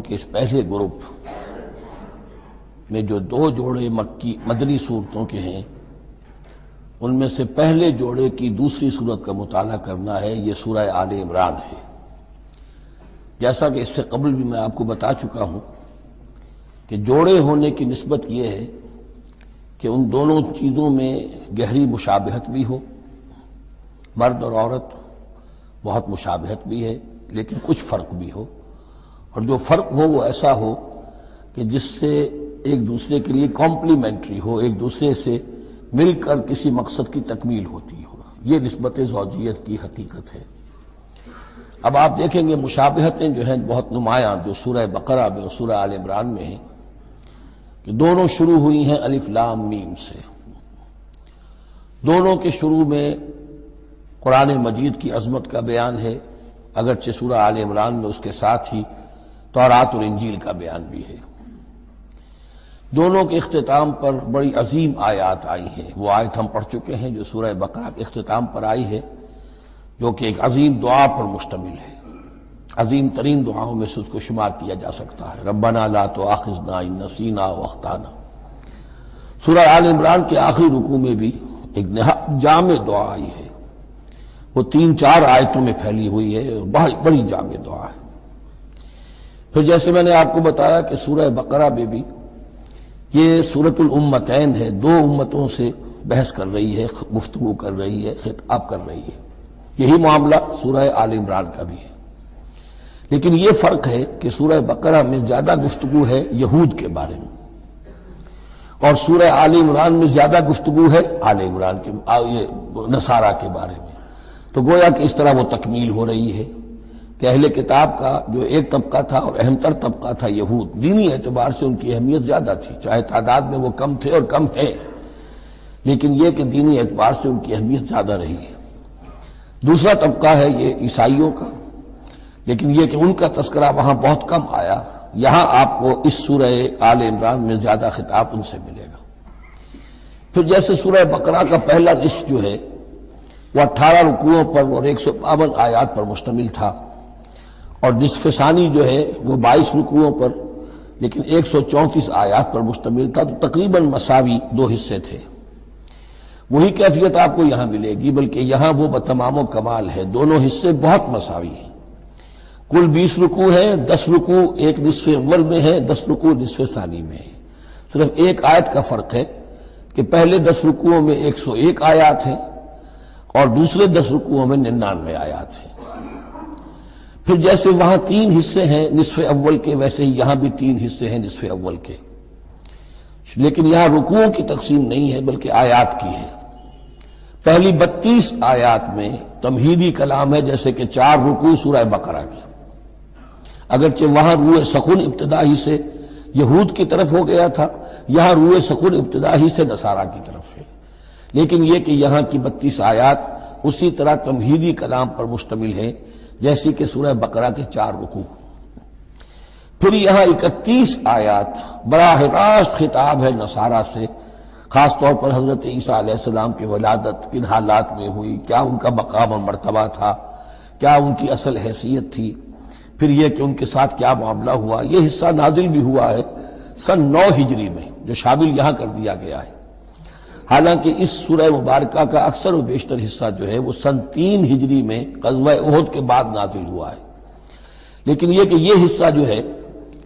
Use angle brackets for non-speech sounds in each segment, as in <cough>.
के इस पहले ग्रुप में जो दो जोड़े मक्की, मदनी सूरतों के हैं, उनमें से पहले जोड़े की दूसरी सूरत का मुताला करना है, ये सूरह आल इमरान है। जैसा कि इससे कबल भी मैं आपको बता चुका हूँ कि जोड़े होने की नस्बत यह है कि उन दोनों चीज़ों में गहरी मुशाबहत भी हो, मर्द और औरत, बहुत मुशाबहत भी है, लेकिन कुछ फ़र्क भी हो। और जो फ़र्क हो वो ऐसा हो कि जिससे एक दूसरे के लिए कॉम्प्लीमेंट्री हो, एक दूसरे से मिलकर किसी मकसद की तकमील होती हो। ये नस्बत जौजियत की हकीकत है। अब आप देखेंगे मुशाबहतें जो हैं बहुत नुमाया जो सूरह बकरा में और सूरह आल इमरान में हैं कि दोनों शुरू हुई हैं अलिफ लाम मीम से। दोनों के शुरू में कुरान मजीद की अजमत का बयान है, अगरचे सूरह आल इमरान में उसके साथ ही तौरात और इंजील का बयान भी है। दोनों के अख्ताम पर बड़ी अजीम आयात आई है। वो आयत हम पढ़ चुके हैं जो सूरह बकरा के अख्ताम पर आई है, जो कि एक अजीम दुआ पर मुश्तमिल है। अजीम तरीन दुआओं में से उसको शुमार किया जा सकता है। रब्बाना ला तो आखिजना नसीना वख्ताना सूरह आल इमरान के आखिरी रुकू में भी एक जाम दुआ आई है। वो तीन चार आयतों में फैली हुई है बहुत बड़ी जाम दुआ है। फिर जैसे मैंने आपको बताया कि सूरह बकरा में भी ये सूरतुल उम्मतैन है, दो उम्मतों से बहस कर रही है, गुफ्तगु कर रही है, खिताब कर रही है। यही मामला सूरह आल इमरान का भी है। लेकिन ये फ़र्क है कि सूरह बकरा में ज़्यादा गुफ्तगु है यहूद के बारे में। और सूरह आल इमरान में ज़्यादा गुफ्तगु है आल इमरान के नसारा के बारे में। तो गोया कि इस तरह वो तकमील हो रही है। कि अहले किताब का जो एक तबका था और अहमतर तबका था यहूद, दीनी एतबार से उनकी अहमियत ज़्यादा थी, चाहे तादाद में वो कम थे और कम है। लेकिन यह कि दीनी एतबार से उनकी अहमियत ज़्यादा रही है। दूसरा तबका है ये ईसाइयों का। लेकिन यह कि उनका तस्करा वहाँ बहुत कम आया। यहाँ आपको इस सूरह आल इमरान में ज़्यादा खिताब उनसे मिलेगा। फिर जैसे सूरह बकरा का पहला निष्ठ जो है वह अट्ठारह रुकुओं पर और एक सौ बावन आयात पर मुश्तमिल था। और निसफसानी जो है, वो बाईस रुकुओं पर, लेकिन एक सौ चौंतीस आयात पर मुश्तमिल था तो तकरीबन मसावी दो हिस्से थे। वही कैफियत आपको यहाँ मिलेगी, बल्कि यहाँ वो बतमाम कमाल है। दोनों हिस्से बहुत मसावी हैं। कुल बीस रुकू है, दस रुकू एक निसफ अव्वल में है, दस रुकू निसफ सानी में है। सिर्फ़ एक आयत का फ़र्क है कि पहले दस रुकुओं में एक सौ एक आयात है, और दूसरे दस रुकुओं में निन्यानवे आयात है। फिर जैसे वहाँ तीन हिस्से हैं निसफ अव्वल के, वैसे ही यहाँ भी तीन हिस्से हैं निसफ अव्वल के। लेकिन यहाँ रुकुओं की तकसीम नहीं है, बल्कि आयात की है। पहली बत्तीस आयात में तमहीदी कलाम है, जैसे कि चार रुकू सूरह बकरा की। अगरचे वहाँ रूए सकुन इब्तदाही से यहूद की तरफ़ हो गया था, यहाँ रूए सकुन इब्तदाही से नसारा की तरफ़ है। लेकिन यह कि यहाँ की बत्तीस आयात उसी तरह तमहीदी कलाम पर मुश्तमिल है जैसी कि सूरह बकरा के चार रुकू। फिर यहाँ इकतीस आयात बराह रास्त खिताब है नसारा से, खासतौर पर हज़रत ईसा की वलादत किन हालात में हुई, क्या उनका मकाम और मरतबा था, क्या उनकी असल हैसियत थी। फिर यह कि उनके साथ क्या मामला हुआ, यह हिस्सा नाजिल भी हुआ है सन नौ हिजरी में, जो शामिल यहाँ कर दिया गया है। हालाँकि इस सूरह मुबारक का अक्सर व बेशतर हिस्सा जो है वो सन तीन हिजरी में कस्बा उहद के बाद नाजिल हुआ है। लेकिन यह कि यह हिस्सा जो है,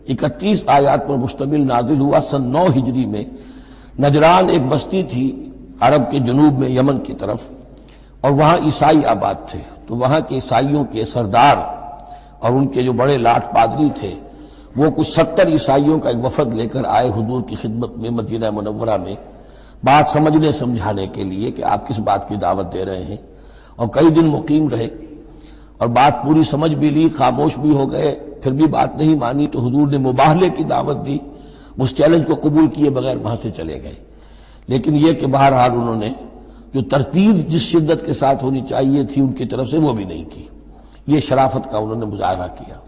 इकतीस आयात पर मुश्तमिल नाजिल हुआ सन नौ हिजरी में। नजरान एक बस्ती थी अरब के जनूब में यमन की तरफ़, और वहाँ ईसाई आबाद थे। तो वहाँ के ईसाइयों के सरदार और उनके जो बड़े लाट पादरी थे, वो कुछ सत्तर ईसाइयों का एक वफद लेकर आए हजूर की खिदमत में मदीना मनवरा में। बात समझने समझाने के लिए कि आप किस बात की दावत दे रहे हैं। और कई दिन मुकीम रहे और बात पूरी समझ भी ली, खामोश भी हो गए, फिर भी बात नहीं मानी तो हजूर ने मुबाहले की दावत दी, उस चैलेंज को कबूल किए बगैर वहाँ से चले गए। लेकिन यह कि बहरहाल उन्होंने जो तरतीब जिस शिद्दत के साथ होनी चाहिए थी, उनकी तरफ़ से वो भी नहीं की। ये शराफत का उन्होंने मुजाहरा किया।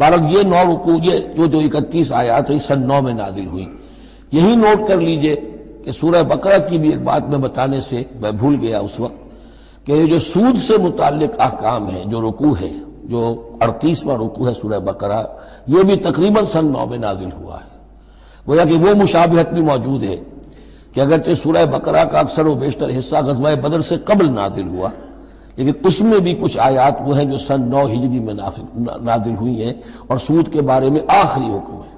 बारह ये नौ रुकू, ये जो जो इकतीस आयात है सन नौ में नादिल हुई। यही नोट कर लीजिए कि सूरह बकरा की भी एक बात में बताने से मैं भूल गया उस वक्त कि जो सूद से मुतल अहकाम है, जो रुकू है, जो अड़तीसवा रुकू है सूरह बकरा, ये भी तकरीबन सन नौ में नाजिल हुआ है। गोया कि वो मुशाबहत भी मौजूद है कि अगरचे सूरह बकरा का अक्सर व बेशतर हिस्सा गजवा बदर से कबल नाजिल हुआ, लेकिन उसमें भी कुछ आयात वो हैं जो सन नौ हिजरी में नाजिल हुई हैं और सूद के बारे में आखिरी हुक्म है।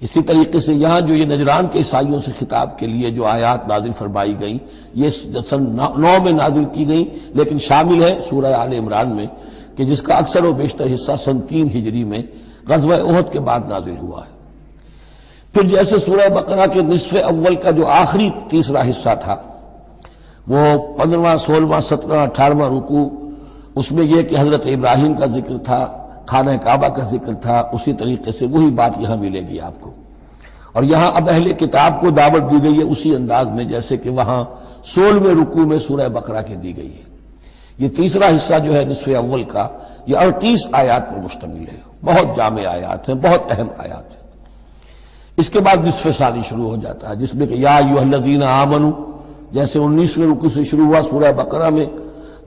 इसी तरीके से यहाँ जो ये नजरान के ईसाइयों से खिताब के लिए जो आयात नाजिल फरमाई गई, ये सन नौ में नाजिल की गई, लेकिन शामिल है सूरह आल इमरान में कि जिसका अक्सर व बेशतर हिस्सा सन तीन हिजरी में गजब उहद के बाद नाजिल हुआ है। फिर जैसे सूरह बकरा के निसफ अव्वल का जो आखिरी तीसरा हिस्सा था, वो पंद्रवा सोलवा सत्रह अठारहवा रुकू, उसमें यह कि हज़रत इब्राहिम का ज़िक्र था खाना काबा का ज़िक्र था, उसी तरीके से वही बात यहाँ मिलेगी आपको। और यहाँ अब अहले किताब को दावत दी गई है उसी अंदाज में, जैसे कि वहाँ सोलहवें रुकू में सूरह बकरा के दी गई है। ये तीसरा हिस्सा जो है निसफ अव्वल का, ये अड़तीस आयात पर मुश्तमिल है। बहुत जाम आयात हैं, बहुत अहम आयात हैं। इसके बाद निसफ सानी शुरू हो जाता है, जिसमें कि या यूहल्लजीन आमनु, जैसे उन्नीसवें रुकू से शुरू हुआ सूरह बकरा में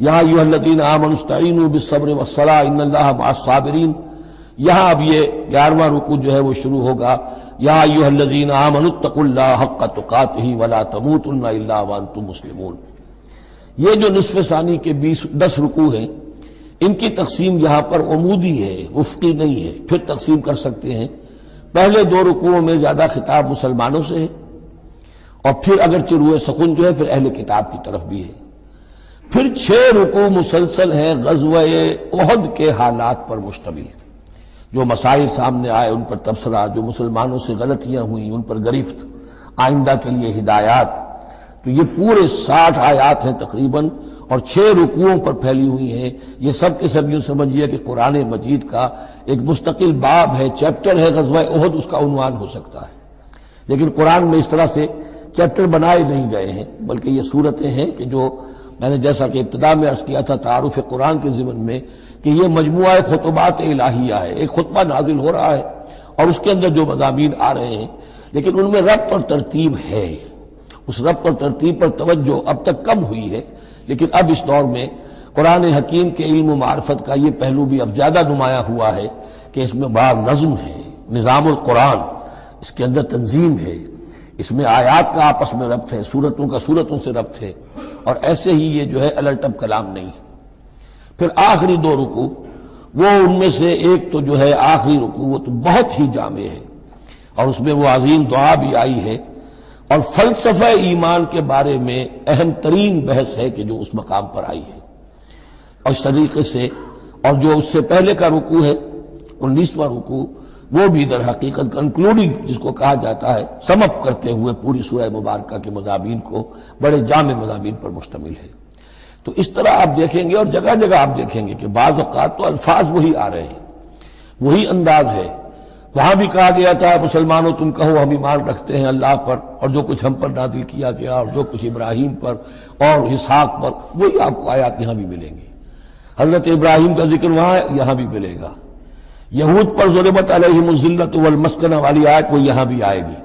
या यूहल्लजीन आमनुस्तीन बिसब्र यहाँ अब ये ग्यारहवा रुकू जो है वो शुरू होगा। या यूहल्लजीन आमनुत्तकुल्ला हक तुकात ही वला तमूतुल्ला वन तुम मुस्लिमून। ये जो निसफ सानी के बीस, दस रुकू हैं, इनकी तकसीम यहाँ पर अमूदी है, उफ्की नहीं है, फिर तकसीम कर सकते हैं। पहले दो रुकुओं में ज़्यादा खिताब मुसलमानों से है, और फिर अगर चिरुए सकुन जो है, फिर अहल किताब की तरफ़ भी है। फिर छह रुकू मुसलसल है ओहद के हालात पर मुश्तमिल। जो मसाइल सामने आए, उन पर तबसरा, जो मुसलमानों से गलतियाँ हुई, उन पर गिरफ्त, आइंदा के लिए हिदायत। तो ये पूरे साठ आयात हैं तकरीबन, और छह रुकुओं पर फैली हुई हैं। ये सब के सब यूँ समझिए कि कुरान मजीद का एक मुस्तकिल बाब है, चैप्टर है गजवा ओहद उसका उनवान हो सकता है। लेकिन कुरान में इस तरह से चैप्टर बनाए नहीं गए हैं, बल्कि ये सूरतें हैं कि जो मैंने जैसा कि इब्तदा में अर्ज़ किया था तारुफ कुरान के जिमन में कि ये मजमुआ खुतबात इलाहिया है, एक खुतबा नाजिल हो रहा है और उसके अंदर जो मजामी आ रहे हैं, लेकिन उनमें रब्त और तरतीब है। उस रब्त और तरतीब पर तवज्जो अब तक कम हुई है, लेकिन अब इस दौर में कुरान हकीम के इल्म मार्फत का ये पहलू भी अब ज़्यादा नुमाया हुआ है कि इसमें बड़ा नज्म है, निज़ामुल कुरान, इसके अंदर तंजीम है। इसमें आयात का आपस में रब्त है, सूरतों का सूरतों से रब्त है। और ऐसे ही ये जो है अलटअप कलाम नहीं। फिर आखिरी दो रुकू, वो उनमें से एक तो जो है आखिरी रुकू, वो तो बहुत ही जामे है। और उसमें वो अजीम दुआ भी आई है। और फलसफा ईमान के बारे में अहम तरीन बहस है कि जो उस मकाम पर आई है। और इस तरीके से, और जो उससे पहले का रुकू है, उन्नीसवा रुकू वो भी दर हकीकत कंक्लूडिंग जिसको कहा जाता है, समप करते हुए पूरी सूरह मुबारक के मजामी को बड़े जाम मजामी पर मुश्तमिल है। तो इस तरह आप देखेंगे और जगह जगह आप देखेंगे कि बाज़ तो अल्फाज वही आ रहे हैं, वही अंदाज है। वहाँ भी कहा गया था, मुसलमानों तुम कहो हम ईमान रखते हैं अल्लाह पर, और जो कुछ हम पर नादिल किया गया, और जो कुछ इब्राहिम पर और इसहाक पर, वही आपको आयात यहाँ भी मिलेंगी। हज़रत इब्राहिम का ज़िक्र वहाँ, यहाँ भी मिलेगा। यहूद पर जुरबत अलहमजिल्लत वलमस्कना वाली आयत वो यहाँ भी आएगी।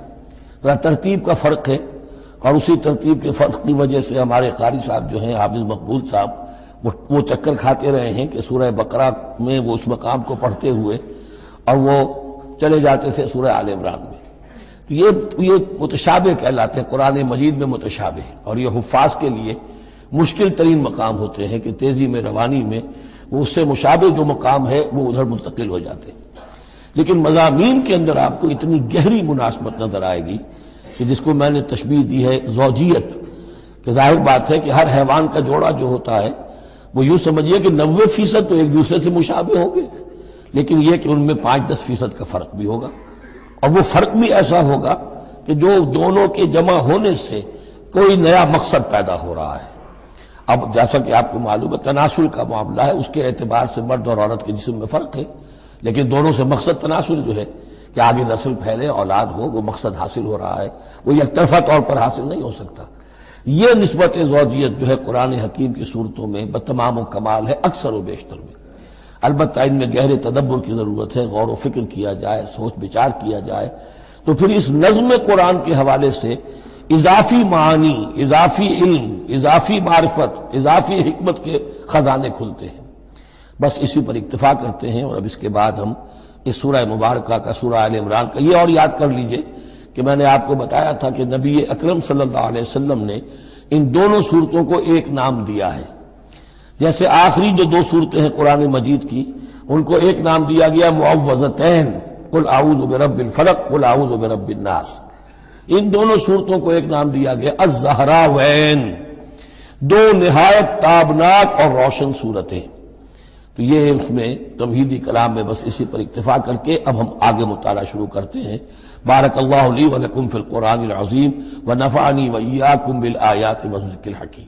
तो तरतीब का फ़र्क है और उसी तरतीब के फ़र्क की वजह से हमारे कारी साहब जो हैं, हाफिज मकबूल साहब, वो वो चक्कर खाते रहे हैं कि सूरह बकरा में वो उस मकाम को पढ़ते हुए और वो चले जाते थे सूर्य आल इमरान में। तो ये ये मुतशाबे कहलाते हैं, कुरान मजीद में मुतशाबे और ये हुफाज के लिए मुश्किल तरीन मकाम होते हैं कि तेज़ी में, रवानी में वो उससे मुशाबे जो मकाम है, वो उधर मुंतकिल हो जाते लेकिन मजामी के अंदर आपको इतनी गहरी मुनासबत नज़र आएगी कि जिसको मैंने तशबीह दी है, जोजियत। कि ज़ाहिर बात है कि हर हैवान का जोड़ा जो होता है, वो यूँ समझिए कि नब्बे फ़ीसद तो एक दूसरे से मुशाबे होंगे। लेकिन यह कि उनमें पाँच दस फ़ीसद का फ़र्क भी होगा। और वो फ़र्क भी ऐसा होगा कि जो दोनों के जमा होने से कोई नया मकसद पैदा हो रहा है। अब जैसा कि आपको मालूम है, तनासुल का मामला है, उसके एतबार से मर्द और औरत के जिसम में फ़र्क है। लेकिन दोनों से मकसद तनासुल जो है, कि आगे नस्ल फैले, औलाद हो, वो मकसद हासिल हो रहा है। वो एक तरफा तौर पर हासिल नहीं हो सकता। ये नस्बत जौजियत जो है, कुरान हकीम की सूरतों में बतमाम कमाल है, अक्सर व बेशतर में। अलबत् इनमें गहरे तदब्बर की ज़रूरत है, गौर व फ़िक्र किया जाए सोच विचार किया जाए। तो फिर इस नज्म कुरान के हवाले से इजाफी मानी, इजाफी इल्म, इजाफी मार्फत, इजाफी हमत के खजाने खुलते हैं। बस इसी पर इतफा करते हैं और अब इसके बाद हम इस सूरह मुबारक का, सूरह आल इमरान का, ये और याद कर लीजिए कि मैंने आपको बताया था कि नबी अकरम सल्लल्लाहु अलैहि वसल्लम ने इन दोनों सूरतों को एक नाम दिया है। जैसे आखिरी जो दो सूरतें हैं कुरान मजीद की, उनको एक नाम दिया गया मुआवजतैन कुल आउज बिल फलक, कुल आउज नास। इन दोनों सूरतों को एक नाम दिया गया अजहरा वैन दो नहायत ताबनाक और रोशन सूरतें तो ये उसमें तमहीदी कलाम में बस इसी पर इतफा करके अब हम आगे मुताला शुरू करते हैं बारक अल्लाह वलकुम फिल कुरान अजीम व नफ़ानी वैयाकुम बिल आयात मस्जिद हकीम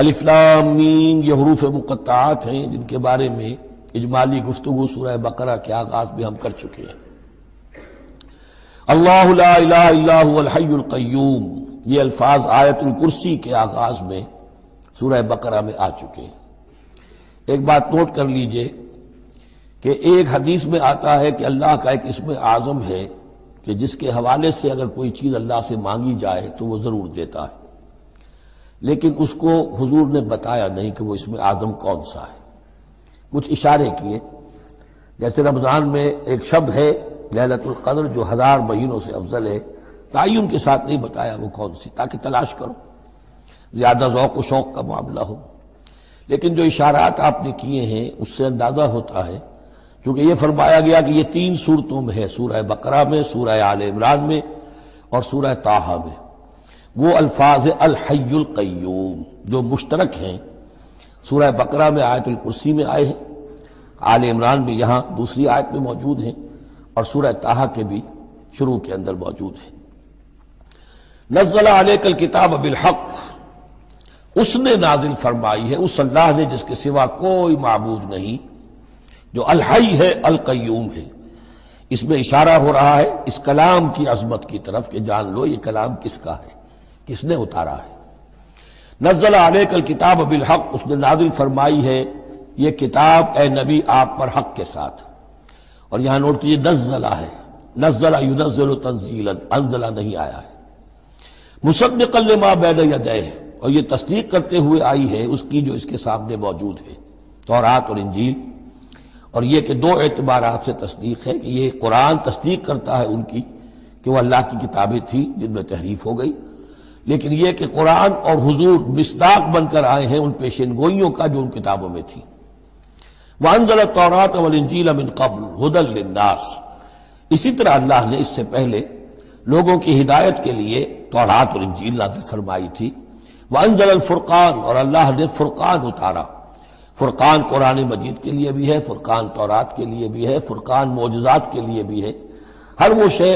अलिफ्लामीन ये हरूफ मुक़ात हैं जिनके बारे में इजमाली गुफ्तु सूरह बकरा के आगाज़ में हम कर चुके हैं। अल्लाहयूम ये अल्फाज आयतुल कुर्सी के आगाज़ में सूरह बकरा में आ चुके हैं। एक बात नोट कर लीजिए कि एक हदीस में आता है कि अल्लाह का एक इसमें आज़म है कि जिसके हवाले से अगर कोई चीज़ अल्लाह से मांगी जाए तो वो ज़रूर देता है। लेकिन उसको हुजूर ने बताया नहीं कि वो इसमें आज़म कौन सा है। कुछ इशारे किए। जैसे रमज़ान में एक शब्द है लहलतुल कदर, जो हज़ार महीनों से अफजल है। तयन के साथ नहीं बताया वो कौन सी, ताकि तलाश करो। ज़्यादा जौक शौक का मामला हो। लेकिन जो इशारात आपने किए हैं, उससे अंदाज़ा होता है, क्योंकि ये फरमाया गया कि ये तीन सूरतों में है। सूरह बकरा में, सूरह आल इमरान में और सूरह ताहा में। वो अल्फाज अल कयूम जो मुश्तरक हैं। सूरह बकरा में आयतुल कुर्सी में आए हैं। आल इमरान भी यहाँ दूसरी आयत में मौजूद हैं और सूरह ताहा के भी शुरू के अंदर मौजूद हैं। नजला कल किताब अबिल हक उसने नाजिल फरमाई है, उस अल्लाह ने जिसके सिवा कोई मबूद नहीं, जो अलहई है अलकयूम है। इसमें इशारा हो रहा है, इस कलाम की अजमत की तरफ़ कि जान लो ये कलाम किसका है। किसने उतारा है? नजल आले कल किताब अबिल हक उसने नाजिल फरमाई है, ये किताब ए नबी आप पर हक के साथ और यहाँ नोट कीजिए नजला है। नजला युनजल तंजील अनजला नहीं आया है। मुसद माँ बैन यदय और ये तस्दीक करते हुए आई है, उसकी जो इसके सामने मौजूद है, तौरात और इंजील। और ये कि दो एतबार से तस्दीक है कि ये कुरान तस्दीक करता है उनकी, कि वह अल्लाह की किताबें थी, जिनमें तहरीफ हो गई। लेकिन यह कि कुरान और हुजूर मिसदाक बनकर आए हैं उन पेशन गोइयों का जो उन किताबों में थी। वानजल तौरात वलंजील अमिन कबल हुदलनास इसी तरह अल्लाह ने इससे पहले लोगों की हिदायत के लिए तौरात और इंजील नाजिल फरमाई थी। वनजल फुरकान, और अल्लाह ने फुरकान उतारा। फुरकान कुरान मजीद के लिए भी है, फुरकान तौरात के लिए भी है, फुरकान मोजात के लिए भी है। हर वो शे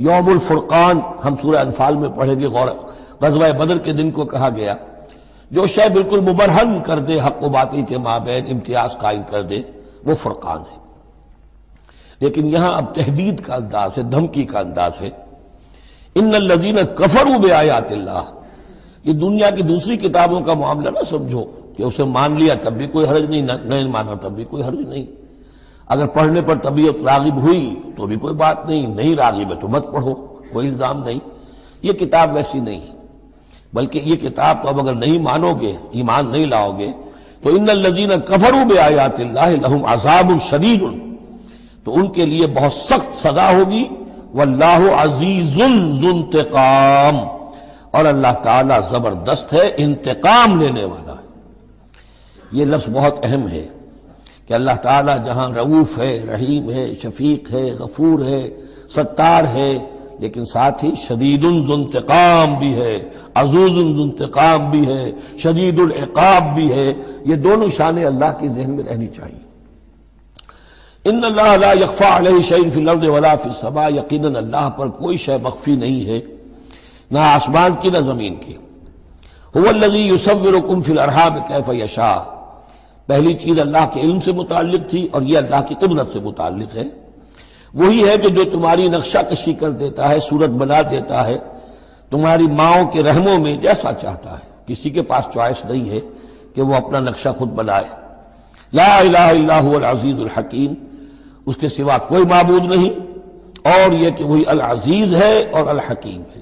योमुल फुरकान, हम सूर्य अनफाल में पढ़ेंगे, गौर गजवा बदर के दिन को कहा गया, जो शय बिल्कुल मुबरहन कर दे, हक बातिल के माबेन इम्तियाज़ कायम कर दे, वो फुरकान है। लेकिन यहाँ अब तहदीद का अंदाज है, धमकी का अंदाज है। इन लजीन कफर उब आयात ये दुनिया की दूसरी किताबों का मामला ना समझो, कि उसे मान लिया तब भी कोई हर्ज नहीं नहीं माना तब भी कोई हर्ज नहीं। अगर पढ़ने पर तबीयत रागिब हुई तो भी कोई बात नहीं नहीं रागिब है तो मत पढ़ो, कोई इल्ज़ाम नहीं। ये किताब वैसी नहीं है। बल्कि ये किताब तो अब अगर नहीं मानोगे, ईमान नहीं लाओगे तो इन लजीन कफरू बे आयात लहम अजाब शदीद तो उनके लिए बहुत सख्त सजा होगी। वल्लाह अजीजुल्तकाम और अल्लाह ताला ज़बरदस्त है, इंतकाम लेने वाला है। ये लफ्ज बहुत अहम है कि अल्लाह ताला जहाँ रऊफ है, रहीम है, शफीक है, गफूर है, सत्तार है लेकिन साथ ही शदीदुलतकाम भी है अजूजुलतकाम भी है शदीदुलकाब भी है। ये दोनों शान अल्लाह के जहन में रहनी चाहिए। इन अल्लाह यकफ़ा यकीन अल्लाह पर कोई शय मख्फी नहीं है, ना आसमान की, ना ज़मीन की। युसव्विरुकुम फिल अरहाम कैफ यशा। पहली चीज़ अल्लाह के इल्म से मुतालिक थी और यह अल्लाह की कुदरत से मुतालिक है। वही है कि जो तुम्हारी नक्शा कशी कर देता है, सूरत बना देता है, तुम्हारी माओ के रहमों में जैसा चाहता है। किसी के पास चॉइस नहीं है कि वो अपना नक्शा खुद बनाए। ला अज़ीज़ हकीम। उसके सिवा कोई मबूद नहीं, और यह कि वही अल अज़ीज़ है और अल हकीम है।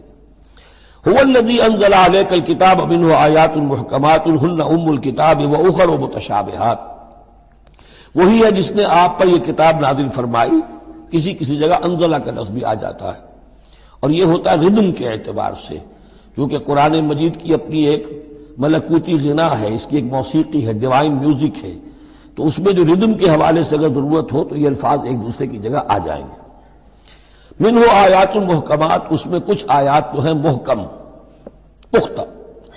हुवल्लदी अनजला कल किताब अबिन आयातमहकमातुल्हन उम्मुल किताब व उखर मुतशाबहात। वही है जिसने आप पर यह किताब नाजिल फरमाई। किसी किसी जगह अनजला का लफ्ज भी आ जाता है। और यह होता है रिदम के एतबार से क्योंकि कुरान मजीद की अपनी एक मलकूती गिना है, इसकी एक मौसीकी है, डिवाइन म्यूज़िक है। तो उसमें जो रिदम के हवाले से अगर ज़रूरत हो तो ये अल्फाज एक दूसरे की जगह आ जाएँगे। मिन हो आयातुल महकमात, उसमें कुछ आयात तो है मोहकम, पुख्ता।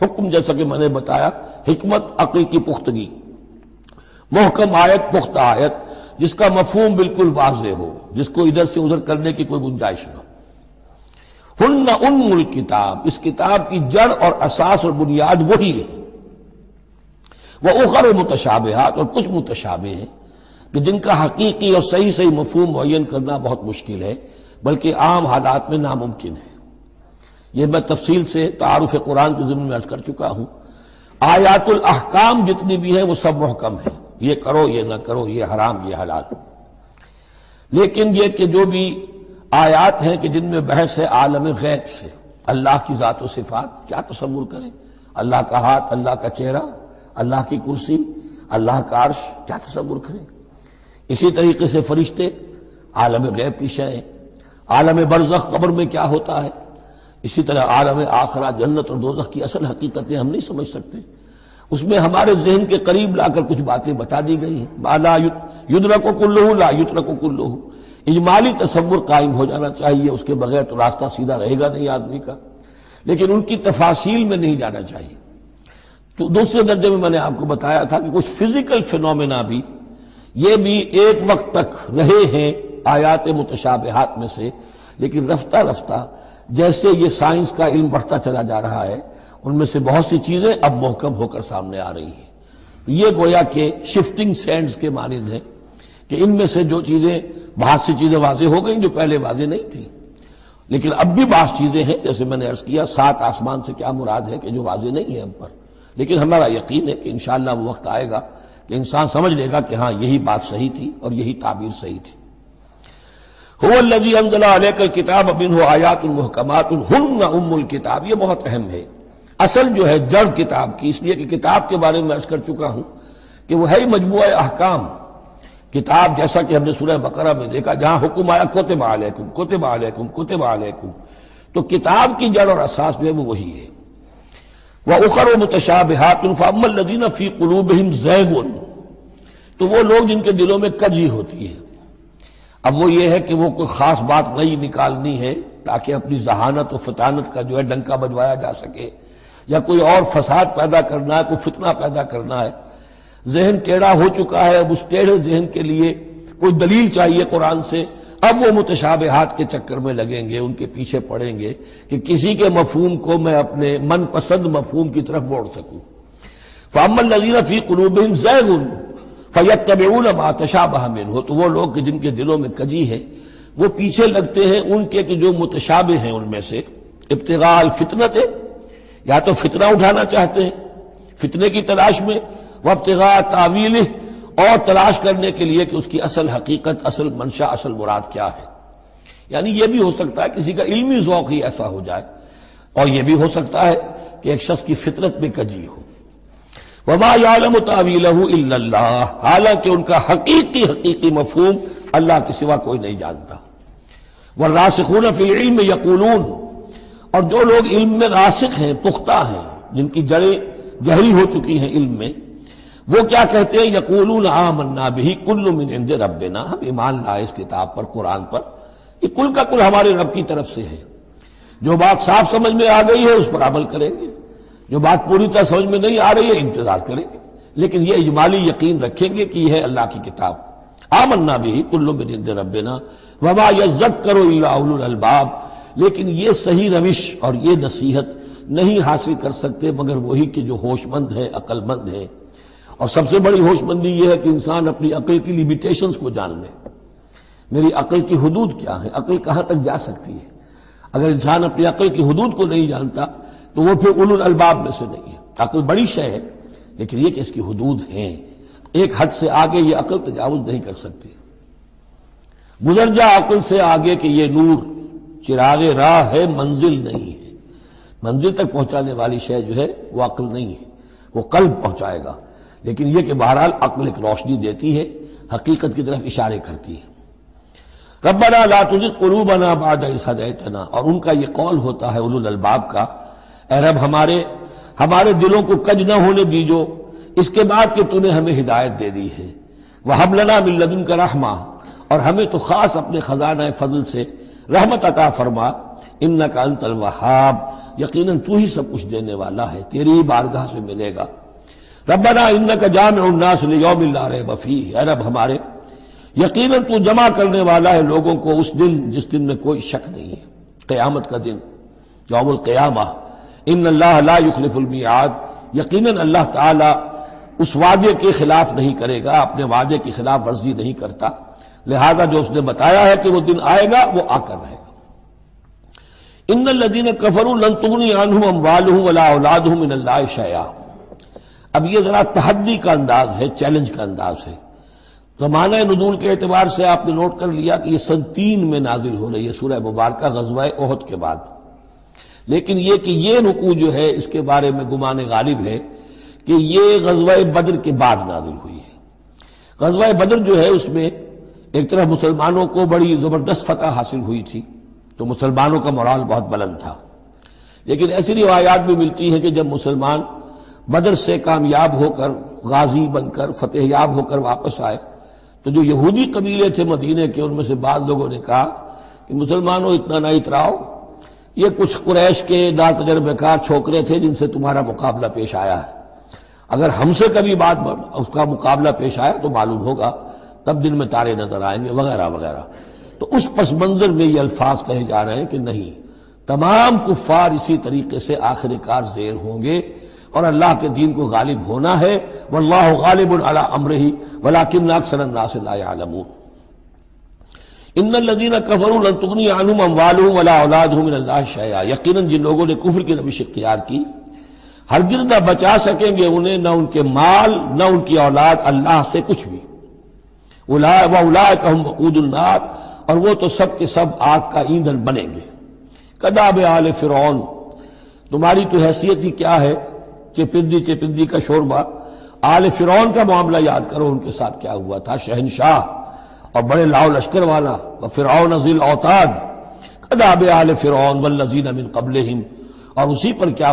हुक्म जैसा कि मैंने बताया, हिकमत, अकल की पुख्तगी। मोहकम आयत, पुख्ता आयत। जिसका मफहम बिल्कुल वाज हो, जिसको इधर से उधर करने की कोई गुंजाइश न हुन उन किताब, इस किताब की जड़ और असास और बुनियाद वही है। वह उखर मुतशाबहात और कुछ मुतशाबे हैं कि जिनका हकीकी और सही सही मफहूम मुन करना बहुत मुश्किल है, बल्कि आम हालात में नामुमकिन है। यह मैं तफसील से तारुफ कुरान के जिम्मे में अर्ज़ कर चुका हूँ। आयातुल अहकाम जितनी भी है, वो सब महकम है। ये करो, ये ना करो, ये हराम, ये हलाल। लेकिन ये कि जो भी आयात हैं कि जिनमें बहस है आलम गैब से, अल्लाह की ज़ात सिफात, क्या तस्वुर करें? अल्लाह का हाथ, अल्लाह का चेहरा, अल्लाह की कुर्सी, अल्लाह का अर्श, क्या तस्वुर करें? इसी तरीके से फरिश्ते, आलम गैब की शय आलम बरजख कब्र में क्या होता है? इसी तरह आलम आखरा जन्नत और दोजख की असल हकीकतें हम नहीं समझ सकते। उसमें हमारे जहन के करीब लाकर कुछ बातें बता दी गई हैं। बाला युद्र कुल्लू ला युद्र को कुल्लू इजमाली तस्वुर कायम हो जाना चाहिए, उसके बगैर तो रास्ता सीधा रहेगा नहीं आदमी का। लेकिन उनकी तफासिल में नहीं जाना चाहिए। तो दूसरे दर्जे में मैंने आपको बताया था कि कुछ फ़िज़िकल फिनोमिना भी, ये भी एक वक्त तक रहे हैं आयात मुतशाबहात में से। लेकिन रफ्ता रफ्ता, जैसे ये साइंस का इल्म बढ़ता चला जा रहा है उनमें से बहुत सी चीज़ें अब मोहकम होकर सामने आ रही हैं। ये गोया के शिफ्टिंग सैंड्स के मानद हैं कि इनमें से जो चीज़ें, बहुत सी चीज़ें वाजे हो गई जो पहले वाजे नहीं थी। लेकिन अब भी बास चीज़ें हैं, जैसे मैंने अर्ज़ किया, सात आसमान से क्या मुराद है कि जो वाजे नहीं है हम पर। लेकिन हमारा यकीन है कि इंशाला वो वक्त आएगा कि इंसान समझ लेगा कि हाँ यही बात सही थी और यही ताबीर सही थी। हो किताब अबिन हो आयात महकमात उम्मुल किताब। ये बहुत अहम है। असल जो है जड़ किताब की, इसलिए कि किताब के बारे में अर्ज़ कर चुका हूँ कि वह है मजमू अहकाम। किताब जैसा कि हमने सूरह बकरा में देखा, जहाँ हुक्म आया, कोतब आलकुम कोतब तो किताब की जड़ और असास जो है वो वही है। वह उखर मुतशाबहातमल लदीन फ़ी कलूब जैगुन। तो वो लोग जिनके दिलों में कजी होती है। अब वो ये है कि वो कोई खास बात नहीं निकालनी है, ताकि अपनी जहानत और फतानत का जो है डंका बजवाया जा सके। या कोई और फसाद पैदा करना है, कोई फितना पैदा करना है। जहन टेढ़ा हो चुका है, अब उस टेढ़े जहन के लिए कोई दलील चाहिए कुरान से, अब वो मुतशाबहात के चक्कर में लगेंगे, उनके पीछे पड़ेंगे कि किसी के मफहूम को मैं अपने मनपसंद मफहूम की तरफ़ मोड़ सकूँ। फामल नजीर फ़ी कलूबिन जैगुन फैत तबेउन मातशाबहमिन हो तो वो लोग जिनके दिलों में कजी है, वो पीछे लगते हैं उनके कि जो मुतशाबे हैं उनमें से। इब्तगाल फितनत है या तो फितना उठाना चाहते हैं। फितने की तलाश में, वब्तगा तावील और तलाश करने के लिए कि उसकी असल हकीकत, असल मंशा, असल मुराद क्या है। यानी यह भी हो सकता है किसी का इल्मी जौक ही ऐसा हो जाए। और यह भी हो सकता है कि एक शख्स की फितरत में कजी हो। वमायालम तावील हालाँकि उनका हकीकी हकीकी मफहूम अल्लाह के सिवा कोई नहीं जानता। वह रासिखून फिल यकूलून। और जो लोग इल्म में रासिक हैं, पुख्ता हैं, जिनकी जड़ें गहरी हो चुकी हैं इल्म में, वो क्या कहते हैं? यकूल आमन्ना भी कुल्लु मिन इंद रबना हम ईमान लाए इस किताब पर, कुरान पर। ये कुल का कुल हमारे रब की तरफ़ से है। जो बात साफ़ समझ में आ गई है, उस पर अमल करेंगे। जो बात पूरी तरह समझ में नहीं आ रही है, इंतज़ार करेंगे। लेकिन ये इजमाली यकीन रखेंगे कि यह है अल्लाह की किताब। आमन्ना भी कुल्लु मिन इंद रबना वबा यजक करो अल्बाब। लेकिन ये सही रविश और ये नसीहत नहीं हासिल कर सकते, मगर वही के जो होशमंद है, अक्लमंद है। और सबसे बड़ी होशमंदी यह है कि इंसान अपनी अकल की लिमिटेशंस को जान ले। मेरी अकल की हदूद क्या है? अकल कहाँ तक जा सकती है? अगर इंसान अपनी अकल की हदूद को नहीं जानता तो वो फिर उलुल अलबाब में से नहीं है। अकल बड़ी शय है, लेकिन ये कि इसकी हदूद हैं। एक हद से आगे ये अकल तजावज नहीं कर सकती। गुजर जा अकल से आगे कि ये नूर चिराग राह है, मंजिल नहीं है। मंजिल तक पहुँचाने वाली शय जो है, वो अकल नहीं है। वो कल पहुंचाएगा। लेकिन यह कि बहरहाल अकल एक रोशनी देती है, हकीकत की तरफ़ इशारे करती है। रबना ला तुझ कुलूबना बाद और उनका यह कौल होता है उलुल अलबाब का ए रब, हमारे हमारे दिलों को कज न होने दीजो। इसके बाद कि तूने हमें हिदायत दे दी है। वह हमलना मिल्लदुन का रहमा। और हमें तो खास अपने खजाना फजल से रहमत अता फरमा इन का अंतल वहाब। यकीन तू ही सब कुछ देने वाला है, तेरी ही बारगाह से मिलेगा। रबना इन का जाम उन्नास रहे बफी अरब हमारे यकीन तू जमा करने वाला है लोगों को उस दिन जिस दिन में कोई शक नहीं है। क़यामत का दिन, यौमुल क़यामा। इन अल्लाह युखलिफुलमियाद यकीन अल्लाह ताला उस वादे के खिलाफ नहीं करेगा, अपने वादे की खिलाफ वर्जी नहीं करता। लिहाजा जो उसने बताया है कि वो दिन आएगा, वो आकर रहेगा। इन लदीन कफरू इन अल्लाह शया अब ये जरा तहदी का अंदाज है, चैलेंज का अंदाज है। जमाना नजूल के एतबार से आपने नोट कर लिया कि ये सन तीन में नाजिल हो रही है, सूरह मुबारक, गजवा ओहद के बाद। लेकिन यह कि ये रुकू जो है, इसके बारे में गुमान गालिब है कि ये गजवा बद्र के बाद नाजिल हुई है। गजवा बद्र जो है, उसमें एक तरफ़ मुसलमानों को बड़ी ज़बरदस्त फतह हासिल हुई थी तो मुसलमानों का मोराल बहुत बुलंद था। लेकिन ऐसी रिवायात भी मिलती है कि जब मुसलमान बदर से कामयाब होकर, गाजी बनकर फतेह याब होकर वापस आए तो जो यहूदी कबीले थे मदीने के, उनमें से बाद लोगों ने कहा कि मुसलमानों, इतना ना इतराओ, ये कुछ कुरैश के ना तजर्बेकार छोकरे थे जिनसे तुम्हारा मुकाबला पेश आया है। अगर हमसे कभी बात उसका मुकाबला पेश आया तो मालूम होगा तब दिन में तारे नज़र आएँगे, वगैरह वगैरह। तो उस पस मंजर में ये अल्फाज कहे जा रहे हैं कि नहीं, तमाम कुफार इसी तरीके से आखिरकार जेर होंगे और अल्लाह के दीन को गालिब होना है। वल्लाह गालिब अला अमर ही वलाकिन नासलमून इन लदीन वला यकीन जिन लोगों ने कुफर की रविश इख्तियार की, हरगिज न बचा सकेंगे उन्हें, ना उनके माल, न उनकी औलाद, अल्लाह से कुछ भी। उला व उलाय और वो तो सब के सब आग का ईंधन बनेंगे। कदाब आल फिर तुम्हारी तो हैसियत ही क्या है? चिपिंदी चिपिंदी का शोरबा। आल फिर का मामला याद करो, उनके साथ क्या हुआ था? शहनशाह और बड़े लाओ लश्कर वाला, व फिर नजील औताद। कदाब आल फिर वजीन अमिन कबल हिम और उसी पर क्या,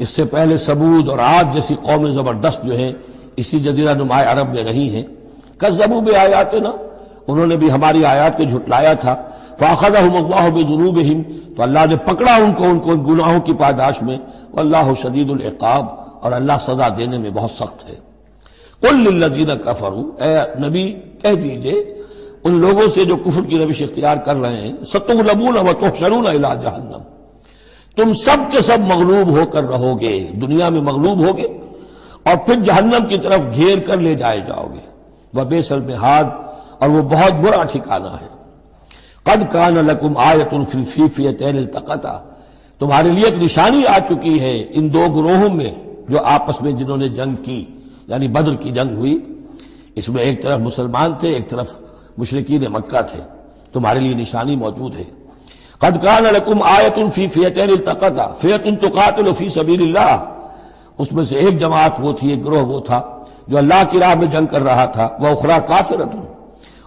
इससे पहले सबूद और आज जैसी कौम ज़बरदस्त जो है, इसी जजीरा नुमाए अरब में रही हैं। कजबू में आयात ना उन्होंने भी हमारी आयात को झुटलाया था। फ़ाखद अल्लाह बेजुनूब हिम तो अल्लाह ने पकड़ा उनको उनको गुनाहों की पादाश में। अल्लाह शदीदुल्क़ाब और अल्लाह सजा देने में बहुत सख्त है। कुल्लजीन कफरू। ए नबी, कह दीजिए, उन लोगों से जो कुफर की रविश इख्तियार कर रहे हैं सतुलबून व तो शरून अला जहन्नम। तुम सब के सब मगलूब होकर रहोगे। दुनिया में मगलूब होगे। और फिर जहन्नम की तरफ़ घेर कर ले जाए जाओगे। वह बेसल हाद और वो बहुत बुरा ठिकाना है। कद कान लकुम आयतुल फिलफीफियतैन तकता तुम्हारे लिए एक निशानी आ चुकी है इन दो ग्रोहों में जो आपस में जिन्होंने जंग की, यानी बद्र की जंग हुई। इसमें एक तरफ़ मुसलमान थे, एक तरफ़ मुशरकिन मक्का थे। तुम्हारे लिए निशानी मौजूद है। कद कान लकुम आयतुल फ़ी फियतैन तकता फियतुन तुकातिल फ़ी उसमें से एक जमात वो थी, एक ग्रोह वो था। जो अल्लाह की राह में जंग कर रहा था, वह उखरा काफिरत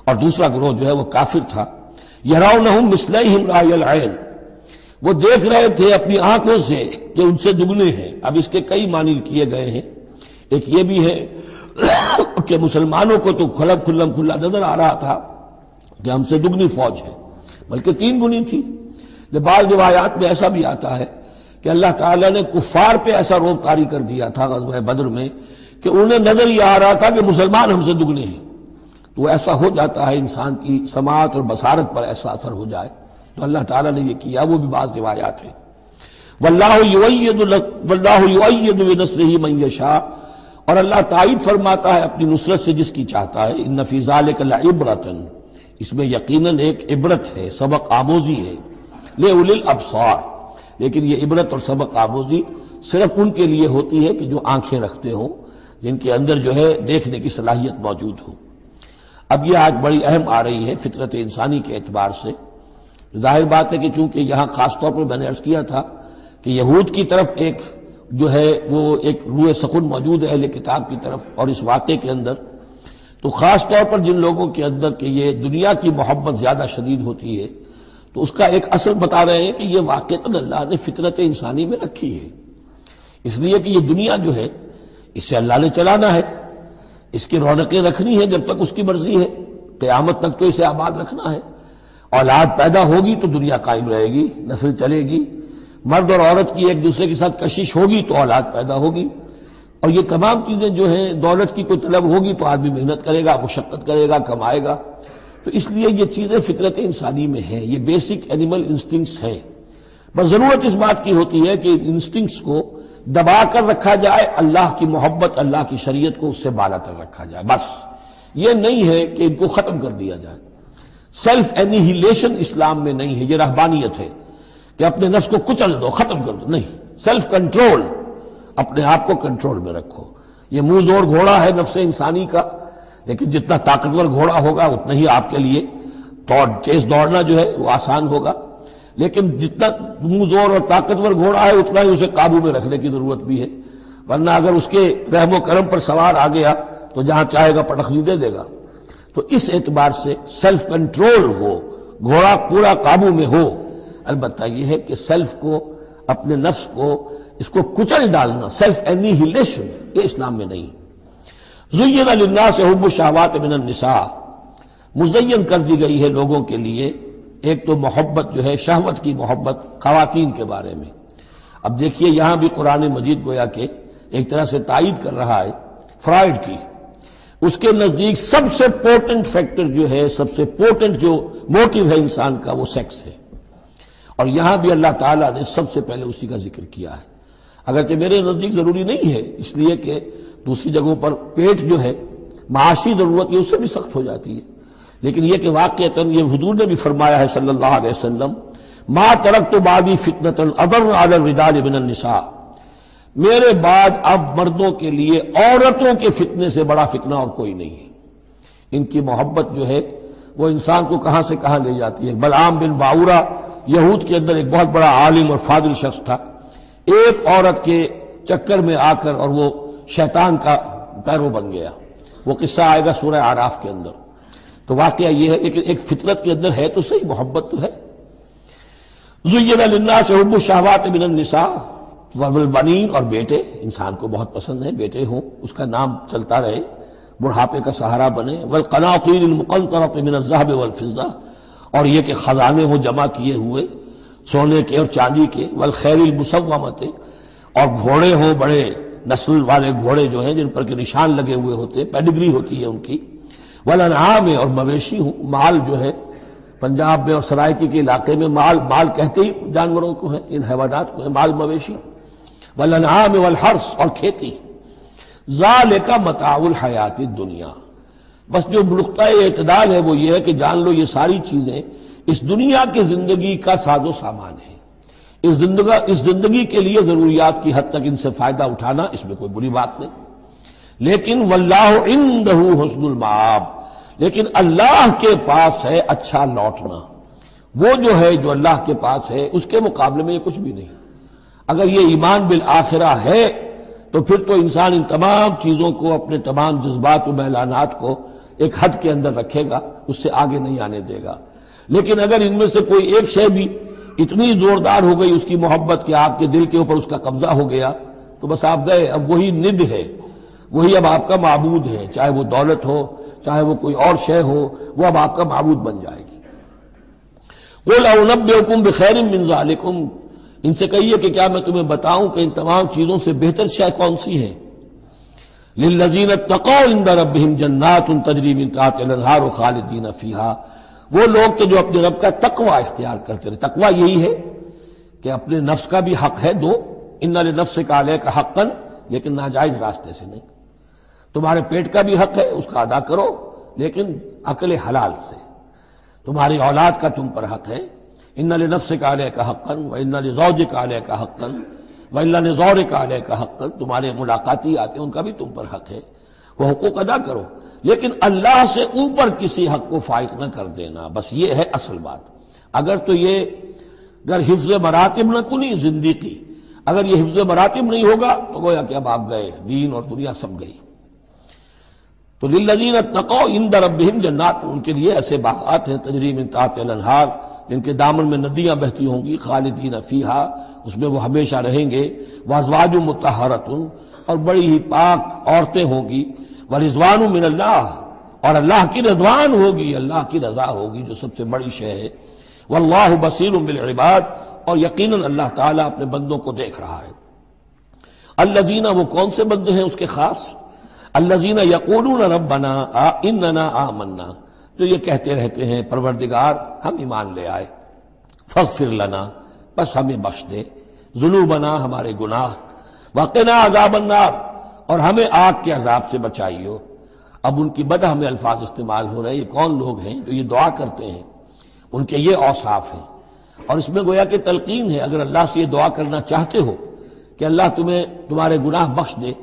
और दूसरा ग्रोह जो है वह काफिर था। यराउ नहम मिसलहिम रायल वो देख रहे थे अपनी आँखों से कि उनसे दुगने हैं। अब इसके कई मानिल किए गए हैं। एक ये भी है <coughs> कि मुसलमानों को तो खलब खुल्लम खुल्ला नज़र आ रहा था कि हमसे दुगनी फौज है, बल्कि तीन गुनी थी। बाद रिवायात में ऐसा भी आता है कि अल्लाह ताला ने कुफार पे ऐसा रोक तारी कर दिया था गजब बद्र में कि उन्हें नज़र ही आ रहा था कि मुसलमान हमसे दुगने हैं। तो ऐसा हो जाता है इंसान की समात और बसारत पर ऐसा असर हो जाए। तो अल्लाह ताला ने यह किया, वो भी बाज रिवायात है। वल्लाहनसर ही मैशा और अल्लाह ताइद फरमाता है अपनी नुसरत से जिसकी चाहता है इन नफीज़ाल इबरतन इसमें यकीनन एक इबरत है, सबक आमोजी है। ले उलिल अबसार। लेकिन ये इबरत और सबक आमोजी सिर्फ़ उनके लिए होती है कि जो आँखें रखते हों। जिनके अंदर जो है देखने की सलाहियत मौजूद हो। अब यह आज बड़ी अहम आ रही है फितरत इंसानी के एतबार से। ज़ाहिर बात है कि चूँकि यहाँ खासतौर पर मैंने अर्ज़ किया था कि यहूद की तरफ़ एक जो है वो एक रूए सकुन मौजूद है अहल किताब की तरफ़ और इस वाक़े के अंदर तो ख़ास तौर पर जिन लोगों के अंदर के ये दुनिया की मोहब्बत ज़्यादा शदीद होती है तो उसका एक असर बता रहे हैं कि ये तो अल्लाह ने फितरत इंसानी में रखी है। इसलिए कि ये दुनिया जो है इसे अल्लाह ने चलाना है। इसकी रौनकें रखनी है जब तक उसकी मर्ज़ी है। क्यामत तक तो इसे आबाद रखना है। औलाद पैदा होगी तो दुनिया कायम रहेगी, नस्ल चलेगी। मर्द और औरत की एक दूसरे के साथ कशिश होगी तो औलाद पैदा होगी। और ये तमाम चीज़ें जो है, दौलत की कोई तलब होगी तो आदमी मेहनत करेगा, मुशक्कत करेगा, कमाएगा। तो इसलिए ये चीज़ें फितरत इंसानी में है। ये बेसिक एनिमल इंस्टिंक्ट्स है। बस ज़रूरत इस बात की होती है कि इंस्टिंक्ट्स को दबा कर रखा जाए, अल्लाह की मोहब्बत, अल्लाह की शरीयत को उससे बाला तर रखा जाए। बस। ये नहीं है कि इनको खत्म कर दिया जाए। सेल्फ एनिहिलेशन इस्लाम में नहीं है, ये रहबानियत है कि अपने नफ्स को कुचल दो, खत्म कर दो। नहीं। सेल्फ कंट्रोल, अपने आप को कंट्रोल में रखो। ये मुँह ज़ोर घोड़ा है नफ्स इंसानी का, लेकिन जितना ताकतवर घोड़ा होगा, उतना ही आपके लिए तेज दौड़ना जो है, वो आसान होगा। लेकिन जितना मुँह और ताकतवर घोड़ा है, उतना ही उसे काबू में रखने की ज़रूरत भी है। वरना अगर उसके रहमो करम पर सवार आ गया तो जहाँ चाहेगा पटखनी दे देगा। तो इस एतबार से सेल्फ कंट्रोल हो, घोड़ा पूरा काबू में हो। अलबत् यह है कि सेल्फ को, अपने नफ्स को, इसको कुचल डालना सेल्फ एनिहिलेशन ये इस्लाम में नहीं। जुयन से हब शहवात मिन निसा। मुजयन कर दी गई है लोगों के लिए एक तो मोहब्बत जो है, शहवत की मोहब्बत खातन के बारे में। अब देखिए, यहाँ भी कुरान मजीद गोया के एक तरह से तायद कर रहा है, फ्राइड की। उसके नज़दीक सबसे पोर्टेंट फैक्टर जो है, सबसे पोर्टेंट जो मोटिव है इंसान का, वो सेक्स है। और यहाँ भी अल्लाह ताला ने सबसे पहले उसी का ज़िक्र किया है। अगरचे मेरे नज़दीक ज़रूरी नहीं है, इसलिए कि दूसरी जगहों पर पेट जो है, माशी ज़रूरत उससे भी सख्त हो जाती है। लेकिन यह कि वाकता ये हजूर ने भी फरमाया है सल्लल्लाहु अलैहि वसल्लम, मा तरक तो बादी आदर रिदाल बिन निसा. मेरे बाद अब मर्दों के लिए औरतों के फितने से बड़ा फितना और कोई नहीं है। इनकी मोहब्बत जो है, वो इंसान को कहाँ से कहाँ ले जाती है। बलआम बिन बाउरा यहूद के अंदर एक बहुत बड़ा आलिम और फादिल शख्स था। एक औरत के चक्कर में आकर और वो शैतान का पैरों बन गया। वो किस्सा आएगा सूर्य आराफ के अंदर। तो वाकया ये है लेकिन एक फितरत के अंदर है तो सही, मोहब्बत तो है। जुयना से और बेटे, इंसान को बहुत पसंद है, बेटे हों, उसका नाम चलता रहे, बुढ़ापे का सहारा बने, वल कनातीन मुकल और ये कि खजाने हो जमा किए हुए, सोने के और चांदी के, वल खैर मुसवमत और घोड़े हों बड़े नस्ल वाले घोड़े जो हैं, जिन पर के निशान लगे हुए होते हैं, पेडिग्री होती है उनकी वल अनाम और मवेशी हूँ, माल जो है, पंजाब में और सरायकी के इलाके में माल माल कहते ही जानवरों को है, इन हैवानात को है, माल मवेशी। वल अनाम वल हर्स और खेती। जाल का मताउल हयाती दुनिया। बस जो नुकता एतदाल है वो ये है कि जान लो ये सारी चीज़ें इस दुनिया की ज़िंदगी का साजो सामान है। इस जिंदगा, इस ज़िंदगी के लिए जरूरियात की हद तक इनसे फ़ायदा उठाना इसमें कोई बुरी बात नहीं। लेकिन वल्लाह इन हसनुल माब लेकिन अल्लाह के पास है अच्छा लौटना। वो जो है, जो अल्लाह के पास है, उसके मुकाबले में ये कुछ भी नहीं। अगर ये ईमान बिल आखिरा है तो फिर तो इंसान इन तमाम चीज़ों को, अपने तमाम जज्बात मैलानात को एक हद के अंदर रखेगा, उससे आगे नहीं आने देगा। लेकिन अगर इनमें से कोई एक शय भी इतनी जोरदार हो गई, उसकी मोहब्बत कि आपके दिल के ऊपर उसका कब्जा हो गया तो बस आप गए, अब वही निध है। वही अब आपका मबूद है, चाहे वो दौलत हो, चाहे वो कोई और शय हो, वो अब आपका मबूद बन जाएगी। कुल अनबुम बखैर मिनजालिकुम इनसे कहिए कि क्या मैं तुम्हें बताऊँ कि इन तमाम चीज़ों से बेहतर शय कौन सी है? लिल्लजीन तको इंदा जन्नात उन तजरीब खालिदीन फीहा। वो लोग के जो अपने रब का तकवा इख्तियार करते रहे तकवा यही है कि अपने नफ्स का भी हक है, दो। इन नफ्स का आलय का हक्कन, लेकिन नाजायज रास्ते से नहीं। तुम्हारे पेट का भी हक है, उसका अदा करो, लेकिन अकल हलाल से। तुम्हारी औलाद का तुम पर हक है। इन नफ्स का आलय का हक्कन, व इन जौज का आलय का हक्कन, व इन जौर का आलय का हक्कन, तुम्हारे मुलाकाती आते उनका भी तुम पर हक है। वह हकूक अदा करो। लेकिन अल्लाह से ऊपर किसी हक को फाइक न कर देना, बस ये है असल बात। अगर तो ये, अगर हिफ्ज मरातब न कुनी ज़िंदगी, अगर ये हिफ्ज मरातब नहीं होगा तो गोया कि अब आप गए, दीन और दुनिया सब गई। तो लिल्लजीन तको इन दरबिम जन्नात। उनके लिए ऐसे बागात हैं तजरीम इंतात अनहार, जिनके दामन में नदियाँ बहती होंगी, खालिदीन फीहा, उसमें वो हमेशा रहेंगे। वाजवाज मुतहरतुन और बड़ी ही पाक औरतें होंगी। व रिजवान मिन अल्लाह, और अल्लाह की रजवान होगी, अल्लाह की रजा होगी, जो सबसे बड़ी शय है। वल्लाह बसीर बिलबाद और यकीन अल्लाह ताला अपने बंदों को देख रहा है। अल्लाजीना, वो कौन से बंदे हैं उसके खास? अल्लाजीना यकून रबना आ इन नना आ मन्ना जो ये कहते रहते हैं, परवरदिगार, हम ईमान ले आए। फिर लना, बस हमें बख्श दे। जुलू बना हमारे गुनाह। वक़ना अजाबन्नार, और हमें आग के अजाब से बचाइयो। अब उनकी बदा हमें अल्फाज इस्तेमाल हो रहे ये कौन लोग हैं जो ये दुआ करते हैं? उनके ये औसाफ हैं। और इसमें गोया कि तलकीन है, अगर अल्लाह से ये दुआ करना चाहते हो कि अल्लाह तुम्हें तुम्हारे गुनाह बख्श दे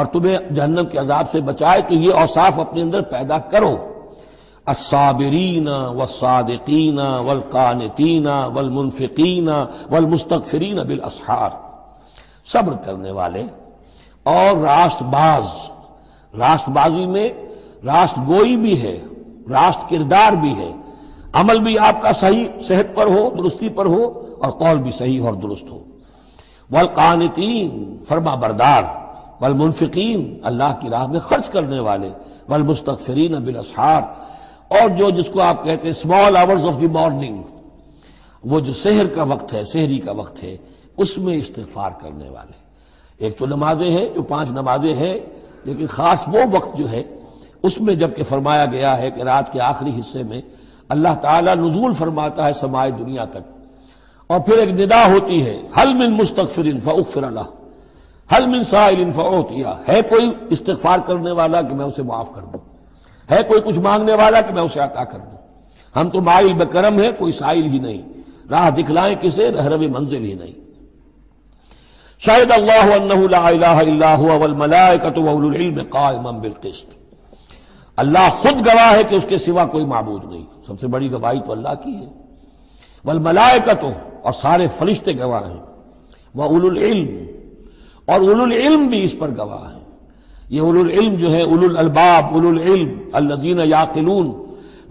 और तुम्हें जहन्नम के अजाब से बचाए तो ये औसाफ अपने अंदर पैदा करो। असाबरीन व सादिकीन वल कानतीन वल मुनफिकीन वल मुस्तफ़रीन बिल असहार सब्र करने वाले और राष्ट्रबाज। राष्ट्रबाजी में राष्ट्र गोई भी है राष्ट्र किरदार भी है। अमल भी आपका सही सेहत पर हो, दुरुस्ती पर हो और कौल भी सही और दुरुस्त हो। वल कानतीन फरमा बरदार वल मुनफिकीन, अल्लाह की राह में खर्च करने वाले, वल मुस्तफ़रीन बिल असहार। और जो जिसको आप कहते हैं small hours of the morning वो जो शहर का वक्त है शहरी का वक्त है, उसमें इस्तफार करने वाले। एक तो नमाजें हैं, जो पाँच नमाजें हैं, लेकिन खास वो वक्त जो है, उसमें जबकि फरमाया गया है कि रात के आखिरी हिस्से में अल्लाह ताला नजूल फरमाता है समाए दुनिया तक। और फिर एक निदा होती है, हल मिन मुस्तफ़िर फ़ुफ़िर हल साइल फ़ोतिया है कोई इस्तफार करने वाला कि मैं उसे माफ़ कर दूँ? है कोई कुछ मांगने वाला कि मैं उसे अता कर दूँ? हम तो माइल बकरम है, कोई साइल ही नहीं। राह दिखलाएँ किसे? रहरवी मंजिल ही नहीं। शायद अल्लाहमलाकतबिलकिस्त अल्लाह खुद गवाह है कि उसके सिवा कोई मबूद नहीं। सबसे बड़ी गवाही तो अल्लाह की है। वल मलायकत और सारे फरिश्ते गवाह हैं। वह उलुल इल्म और उलुल इल्म भी इस पर गवाह है। ये उलुल इल्म जो है, उलुल अलबाब, उलुल इल्म, अल्लजीन याकिलून,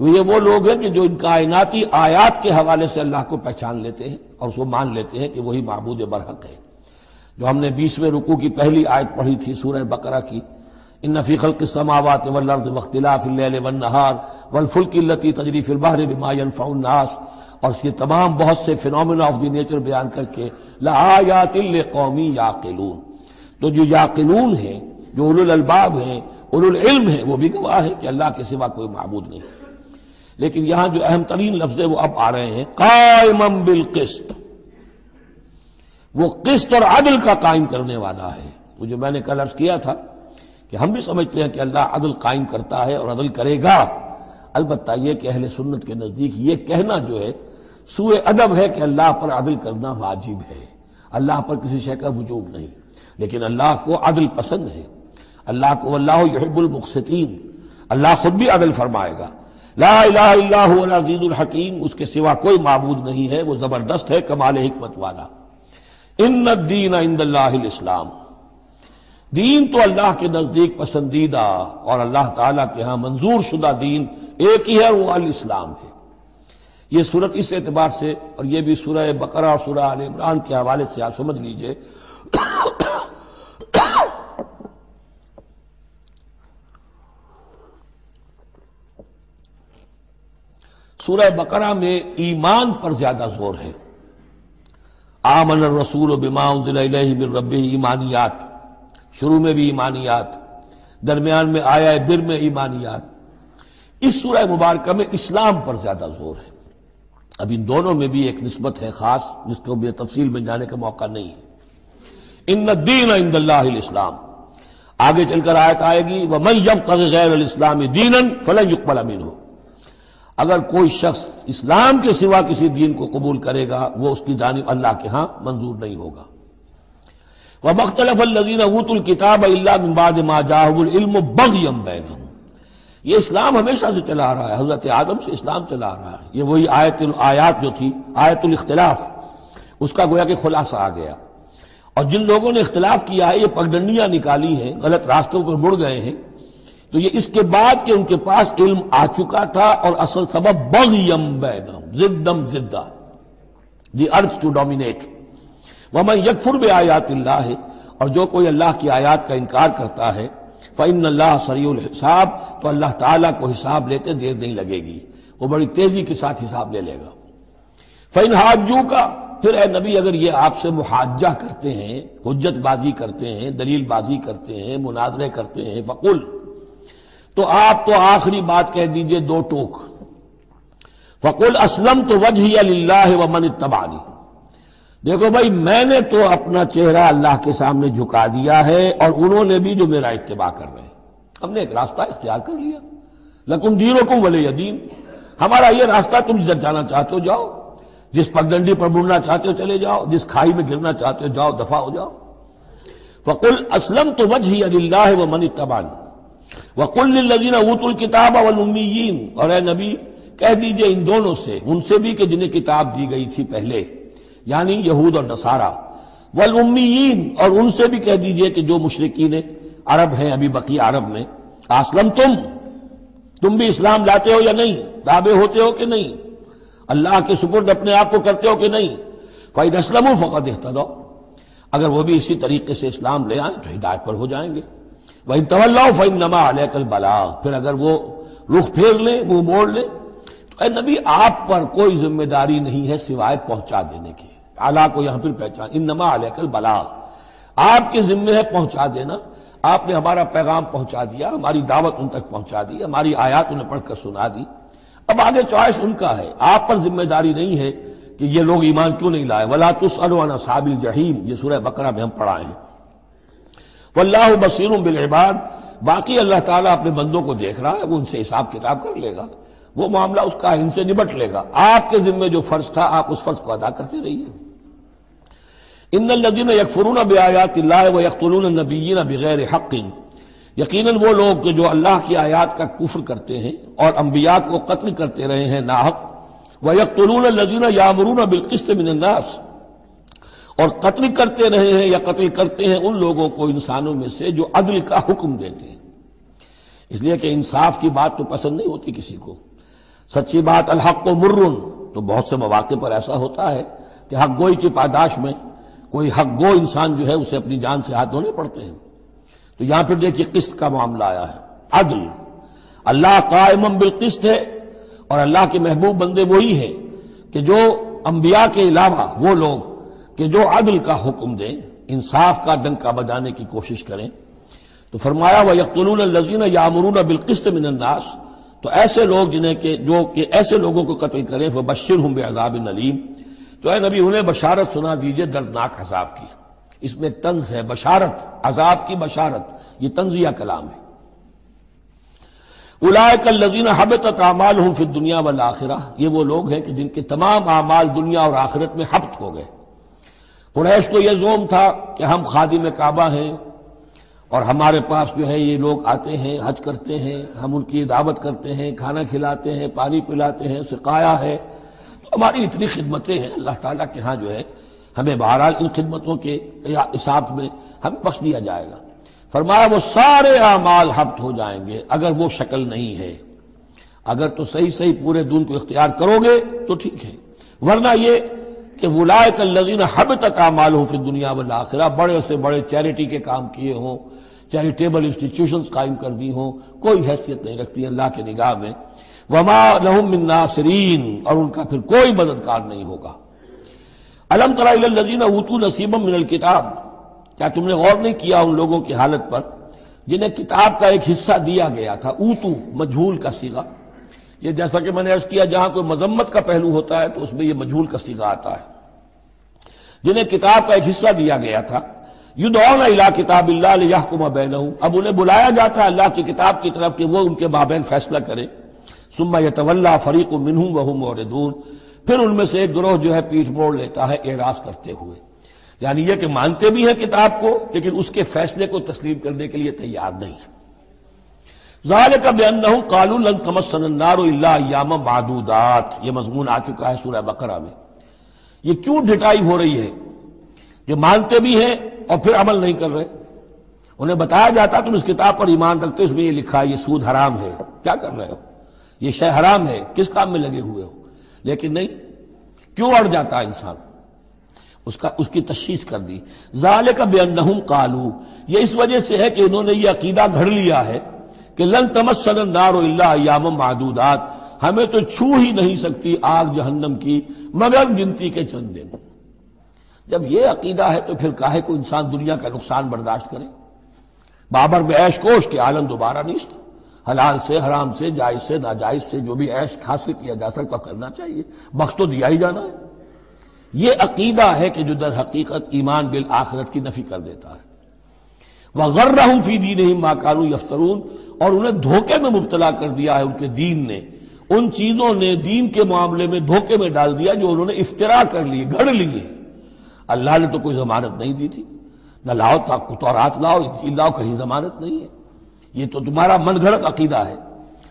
ये वो लोग हैं जो इन कायनाती आयात के हवाले से अल्लाह को पहचान लेते हैं और उसको मान लेते हैं कि वही महबूद बरहक है। जो हमने बीसवें रुकू की पहली आयत पढ़ी थी, सूरह बकरा की इन नफ़ीखल के समावत वल्लर्द वख्तिलाफ़िल्नहार वलफुल की लती तजरी फिलबाहर बिमायनफ़ाउन्नास और उसके तमाम बहुत से फिनमिन ऑफ़ द नेचर बयान करके लायातिल कौमी याकिलून। तो जो याकिलून है, जो उलुल अलबाब हैं, उलुल इल्म है, वो भी गवाह है कि अल्लाह के सिवा कोई मबूद नहीं लेकिन यहाँ जो अहम तरीन लफ्ज है, वो अब आ रहे हैं कायम बिल किस्त। वो किस्त और अदल का कायम करने वाला है। वो जो मैंने कल अर्ज़ किया था कि हम भी समझते हैं कि अल्लाह अदल कायम करता है और अदल करेगा। अलबत् यह कि अहल सुन्नत के नज़दीक ये कहना जो है, सुए अदब है कि अल्लाह पर अदल करना वाजिब है। अल्लाह पर किसी शय का वजूब नहीं। लेकिन अल्लाह को अदल पसंद है। अल्लाह को अल्लाह यहबुलमुखसतीन अल्लाह खुद भी अदल फरमाएगा। लाजीजुल हकीम। उसके सिवा कोई मबूद नहीं है। वो ज़बरदस्त है, कमाल हमत वाला। इन दीन इस्लाम। दीन तो अल्लाह के नज़दीक पसंदीदा और अल्लाह ताला के यहाँ मंजूर शुदा दीन एक ही है वो अल इस्लाम है। ये सूरत इस एतबार से और ये भी सूरह बकरा और सूरह आल इमरान के हवाले से, आप समझ लीजिए। सूरह बकरा में ईमान पर ज़्यादा ज़ोर है। आमन रसूल ईमानियात। शुरू में भी ईमानियात, दरमियान में आया बिर में ईमानियात। इस सूरह मुबारक में इस्लाम पर ज़्यादा ज़ोर है। अब इन दोनों में भी एक नस्बत है खास, जिसको भी तफसील में जाने का मौका नहीं है। इन दीन इन इस्लाम। आगे चलकर आयत आएगी वह मैं यब तक गैर इस्लामी दीनन फलन युकबल अमीन हो अगर कोई शख्स इस्लाम के सिवा किसी दीन को कबूल करेगा, वो उसकी जानिब अल्लाह के यहाँ मंजूर नहीं होगा। वह मख्तलफ लजीन किताब अल्लाबाद बैन ये इस्लाम हमेशा से चला आ रहा है, हज़रत आदम से इस्लाम चला आ रहा है। ये वही आयत आयात जो थी, आयतुल इख्तलाफ, उसका गोया कि खुलासा आ गया। और जिन लोगों ने इख्तलाफ किया है, ये पगडंडियाँ निकाली हैं, गलत रास्तों पर मुड़ गए हैं। तो ये इसके बाद के उनके पास इल्म आ चुका था और असल सबब बगयम बैनम जिद्दम जिद्दा। दी अर्थ टू डोमिनेट वह मैं यकफुर बे आयात अल्लाह है और जो कोई अल्लाह की आयात का इनकार करता है फ़ैन अल्लाह सरील हिसाब तो अल्लाह ताला को हिसाब लेते देर नहीं लगेगी। वो बड़ी तेज़ी के साथ हिसाब ले लेगा। फ़ैन हाजू का फिर ए नबी, अगर ये आपसे मुहाजा करते हैं हजतबाजी करते हैं दलील बाजी करते हैं, मुनाजरे करते हैं, फ़कुल। तो आप तो आखिरी बात कह दीजिए दो टोक। फ़कुल असलम तो वजह व मन तबानी। देखो भाई, मैंने तो अपना चेहरा अल्लाह के सामने झुका दिया है और उन्होंने भी जो मेरा इतबा कर रहे हैं। हमने एक रास्ता इख्तियार कर लिया। लकुम दीनों को वले यदीन हमारा ये रास्ता, तुम जिधर जाना चाहते हो जाओ। जिस पगडंडी पर मुड़ना चाहते हो चले जाओ। जिस खाई में गिरना चाहते हो जाओ, दफ़ा हो जाओ। फ़कुल असलम तो वज ही अल्लाह व मन तबान। वकुल लजीन ऊतुल किताब वलुम्मीन और ए नबी, कह दीजिए इन दोनों से, उनसे भी कि जिन्हें किताब दी गई थी पहले, यानी यहूद और नसारा। वल उम्मीन और उनसे भी कह दीजिए कि जो मुशरकिन अरब हैं, अभी बकी अरब में। आसलम तुम तुम भी इस्लाम लाते हो या नहीं? दावे होते हो कि नहीं? अल्लाह के सुपुर्द अपने आप को करते हो कि नहीं? फ़ैद असलम फ़कत अगर वो भी इसी तरीके से इस्लाम ले आए तो हिदायत पर हो जाएँगे। वही तवल्ला फ़ैन नमा अलकल बलाग। फिर अगर वो रुख फेर ले, मुँह मोड़ ले तो नबी, आप पर कोई ज़िम्मेदारी नहीं है सिवाय पहुँचा देने की। आला को यहाँ पर पहचान इन नमा अलकल बलाग। आपके जिम्मे है, पहुँचा देना। आपने हमारा पैगाम पहुँचा दिया, हमारी दावत उन तक पहुँचा दी, हमारी आयात उन्हें पढ़कर सुना दी। अब आगे चॉइस उनका है, आप पर ज़िम्मेदारी नहीं है कि ये लोग ईमान क्यों नहीं लाए? वला तुसलवाना साबिल जहीम, ये सूर्य बकरा में हम पढ़ाए हैं। वल्लाह बसीर बिलबाद बाकी अल्लाह ताला अपने बंदों को देख रहा है, वो उनसे हिसाब किताब कर लेगा। वो मामला उसका इनसे निबट लेगा। आपके जिम्मे जो फ़र्ज़ था, आप उस फ़र्ज़ को अदा करते रहिए। इन लदीन यकफरून बेआयात व यकतुल नबीन बगैर हक़िन यकीन वो लोग जो अल्लाह की आयात का कुफ्र करते हैं और अम्बिया को कत्ल करते रहे हैं नाहक। व यकतुल लजीन यामरून बिलकिस्त मिनन्नास। और कत्ल करते रहे हैं या कत्ल करते हैं, उन लोगों को इंसानों में से जो अदल का हुक्म देते हैं। इसलिए कि इंसाफ की बात तो पसंद नहीं होती किसी को। सच्ची बात अलहक को मुर्रुन। तो बहुत से मौाक़े पर ऐसा होता है कि हक गोई की पादाश में कोई हक गो इंसान जो है, उसे अपनी जान से हाथ धोने पड़ते हैं। तो यहाँ पर देखिए, किस्त का मामला आया है। अदल। अल्लाह कायम बिलकिस्त है और अल्लाह के महबूब बंदे वही है कि जो अंबिया के अलावा वो लोग कि जो अदल का हुक्म दें, इंसाफ का डंका बजाने की कोशिश करें तो फरमाया वह यकतुल लजीन यामरून बिलकस्त मिनन्नास तो ऐसे लोग जिन्हें के, जो कि ऐसे लोगों को कत्ल करें वह बशर हूँ बेअजाब नलीम तो है नबी, उन्हें बशारत सुना दीजिए, दर्दनाक अजाब की। इसमें तंज है बशारत, अजाब की बशारत, ये तंजिया कलाम है। उलायक लजीन हबत अमाल हूँ फिर दुनिया वाल आखिरा। ये वो लोग हैं कि जिनके तमाम अमाल दुनिया और आखिरत में हब्त हो गए। कुरैश को यह जोम था कि हम खादी में काबा हैं और हमारे पास जो है ये लोग आते हैं, हज करते हैं, हम उनकी दावत करते हैं, खाना खिलाते हैं, पानी पिलाते हैं, सिकाया है। तो हमारी इतनी खिदमतें हैं, अल्लाह ताला के यहाँ जो है, हमें बहरहाल इन खिदमतों के हिसाब में हमें बख्श दिया जाएगा। फरमाया, वो सारे अमाल हफ्त हो जाएँगे, अगर वो शक्ल नहीं है। अगर तो सही सही पूरे दून को इख्तियार करोगे तो ठीक है। वरना ये कि वलाय का लजीन हब तक अमाल हो फिर दुनिया वाला आखिरा। बड़े से बड़े चैरिटी के काम किए हों, चैरिटेबल इंस्टीट्यूशन कायम कर दी हों, कोई हैसियत नहीं रखती, अल्लाह के निगाह में। वमा लहुम नासरीन, और उनका फिर कोई मददगार नहीं होगा। अलम तरा लजीन ऊतू नसीबम मिनल किताब। क्या तुमने गौर नहीं किया उन लोगों की हालत पर, जिन्हें किताब का एक हिस्सा दिया गया था, ऊतू, मजहूल का सीगा? ये जैसा कि मैंने अर्ज़ किया, जहाँ कोई मजम्मत का पहलू होता है तो उसमें यह मजहूल का सीगा आता है। जिन्हें किताब का एक हिस्सा दिया गया था, युदौन इला किताब याहकुमा बैन अब उन्हें बुलाया जाता है अल्लाह की किताब की तरफ़ कि वो उनके बाबेन फैसला करे। सुम्मा ये तवल्ला फरीक मिनहू वहम और फिर उनमें से एक ग्रोह जो है पीठ मोड़ लेता है, एराज करते हुए। यानी यह कि मानते भी हैं किताब को, लेकिन उसके फैसले को तस्लीम करने के लिए तैयार नहीं मादूदात ये मजमून आ चुका है सूर्य बकरा में ये क्यों ढिटाई हो रही है जो मानते भी हैं और फिर अमल नहीं कर रहे उन्हें बताया जाता तुम इस किताब पर ईमान रखते हो उसमें ये लिखा है ये सूद हराम है क्या कर रहे हो ये शह हराम है किस काम में लगे हुए हो लेकिन नहीं क्यों अड़ जाता इंसान उसका उसकी तशीस कर दी जाले का बेअनहुम कालू ये इस वजह से है कि उन्होंने ये अकीदा घड़ लिया है कि लन तमसन नारोयाम मादूदात, हमें तो छू ही नहीं सकती आग जहन्नम की, मगर गिनती के चंद दिन। जब यह अकीदा है तो फिर काहे को इंसान दुनिया का नुकसान बर्दाश्त करे? बाबर में ऐश कोश के आलम दोबारा नहीं हलाल से, हराम से, जायज़ से, नाजायज से जो भी ऐश हासिल किया जा सकता करना चाहिए। बख्श तो दिया ही जाना है। ये अकीदा है कि जो दर हकीकत ईमान बिल आखरत की नफी कर देता है। वह गर्र फ़ी दीन माकानू यफ्तरून और उन्हें धोखे में मुबतला कर दिया है उनके दीन ने। उन चीज़ों ने दीन के मामले में धोखे में डाल दिया जो उन्होंने इफ्तरा कर लिए, घड़ लिए। अल्लाह ने तो कोई जमानत नहीं दी थी। न लाओ तौरात लाओ, इंजील लाओ, कहीं जमानत नहीं है। ये तो तुम्हारा मन घड़त अकीदा है।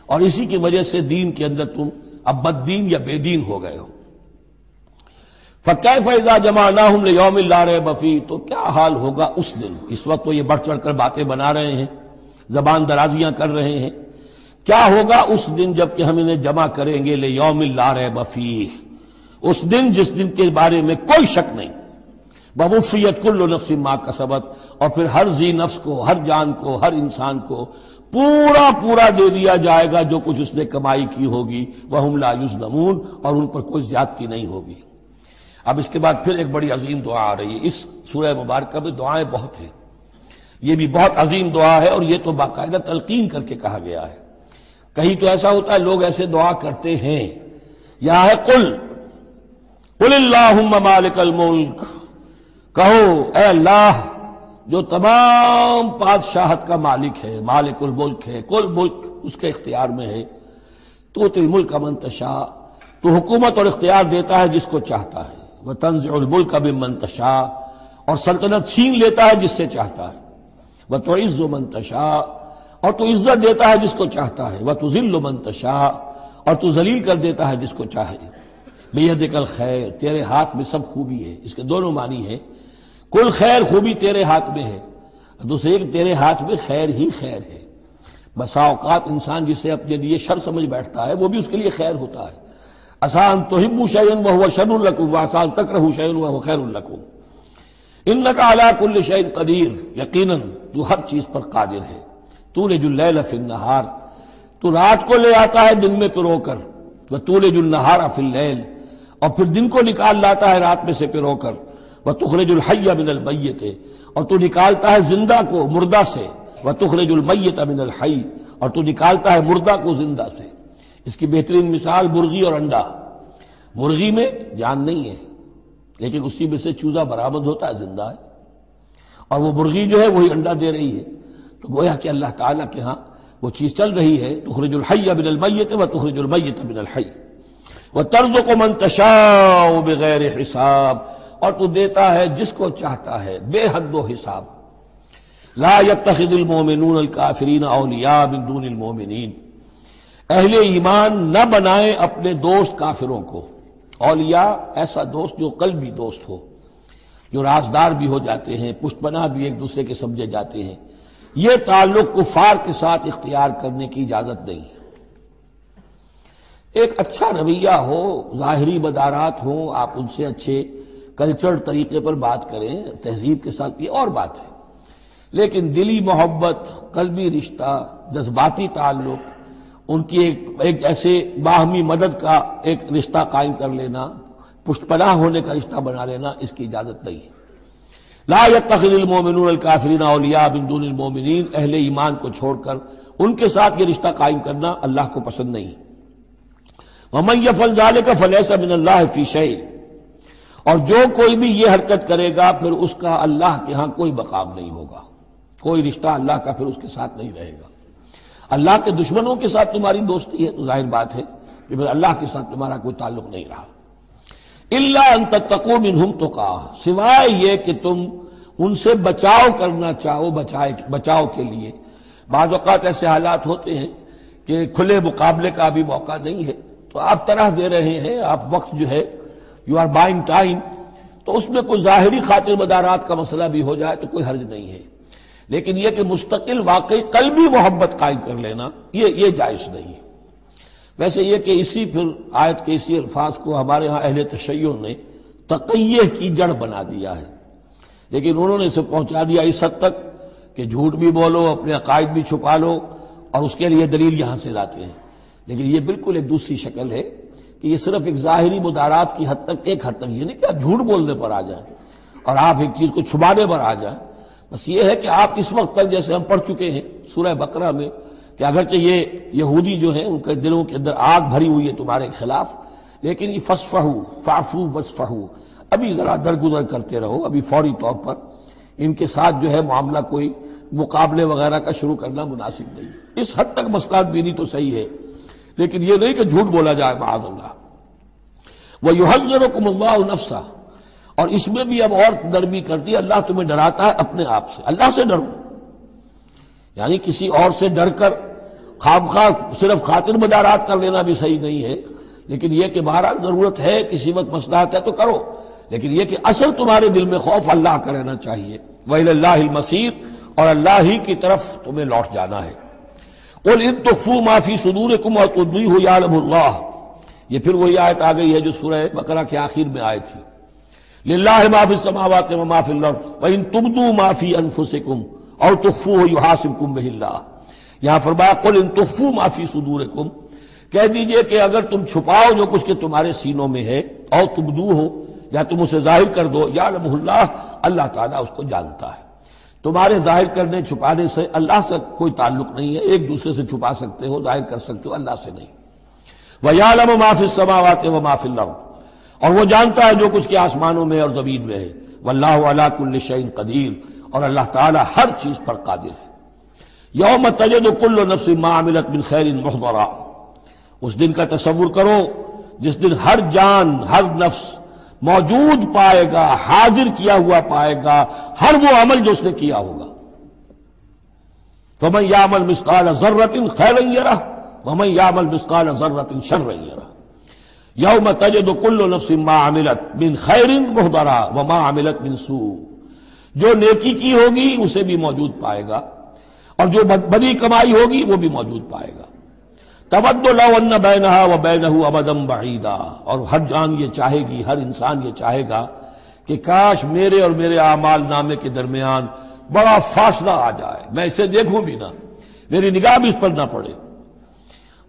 और इसी की वजह से दीन के अंदर तुम अब बददीन या बेदीन हो गए हो। फ़कै फैजा जमा ना हम योम ला रहे बफी तो क्या हाल होगा उस दिन? इस वक्त तो ये बढ़ चढ़ कर बातें बना रहे हैं। जबान दराजियाँ कर रहे हैं। क्या होगा उस दिन जबकि हम इन्हें जमा करेंगे? ले योम ला रहे बफी उस दिन, जिस दिन के बारे में कोई शक नहीं। बवुफियत कुल्लो नफ्सी माँ का सबक और फिर हर जी नफ्स को, हर जान को, हर इंसान को पूरा पूरा दे दिया जाएगा जो कुछ उसने कमाई की होगी। वह हमला युजलमून, और उन पर कोई ज्यादती नहीं होगी। अब इसके बाद फिर एक बड़ी अजीम दुआ आ रही है। इस सूर्य मुबारक में दुआएँ बहुत हैं। ये भी बहुत अजीम दुआ है और ये तो बाकायदा तलकीन करके कहा गया है। कहीं तो ऐसा होता है, लोग ऐसे दुआ करते हैं। यहाँ है कुल कुल मालिकल मुल्क, कहो, ए अल्लाह, जो तमाम बादशाहत का मालिक है, मालिकुल मुल्क है, कुल मुल्क उसके इख्तियार में है। तो तिल मुल्क का मंतशा तो हुकूमत और इख्तियार देता है जिसको चाहता है। वह तंजुल्क का भी मंतशा और सल्तनत छीन लेता है जिससे चाहता है। वह तो इज्ज मंतशा और तू इज़्ज़त देता है जिसको चाहता है। वह तो जिल्ल मंतशा और तू जलील कर देता है जिसको चाहे। बेहद कल खैर, तेरे हाथ में सब खूबी है। इसके दोनों मानी है। कुल खैर खूबी तेरे हाथ में है दूसरे तेरे हाथ में खैर ही खैर है। बसाओकात इंसान जिसे अपने लिए शर समझ बैठता है, वो भी उसके लिए खैर होता है। आसान तो हिब्बू शैन वह हुआ शरुल्लकुम आसान तक रहू शैन वह खैरुल्लकुम इन का शैन कदीर यकीन तू हर चीज़ पर कादिर है। तू ने जुल्लैल फिल नहार, तू रात को ले आता है, दिन में पिरो कर वह तू ने जुल्नहार फिल और फिर दिन को निकाल लाता है, रात में से पिरो कर वह तुखरजुल हैया मिनल मैत और तू निकालता है ज़िंदा को मुर्दा से। वह तुखरजुल मैत मिनल हई और तू निकालता है मुर्दा को ज़िंदा से। इसकी बेहतरीन मिसाल मुर्गी और अंडा। मुर्गी में जान नहीं है। लेकिन उसी में से चूजा बरामद होता है, ज़िंदा है। और वो मुर्गी जो है, वही अंडा दे रही है। तो गोया कि अल्लाह ताला के यहाँ वो चीज़ चल रही है, तुखरजुल हैया बिनल मैत व तुखरजुल मैत बिनल हई वह तर्ज को मन मंतशा बगैर हिसाब। और तू देता है जिसको चाहता है, बेहद हिसाब। ला यतखिदुलमोमिन काफरीन अलिया बिन मोमिन अहले ईमान न बनाए अपने दोस्त काफिरों को। औलिया, ऐसा दोस्त जो कल भी दोस्त हो, जो राजदार भी हो जाते हैं पुष्पना भी एक दूसरे के समझे जाते हैं यह ताल्लुक कुफार के साथ इख्तियार करने की इजाज़त नहीं है। एक अच्छा रवैया हो, ज़ाहरी बदारात हो, आप उनसे अच्छे कल्चर तरीके पर बात करें, तहजीब के साथ, ये और बात है। लेकिन दिली मोहब्बत, कलबी रिश्ता, जज्बाती ताल्लुक उनकी एक एक ऐसे बाहमी मदद का एक रिश्ता कायम कर लेना, पुष्टपनाह होने का रिश्ता बना लेना, इसकी इजाज़त नहीं है। लातखिलमोमिन काफरीन अलिया मोमिन अहले ईमान को छोड़कर उनके साथ ये रिश्ता कायम करना अल्लाह को पसंद नहीं। वमन यफल जाले का फलैसा अल्लाह फ़ीशे और जो कोई भी ये हरकत करेगा, फिर उसका अल्लाह के यहाँ कोई बकाब नहीं होगा। कोई रिश्ता अल्लाह का फिर उसके साथ नहीं रहेगा। अल्लाह के दुश्मनों के साथ तुम्हारी दोस्ती है तो ज़ाहिर बात है कि फिर अल्लाह के साथ तुम्हारा कोई ताल्लुक नहीं रहा। इल्ला तको मिनहुम तो कहा सिवाय ये कि तुम उनसे बचाव करना चाहो, बचाए, बचाव के लिए। अवत ऐसे हालात होते हैं कि खुले मुकाबले का अभी मौका नहीं है। तो आप तरह दे रहे हैं, आप वक्त जो है यू आर बाइंग टाइम तो उसमें कोई जाहिरी खातिर मदारात का मसला भी हो जाए तो कोई हर्ज नहीं है। लेकिन यह कि मुस्तकिल वाकई कल भी मोहब्बत कायम कर लेना, ये ये जायज़ नहीं है। वैसे यह कि इसी फिर आयत के इसी अल्फाज को हमारे यहाँ अहले तशैयों ने तकैय की जड़ बना दिया है। लेकिन उन्होंने इसे पहुँचा दिया इस हद तक कि झूठ भी बोलो, अपने अकायद भी छुपा लो और उसके लिए दलील यहाँ से लाते हैं। लेकिन ये बिल्कुल एक दूसरी शक्ल है कि ये सिर्फ़ एक जाहिरी मुदारात की हद तक, एक हद तक, ये नहीं कि आप झूठ बोलने पर आ जाए और आप एक चीज़ को छुपाने पर आ जाए। बस ये है कि आप इस वक्त तक, जैसे हम पढ़ चुके हैं सूरह बकरा में, कि अगरचे ये यहूदी जो है, उनके दिलों के अंदर आग भरी हुई है तुम्हारे खिलाफ, लेकिन ये फसफहू, फाफू वसफहू, अभी जरा दरगुजर करते रहो, अभी फौरी तौर पर। इनके साथ जो है मामला कोई मुकाबले वगैरह का शुरू करना मुनासिब नहीं इस हद तक मसला बीनी तो सही है। लेकिन यह नहीं कि झूठ बोला जाए माजल्ला वह युहजर नफसा। और इसमें भी अब और नरमी कर दी, अल्लाह तुम्हें डराता है अपने आप से। अल्लाह से डरो। यानी किसी और से डरकर खाम खा सिर्फ़ खातिर मदारात कर लेना भी सही नहीं है। लेकिन यह कि बहरहाल ज़रूरत है, किसी वक्त मसलाहत है तो करो। लेकिन यह कि असल तुम्हारे दिल में खौफ अल्लाह का रहना चाहिए। वही मसीर और अल्लाह ही की तरफ़ तुम्हें लौट जाना है। कुल इन तफू माफ़ी सदूर कुम हो ये फिर वही आयत आ गई है जो सूरह बकरा के आखिर में आई थी। लाह माफ़ी समावत माफ़ी वह इन तुमदू माफ़ी अनफुसकुम और तुफू हो युहासिम कुम बहिल्ला फरमाया, कुल इन तुफू माफ़ी सदूर कुम कह दीजिए कि अगर तुम छुपाओ जो कुछ के तुम्हारे सीनों में है और तुमदू हो, या तुम उसे ज़ाहिर कर दो या अल्लाह ताला उसको जानता है। तुम्हारे ज़ाहिर करने, छुपाने से अल्लाह से कोई ताल्लुक नहीं है। एक दूसरे से छुपा सकते हो, ज़ाहिर कर सकते हो, अल्लाह से नहीं। वह या वयालम माफिस समावत व माफिल और वो जानता है जो कुछ के आसमानों में और ज़मीन में है। वल्लाह कुल्ल शैन कदीर। और अल्लाह ताला हर चीज़ पर कादिर है। यौम तजद कुल्ल नफ्स मामिलत बिन खैर मुहदरा। उस दिन का तस्वुर करो, जिस दिन हर जान, हर नफ्स मौजूद पाएगा, हाजिर किया हुआ पाएगा, हर वो अमल जो उसने किया होगा। तो मैं यामल मिसकाल जर्रतिन खैर वमन यामल मिसकाल जर्रतिन शर्र यौम तजद कुल्लो नफ्सिमा अमिलत बिन खैरिन मुहदरा वमा बिन सू। जो नेकी की होगी, उसे भी मौजूद पाएगा। और जो बदी कमाई होगी, वो भी मौजूद पाएगा। तवद्दुल्ला बैनहा व बैनहू अबदम बहीदा और हर जान ये चाहेगी, हर इंसान ये चाहेगा कि काश मेरे और मेरे आमाल नामे के दरमियान बड़ा फासला आ जाए। मैं इसे देखूँ भी ना। मेरी निगाह भी इस पर ना पड़े।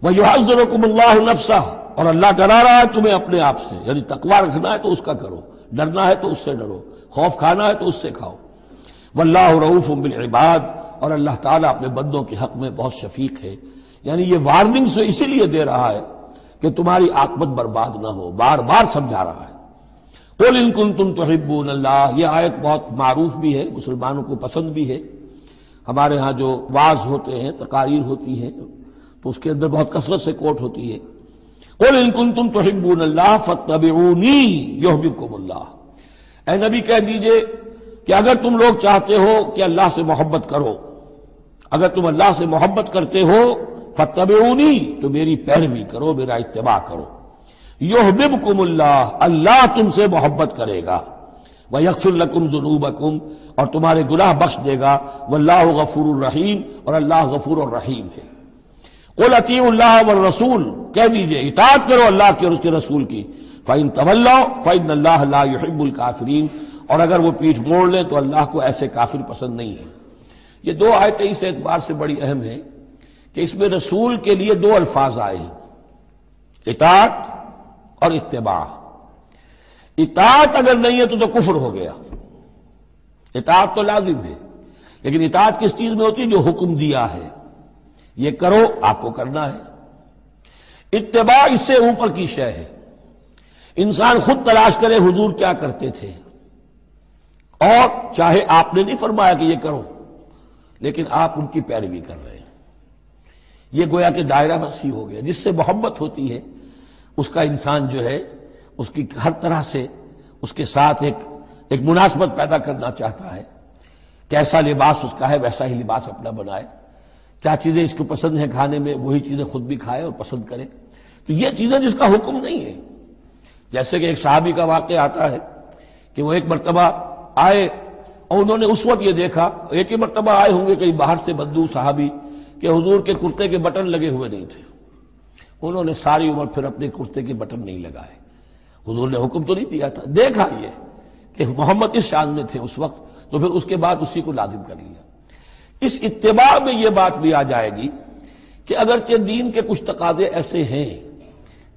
वह युहजरकुमल्लाह नफसा और अल्लाह डरा रहा है तुम्हें अपने आप से। यानी तकवा रखना है तो उसका करो। डरना है तो उससे डरो। खौफ खाना है तो उससे खाओ। वल्लाह रऊफ बिलबाद और अल्लाह ताला अपने बंदों के हक में बहुत शफीक है। यानी ये वार्निंग से इसीलिए दे रहा है कि तुम्हारी आकमत बर्बाद ना हो बार बार समझा रहा है। कुल इनकुन तुम तो अल्लाह ये आयत बहुत मारूफ भी है, मुसलमानों को पसंद भी है। हमारे यहाँ जो वाज होते हैं, तकारीर होती है तो उसके अंदर बहुत कसरत से कोट होती है। कुल इनकुन तुम तो हिब्बून अल्लाह फतबूनी योहबिकुमुल्लाह ए नबी कह दीजिए कि अगर तुम लोग चाहते हो कि अल्लाह से मोहब्बत करो अगर तुम अल्लाह से मोहब्बत करते हो फतबूनी तो मेरी पैरवी करो मेरा इतबा करो योहबिब कुमुल्ला अल्लाह तुमसे मोहब्बत करेगा वह यकफुल्लकुम जुनूबकुम और तुम्हारे गुनाह बख्श देगा वल्लाह गफूर रहीम और अल्लाह गफूर रहीम है कुल अतील्लाह व रसूल। कह दीजिए इतात करो अल्लाह की और उसके रसूल की। फ़ाइन तवल्ला फ़ैन अल्लाहबुल काफरीन। और अगर वो पीठ मोड़ ले तो अल्लाह को ऐसे काफिर पसंद नहीं है। ये दो आयतें इस एतबार से बड़ी अहम है कि इसमें रसूल के लिए दो अल्फाज आए हैं। इतात और इतबा इतात अगर नहीं है तो तो कुफर हो गया। इतात तो लाजिम है। लेकिन इतात किस चीज़ में होती है? जो हुक्म दिया है। ये करो, आपको करना है। इतबा इससे ऊपर की शय है। इंसान खुद तलाश करे, हुजूर क्या करते थे। और चाहे आपने नहीं फरमाया कि ये करो, लेकिन आप उनकी पैरवी कर रहे हैं। ये गोया के दायरा वसी हो गया, जिससे मोहब्बत होती है, उसका इंसान जो है, उसकी हर तरह से उसके साथ एक एक मुनासबत पैदा करना चाहता है। कैसा लिबास उसका है, वैसा ही लिबास अपना बनाए। क्या चीज़ें इसको पसंद है खाने में, वही चीज़ें खुद भी खाए और पसंद करे। तो ये चीज़ें जिसका हुक्म नहीं है। जैसे कि एक साहबी का वाक्य आता है कि वो एक मरतबा आए और उन्होंने उस वक्त ये देखा, एक ही मरतबा आए होंगे कहीं बाहर से बद्दू साहबी के हुजूर के कुर्ते के बटन लगे हुए नहीं थे। उन्होंने सारी उम्र फिर अपने कुर्ते के बटन नहीं लगाए। हुजूर ने हुक्म तो नहीं दिया था। देखा ये कि मोहम्मद इस शान में थे उस वक्त तो फिर उसके बाद उसी को लाजिम कर लिया। इस इत्तेबा में यह बात भी आ जाएगी कि अगरचे दीन के कुछ तकाजे ऐसे हैं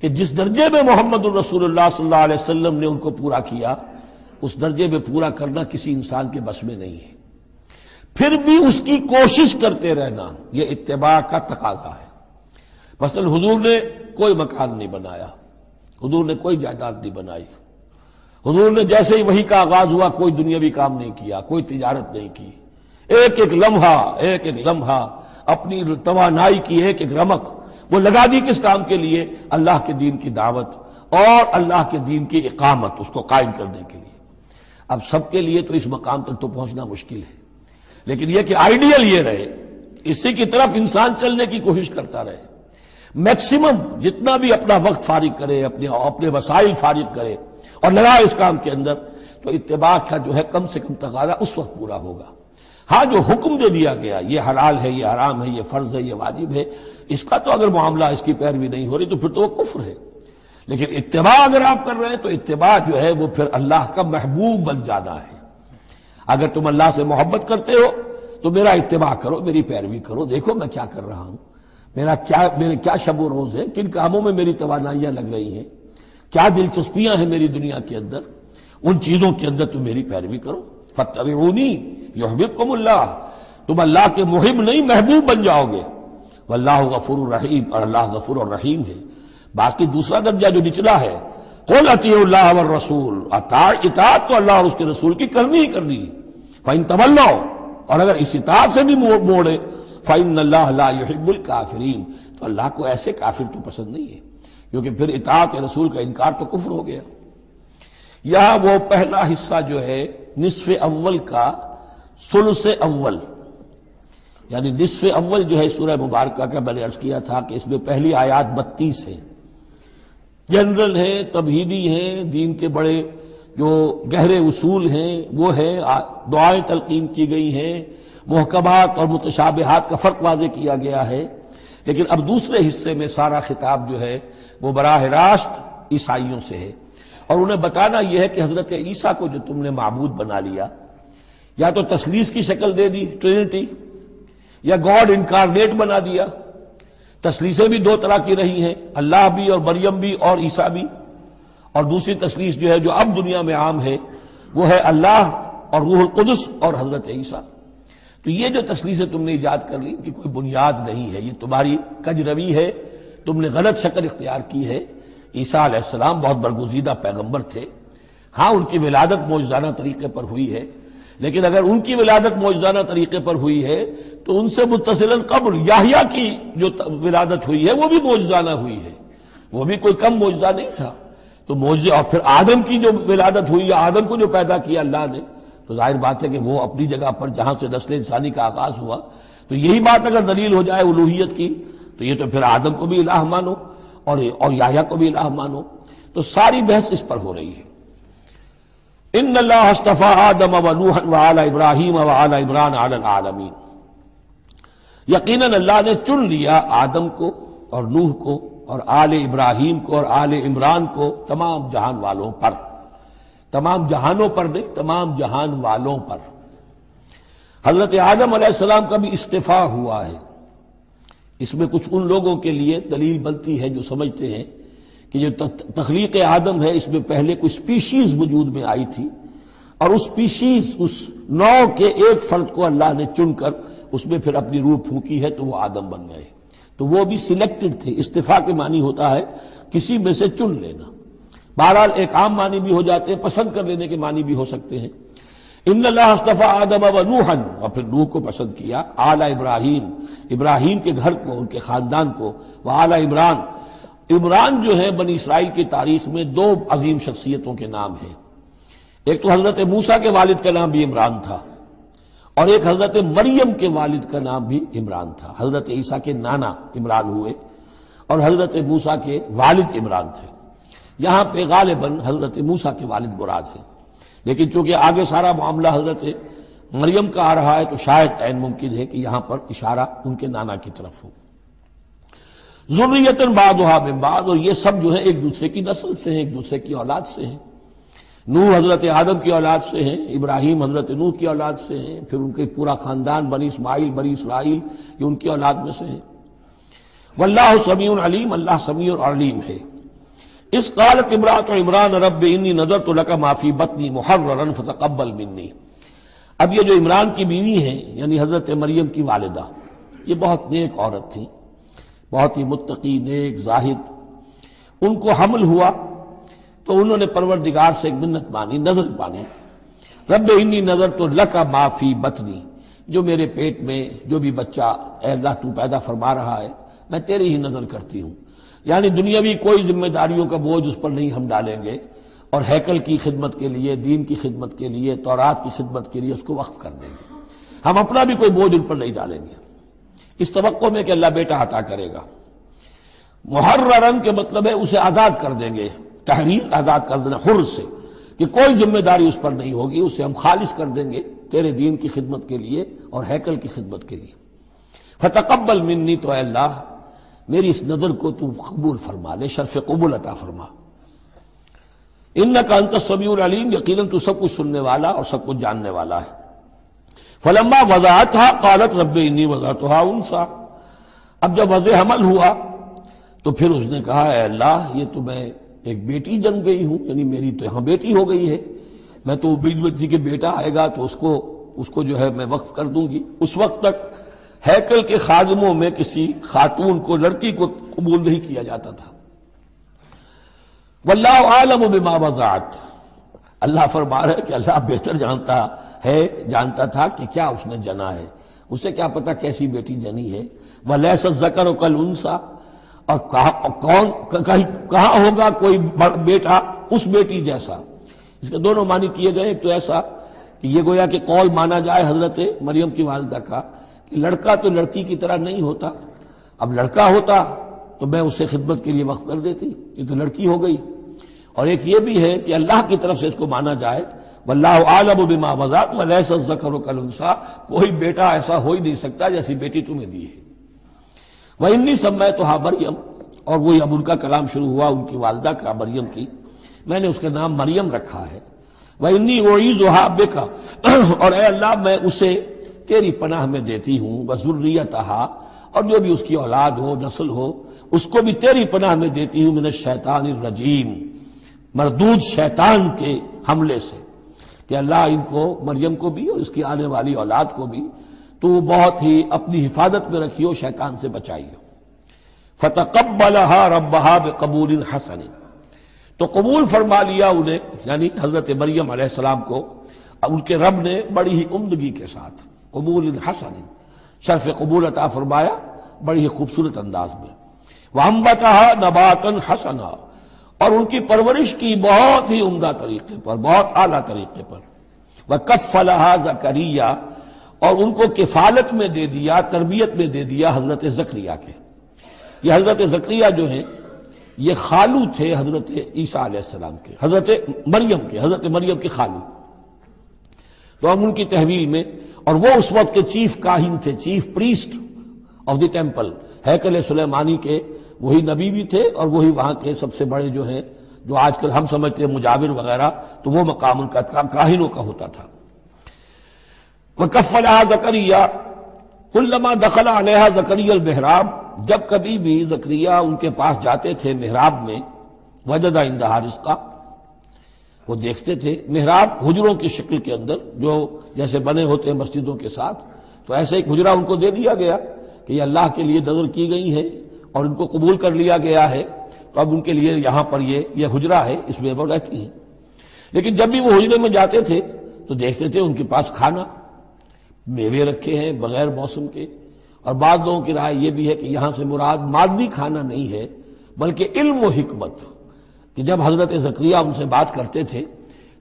कि जिस दर्जे में मोहम्मद रसूलुल्लाह वसल्लम ने उनको पूरा किया, उस दर्जे में पूरा करना किसी इंसान के बस में नहीं है। फिर भी उसकी कोशिश करते रहना यह इतबा का तकाजा है। मसल हजूर ने कोई मकान नहीं बनाया, हजूर ने कोई जायदाद नहीं बनाई। हजूर ने जैसे ही वही का आगाज़ हुआ, कोई दुनियावी काम नहीं किया, कोई तिजारत नहीं की। एक एक लम्हा, एक एक लम्हा, अपनी तोानाई की एक एक रमक, वो लगा दी किस काम के लिए? अल्लाह के दीन की दावत और अल्लाह के दीन की इकामत, उसको कायम करने के लिए। अब सबके लिए तो इस मकाम तक तो पहुँचना मुश्किल है। लेकिन यह कि आइडियल ये रहे, इसी की तरफ़ इंसान चलने की कोशिश करता रहे। मैक्सिमम जितना भी अपना वक्त फारिग करे, अपने अपने वसाइल फारिग करे और लगा इस काम के अंदर तो इतबा का जो है कम से कम तकाजा उस वक्त पूरा होगा। हाँ जो हुक्म दे दिया गया, ये हलाल है, ये हराम है, ये फ़र्ज़ है, ये वाजिब है, इसका तो अगर मामला, इसकी पैरवी नहीं हो रही तो फिर तो वो कुफ्र है। लेकिन इतबा अगर आप कर रहे हैं तो इतबा जो है, वो फिर अल्लाह का महबूब बन जाना है। अगर तुम अल्लाह से मोहब्बत करते हो तो मेरा इतबा करो, मेरी पैरवी करो, देखो मैं क्या कर रहा हूँ। मेरा क्या, मेरे क्या शब रोज है, किन कामों में मेरी तोानाइयाँ लग रही हैं, क्या दिलचस्पियाँ हैं मेरी दुनिया के अंदर, उन चीज़ों के अंदर तुम मेरी पैरवी करो। फतबूनी युहबिबकुमुल्लाह तुम अल्लाह के मुहिब नहीं महबूब बन जाओगे। अल्लाह गफुर रहीम, और अल्लाह गफुर और रहीम है। बाकी दूसरा दर्जा जो निचला है, कुल अतील्लाह रसूल। इतात तो अल्लाह और उसके रसूल की करनी ही करनी फाइन तवल्लो, और अगर इस इतात से भी मोड़े फाइन अल्लाहबुल काफरीन। तो अल्लाह को ऐसे काफिर तो पसंद नहीं है, क्योंकि फिर इतात रसूल का इनकार तो कुफर हो गया। यह वो पहला हिस्सा जो है निसफ अव्वल का सुल से अव्वल। यानी निसफ अव्वल जो है सूर्य मुबारक का मैंने अर्ज़ किया था कि इसमें पहली आयात बत्तीस है। जनरल है, तबहीदी हैं, दीन के बड़े जो गहरे उसूल हैं, वो है दुआएँ तलकीन की गई हैं, महकमात और मुतशाबहात का फ़र्क वाजे किया गया है। लेकिन अब दूसरे हिस्से में सारा खिताब जो है, वो बराह रास्त ईसाइयों से है। और उन्हें बताना यह है कि हज़रत ईसा को जो तुमने महबूद बना लिया, या तो तसलीस की शक्ल दे दी, ट्रिनिटी, या गॉड इनकारनेट बना दिया। तसलीसें भी दो तरह की रही हैं, अल्लाह भी और मरियम भी और ईसा भी। और दूसरी तसलीस जो है, जो अब दुनिया में आम है, वो है अल्लाह और रूहुल कुदस और हज़रत ईसा। तो ये जो तसलीसें तुमने ईजाद कर ली कि कोई बुनियाद नहीं है। ये तुम्हारी कजरवी है, तुमने गलत शक्ल इख्तियार की है। ईसा सलाम बहुत बरगुजीदा पैगंबर थे। हाँ उनकी विलादत मौजाना तरीके पर हुई है, लेकिन अगर उनकी विलादत मौजाना तरीके पर हुई है तो उनसे मुतसिलन कबल याहिया की जो विलादत हुई है, वो भी मौजाना हुई है। वो भी कोई कम मौजा नहीं था। तो मौजे, और फिर आदम की जो विलादत हुई या आदम को जो पैदा किया अल्लाह ने तो ज़ाहिर बात है कि वो अपनी जगह पर जहाँ से नस्ल इंसानी का आगाज़ हुआ तो यही बात अगर दलील हो जाए उलूहियत की तो ये तो फिर आदम को भी इलाह मानो। और और याया को भी इलाह मानो। तो सारी बहस इस पर हो रही है। इन अल्लाफा आदम वनूहन व आला इब्राहिम व आला इमरान आलमीन। यकीन अल्लाह ने चुन लिया आदम को और नूह को और आल इब्राहिम को और आल इमरान को तमाम जहान वालों पर। तमाम जहानों पर नहीं, तमाम जहान वालों पर। हज़रत आदम का भी इस्तीफा हुआ है। इसमें कुछ उन लोगों के लिए दलील बनती है जो समझते हैं कि जो तखलीक आदम है, इसमें पहले कोई स्पीशीज वजूद में आई थी और उस स्पीशीज उस नौ के एक फर्द को अल्लाह ने चुनकर उसमें फिर अपनी रूह फूकी है तो वो आदम बन गए। तो वो भी सिलेक्टेड थे। इस्तीफा के मानी होता है, किसी में से चुन लेना। बहरहाल, एक आम मानी भी हो जाते हैं, पसंद कर लेने के मानी भी हो सकते हैं। इन आदम व नूहन। और फिर नूह को पसंद किया, आला इब्राहिम। इब्राहिम के घर को, उनके खानदान को, व आला इमरान। इमरान जो है, बनी इसराइल की तारीख में दो अजीम शख्सियतों के नाम हैं। एक तो हज़रत मूसा के वालिद का नाम भी इमरान था, और एक हज़रत मरियम के वालिद का नाम भी इमरान था। हज़रत ईसा के नाना इमरान हुए, और हज़रत मूसा के वालिद इमरान थे। यहाँ पे गालिबन हज़रत मूसा के वालिद मुराद है। लेकिन चूँकि आगे सारा मामला हज़रत मरियम का आ रहा है तो शायद ऐन मुमकिन है कि यहाँ पर इशारा उनके नाना की तरफ़ हो। जुर्रियतन बाद में बाद, और ये सब जो है एक दूसरे की नस्ल से है, एक दूसरे की औलाद से है। नूह हज़रत आदम की औलाद से हैं, इब्राहिम हज़रत नूह की औलाद से हैं, फिर उनके पूरा खानदान, बनी इसमाइल, बनी इसराइल, ये उनकी औलाद में से हैं। वल्लाह समी अलीम, अल्लाह समी और अलीम है। इस कालत इमरात इमरान रब इन्नी नज़र तो लका माफ़ी बतनी मुहर्रन फतकबल मिन्नी। अब ये जो इमरान की बीवी है, यानी हज़रत मरियम की वालदा, ये बहुत नेक औरत थी, बहुत ही मुतकी नेक, जाहिद। उनको हमल हुआ तो उन्होंने परवरदिगार से एक मिन्नत मानी, नज़र पानी रब इन्नी नज़र तो लका माफ़ी बतनी, जो मेरे पेट में, जो भी बच्चा अल्लाह तू पैदा फरमा रहा है, मैं तेरी ही नज़र करती हूँ। यानी दुनियावी कोई जिम्मेदारियों का बोझ उस पर नहीं हम डालेंगे। और हैकल की खिदमत के लिए, दीन की खिदमत के लिए, तौरात की खिदमत के लिए उसको वक्त कर देंगे। हम अपना भी कोई बोझ उन पर नहीं डालेंगे। इस तवक्को में कि अल्लाह बेटा अता करेगा। मुहर्रन के मतलब है उसे आज़ाद कर देंगे। तहरीर आज़ाद कर देना हुर से कि कोई ज़िम्मेदारी उस पर नहीं होगी, उसे हम खालिश कर देंगे तेरे दीन की खिदमत के लिए और हैकल की खिदमत के लिए। फतकबल मिन्नी तो अल्लाह मेरी इस नज़र को तू कबूल फरमा, ले शर्फ कबूल अता फरमा। इन का अंत समीउल अलीम यकीन तू सब कुछ सुनने वाला और सब कुछ जानने वाला है। फलम्मा वजात हा कालत रब इन्नी वजात हा उनसा। अब जब वज हमल हुआ तो फिर उसने कहा अल्लाह, ये तो मैं एक बेटी जन्म गई हूँ, यानी मेरी तो यहाँ बेटी हो गई है। मैं तो बीज बच्ची के बेटा आएगा तो उसको उसको जो है मैं वक्फ कर दूँगी। उस वक्त तक हैकल के खादमों में किसी खातून को, लड़की को कबूल नहीं किया जाता था। वल्लाह आलम बिमावजात अल्लाह फरमा रहे कि अल्लाह बेहतर जानता है, जानता था कि क्या उसने जना है। उसे क्या पता कैसी बेटी जनी है। वह लैस जकर कल उनसा। और कहा कौन, कहीं, कहा होगा कोई बेटा उस बेटी जैसा? इसके दोनों मानी किए गए। एक तो ऐसा कि ये गोया कि कौल माना जाए हज़रत मरियम की वालदा का। कि लड़का तो लड़की की तरह नहीं होता। अब लड़का होता तो मैं उससे खिदमत के लिए वक्त कर देती, ये तो लड़की हो गई। और एक ये भी है कि अल्लाह की तरफ़ से इसको माना जाए, वल्लाह आलम बिमा कोई बेटा ऐसा हो ही नहीं सकता जैसी बेटी तुम्हें दी है। वह इन्नी सब मैं तो हा मरियम, और वही अब उनका कलाम शुरू हुआ, उनकी वालदा का मरियम की। मैंने उसका नाम मरियम रखा है। वह इन्नी वही जुहाबे का और अल्लाह मैं उसे तेरी पनाह में देती हूँ वजुर्रियत और जो भी उसकी औलाद हो, नस्ल हो, उसको भी तेरी पनाह में देती हूँ मैंने शैतान रजीम, मरदूद शैतान के हमले से, कि अल्लाह इनको, मरियम को भी, और इसकी आने वाली औलाद को भी तो बहुत ही अपनी हिफाजत में रखियो, शैतान से बचाइयो। फतकबलहा रबहा कबूल हसन। तो कबूल फरमा लिया उन्हें, यानी हज़रत मरियम को उनके रब ने बड़ी ही उमदगी के साथ। कबूल हसन। शर्फ कबूल अता फरमाया, बड़ी ही खूबसूरत अंदाज में। वहम्बता नबातन हसना। और उनकी परवरिश की बहुत ही उमदा तरीके पर, बहुत आला तरीके पर। वह कफ़लहा जकरिया। और उनको किफालत में दे दिया, तरबियत में दे दिया हज़रत जक्रिया के। ये हज़रत जक्रिया जो है, ये खालू थे हज़रत ईसा के, हज़रत मरियम के, हज़रत मरियम के खालू। तो हम उनकी तहवील में, और वो उस वक्त के चीफ काहिन थे, chief priest of the temple हैकल सुलेमानी के, वही नबी भी थे, और वही वहाँ के सबसे बड़े जो है, जो आजकल हम समझते हैं मुजाविर वगैरह तो वो मकाम उनका काहिनों का होता था। वह कफ़ला जकरिया, कुल्लमा दखल अलहा जकरियल मेहराब, जब कभी भी जकरिया उनके पास जाते थे मेहराब में, वजदा इंदहा रिश्ता वो देखते थे, मेहराब हुजरों की शक्ल के अंदर, जो जैसे बने होते हैं मस्जिदों के साथ तो ऐसे एक हुजरा उनको दे दिया गया कि अल्लाह के लिए नज़र की गई है और उनको कबूल कर लिया गया है तो अब उनके लिए यहाँ पर ये ये हुजरा है, इसमें वो रहती हैं। लेकिन जब भी वो हुजरे में जाते थे तो देखते थे उनके पास खाना, मेवे रखे हैं बगैर मौसम के, और बाद लोगों की राय यह भी है कि यहाँ से मुराद मादी खाना नहीं है, बल्कि इल्म हिकमत। कि जब हज़रत जक्रिया उनसे बात करते थे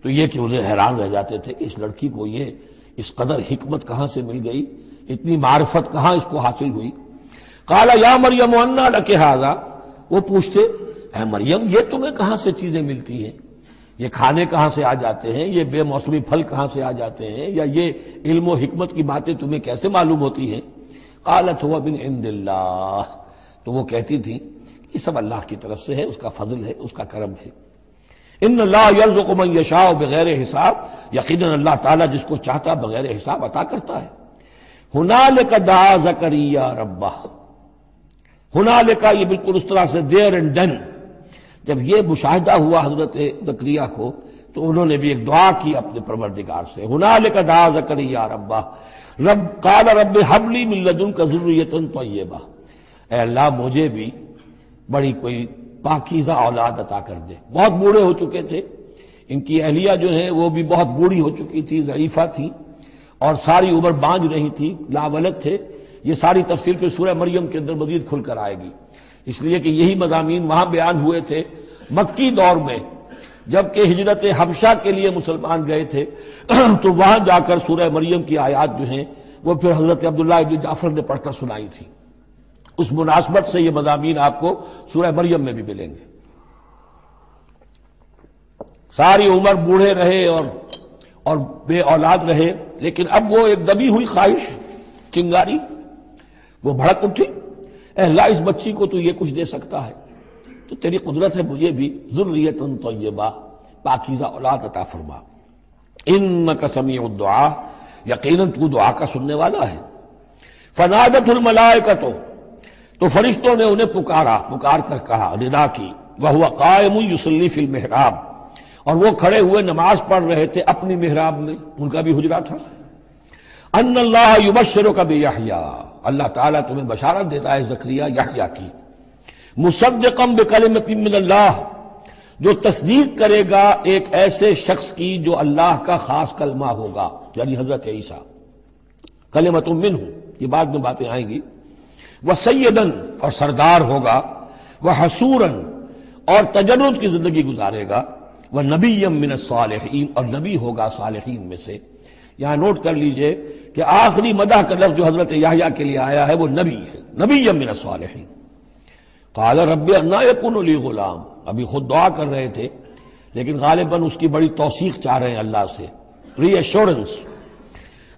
तो ये कि उन्हें हैरान रह जाते थे कि इस लड़की को ये, इस कदर हिकमत कहाँ से मिल गई, इतनी मार्फत कहाँ इसको हासिल हुई। काला, या मरियम, अन्ना लके हाजा? वो पूछते, है मरियम, ये तुम्हें कहाँ से चीज़ें मिलती हैं? ये खाने कहाँ से आ जाते हैं? ये बेमौसमी फल कहाँ से आ जाते हैं? या ये इल्म हिकमत की बातें तुम्हें कैसे मालूम होती हैं? कालत हुआ बिन इंदिल्ला तो वो कहती थी ये सब अल्लाह की तरफ़ से है, उसका फजल है, उसका करम है। इन यर्जुकमन यशाओ बगैर हिसाब यकीन अल्लाह ताला जिसको चाहता बगैर हिसाब अता करता है। हुनाल का दा जकरिया रब्बा हुनाल का ये बिल्कुल उस तरह से देर एंड डन। जब ये मुशाहिदा हुआ हज़रत जक्रिया को तो उन्होंने भी एक दुआ की अपने परवरदिगार से। हुनाल का दा जकरिया रब्बा रब, काल रब हबली मिल्लदुन का जरूरियतन तो ये अल्लाह, मुझे भी बड़ी कोई पाकिजा औलाद अता कर दे। बहुत बूढ़े हो चुके थे। इनकी अहलिया जो है, वो भी बहुत बूढ़ी हो चुकी थी जईफा थी और सारी उम्र बांझ रही थी, लावलत थे। ये सारी तफसील फिर सूर्य मरियम के अंदर मजीद खुलकर आएगी। इसलिए कि यही मजामी वहाँ बयान हुए थे, मक्की दौर में, जबकि हिजरत हबशा के लिए मुसलमान गए थे। <clears throat> तो वहाँ जाकर सूर्य मरियम की आयात जो है, वो फिर हज़रत अब्दुल्ला जाफ़र ने पढ़कर सुनाई थी। उस मुनासबत से ये मजामी आपको सूर्य मरियम में भी मिलेंगे। सारी उम्र बूढ़े रहे और और बे औलाद रहे, लेकिन अब वो एक दबी हुई ख्वाहिश, चिंगारी, वो भड़क उठी अल्लाह, इस बच्ची को तो ये कुछ दे सकता है? तो तेरी कुदरत है मुझे भी जुर्रियत तय्यबा, पाकिजा औलाद अता फरमा। इन कसमी दुआ यकीन तू दुआ का सुनने वाला है। फनादत मलाय का तो तो फरिश्तों ने उन्हें पुकारा, पुकार कर कहा, निदा की। वह हुआ कायम युसली फिल मेहराब। और वो खड़े हुए नमाज़ पढ़ रहे थे अपनी मेहराब में। उनका भी हुजरा था। अल्लाह युबशरों का भी याहिया। अल्लाह ताला तुम्हें बशारत देता है जक्रिया याहिया की। मुसद्दकम बेकलमतिल्लाह जो तस्दीक करेगा एक ऐसे शख्स की जो अल्लाह का खास कलमा होगा, यानी हज़रत ईसा। कलमत मिन हूँ ये बाद में बातें आएँगी। वह सैदन और सरदार होगा, वह हसूरन और तजरुद की ज़िंदगी गुजारेगा, वह नबीयम मिन सालहीन और नबी होगा सालहीन में से। यहाँ नोट कर लीजिए कि आखिरी मदह का लफ्ज जो हज़रत याहिया के लिए आया है, वो नबी है, नबीयम मिन सालहीन। काल रब अन्ना गुलाम। अभी खुद दुआ कर रहे थे, लेकिन गालिबन उसकी बड़ी तोसीक चाह रहे हैं अल्लाह से। रीएश्योरेंस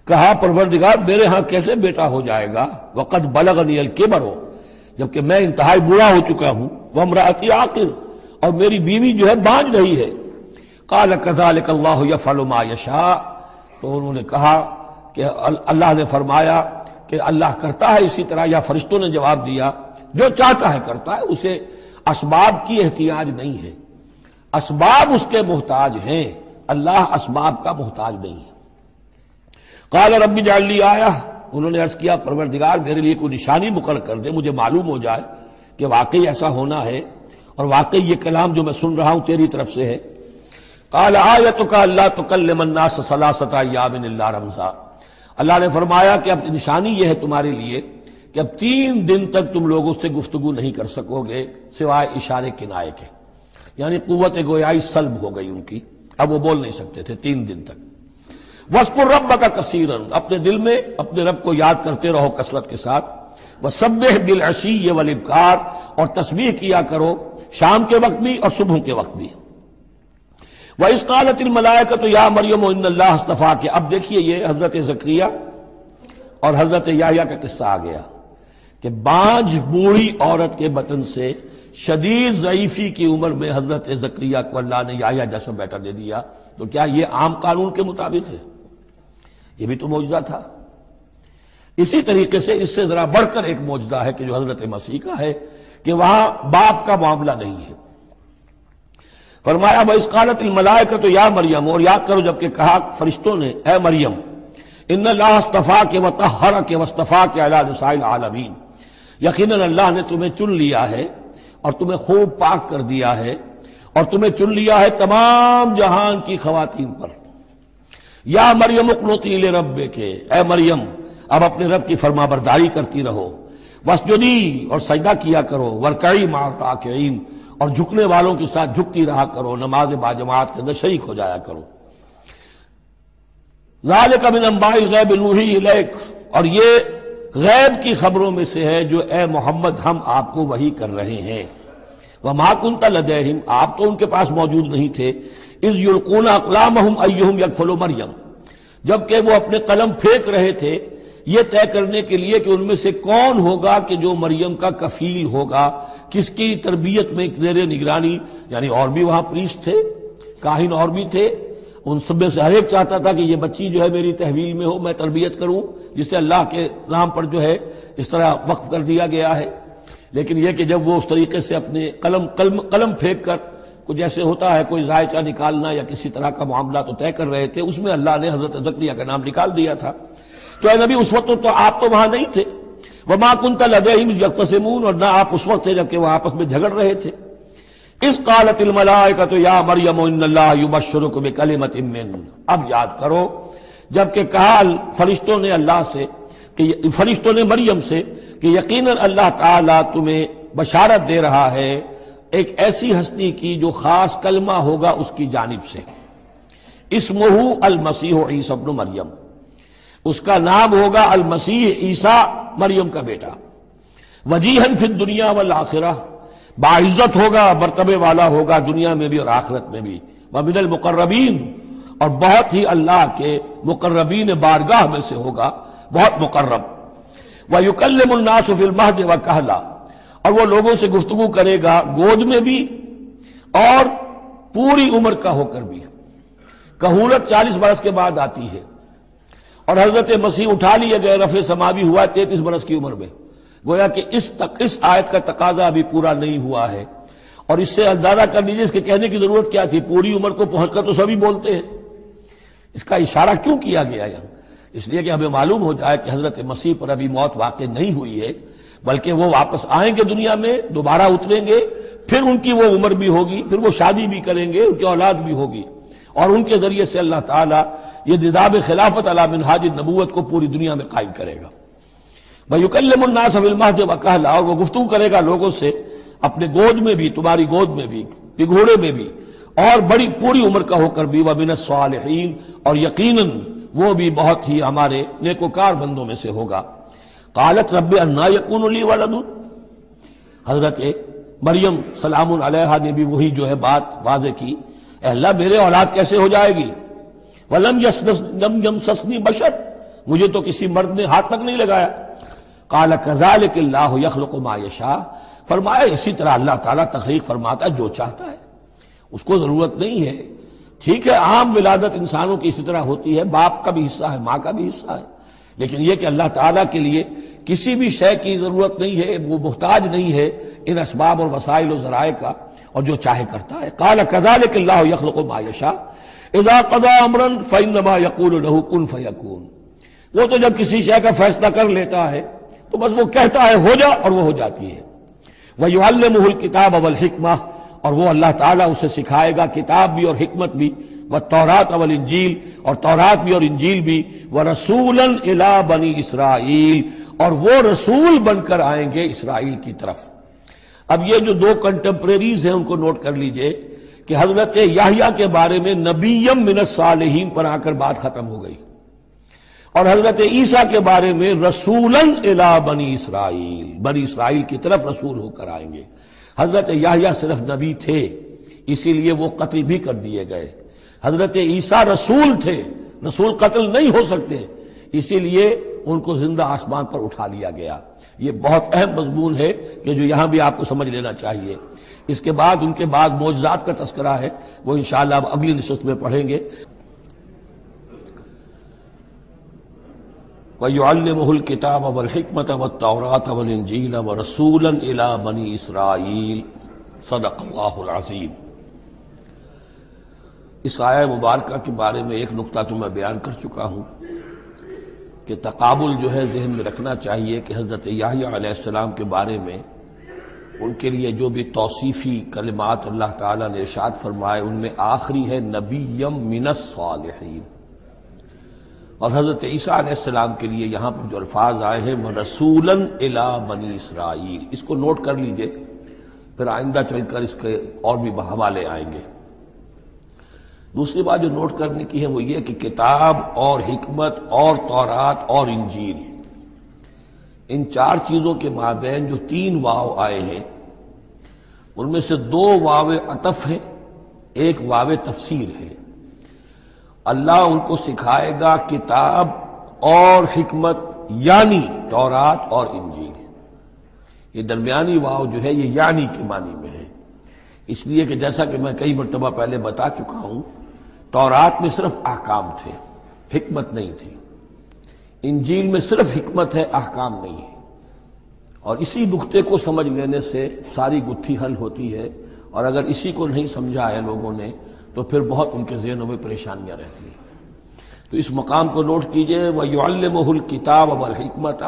कहा, परवरदिगार, मेरे यहाँ कैसे बेटा हो जाएगा? वक़द बलग नियल के बरो जबकि मैं इंतहाई बुरा हो चुका हूँ। वह अमराती आखिर और मेरी बीवी जो है बांझ रही है। काल कजाल अल्लाह यफलमा यशा। तो उन्होंने कहा कि अल्लाह ने फरमाया कि अल्लाह करता है इसी तरह, या फरिश्तों ने जवाब दिया, जो चाहता है करता है, उसे असबाब की एहतियाज नहीं है। असबाब उसके मोहताज हैं, अल्लाह असबाब का मोहताज नहीं है। काल रबी जाली आया। उन्होंने अर्ज़ किया, परवरदिगार, मेरे लिए कोई निशानी मुकर कर दे, मुझे मालूम हो जाए कि वाकई ऐसा होना है, और वाकई ये कलाम जो मैं सुन रहा हूँ तेरी तरफ़ से है। काल आयत का अल्लाह तो कल मन्ना सलासता याबिन रमजा। अल्लाह ने फरमाया कि अब निशानी यह है तुम्हारे लिए कि अब तीन दिन तक तुम लोगों से गुफ्तगु नहीं कर सकोगे, सिवाय इशारे किनाए के। यानी कुत गोयाई सल्ब हो गई उनकी। अब वो बोल नहीं सकते थे, तीन दिन तक। वस्को रब का कसीरन। अपने दिल में, अपने रब को याद करते रहो कसरत के साथ। वह सब बिल अशी ये वलिबकार और तस्वीर किया करो शाम के वक्त भी और सुबह के वक्त भी। वह इस कालत मलायक तो या मरियम इस्तफा के। अब देखिए ये हज़रत जक्रिया और हज़रत याहिया का किस्सा आ गया कि बांझ बूढ़ी औरत के बतन से शदीद ज़यीफी की उम्र में हज़रत जक्रिया को अल्लाह ने याहिया जैसा बैठा दे दिया। तो क्या यह आम कानून के मुताबिक है? यह भी तो मौजूदा था। इसी तरीके से इससे जरा बढ़कर एक मौजूदा है कि जो हज़रत मसीह का है, कि वहाँ बाप का मामला नहीं है। फरमाया बस्कालत मलाय का तो या मरियम, और याद करो जबकि कहा फरिश्तों ने, ए मरियम इन के व तहर के वस्तफ़ा के अलासाइल आलमीन। यकीन अल्लाह ने तुम्हें चुन लिया है, और तुम्हें खूब पाक कर दिया है, और तुम्हें चुन लिया है तमाम जहान की खातन पर। या मरियम उकनोतील रब के ए मरियम, अब अपने रब की फरमा बरदारी करती रहो। वसजुदी और सजदा किया करो। वरकई माराकीन और झुकने वालों के साथ झुकती रहा करो। नमाज़ बाजमात के अंदर शरीक हो जाया करो। लाल कबिन अम्बाइल गैब लैक और ये गैब की खबरों में से है जो, ए मोहम्मद, हम आपको वही कर रहे हैं। वह माकुंता लदहिम, आप तो उनके पास मौजूद नहीं थे। इस युलकून अकलाम अयुम यकफलो मरियम। जबकि वो अपने कलम फेंक रहे थे, ये तय करने के लिए कि उनमें से कौन होगा कि जो मरियम का कफील होगा, किसकी तरबियत में जेर निगरानी, यानी और भी वहाँ प्रीस थे, काहिन और भी थे। उन सब में से हर एक चाहता था कि ये बच्ची जो है मेरी तहवील में हो, मैं तरबियत करूँ जिसे अल्लाह के नाम पर जो है इस तरह वक्फ कर दिया गया है। लेकिन यह कि जब वो उस तरीके से अपने कलम कलम कलम फेंक कर कुछ जैसे होता है, कोई जायचा निकालना या किसी तरह का मामला तो तय कर रहे थे, उसमें अल्लाह ने हज़रत जक्रिया का नाम निकाल दिया था। तो नबी, उस वक्त तो आप तो वहाँ नहीं थे। वह माकुंतल अदहिम यकतसमून और ना आप उस वक्त थे जबकि वह आपस में झगड़ रहे थे। इस कालतिल का तो या मरियम में अब याद करो, जबकि कहा फरिश्तों ने अल्लाह से, कि फरिश्तों ने मरियम से, कि यकीन अल्लाह तुम्हें बशारत दे रहा है एक ऐसी हस्ती की जो खास कलमा होगा उसकी जानिब से। इसमहू अल मसीह ईसबन मरियम। उसका नाम होगा अल मसीह ईसा मरियम का बेटा। वजीहन फिर दुनिया वाल आखिरा। बाइज्जत होगा, मरतबे वाला होगा दुनिया में भी और आखिरत में भी। वमिनल मुकर्रबीन। और बहुत ही अल्लाह के मुकर्रबीन बारगाह में से होगा, बहुत मुकर्रब। वह युकल्लमनासफिल महद व कहला। और वो लोगों से गुफ्तगु करेगा, गोद में भी और पूरी उम्र का होकर भी। कहूलत चालीस बरस के बाद आती है। और हज़रत मसीह उठा लिए गए, रफे समावी हुआ तैतीस बरस की उम्र में। गोया कि इस तक, इस आयत का तकाजा अभी पूरा नहीं हुआ है। और इससे अंदाज़ा कर लीजिए, इसके कहने की ज़रूरत क्या थी? पूरी उम्र को पहुंचकर तो सभी बोलते हैं। इसका इशारा क्यों किया गया यहाँ? इसलिए कि हमें मालूम हो जाए कि हज़रत मसीह पर अभी मौत वाकई नहीं हुई है। बल्कि वो वापस आएँगे दुनिया में, दोबारा उतरेंगे, फिर उनकी वो उम्र भी होगी, फिर वो शादी भी करेंगे, उनकी औलाद भी होगी। और उनके ज़रिए से अल्लाह ताला ये निदाब खिलाफत अला मिनहाज नबूत को पूरी दुनिया में कायम करेगा। वयुकल्लमन्नासफिलमहद वकहला और वो गुफ्तु करेगा लोगों से, अपने गोद में भी, तुम्हारी गोद में भी पिघोड़े में भी, और बड़ी पूरी उम्र का होकर भी, वह बिन सालहीन, और यकीनन वो भी बहुत ही हमारे नेकोकार बंदों में से होगा। कालत रब अन्ना यकून वलदुन। हज़रत मरियम सलाम ने भी वही जो है बात वाजे की अल्लाह, मेरे औलाद कैसे हो जाएगी? वलम यम यम ससनी बशर, मुझे तो किसी मर्द ने हाथ तक नहीं लगाया। काला कजाल यखलक मायशा फरमाया, इसी तरह अल्लाह ताला तखलीक फरमाता जो चाहता है। उसको ज़रूरत नहीं है। ठीक है, आम विलादत इंसानों की इसी तरह होती है, बाप का भी हिस्सा है, माँ का भी हिस्सा है। लेकिन यह कि अल्लाह ताला के लिए किसी भी शय की ज़रूरत नहीं है, वो मुहताज नहीं है इन इसबाब और वसाइल और जराए का, और जो चाहे करता है। काला कजाल यखलक मायशा इजा कदा अमरन फ़ैनमा यकूल लहू कुन फयकून। वो तो जब किसी शय का फैसला कर लेता है तो बस वो कहता है, हो जा, और वो हो जाती है। वह युल किताब अवल हिकमा, और वो अल्लाह ताला उसे सिखाएगा, किताब भी और हिकमत भी। वह तौरात अवल इंजील, और तौरात भी और इंजील भी वह रसूलन इला बनी इसराइल, और वो रसूल बनकर आएँगे इसराइल की तरफ़। अब ये जो दो कंटेम्प्रेरीज हैं, उनको नोट कर लीजिए कि हज़रत याहिया के बारे में नबीयम मिनत सालहीन पर आकर बात खत्म हो गई। और हज़रत ईसा के बारे में रसूलन इला बनी इसराइल बनी इसराइल की तरफ़ रसूल होकर आएँगे। हज़रत याहिया सिर्फ़ नबी थे, इसीलिए वो कत्ल भी कर दिए गए। हज़रत ईसा रसूल थे, रसूल कत्ल नहीं हो सकते। इसीलिए उनको ज़िंदा आसमान पर उठा लिया गया। ये बहुत अहम मजमून है कि जो यहाँ भी आपको समझ लेना चाहिए। इसके बाद, उनके बाद मौजात का तस्करा है, वो इंशाला अगली नशस्त में पढ़ेंगे। किताब वलहकमत व तौरात वलंजील व रसूलन इला बनी इसराइल। सदक़ल्लाज़ीम इस आया मुबारक के बारे में एक नुकता तो मैं बयान कर चुका हूँ कि तकाबुल जो है जहन में रखना चाहिए कि हज़रत यासलाम के बारे में उनके लिए जो भी तोसीफ़ी कलमात अल्लाह ताला ने इरशाद फरमाए, उनमें आखिरी है नबीयम मिनस सालहीन। और हज़रत ईसा के लिए यहाँ पर जो अल्फाज आए हैं रसूलन इला बनी इसराइल। इसको नोट कर लीजिए, फिर आइंदा चलकर इसके और भी हवाले आएँगे। दूसरी बात जो नोट करने की है वो ये कि किताब और हिकमत और तौरात और इंजील, इन चार चीज़ों के माबेन जो तीन वाव आए हैं, उनमें से दो वाव अतफ है, एक वाव तफसीर है। अल्लाह उनको सिखाएगा किताब और हिकमत, यानी तौरात और इंजील। ये दरमियानी वाव जो है, ये यानी के मानी में है। इसलिए कि जैसा कि मैं कई मरतबा पहले बता चुका हूँ तौरात में सिर्फ़ अहकाम थे, हिकमत नहीं थी। इंजील में सिर्फ़ हिकमत है अहकाम नहीं है। और इसी नुकते को समझ लेने से सारी गुत्थी हल होती है, और अगर इसी को नहीं समझा है लोगों ने तो फिर बहुत उनके जहनों में परेशानियाँ रहती हैं। तो इस मकाम को नोट कीजिए युल किताब अवल हमत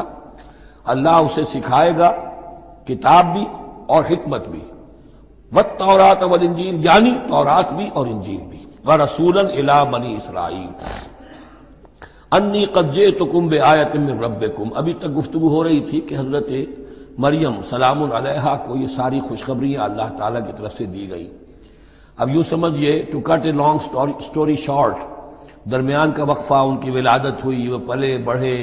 अल्लाह उसे सिखाएगा, किताब भी और हिकमत भी। वत तौरात अवल इंजील, यानी तौरात भी और इंजील भी। व रसूलन इला बनी इसराइल। अन्नी कज्जे तो कुम बे आयत रब अभी तक गुफ्तु हो रही थी कि हज़रत मरियम सलाम को ये सारी खुशखबरियाँ अल्लाह ताला की तरफ़ से दी गई। अब यूँ समझिए to cut a long story short दरमियान का वक्फा, उनकी विलादत हुई, वो पले, बढ़े,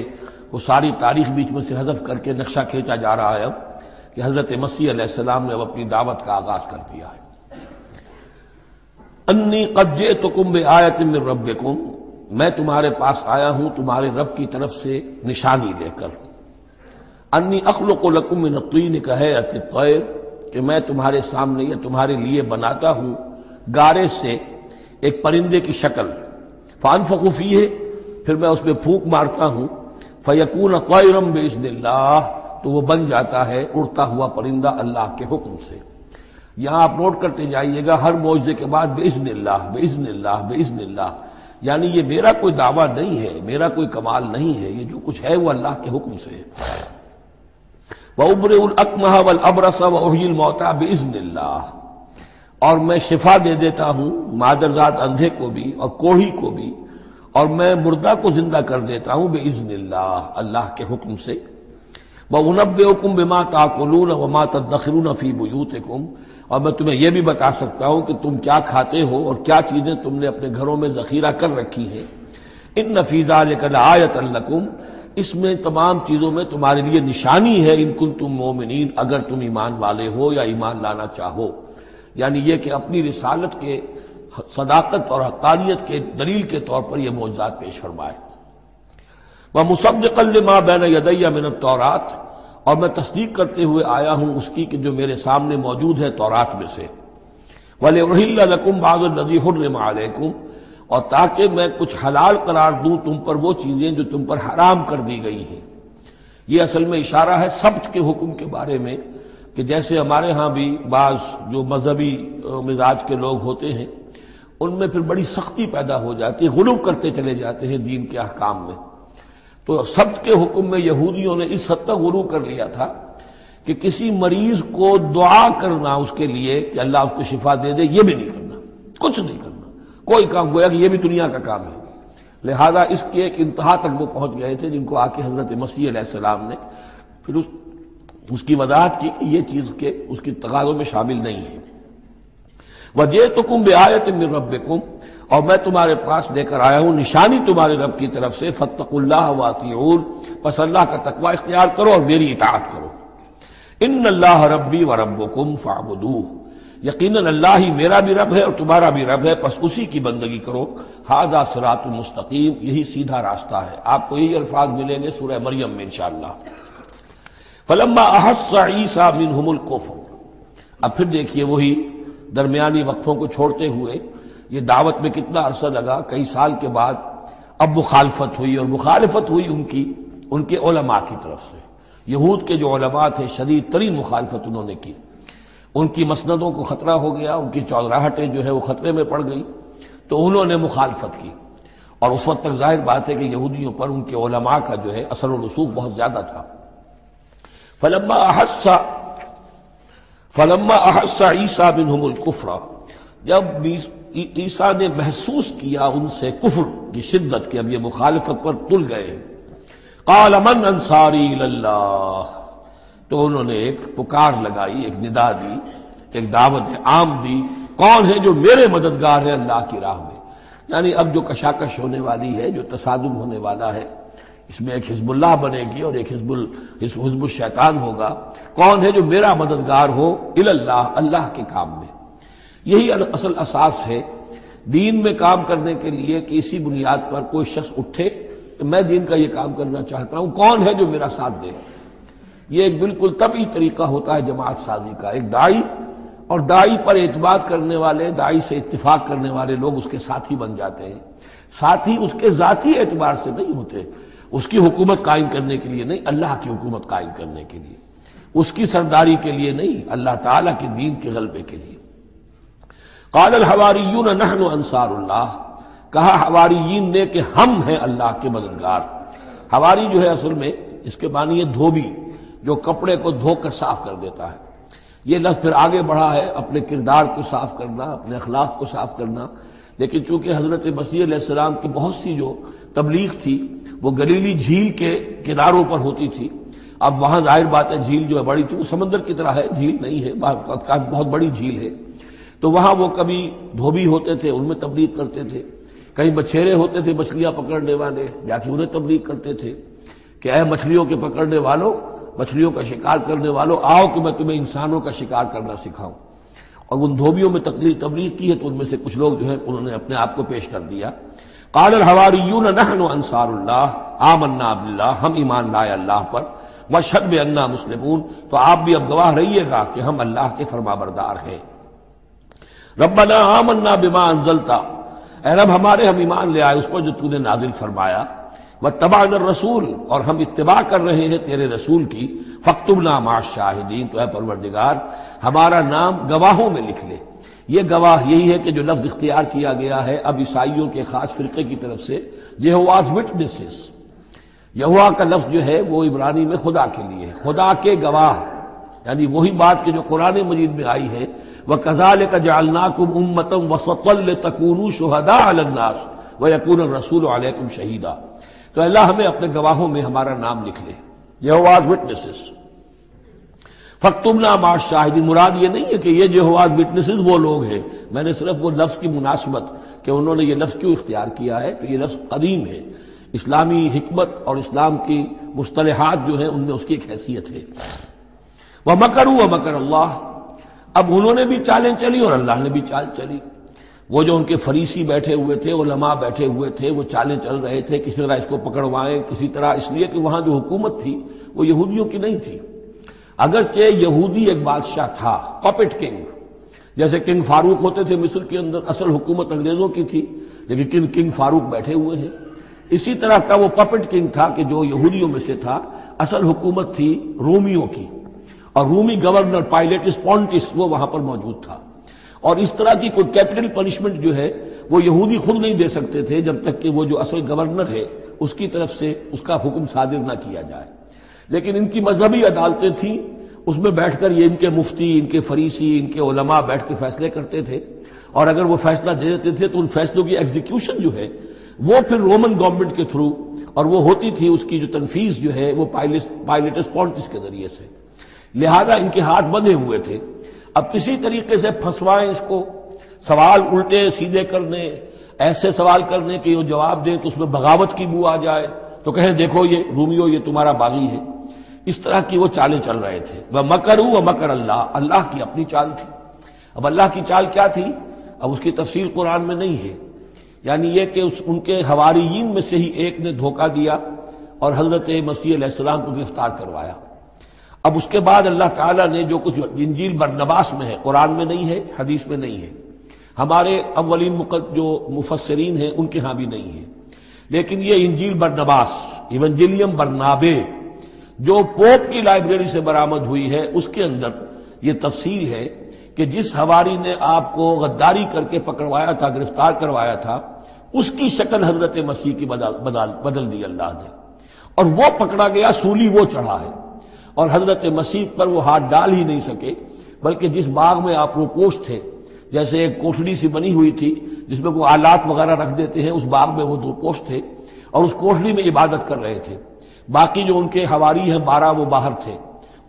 वो सारी तारीख बीच में से हजफ करके नक्शा खींचा जा रहा है अब, कि हज़रत मसीह ने अब अपनी दावत का आगाज़ कर दिया है। अन्नी कज्जे तो कुंभ आयत में रब कुम मैं तुम्हारे पास आया हूँ, तुम्हारे रब की तरफ़ से निशानी लेकर। अन्नी अखल को लकुम नकीन कहे अतितर, कि मैं तुम्हारे सामने या तुम्हारे लिए बनाता हूँ गारे से एक परिंदे की शक्ल। फान फकूफी है फिर मैं उसमें फूक मारता हूँ। फयकून कैरम बेजल्ला तो वह बन जाता है उड़ता हुआ परिंदा अल्लाह के हुक्म से। यहाँ आप नोट करते जाइएगा, हर मुआवजे के बाद बेइज्ला बेइज्ला बेइज्ला यानी ये मेरा कोई दावा नहीं है, मेरा कोई कमाल नहीं है, ये जो कुछ है वो अल्लाह के हुक्म से है। वब्रकमह वल अबरसा वहील मोता बेइज्ला और मैं शिफा दे देता हूँ, मादरजात अंधे को भी और कोढ़ी को भी, और मैं मुर्दा को ज़िंदा कर देता हूँ बेइज्ला अल्लाह के हुक्म से। हुकुम बेमा ताकुलून वमा तदखरून फ़ी बुयूत और मैं तुम्हें यह भी बता सकता हूँ कि तुम क्या खाते हो और क्या चीज़ें तुमने अपने घरों में जखीरा कर रखी है। इन नफीजा लेकर आयत अल्लकुम इसमें तमाम चीज़ों में तुम्हारे लिए निशानी है इनकुल तुम मोमिन अगर तुम ईमान वाले हो या ईमान लाना चाहो। यानी यह कि अपनी रिसालत के, सदाकत और हकानियत के, दलील के तौर पर यह मौजाद पेश फरमाए। वह मुसद माँ बैन यदैया मिनत तौरात। और मैं तस्दीक करते हुए आया हूँ उसकी कि जो मेरे सामने मौजूद है तौरात में से। वले वहीलकुम बाजी हुर्रमालकुम और ताकि मैं कुछ हलाल करार दूँ तुम पर वो चीज़ें जो तुम पर हराम कर दी गई हैं। ये असल में इशारा है सब्त के हुक्म के बारे में कि जैसे हमारे यहाँ भी बाज जो मजहबी मिजाज के लोग होते हैं, उनमें फिर बड़ी सख्ती पैदा हो जाती है, गुलूब करते चले जाते हैं दीन के अहकाम में। तो सब्त के हुक्म में यहूदियों ने इस हद तक गुरू कर लिया था कि किसी मरीज़ को दुआ करना उसके लिए कि अल्लाह उसको शिफा दे दे, ये भी नहीं करना, कुछ नहीं करना। कोई काम गोया कि यह भी दुनिया का काम है। लिहाजा इसकी एक इंतहा तक वो पहुँच गए थे जिनको आके हज़रत मसीह ने फिर उस, उसकी वजाहत की कि यह चीज़ के, उसकी तकाजों में शामिल नहीं है। वजह तो कुंभ आयत मिर रब और मैं तुम्हारे पास लेकर आया हूँ। निशानी तुम्हारे रब की तरफ़ से फतकुल्लाह वातीउल बस अल्लाह का तकवा इख्तियार करो और मेरी इतात करो। इन अल्लाह रब्बी व रबुकुम फाबदू यकीन अल्लाह ही मेरा भी रब है और तुम्हारा भी रब है। बस उसी की बंदगी करो। हाजा सरात मुस्तकीम। यही सीधा रास्ता है। आपको यही अल्फाज मिलेंगे सूर्य मरियम में इंशाला फलम्मा अहसा ईसा मिन हमल अब फिर देखिए वही दरमियानी वक्फों को छोड़ते हुए ये दावत में कितना अरसा लगा, कई साल के बाद अब मुखालफत हुई और मुखालफत हुई उनकी, उनके ओलमा की तरफ़ से। यहूद के जो ओलमा थे, शदीद तरीन मुखालफत उन्होंने की। उनकी मसनदों को खतरा हो गया, उनकी चौधराहटें जो है वो खतरे में पड़ गई तो उन्होंने मुखालफत की। और उस वक्त तक ज़ाहिर बात है कि यहूदियों पर उनके ओलमा का जो है असर रसूख बहुत ज़्यादा था। फलम्मा अहसा फलम्मा अहसा ईसा बिन कुफरा। जब ईसा ने महसूस किया उनसे कुफर की शिद्दत की अब ये मुखालफत पर तुल गए। काल अमन अंसारी तो उन्होंने एक पुकार लगाई, एक निदा दी, एक दावत आम दी, कौन है जो मेरे मददगार है अल्लाह की राह में? यानी अब जो कशाकश होने वाली है, जो तसादुम होने वाला है, इसमें एक हिजबुल्लाह बनेगी और एक हिजबुल हिजबुल शैतान होगा। कौन है जो मेरा मददगार हो? इल्लाह अल्लाह के काम में। यही असल असास है, दीन में काम करने के लिए कि इसी बुनियाद पर कोई शख्स उठे तो मैं दीन का ये काम करना चाहता हूँ, कौन है जो मेरा साथ दे? ये एक बिल्कुल तभी तरीका होता है जमात साजी का। एक दाई, और दाई पर एतबाद करने वाले, दाई से इतफाक करने वाले लोग उसके साथी बन जाते हैं। साथी उसके जाती एतबार से नहीं होते। उसकी हुकूमत कायम करने के लिए नहीं, अल्लाह की हुकूमत कायम करने के लिए। उसकी सरदारी के लिए नहीं, अल्लाह ताला के दीन के गलबे के लिए। काल हवारीयून नहन अंसारुल्लाह। कहा हवारीन ने कि हम हैं अल्लाह के मददगार। हवारी जो है असल में, इसके मानी है धोबी, जो कपड़े को धोकर साफ़ कर देता है। ये लफ्ज फिर आगे बढ़ा है, अपने किरदार को साफ़ करना, अपने अखलाक को साफ़ करना। लेकिन चूँकि हज़रत मसीह की बहुत सी जो तबलीग थी, वो गलीली झील के किनारों पर होती थी। अब वहाँ ज़ाहिर बात है, झील जो है बड़ी थी, वो समंदर की तरह है, झील नहीं है बहुत बड़ी झील है। तो वहाँ वो कभी धोबी होते थे, उनमें तबलीग करते थे। कहीं बछेरे होते थे मछलियाँ पकड़ने वाले, जाके उन्हें तबलीग करते थे कि अः मछलियों के पकड़ने वालों, मछलियों का शिकार करने वालों, आओ कि मैं तुम्हें इंसानों का शिकार करना सिखाऊं। और उन धोबियों में तकलीफ़ तबलीग की है तो उनमें से कुछ लोग जो है, उन्होंने अपने आप को पेश कर दिया। कादल हवारीयून नहन आमन्ना अब्ला हम ईमान लाए अल्लाह पर व शब अन्ना मुस्लिमून। तो आप भी अब गवाह रहिएगा कि हम अल्लाह के फरमाबरदार हैं। रब्बना आमन्ना बिमा अंजलता। रब, हमारे हम ईमान ले आए उस पर जो तूने नाजिल फरमाया। वह तबान रसूल, और हम इतबा कर रहे हैं तेरे रसूल की। फख्तुबना मा शाहिदीन तो है परवरदिगार, हमारा नाम गवाहों में लिख ले। ये गवाह यही है कि जो लफ्ज इख्तियार किया गया है अब ईसाइयों के खास फिरके की तरफ़ से यह विटनेसेस। यहुआ का लफ्ज जो है, वो इबरानी में खुदा के लिए है। खुदा के गवाह, यानी वही बात कि जो कुरान मजीद में आई है वह कजाल का जालनाकुम उम्मतम वसतल तकूनू शहदा अलन्नास व यकून रसूल अलैकुम शहीदा तो अल्लाह हमें अपने गवाहों में हमारा नाम लिख ले यह विटनेसेस फक्तुमना मार शाहिदी मुराद ये नहीं है कि ये जो विटनेसेस वो लोग हैं मैंने सिर्फ़ वो लफ्ज की मुनासबत कि उन्होंने ये लफ्ज क्यों इख्तियार किया है तो ये लफ्ज कदीम है इस्लामी हिकमत और इस्लाम की मुस्तलहात जो है उनमें उसकी एक हैसियत है वह मकर व मकर अल्लाह अब उन्होंने भी चालें चली और अल्लाह ने भी चाल चली। वो जो उनके फरीसी बैठे हुए थे वो लमा बैठे हुए थे, वो चालें चल रहे थे, किसी तरह इसको पकड़वाएँ, किसी तरह इसलिए कि वहाँ जो हुकूमत थी, वो यहूदियों की नहीं थी। अगरचे यहूदी एक बादशाह था पपेट किंग जैसे किंग फारूक होते थे, मिस्र के अंदर असल हुकूमत अंग्रेज़ों की थी, लेकिन किंग किंग फारूक बैठे हुए हैं। इसी तरह का वो पपेट किंग था कि जो यहूदियों में से था। असल हुकूमत थी रोमियों की। और रूमी गवर्नर पायलट स्पॉन्टिस वो वहाँ पर मौजूद था। और इस तरह की कोई कैपिटल पनिशमेंट जो है, वो यहूदी खुद नहीं दे सकते थे, जब तक कि वो जो असल गवर्नर है, उसकी तरफ़ से उसका हुक्म सादिर ना किया जाए। लेकिन इनकी मजहबी अदालतें थी, उसमें बैठकर ये इनके मुफ्ती, इनके फरीसी, इनके ओलमा बैठ के फैसले करते थे। और अगर वो फैसला दे देते थे तो उन फैसलों की एग्जीक्यूशन जो है, वो फिर रोमन गवर्नमेंट के थ्रू और वो होती थी उसकी जो तनफीस जो है, वो पायलट पायलट स्पॉन्टिस के ज़रिए से। लिहाजा इनके हाथ बंधे हुए थे। अब किसी तरीके से फंसवाएँ इसको। सवाल उल्टे, सीधे करने, ऐसे सवाल करने के जवाब दें तो उसमें बगावत की बू आ जाए। तो कहें, देखो ये, रूमियो, ये तुम्हारा बागी है। इस तरह की वो चालें चल रहे थे। वह मकर व मकर अल्लाह। अल्लाह की अपनी चाल थी। अब अल्लाह की चाल क्या थी? अब उसकी तफसील कुरान में नहीं है। यानी यह कि उस, उनके हवारीन में से ही एक ने धोखा दिया और हज़रत मसीह को गिरफ़्तार करवाया। अब उसके बाद अल्लाह ताला ने जो कुछ इंजील बरनबास में है, कुरान में नहीं है, हदीस में नहीं है, हमारे अव्वलीन जो मुफसरीन हैं, उनके यहाँ भी नहीं है। लेकिन ये इंजील बरनबास, इवंजिलियम बरनाबे, जो पोप की लाइब्रेरी से बरामद हुई है, उसके अंदर ये तफसील है कि जिस हवारी ने आपको गद्दारी करके पकड़वाया था, गिरफ़्तार करवाया था, उसकी शक्ल हज़रत मसीह की बदल बदल बदल दी अल्लाह ने। और वो पकड़ा गया, सूली वो चढ़ा है। और हज़रत मसीह पर वो हाथ डाल ही नहीं सके, बल्कि जिस बाग में आप वो रोपोश थे, जैसे एक कोठड़ी सी बनी हुई थी, जिसमें वो आलात वगैरह रख देते हैं, उस बाग में वो दो पोस्ट थे और उस कोठड़ी में इबादत कर रहे थे। बाकी जो उनके हवारी हैं, बारह वो बाहर थे।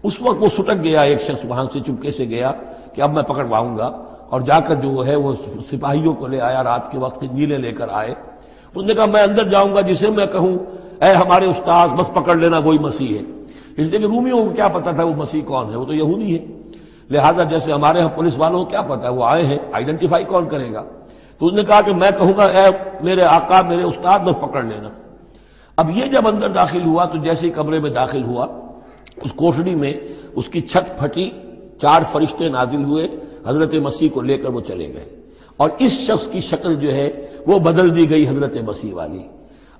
उस वक्त वो सुटक गया, एक शख्स वहाँ से चुपके से गया कि अब मैं पकड़ पाऊँगा और जाकर जो है, वो सिपाहियों को ले आया, रात के वक्त नीले लेकर आए। उसने कहा, मैं अंदर जाऊँगा, जिसे मैं कहूँ, ऐ हमारे उस्ताद बस पकड़ लेना, कोई मसीह है। इसलिए कि रूमियों को क्या पता था वो मसीह कौन है? वो तो यहूदी है। लिहाजा जैसे हमारे यहाँ पुलिस वालों को क्या पता है? वो आए हैं, आइडेंटिफाई कौन करेगा? तो उसने कहा कि मैं कहूँगा ऐ मेरे आका, मेरे उस्ताद, बस पकड़ लेना। अब ये जब अंदर दाखिल हुआ तो जैसे ही कमरे में दाखिल हुआ, उस कोठड़ी में उसकी छत फटी, चार फरिश्ते नाजिल हुए, हज़रत मसीह को लेकर वो चले गए। और इस शख्स की शक्ल जो है, वो बदल दी गई हज़रत मसीह वाली।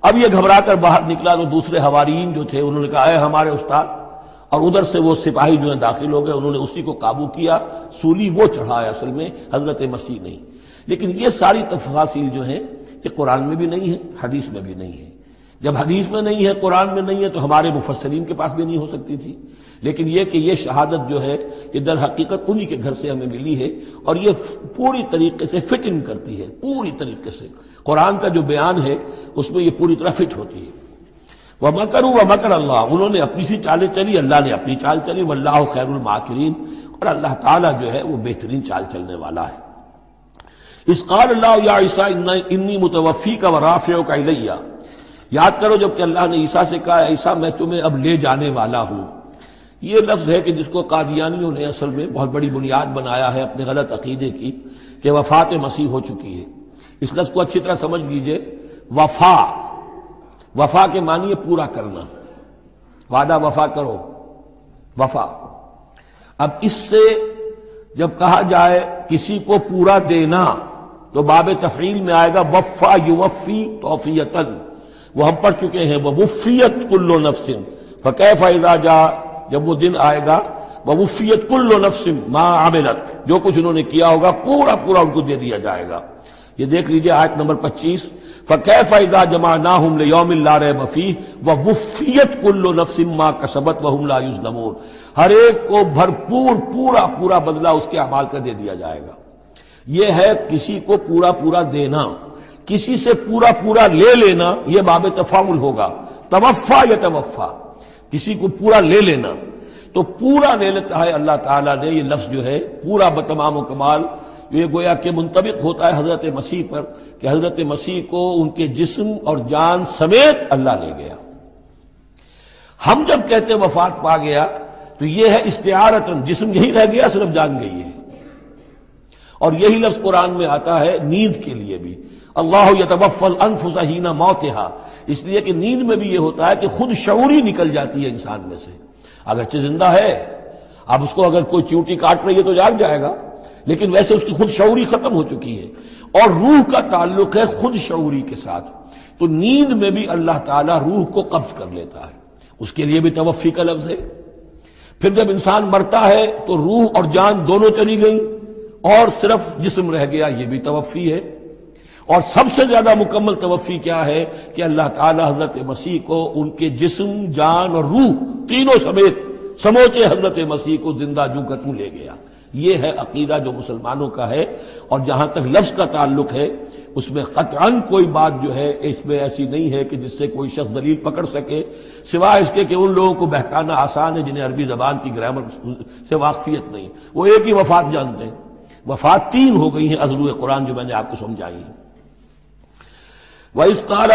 अब ये घबरा कर बाहर निकला तो दूसरे हवारीन जो थे, उन्होंने कहा है हमारे उस्ताद। और उधर से वो सिपाही जो है दाखिल हो गए, उन्होंने उसी को काबू किया, सूली वो चढ़ाया असल में, हज़रत मसीह नहीं। लेकिन ये सारी तफासिल जो है, ये कुरान में भी नहीं है, हदीस में भी नहीं है। जब हदीस में नहीं है, कुरान में नहीं है तो हमारे मुफसरीन के पास भी नहीं हो सकती थी। लेकिन यह कि यह शहादत जो है, ये दर हकीकत उन्हीं के घर से हमें मिली है, और ये पूरी तरीके से फिट इन करती है, पूरी तरीके से। कुरान का जो बयान है, उसमें ये पूरी तरह फिट होती है। वह मकर व मकर अल्लाह, उन्होंने अपनी सी चालें चली, अल्लाह ने अपनी चाल चली, वल्लाह खैरुल माकरीन, और अल्लाह ताला जो है वो बेहतरीन चाल चलने वाला है। इस काल अल्लाह, या ईसा, इन्नी मुतवफ़ी का व राफ़ का इलैया। याद करो जबकि अल्लाह ने ईसा से कहा, ईसा, मैं तुम्हें अब ले जाने वाला हूँ। यह लफ्ज है कि जिसको कादियानियों ने असल में बहुत बड़ी बुनियाद बनाया है अपने गलत अकीदे की, कि वफात मसीह हो चुकी है। इस लफ्ज को अच्छी तरह समझ लीजिए। वफा। वफा के मानिए पूरा करना। वादा वफा करो। वफा। अब इससे जब कहा जाए किसी को पूरा देना तो बाब तफरील में आएगा, वफ़ा युवफ़ी तोफ़ीतन वो हम पढ़ चुके हैं वह मुफियत कुल्लो नफसिन। फ़कै फ़ैज़ा जा, जब वो दिन आएगा वह मुफियत कुल्लो नफसिन माँ आमिलत जो कुछ उन्होंने किया होगा पूरा पूरा उनको दे दिया जाएगा। ये देख लीजिए आयत नंबर पच्चीस। फ़कै फ़ैज़ा जमा ना हम योमिल्ला बफ़ी व मुफियत कुल्लो नफसिन माँ कसबत व हमला युजलमून। हर एक को भरपूर पूरा पूरा बदला उसके अमाल का दे दिया जाएगा। यह है किसी को पूरा पूरा देना, किसी से पूरा पूरा ले लेना यह बाब तफाउल होगा। तवफ़ा या तवफ़ा किसी को पूरा ले लेना। तो पूरा ले लेता है अल्लाह ताला ने यह लफ्ज जो है, पूरा बतमाम कमाल ये गोया के मुंतबिक होता है हज़रत मसीह पर कि हज़रत मसीह को उनके जिस्म और जान समेत अल्लाह ले गया। हम जब कहते वफात पा गया तो यह है इश्तारतन जिस्म यही रह गया, सिर्फ़ जान गई है। और यही लफ्ज कुरान में आता है, नींद के लिए भी। अल्लाह यतवफ़ल अनफुसहीना मौतहा। इसलिए कि नींद में भी यह होता है कि खुद शौरी निकल जाती है इंसान में से। अगरचे ज़िंदा है, अब उसको अगर कोई च्यूटी काट रही है तो जाग जाएगा। लेकिन वैसे उसकी खुद शौरी खत्म हो चुकी है। और रूह का ताल्लुक है खुद शौरी के साथ। तो नींद में भी अल्लाह ताला रूह को कब्ज कर लेता है। उसके लिए भी तवफ़ी का लफ्ज है। फिर जब इंसान मरता है तो रूह और जान दोनों चली गई। और सिर्फ़ जिस्म रह गया, ये भी तवफ़ी है। और सबसे ज़्यादा मुकम्मल तवफ़ी क्या है कि अल्लाह ताला हज़रत मसीह को उनके जिस्म, जान और रूह तीनों समेत समोचे हज़रत मसीह को ज़िंदा जू का तू ले गया। ये है अकीदा जो मुसलमानों का है, और जहाँ तक लफ्ज का ताल्लुक है, उसमें कतरन कोई बात जो है, इसमें ऐसी नहीं है कि जिससे कोई शख्स दलील पकड़ सके, सिवाय इसके कि उन लोगों को बहकाना आसान है जिन्हें अरबी जबान की ग्रामर से वाकफियत नहीं। वो एक ही वफात जानते हैं। वफात तीन हो गई हैं अजलू कुरान जो मैंने आपको समझाई है। वह इसकार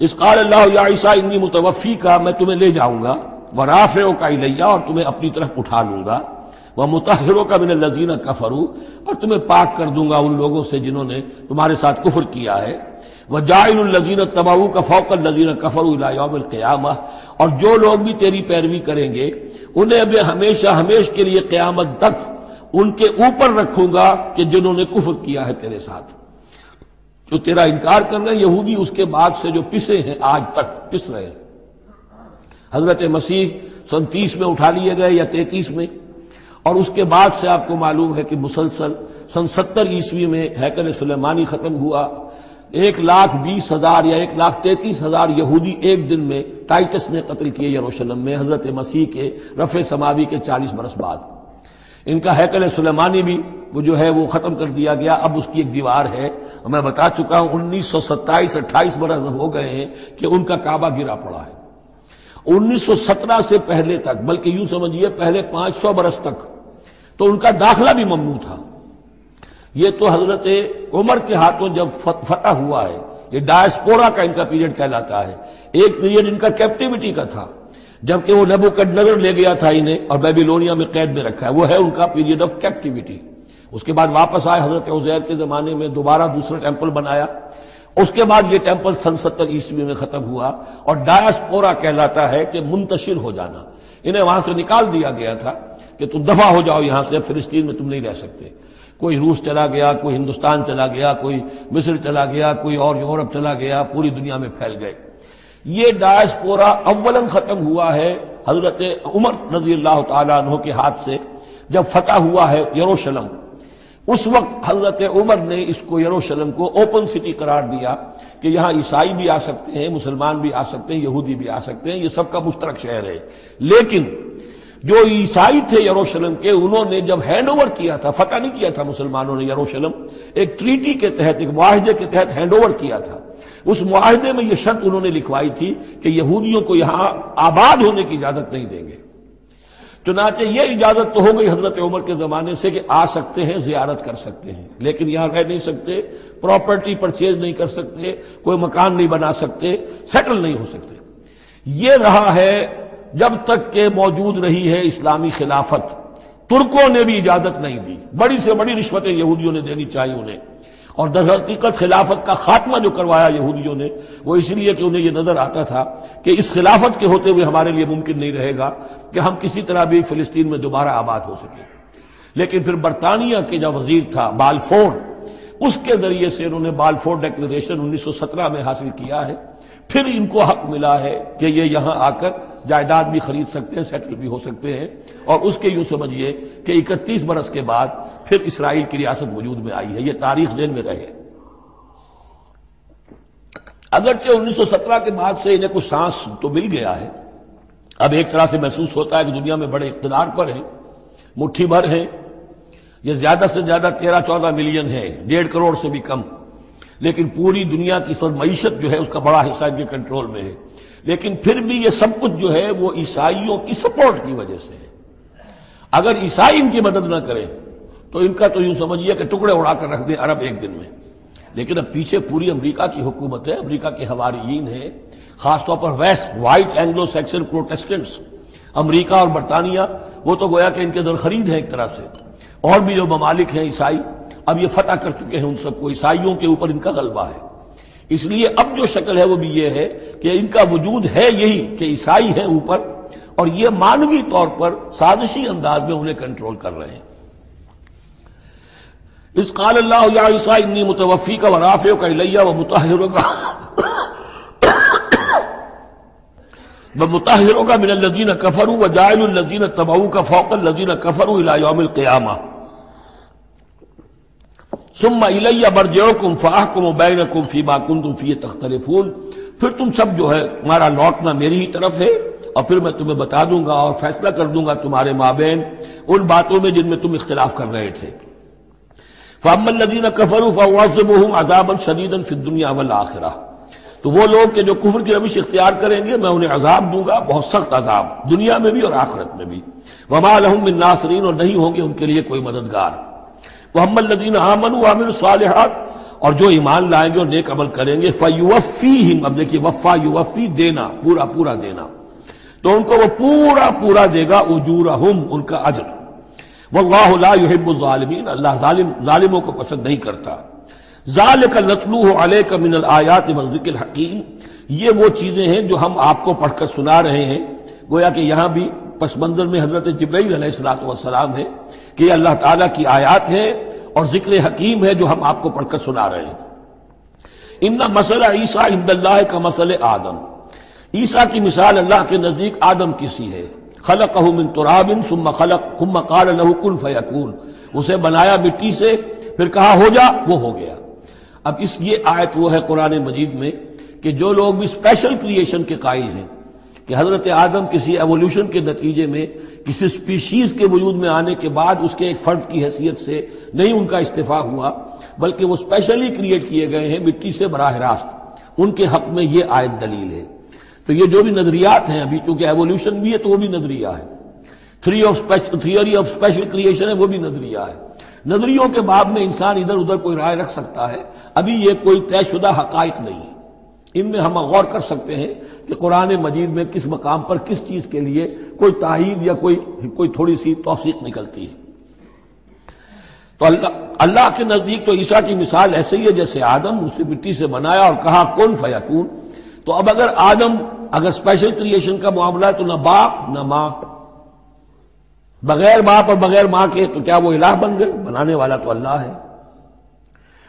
इसकार अल्लाह ईसा इन्नी मुतवफ़ी का, मैं तुम्हें ले जाऊँगा, व राफ़ो का इलैया, और तुम्हें अपनी तरफ़ उठा लूँगा। वह मुतहरों का मैंने लजीना कफरू, और तुम्हें पाक कर दूँगा उन लोगों से जिन्होंने तुम्हारे साथ कुफर किया है। वह जाइन तबाऊ का फ़ौकल लजीन कफरुयाम और जो लोग भी तेरी पैरवी करेंगे, उन्हें अब हमेशा हमेश के लिए क्यामत तक उनके ऊपर रखूँगा कि जिन्होंने कुफर किया है तेरे साथ। जो तेरा इनकार कर रहे हैं, यहूदी उसके बाद से जो पिसे हैं, आज तक पिस रहे हैं। हज़रत मसीह सन तीस में उठा लिए गए या तैतीस में? और उसके बाद से आपको मालूम है कि मुसलसल सन सत्तर ईस्वी में हैकर सुलेमानी खत्म हुआ। एक लाख बीस हज़ार या एक लाख तैतीस हज़ार यहूदी एक दिन में टाइटस ने कत्ल किए यरूशलेम में, हज़रत मसीह के रफे समावी के चालीस बरस बाद। इनका हैकल सुलेमानी भी, वो जो है वो खत्म कर दिया गया। अब उसकी एक दीवार है। मैं बता चुका हूँ, उन्नीस सौ सत्ताईस, अट्ठाईस बरस हो गए हैं कि उनका काबा गिरा पड़ा है। 1917 से पहले तक, बल्कि यूँ समझिए, पहले 500 बरस तक तो उनका दाखला भी ममनू था। ये तो हज़रत उमर के हाथों जब फतह हुआ है, ये डायस्पोरा का इनका पीरियड कहलाता है। एक पीरियड इनका कैप्टिविटी का था, जबकि वो नबू नज़र ले गया था इन्हें और बेबीलोनिया में कैद में रखा है। वो है उनका पीरियड ऑफ़ कैप्टिविटी उसके बाद वापस आए हज़रत उजैर के जमाने में, दोबारा दूसरा टेंपल बनाया। उसके बाद ये टेंपल सन सत्तर ईस्वी में खत्म हुआ और डायस्पोरा कहलाता है कि मुंतशिर हो जाना। इन्हें वहाँ से निकाल दिया गया था। कि तुम दफ़ा हो जाओ यहाँ से फिलिस्तीन में तुम नहीं रह सकते। कोई रूस चला गया, कोई हिंदुस्तान चला गया, कोई मिस्र चला गया, कोई और यूरोप चला गया, पूरी दुनिया में फैल गए। ये डायस्पोरा अव्वलन खत्म हुआ है हज़रत उमर रज़ी अल्लाह तु के हाथ से, जब फतह हुआ है यरूशलम। उस वक्त हज़रत उमर ने इसको, यरूशलम को ओपन सिटी करार दिया कि यहाँ ईसाई भी आ सकते हैं, मुसलमान भी आ सकते हैं, यहूदी भी आ सकते हैं, ये सबका मुश्तरक शहर है। लेकिन जो ईसाई थे यरूशलेम के, उन्होंने जब हैंड ओवर किया था, फतह नहीं किया था मुसलमानों ने यरूशलेम, एक ट्रीटी के तहत, एक माहदे के तहत हैंड ओवर किया था। उस माहदे में यह शर्त उन्होंने लिखवाई थी कि यहूदियों को यहाँ आबाद होने की इजाज़त नहीं देंगे। चुनाचे ये इजाज़त तो हो गई हज़रत उमर के जमाने से कि आ सकते हैं, जियारत कर सकते हैं। लेकिन यहाँ रह नहीं सकते प्रॉपर्टी परचेज नहीं कर सकते, कोई मकान नहीं बना सकते सेटल नहीं हो सकते। ये रहा है जब तक के मौजूद रही है इस्लामी खिलाफत। तुर्कों ने भी इजाज़त नहीं दी। बड़ी से बड़ी रिश्वतें यहूदियों ने देनी चाहिए उन्हें। और दरहकीकत खिलाफत का खात्मा जो करवाया यहूदियों ने, वो इसलिए कि उन्हें यह नज़र आता था कि इस खिलाफत के होते हुए हमारे लिए मुमकिन नहीं रहेगा कि हम किसी तरह भी फिलिस्तीन में दोबारा आबाद हो सके। लेकिन फिर बरतानिया के जो वज़ीर था, बालफोर्ड, उसके ज़रिए से उन्होंने बालफोर्ड डिक्लेरेशन 1917 में हासिल किया है। फिर इनको हक मिला है कि ये यहाँ आकर जायदाद भी खरीद सकते हैं सेटल भी हो सकते हैं। और उसके यूँ समझिए कि इकतीस बरस के बाद फिर इसराइल की रियासत वजूद में आई है। ये तारीख जेन में रहे। अगरचे 1917 के बाद से इन्हें कुछ सांस तो मिल गया है। अब एक तरह से महसूस होता है कि दुनिया में बड़े इकतदार पर हैं, मुट्ठी भर हैं। ये ज़्यादा से ज़्यादा तेरह चौदह मिलियन है, डेढ़ करोड़ से भी कम। लेकिन पूरी दुनिया की सब मीशत जो है, उसका बड़ा हिस्सा इनके कंट्रोल में है। लेकिन फिर भी ये सब कुछ जो है, वो ईसाइयों की सपोर्ट की वजह से है। अगर ईसाई इनकी मदद ना करें तो इनका तो यूँ समझिए कि टुकड़े उड़ाकर रख दें अरब एक दिन में। लेकिन अब पीछे पूरी अमरीका की हुकूमत है, अमरीका के हवारीन है, खासतौर पर west white Anglo Saxon Protestants अमरीका और बरतानिया, वो तो गोया कि इनके दर खरीद है एक तरह से। और भी जो ममालिक हैं ईसाई, अब ये फतह कर चुके हैं उन सबको। ईसाइयों के ऊपर इनका गलबा है। इसलिए अब जो शक्ल है वो भी ये है कि इनका वजूद है यही कि ईसाई है ऊपर और ये मानवी तौर पर साजिशी अंदाज में उन्हें कंट्रोल कर रहे हैं। इस काल अल्लाह ईसा इन्नी मुतवफ़ी का वराफ़े का इलैया व मुताहिर का <coughs> व मुताहिर का मिन लजीन कफरू व जायल लजीन तबाऊ का फ़ौकल लजीन कफरू इलायोमिल क़यामा। सुम्मा इलैया बरजो कुम फ़ाह कुम बैन कुम फ़ी फिर तुम सब जो है, तुम्हारा लौटना मेरी ही तरफ़ है, और फिर मैं तुम्हें बता दूँगा और फैसला कर दूँगा तुम्हारे माबेन उन बातों में जिनमें तुम इख्तलाफ कर रहे थे। फ़ामल लदीन कफरू फ़वाज़बहम अजाबन शदीदन फिर दुनिया वल आखिरा। तो वो लोग के जो कुफर की रविश इख्तियार करेंगे, मैं उन्हें अजाब दूँगा, बहुत सख्त अजाब, दुनिया में भी और आखिरत में भी। वमा लहम नासरीन, और नहीं होंगे उनके लिए कोई मददगार। लदीन आमन आमिर और जो ईमान लाएँगे और नेक अमल करेंगे फ़युवफ़ी अब देखिए, वफ़ा युवफ़ी देना, पूरा पूरा देना। तो उनको वो पूरा पूरा देगा उजूर हम उनका अजर। वल्लाहिबुलमीन अल्लाह को पसंद नहीं करता। जाल का नतलू आयात हकीम। ये वो चीज़ें हैं जो हम आपको पढ़कर सुना रहे हैं। गोया कि यहाँ भी पस मंजर में हज़रत जब्राईल सलाम है कि अल्लाह ताला की आयात है और ज़िक्र हकीम है जो हम आपको पढ़कर सुना रहे हैं। इन्ना मसला ईसा इंदल्ला का मसल आदम। ईसा की मिसाल अल्लाह के नज़दीक आदम किसी है। खलक मिन तुराबिन सुम खलक खुम काल लहुकुन फयकून। उसे बनाया मिट्टी से, फिर कहा, हो जा, वो हो गया। अब इस ये आयत वो है कुरान मजीद में कि जो लोग भी स्पेशल क्रिएशन के कायल हैं कि हज़रत आदम किसी एवोल्यूशन के नतीजे में, किसी स्पीशीज के वजूद में आने के बाद उसके एक फर्द की हैसियत से नहीं उनका इस्तीफा हुआ, बल्कि वो स्पेशली क्रिएट किए गए हैं मिट्टी से बराह रास्त। उनके हक में ये आयत दलील है। तो ये जो भी नजरियात हैं अभी, चूँकि एवोल्यूशन भी है तो वो भी नज़रिया है। Three of theory of special creation है, वो भी नज़रिया है। नजरियों के बाद में इंसान इधर उधर कोई राय रख सकता है। अभी ये कोई तयशुदा हकाइक नहीं है। इनमें हम गौर कर सकते हैं कि कुरान मजीद में किस मकाम पर किस चीज़ के लिए कोई ताहीद या कोई कोई थोड़ी सी तोसीक निकलती है। तो अल्लाह अल्लाह के नज़दीक तो ईसा की मिसाल ऐसे ही है, जैसे आदम उसे मिट्टी से बनाया और कहा, कौन फयाकून? तो अब अगर आदम, अगर स्पेशल क्रिएशन का मामला है तो ना बाप, न माँ। बगैर बाप और बगैर माँ के तो क्या वो इलाह बन गए? बनाने वाला तो अल्लाह है।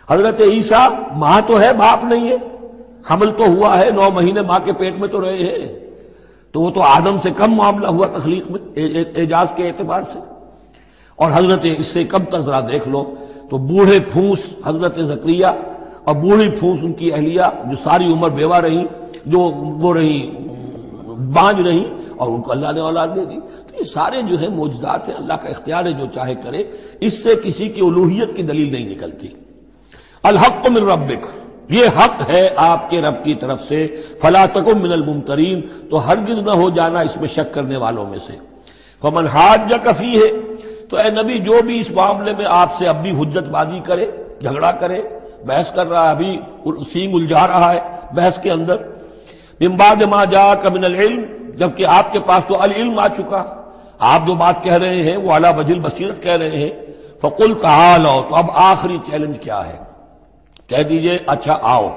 हज़रत ईसा, माँ तो है, बाप नहीं है। हमल तो हुआ है, नौ महीने माँ के पेट में तो रहे हैं। तो वो तो आदम से कम मामला हुआ तखलीक में एजाज के एतबार से। और हज़रत इससे कम तजरा देख लो तो बूढ़े फूस, हज़रत जक्रिया और बूढ़ी फूस उनकी अहलिया जो सारी उम्र बेवा रही, जो वो रही, बांझ रही और उनको अल्लाह ने औलाद दे दी। तो ये सारे जो है मौजदात हैं, अल्लाह का इख्तियार है, जो चाहे करे। इससे किसी की उलूहियत की दलील नहीं निकलती। अलहक तो मिन रबिक ये हक है आपके रब की तरफ़ से, फला तको मिनल मुमतरीन तो हरगिज न हो जाना इसमें शक करने वालों में से। फमन हाज कफी है तो ए नबी जो भी इस मामले में आपसे अब भी हुज्जतबाजी करे, झगड़ा करे, बहस कर रहा है, अभी सींग उलझा रहा है बहस के अंदर बिम्बाद मा जा कमिनल इल्म, जबकि आपके पास तो अल इल्म आ चुका। आप जो बात कह रहे हैं, वो अला बजिल बसीरत कह रहे हैं। फकुल कहा लो तो अब आखिरी चैलेंज क्या है? कह दीजिए अच्छा आओ।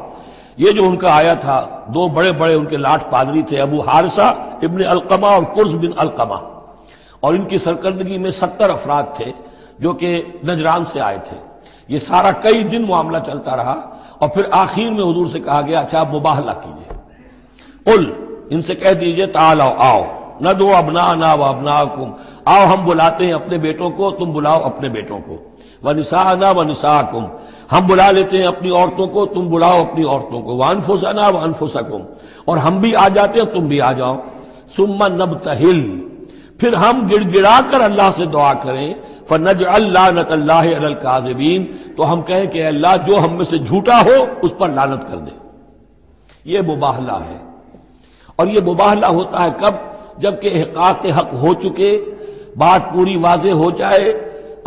ये जो उनका आया था, दो बड़े बड़े उनके लाठ पादरी थे, अबू हारसा, इब्न अलकमा और कुर्स बिन अलकमा। और इनकी सरकर्दगी में सत्तर अफराद थे, जो कि नजरान से आए थे। ये सारा कई दिन मामला चलता रहा, और फिर आखिर में हजूर से कहा गया अच्छा आप मुबाहला कीजिए। कुल, इनसे कह दीजिए, ताल, आओ। आओ न दो अबना ना व अबना कुम आओ, हम बुलाते हैं अपने बेटों को, तुम बुलाओ अपने बेटों को। व निसा ना व निसा कुम हम बुला लेते हैं अपनी औरतों को, तुम बुलाओ अपनी औरतों को। वन फुसाना वन फुसकुम और हम भी आ जाते हैं, तुम भी आ जाओ। सुम्मा नब तहिल फिर हम गिड़गिड़ा कर अल्लाह से दुआ करें फनज अल्लाह तो हम कहें कि अल्लाह, जो हम में से झूठा हो, उस पर लानत कर दे। ये मुबाहला है। और ये मुबाहला होता है कब? जबकि एहकाक हक हो चुके, बात पूरी वाजे हो जाए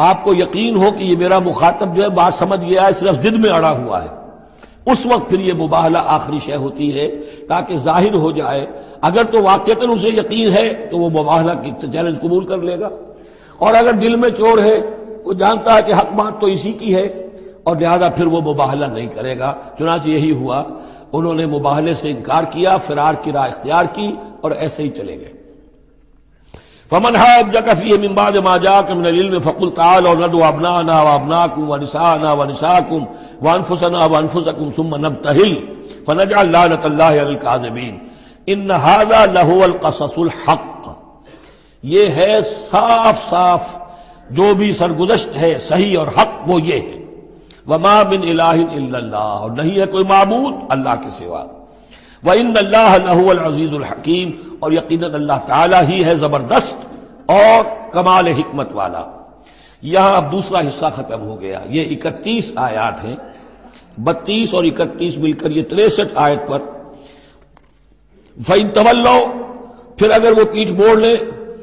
आपको यकीन हो कि ये मेरा मुखातब जो है, बात समझ गया है, सिर्फ़ जिद में अड़ा हुआ है। उस वक्त फिर ये मुबाहला आखिरी शय होती है, ताकि ज़ाहिर हो जाए, अगर तो वाक्यतन उसे यकीन है तो वो मुबाहला की चैलेंज कबूल कर लेगा। और अगर दिल में चोर है, वो जानता है कि हक बात तो इसी की है, और लिहाजा फिर वो मुबाहला नहीं करेगा। चुनाच यही हुआ, उन्होंने मुबाहले से इनकार किया, फिरार की राह इख्तियार की, और ऐसे ही चले गए। फमन हफी मिम्बाद माजा मिन फ़कुल ताल और नद अबना ना व अबना कुम व निसा ना व निसा कुम व अनफुसना व अनफुसकुम सुम नब तहिल फनजाबीन इन हाजा लहुल हक ये है साफ़ साफ़ जो भी सरगुजश्त है, सही और हक, वो ये है। वमा बिन इलाहिन और नहीं है कोई मबूद अल्लाह के सिवा। व इन अल्लाह अजीज़ुल हकीम और यकीन अल्लाह ताला ही है ज़बरदस्त और कमाल हिकमत वाला। यहाँ अब दूसरा हिस्सा खत्म हो गया। ये इकतीस आयात हैं। बत्तीस और इकतीस मिलकर ये तिरसठ आयत पर। फ़ैन तवल्लो फिर अगर वो पीठ मोड़ ले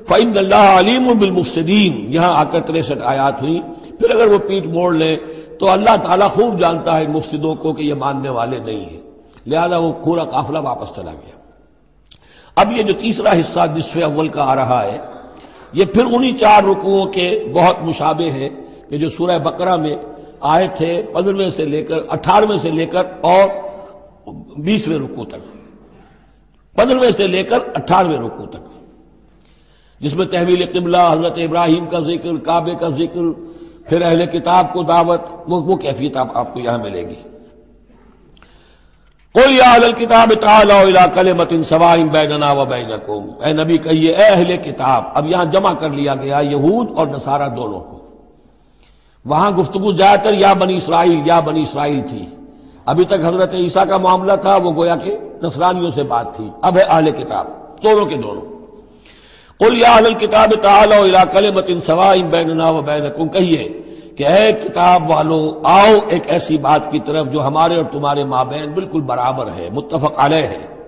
फ़ैन अल्लाह अलीम बिलमुफसदीन यहाँ आकर तिरसठ आयात हुई। फिर अगर वो पीठ मोड़ ले तो अल्लाह ताला खूब जानता है मुफसदों को कि ये मानने वाले नहीं है। लिहाजा वो पूरा काफिला वापस चला गया। अब ये जो तीसरा हिस्सा विश्व अव्वल का आ रहा है ये फिर उन्हीं चार रुकुओं के बहुत मुशाबे हैं कि जो सूरह बकरा में आए थे पंद्रहवें से लेकर अठारहवें से लेकर और बीसवें रुकू तक। पंद्रहवें से लेकर अठारहवें रुकू तक। जिसमें तहवील किबला हज़रत इब्राहिम का ज़िक्र काबे का ज़िक्र फिर अहले किताब को दावत वो वो कैफियत आप, आपको यहाँ मिलेगी। कोल किताब कल सवाइन बैनना व बैनकुम ए नबी कहिए अहले किताब अब यहाँ जमा कर लिया गया यहूद और नसारा दोनों को वहाँ गुफ्तगु ज़्यादातर या बनी इसराइल या बनी इसराइल थी अभी तक हज़रत ईसा का मामला था वो गोया के नसरानियों से बात थी अब है अहले किताब दोनों के दोनों कुल या अहल किताब ताला कल मतिन सवाइन बैनना व बैनकुम कहिए कि किताब वालों, आओ एक ऐसी बात की तरफ़ जो हमारे और तुम्हारे माबेन बिल्कुल बराबर है मुतफक अलह है।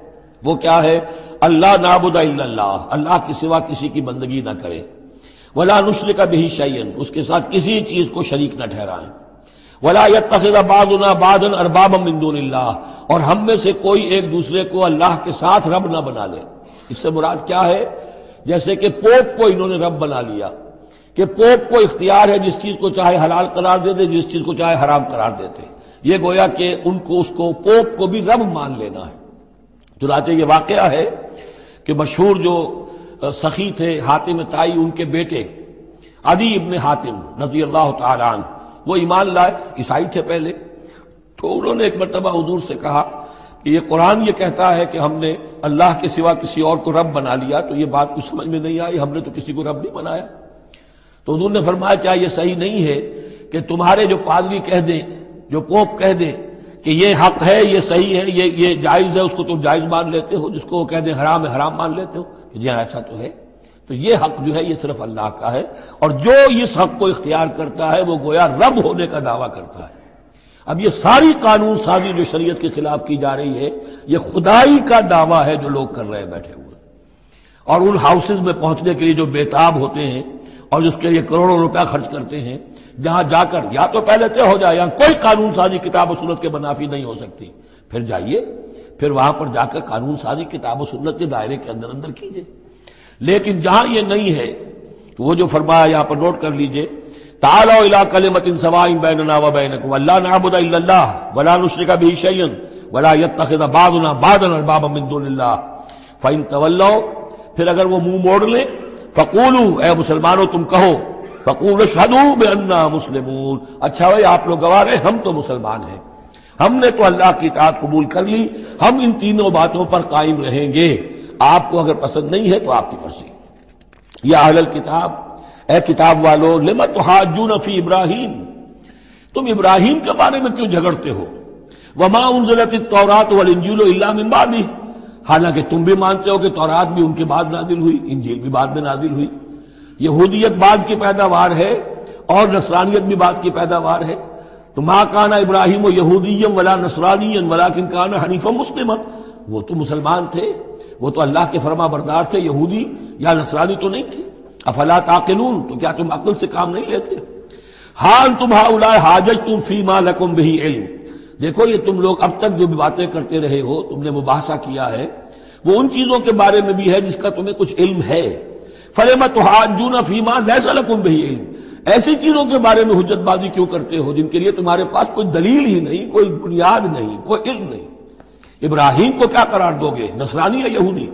वो क्या है? अल्लाह नाबुदा अल्लाह के सिवा किसी की बंदगी ना करे। वला नुस्र का भी शयन उसके साथ किसी चीज़ को शरीक न ठहराएँ। वला बादन अरबाब और हम में से कोई एक दूसरे को अल्लाह के साथ रब ना बना ले। इससे मुराद क्या है? जैसे कि पोप को इन्होंने रब बना लिया। कि पोप को इख्तियार है जिस चीज़ को चाहे हलाल करार दे दे, जिस चीज़ को चाहे हराम करार देते ये गोया कि उनको, उसको, पोप को भी रब मान लेना है। चुनाचे ये वाक़ है कि मशहूर जो सखी थे, हातिम ताई, उनके बेटे अदी इबन हातिम नजी अल्लाह तारान वो ईमान लाए, ईसाई थे पहले। तो उन्होंने एक मरतबा हजूर से कहा कि ये कुरान ये कहता है कि हमने अल्लाह के सिवा किसी और को रब बना लिया तो ये बात कुछ समझ में नहीं आई, हमने तो किसी को रब नहीं बनाया। तो हजूर ने फरमाया क्या ये सही नहीं है कि तुम्हारे जो पादरी कह दें जो पोप कह दें कि ये हक है ये सही है ये ये जायज़ है उसको तुम जायज़ मान लेते हो जिसको वो कह दें हराम है हराम मान लेते हो? कि जी हाँ, ऐसा तो है। तो ये हक जो है ये सिर्फ़ अल्लाह का है। और जो इस हक को इख्तियार करता है वो गोया रब होने का दावा करता है। अब ये सारी कानून साजी जो शरीयत के खिलाफ की जा रही है ये खुदाई का दावा है जो लोग कर रहे हैं बैठे हुए। और उन हाउसेज में पहुँचने के लिए जो बेताब होते हैं और उसके लिए करोड़ों रुपया खर्च करते हैं। जहाँ जाकर या तो पहले तय हो जाए यहाँ कोई कानून साजी किताब सुन्नत के मुनाफी नहीं हो सकती। फिर जाइए, फिर वहाँ पर जाकर कानून साजी किताब सुन्नत के दायरे के अंदर अंदर कीजिए। लेकिन जहाँ ये नहीं है तो वो जो फरमाया यहाँ पर नोट कर लीजिए, ताला कलमतिन बिही शैयन वला फिर अगर वो मुँह मोड़ ले फकूलू, ए मुसलमानों, तुम कहो, फकूल शदू अन्ना मुस्लिम अच्छा भाई, आप लोग गवाह रहे, हम तो मुसलमान हैं। हमने तो अल्लाह की इतात कबूल कर ली, हम इन तीनों बातों पर कायम रहेंगे। आपको अगर पसंद नहीं है तो आपकी मर्ज़ी। या अहल किताब, ए किताब वालो लिमत हाजू नफी इब्राहिम? तुम इब्राहिम के बारे में क्यों झगड़ते हो? वमा उनजलत तौरात वल इंजीलो इलामिनबादी हालाँकि तुम भी मानते हो कि तौरात भी उनके बाद नादिल हुई, इंजील भी बाद में नादिल हुई। यहूदियत बाद की पैदावार है और नसरानियत भी बाद की पैदावार है। तो माँ काना इब्राहिम यहूदीम वला नसरानियन वला किन काना हनीफम मुस्लिम वो तो मुसलमान थे, वो तो अल्लाह के फरमा बरदार थे, यहूदी या नसरानी तो नहीं थे। अफला ताकिलून तो क्या तुम अक्ल से काम नहीं लेते? हान तुम हाउला हाजज तुम फ़ी मा लकुम भी इल्म। देखो ये तुम लोग अब तक जो बातें करते रहे हो, तुमने मुबासा किया है वो उन चीज़ों के बारे में भी है जिसका तुम्हें कुछ इल्म है। फलेमा तो हाजूना फीमा लैसा लकुम भी इल्म। ऐसी चीज़ों के बारे में हुज्जतबाजी क्यों करते हो जिनके लिए तुम्हारे पास कोई दलील ही नहीं, कोई बुनियाद नहीं, कोई इल्म नहीं? इब्राहिम को क्या करार दोगे? नसरानी या यहूदी?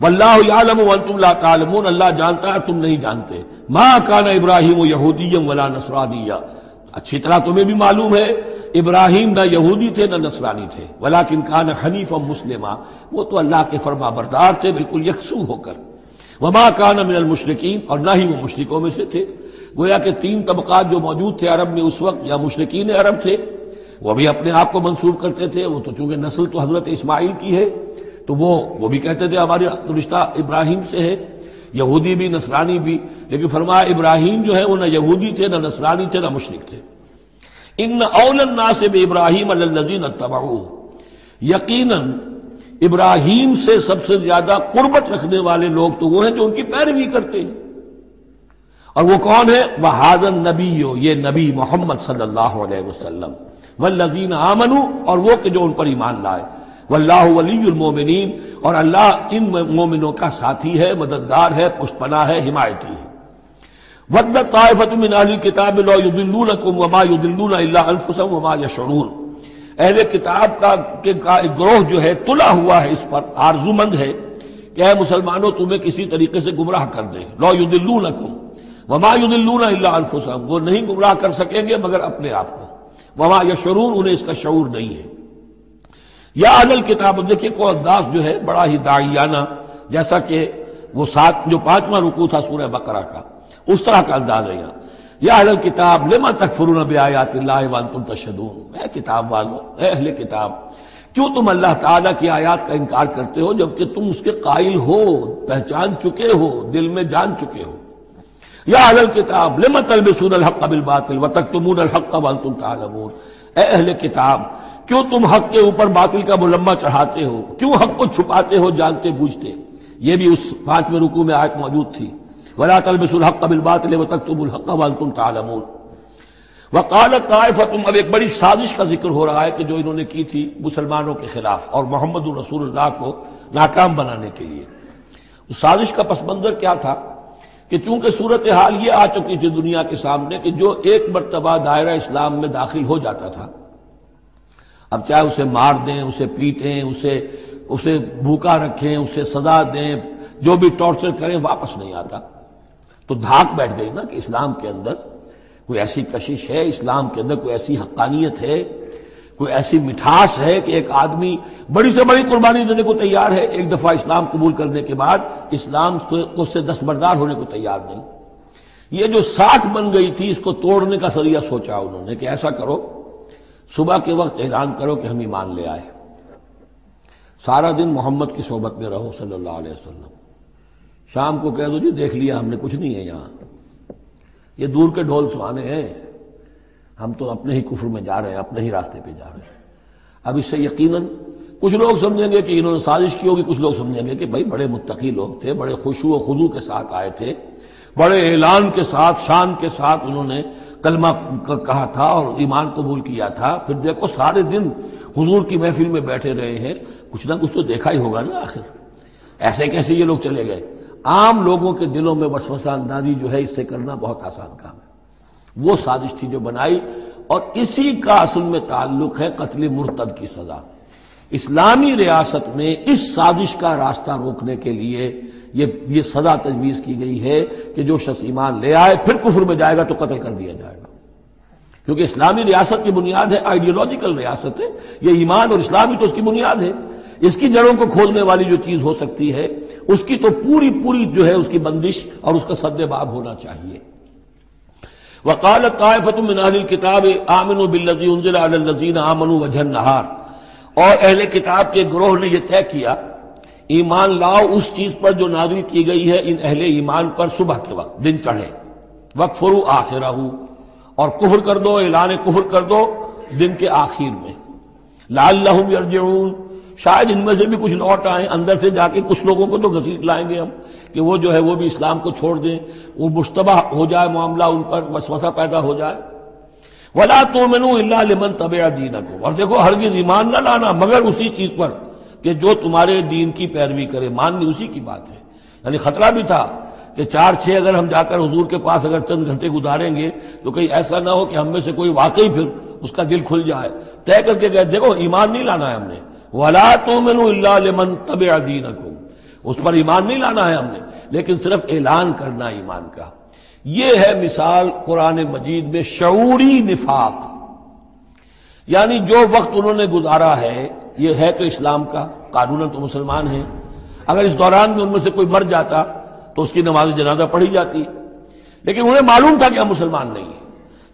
वल्लाम अल्लाह जानता है, तुम नहीं जानते। माँ काना इब्राहिम यहूदीम वला नसरानिया। अच्छी तरह तुम्हें भी मालूम है, इब्राहिम ना यहूदी थे, न नसरानी थे। वला किन कान हनीफ मुस्लिमा, वो तो अल्लाह के फरमा बरदार थे, बिल्कुल यकसू होकर। वमा कान मिनल मुशरकिन, और ना ही वो मुशरकों में से थे। गोया के तीन तबकात जो मौजूद थे अरब में उस वक्त, या मुशरकिन अरब थे, वो भी अपने आप को मंसूब करते थे। वो तो चूँकि नस्ल तो हज़रत इस्माइल की है तो वो वो भी कहते थे, हमारे तो रिश्ता इब्राहिम से है। यहूदी भी, नसरानी भी। लेकिन फरमाया, इब्राहिम जो है, वो ना यहूदी थे, ना नसरानी थे, ना मुशरक थे। इन औलन ना से इब्राहिम नजीन तबाऊ यकीनन, इब्राहिम से सबसे ज़्यादा कुर्बत रखने वाले लोग तो वो हैं जो उनकी पैरवी करते हैं। और वो कौन है? वह हाजन नबी हो ये नबी मोहम्मद सल्लल्लाहु अलैहि वसल्लम। वल्लजीन आमनु, और वो के जो उन पर ईमान लाए। वल्लाह वलीमिन और अल्लाह इन मोमिनों का साथी है, मददगार है, पुष्पना है, हिमायती है। वद तायफतमिन किताब वमा युदिल्लुनफुसम वमा यशरून। अहल किताब का, के, का एक ग्रोह जो है, तुला हुआ है, इस पर आरजूमंद है कि मुसलमानों, तुम्हें किसी तरीके से गुमराह कर दे। लो युदिल्लुनकुम वमा युदिल्लुन अनफुसम वो नहीं गुमराह कर सकेंगे, मगर अपने आप को। वमा यशरून, उन्हें इसका शूर नहीं है। या अनल किताब देखिए को अंदाज जो है, बड़ा ही दाइयाना। जैसा कि वो सात, जो पांचवा रुकू था सूर्य बकरा का, उस तरह का अंदाज है यहाँ। या अहल किताब, लेमा तक फरून बेआयात तुम तशदून है किताब वालों है अहले किताब, क्यों तुम अल्लाह ताला की आयात का इनकार करते हो, जबकि तुम उसके कायल हो, पहचान चुके हो, दिल में जान चुके हो? या अहल किताब, लिम तलबिसून हक बिल बातिल व तक तुमून हक वाल तुम तालमून अहल किताब क्यों तुम हक के ऊपर बातिल का मुलम्बा चढ़ाते हो? क्यों हक को छुपाते हो, जानते, बूझते? ये भी उस पाँचवें रुकू में आयत मौजूद थी। वला तलबिसुल हक बिल बातिल व तक तुम हक वाल तुम तालमून। वकाल ताइफतुम, अब एक बड़ी साजिश का ज़िक्र हो रहा है कि जो इन्होंने की थी मुसलमानों के खिलाफ और मोहम्मद रसूलुल्लाह को नाकाम बनाने के लिए। उस साजिश का पस मंजर क्या था? कि चूँकि सूरत हाल ये आ चुकी थी दुनिया के सामने कि जो एक मरतबा दायरा इस्लाम में दाखिल हो जाता था अब चाहे उसे मार दें, उसे पीटें, उसे उसे भूखा रखें, उसे सजा दें, जो भी टॉर्चर करें, वापस नहीं आता। तो धाक बैठ गई ना कि इस्लाम के अंदर कोई ऐसी कशिश है, इस्लाम के अंदर कोई ऐसी हक्कानियत है, कोई ऐसी मिठास है कि एक आदमी बड़ी से बड़ी कुर्बानी देने को तैयार है, एक दफ़ा इस्लाम कबूल करने के बाद इस्लाम को से दस्तबरदार होने को तैयार नहीं। ये जो साख बन गई थी, इसको तोड़ने का सरिया सोचा उन्होंने कि ऐसा करो सुबह के वक्त ऐलान करो कि हम ईमान ले आए। सारा दिन मोहम्मद की सोबत में रहो, सल्लल्लाहु अलैहि वसल्लम। शाम को कह दो, जी, देख लिया हमने, कुछ नहीं है यहाँ। ये दूर के ढोल सुहाने हैं। हम तो अपने ही कुफर में जा रहे हैं, अपने ही रास्ते पे जा रहे हैं। अब इससे यकीनन, कुछ लोग समझेंगे कि इन्होंने साजिश की होगी, कुछ लोग समझेंगे कि भाई, बड़े मुत्तकी लोग थे, बड़े खुशू खुजू के साथ आए थे। बड़े ऐलान के साथ, शान के साथ उन्होंने कलमा कहा था और ईमान कबूल किया था, फिर देखो सारे दिन हुजूर की महफिल में बैठे रहे हैं, कुछ ना कुछ तो देखा ही होगा ना आखिर। ऐसे कैसे ये लोग चले गए? आम लोगों के दिलों में वसवसा अंदाजी जो है, इससे करना बहुत आसान काम है। वो साजिश थी जो बनाई, और इसी का असल में ताल्लुक है कत्ल मुर्तद की सजा। इस्लामी रियासत में इस साजिश का रास्ता रोकने के लिए ये ये सजा तजवीज की गई है कि जो शख्स ईमान ले आए, फिर कुफर में जाएगा तो कत्ल कर दिया जाएगा। क्योंकि इस्लामी रियासत की बुनियाद है, आइडियोलॉजिकल रियासत है। ये ईमान और इस्लामी तो उसकी बुनियाद है। इसकी जड़ों को खोलने वाली जो चीज़ हो सकती है, उसकी तो पूरी पूरी जो है उसकी बंदिश और उसका सद्देबाब होना चाहिए। वकाल किताब, आमिन बिल्लजीन आमनु नहार। और अहले किताब के ग्रोह ने यह तय किया ईमान लाओ उस चीज़ पर जो नाजिल की गई है, इन अहले ईमान पर सुबह के वक्त, दिन चढ़े। वक्त फरू आखिर और कुहर कर दो, ऐलान कुहर कर दो, दिन के आखिर में। लाल यरजून शायद इनमें से भी कुछ लौट आए, अंदर से जाके कुछ लोगों को तो घसीट लाएँगे हम, कि वो जो है, वो भी इस्लाम को छोड़ दें। वो मुश्तबा हो जाए, मामला उन पर वसवसा पैदा हो जाए। वला तो मैनू इलामन तबेया दीन को और देखो, हरगिज ईमान ना लाना, मगर उसी चीज़ पर। कि जो तुम्हारे दीन की पैरवी करे। माननी उसी की बात है। यानी खतरा भी था कि चार छह अगर हम जाकर हजूर के पास अगर चंद घंटे गुजारेंगे तो कहीं ऐसा ना हो कि हम में से कोई वाकई फिर उसका दिल खुल जाए। तय करके गए, देखो, ईमान नहीं लाना है हमने। वला तो मैनू तब दीन उस पर ईमान नहीं लाना है हमने, लेकिन सिर्फ़ ऐलान करना ईमान का। यह है मिसाल कुरान मजीद में शूरी निफाक। यानी जो वक्त उन्होंने गुजारा है ये है तो इस्लाम का कानून तो मुसलमान है। अगर इस दौरान में उनमें से कोई मर जाता तो उसकी नमाज़ जनाजा पढ़ी जाती। लेकिन उन्हें मालूम था कि हम मुसलमान नहीं है।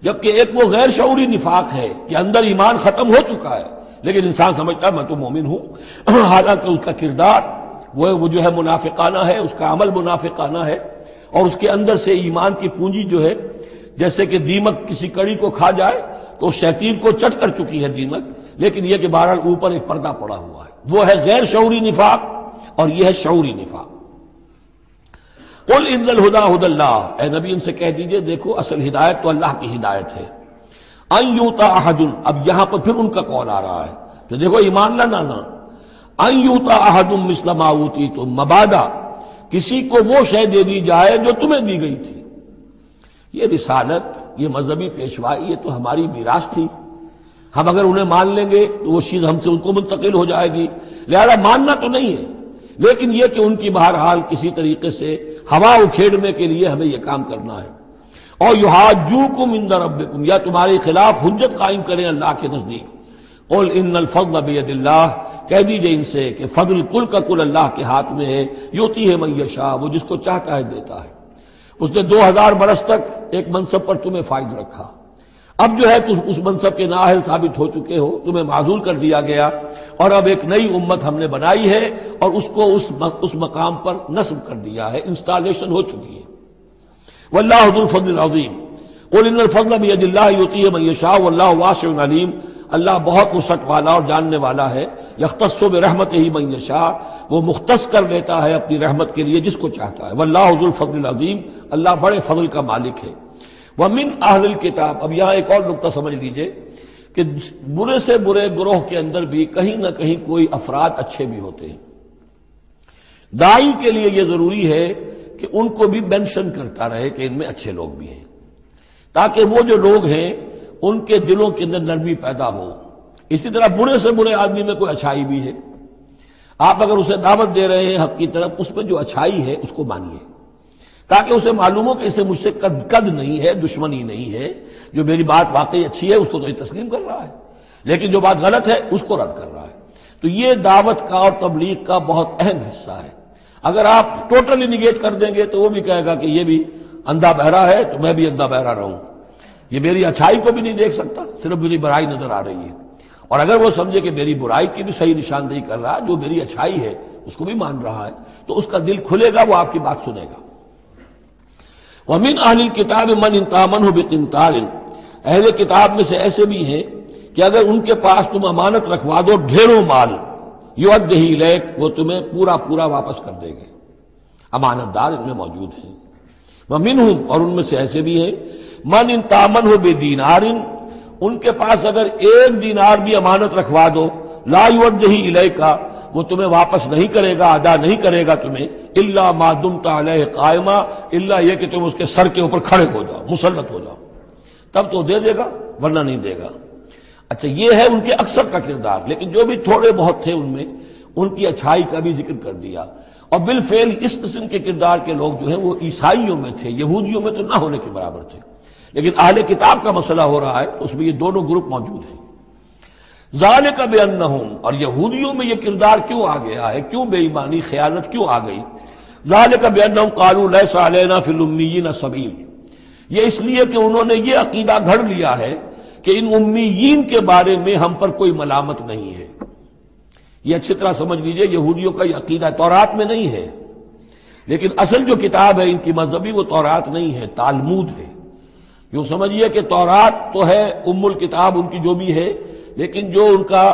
जबकि एक वो गैर शौरी निफाक है कि अंदर ईमान खत्म हो चुका है, लेकिन इंसान समझता है, मैं तो मोमिन हूँ। <clears throat> हालाँकि उसका किरदार, वो वो जो है मुनाफिकाना है, उसका अमल मुनाफिकाना है। और उसके अंदर से ईमान की पूंजी जो है, जैसे कि दीमक किसी कड़ी को खा जाए तो शैतीन को चट कर चुकी है दीमक। लेकिन यह कि बहरहाल ऊपर एक पर्दा पड़ा हुआ है। वो है गैर शौरी निफाक और यह है शौरी निफाक। कुल इंदल हुदा हुदल्ला नबी इनसे कह दीजिए, देखो, असल हिदायत तो अल्लाह की हिदायत है। अयूता अहदुन। अब यहाँ पर फिर उनका कौन आ रहा है कि देखो, ईमान ला ना अयूता अहदुम मिसलमाऊती तो मबादा। किसी को वो शय दे दी जाए जो तुम्हें दी गई थी। ये रिसालत, ये मजहबी पेशवाई, ये तो हमारी मीरास थी। हम अगर उन्हें मान लेंगे तो वो चीज़ हमसे उनको मुंतकिल हो जाएगी। लिहाजा मानना तो नहीं है, लेकिन यह कि उनकी बहरहाल किसी तरीके से हवा उखेड़ने के लिए हमें यह काम करना है। और युहाजू कुम इंदर रब या तुम्हारे खिलाफ हजत कायम करें अल्लाह के नज़दीक। उल इन फजल कह दीजिए इनसे कि फजल कुल का कुल अल्लाह के हाथ में है, योती है मैशाह वो जिसको चाहता है देता है। उसने दो हज़ार बरस तक एक मनसब पर तुम्हें फायद रखा। अब जो है तुम उस मनसब के नाहल साबित हो चुके हो, तुम्हें माजूर कर दिया गया। और अब एक नई उम्मत हमने बनाई है और उसको उस उस मकाम पर नस्ब कर दिया है इंस्टॉलेशन हो चुकी है। वल्लाफल अजीम। कुल फजल बिल्लाती है मैशाह अल्लाह बहुत वसत वाला और जानने वाला है। यख्तसो में रहमत ही मैशाह वो मुख्तस कर लेता है अपनी रहमत के लिए जिसको चाहता है। वल्लाफल अजीम। अल्लाह बड़े फजल का मालिक है। वह मिन आहल किताब। अब यहाँ एक और नुकता समझ लीजिए कि बुरे से बुरे ग्रोह के अंदर भी कहीं ना कहीं कोई अफराद अच्छे भी होते हैं। दाई के लिए यह ज़रूरी है कि उनको भी मेंशन करता रहे कि इनमें अच्छे लोग भी हैं। ताकि वो जो लोग हैं, उनके दिलों के अंदर नरमी पैदा हो। इसी तरह बुरे से बुरे आदमी में कोई अच्छाई भी है। आप अगर उसे दावत दे रहे हैं हक की तरफ़, उसमें जो अच्छाई है, उसको मानिए। ताकि उसे मालूम हो कि इसे मुझसे कद कद नहीं है, दुश्मनी नहीं है। जो मेरी बात वाकई अच्छी है, उसको तो ये तस्लीम कर रहा है। लेकिन जो बात गलत है, उसको रद्द कर रहा है। तो ये दावत का और तबलीग का बहुत अहम हिस्सा है। अगर आप टोटली निगेट कर देंगे तो वो भी कहेगा कि ये भी अंधा बहरा है तो मैं भी अंधा बहरा रहूँ। ये मेरी अच्छाई को भी नहीं देख सकता, सिर्फ़ मेरी बुराई नज़र आ रही है। और अगर वो समझे कि मेरी बुराई की भी सही निशानदेही कर रहा है, जो मेरी अच्छाई है, उसको भी मान रहा है तो उसका दिल खुलेगा, वो आपकी बात सुनेगा। वमिन अहल किताब मन इंतामन हो बेकिनतार अहल किताब में से ऐसे भी हैं कि अगर उनके पास तुम अमानत रखवा दो, ढेरों माल युद्ध ही लेक वो तुम्हें पूरा पूरा वापस कर देंगे। अमानतदार इनमें मौजूद हैं। वमिन हूँ और उनमें से ऐसे भी हैं, मन इन तामन हो बेदीनार उनके पास अगर एक दीनार भी अमानत रखवा दो, ला युद्ध ही इले का वो तुम्हें वापस नहीं करेगा, अदा नहीं करेगा तुम्हें। इल्ला मादुम तालह कायमा, इल्ला यह कि तुम उसके सर के ऊपर खड़े हो जाओ, मुसलत हो जाओ। तब तो दे देगा, वरना नहीं देगा। अच्छा ये है उनके अक्सर का किरदार, लेकिन जो भी थोड़े बहुत थे उनमें, उनकी अच्छाई का भी ज़िक्र कर दिया। और बिलफेल इस किस्म के किरदार के लोग जो है, वो ईसाइयों में थे, यहूदियों में तो ना होने के बराबर थे। लेकिन आहले किताब का मसला हो रहा है, उसमें ये दोनों ग्रुप मौजूद हैं। जाल का बेअन और यहूदियों में यह किरदार क्यों आ गया है? क्यों बेईमानी, ख्यालत क्यों आ गई? जाल का बेअन कालू लैसालना फिलुम्मीन सबील यह इसलिए कि उन्होंने ये अकीदा घड़ लिया है कि इन उम्मीन के बारे में हम पर कोई मलामत नहीं है। यह अच्छी तरह समझ लीजिए, यहूदियों का यह अकीदा तौरात में नहीं है। लेकिन असल जो किताब है, इनकी मजहबी, वो तौरात नहीं है, तालमूद है। यूँ समझिए कि तौरात तो है, उम्मुल किताब उनकी जो भी है लेकिन जो उनका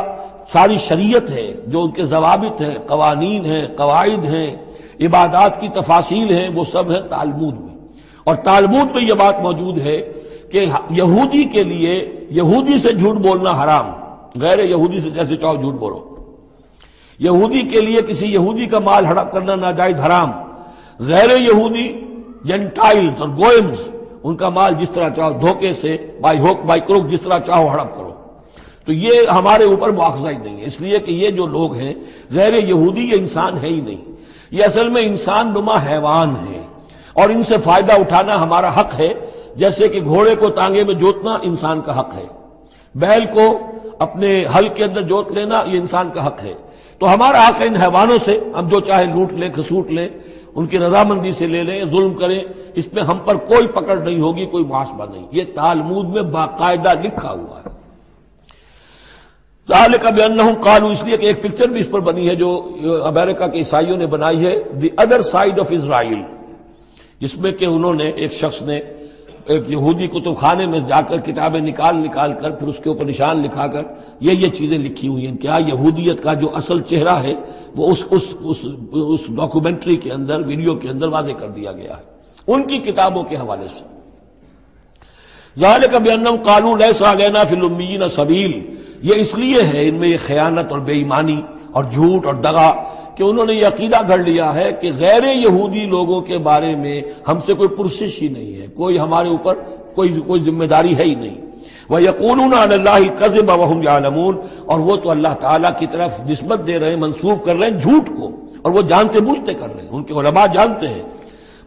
सारी शरीयत है, जो उनके जवाबित हैं, कवानीन हैं कवायद हैं, इबादात की तफासिल हैं, वो सब है तालमूद में। और तालमूद में यह बात मौजूद है कि यहूदी के लिए, यहूदी से झूठ बोलना हराम, गैर यहूदी से जैसे चाहो झूठ बोलो। यहूदी के लिए किसी यहूदी का माल हड़प करना नाजायज हराम, गैर यहूदी जेंटाइल्स और गोयम्स उनका माल जिस तरह चाहो धोखे से बाई होक बाई क्रोक जिस तरह चाहो हड़प करो। तो ये हमारे ऊपर मुआवजा ही नहीं है। इसलिए कि ये जो लोग हैं, गैर यहूदी, ये इंसान है ही नहीं। ये असल में इंसान नुमा हैवान है। और इनसे फ़ायदा उठाना हमारा हक है। जैसे कि घोड़े को तांगे में जोतना इंसान का हक है। बैल को अपने हल के अंदर जोत लेना, ये इंसान का हक है। तो हमारा हक है इन हैवानों से, हम जो चाहे लूट लें खसूट लें, उनकी रजामंदी से ले लें, जुल्म करें। इसमें हम पर कोई पकड़ नहीं होगी, कोई मुआसबा नहीं। ये तालमूद में बाकायदा लिखा हुआ है। लाल का बयान कालू, इसलिए कि एक पिक्चर भी इस पर बनी है जो अमेरिका के ईसाइयों ने बनाई है the other side of Israel जिसमें कि उन्होंने एक शख्स ने, एक यहूदी कुतुब खाने में जाकर किताबें निकाल निकाल कर, फिर उसके ऊपर निशान लिखाकर, ये ये चीज़ें लिखी हुई हैं क्या यहूदियत का जो असल चेहरा है, वो उस उस उस उस डॉक्यूमेंट्री के अंदर वीडियो के अंदर वाजे कर दिया गया है, उनकी किताबों के हवाले से। जाल का बेनम कालू, लैसा लेना फिल्मीन सबील ये इसलिए है, इनमें ये खयानत और बेईमानी और झूठ और दगा कि उन्होंने ये अकीदा घड़ लिया है कि गैर यहूदी लोगों के बारे में हमसे कोई पुरसिश ही नहीं है, कोई हमारे ऊपर कोई कोई ज़िम्मेदारी है ही नहीं। वह यकून कज़ब वहम यालमून, और वो तो अल्लाह ताला की तरफ़ नस्बत दे रहे हैं मनसूब कर रहे हैं झूठ को, और वो जानते बूझते कर रहे हैं, उनके उलमा जानते हैं।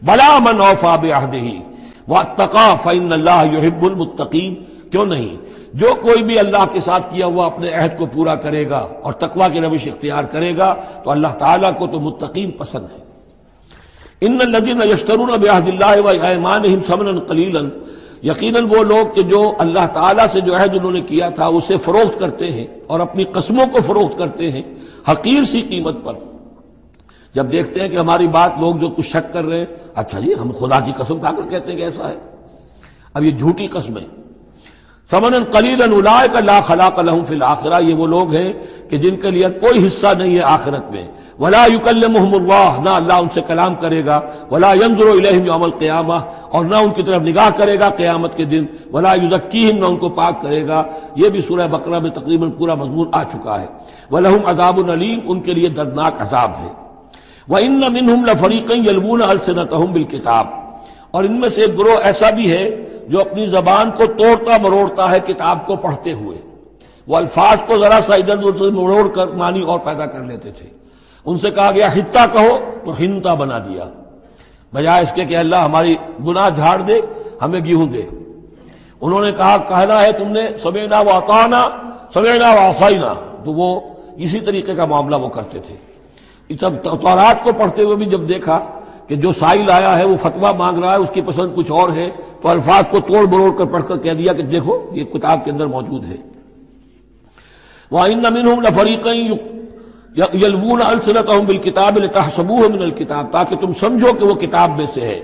बला मन औफा बेहदही वह तका फ़ैन अल्लाह युहबुलमुत्तकीम क्यों नहीं? जो कोई भी अल्लाह के साथ किया हुआ अपने अहद को पूरा करेगा और तकवा की रविश इख्तियार करेगा तो अल्लाह ताला को तो मुतकीन पसंद है। इन लदीन यशतरून बेहदिल्लामान समन कलीलन। यकीनन वो लोग कि जो अल्लाह ताला से जो अहद उन्होंने किया था, उसे फरोख्त करते हैं और अपनी कस्मों को फरोख्त करते हैं, हकीर सी कीमत पर। जब देखते हैं कि हमारी बात लोग जो कुछ शक कर रहे हैं अच्छा जी, हम खुदा की कसम खाकर कहते हैं कि ऐसा है। अब ये झूठी कस्में समन कलील उलाय का ला खला कलहम फिल आखिरा। ये वो लोग हैं कि जिनके लिए कोई हिस्सा नहीं है आखिरत में। वला युकल मोहम्मल्लाह ना अल्लाह उनसे कलाम करेगा। वला यमल क़यामा, और ना उनकी तरफ़ निगाह करेगा क़्यामत के दिन। वला युजक्कीम ना उनको पाक करेगा। ये भी सूरह बकरा में तकरीबन पूरा मजमून आ चुका है। वलहम अजाब अलीम, उनके लिए दर्दनाक अजाब है। व इन मिनहम लफरीक यलबून अलसनतहम बिल किताब। और इनमें से एक ग्रोह ऐसा भी है जो अपनी जबान को तोड़ता मरोड़ता है किताब को पढ़ते हुए। वो अल्फाज को जरा सा इधर उधर मरोड़ कर मानी और पैदा कर लेते थे। उनसे कहा गया, हित्ता कहो तो हिंता बना दिया। बजाय इसके कि अल्लाह हमारी गुनाह झाड़ दे, हमें गेहूँ दे। उन्होंने कहा, कहना है तुमने सवेना व अताना सवेना व आफाइना तो वो इसी तरीके का मामला वो करते थे। तब तौरात को पढ़ते हुए भी जब देखा कि जो साइल आया है, वो फतवा मांग रहा है, उसकी पसंद कुछ और है तो अल्फाज को तोड़ बरोड़ कर पढ़कर कह दिया कि देखो, ये किताब के अंदर मौजूद है। वह इन अलसनत बिल किताब तहसबूह मिनल किताब, ताकि तुम समझो कि वो किताब में से है।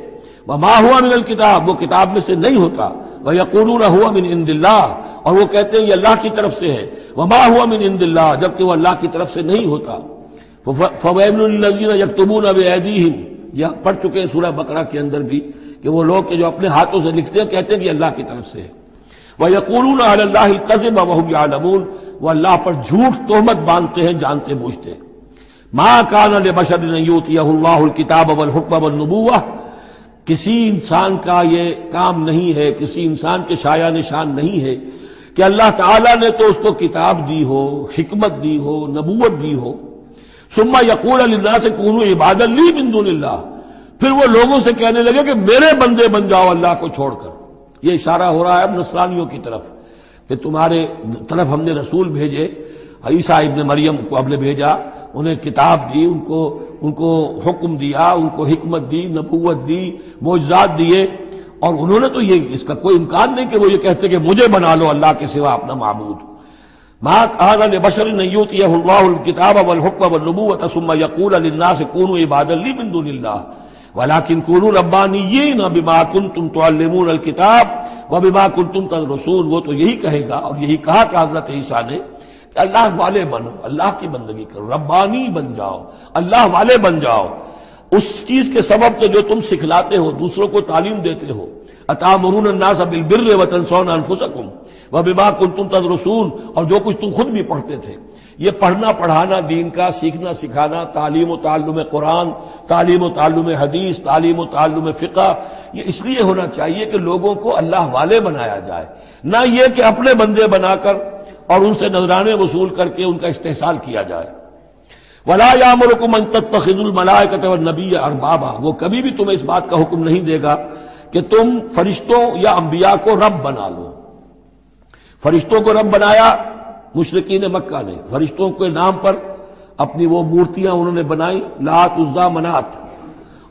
वह माँ हुआ मिनल किताब, वो किताब में से नहीं होता। वह यकून हुआ मिन इंदिल्ला और वो कहते हैं, ये अल्लाह की तरफ़ से है। वह माँ हुआ मिन इंदिल्ला जबकि वह अल्लाह की तरफ़ से नहीं होता। फवैबीन यकतबून अब यह पढ़ चुके हैं सूरह बकरा के अंदर भी, कि वो लोग के जो अपने हाथों से लिखते हैं, कहते हैं कि अल्लाह की तरफ़ से है। वह यकून कज़ब वह आलमून वह अल्लाह पर झूठ तोहमत बांधते हैं, जानते बूझते हैं। माँ कान बशर किताब अवल हुक्म नबूआ किसी इंसान का ये काम नहीं है, किसी इंसान के शाया निशान नहीं है, कि अल्लाह ताला ने तो उसको किताब दी हो, हिकमत दी हो, नबूवत दी हो। सुम्मा यकूल अल्लाह से कूनू इबादत ली बिंदुल्ला फिर वो लोगों से कहने लगे कि मेरे बंदे बन जाओ, अल्लाह को छोड़कर। ये इशारा हो रहा है अब नसरानियों की तरफ़ कि तुम्हारे तरफ़ हमने रसूल भेजे, ईसा इबन मरियम को हमने भेजा, उन्हें किताब दी, उनको उनको हुक्म दिया, उनको हिकमत दी, नबूवत दी, मोजात दिए, और उन्होंने तो ये, इसका कोई इम्कान नहीं कि वो ये कहते कि मुझे बना लो, अल्लाह के सिवा अपना महबूद माँ कहा बशर किताब वलहुक्म वलनबूवत सुम्मा यकूल बिंदुल्ला वलाकिन कूनू रब्बानी ये न बिमा कुन तुम तो किताब व बिमा कुन तुम तक रसूल वो तो यही कहेगा और यही कहा था हज़रत ईसा ने कि अल्लाह वाले बनो अल्लाह की बंदगी करो रब्बानी बन जाओ अल्लाह वाले बन जाओ उस चीज़ के सबब से जो तुम सिखलाते हो दूसरों को तालीम देते हो अता मरून बिल बिर वतन सोन अनफुसकुम। वह बिमा कुन तुम तद और जो कुछ तुम खुद भी पढ़ते थे। ये पढ़ना, पढ़ाना, दीन का सीखना, सिखाना, तालीम ताल्लुम कुरान, तालीम ताल्लुम हदीस, तालीम ताल्लुम फ़िका, ये इसलिए होना चाहिए कि लोगों को अल्लाह वाले बनाया जाए। ना ये कि अपने बंदे बनाकर और उनसे नजराने वसूल करके उनका इस्तेसाल किया जाए। वला यामुरकुम तखिदुलमलाकत नबी अरबाबा। वो कभी भी तुम्हें इस बात का हुक्म नहीं देगा कि तुम फरिश्तों या अंबिया को रब बना लो। फरिश्तों को रब बनाया, मुशरकिन मक्का ने फरिश्तों के नाम पर अपनी वो मूर्तियाँ उन्होंने बनाई लात उज्जा मनात।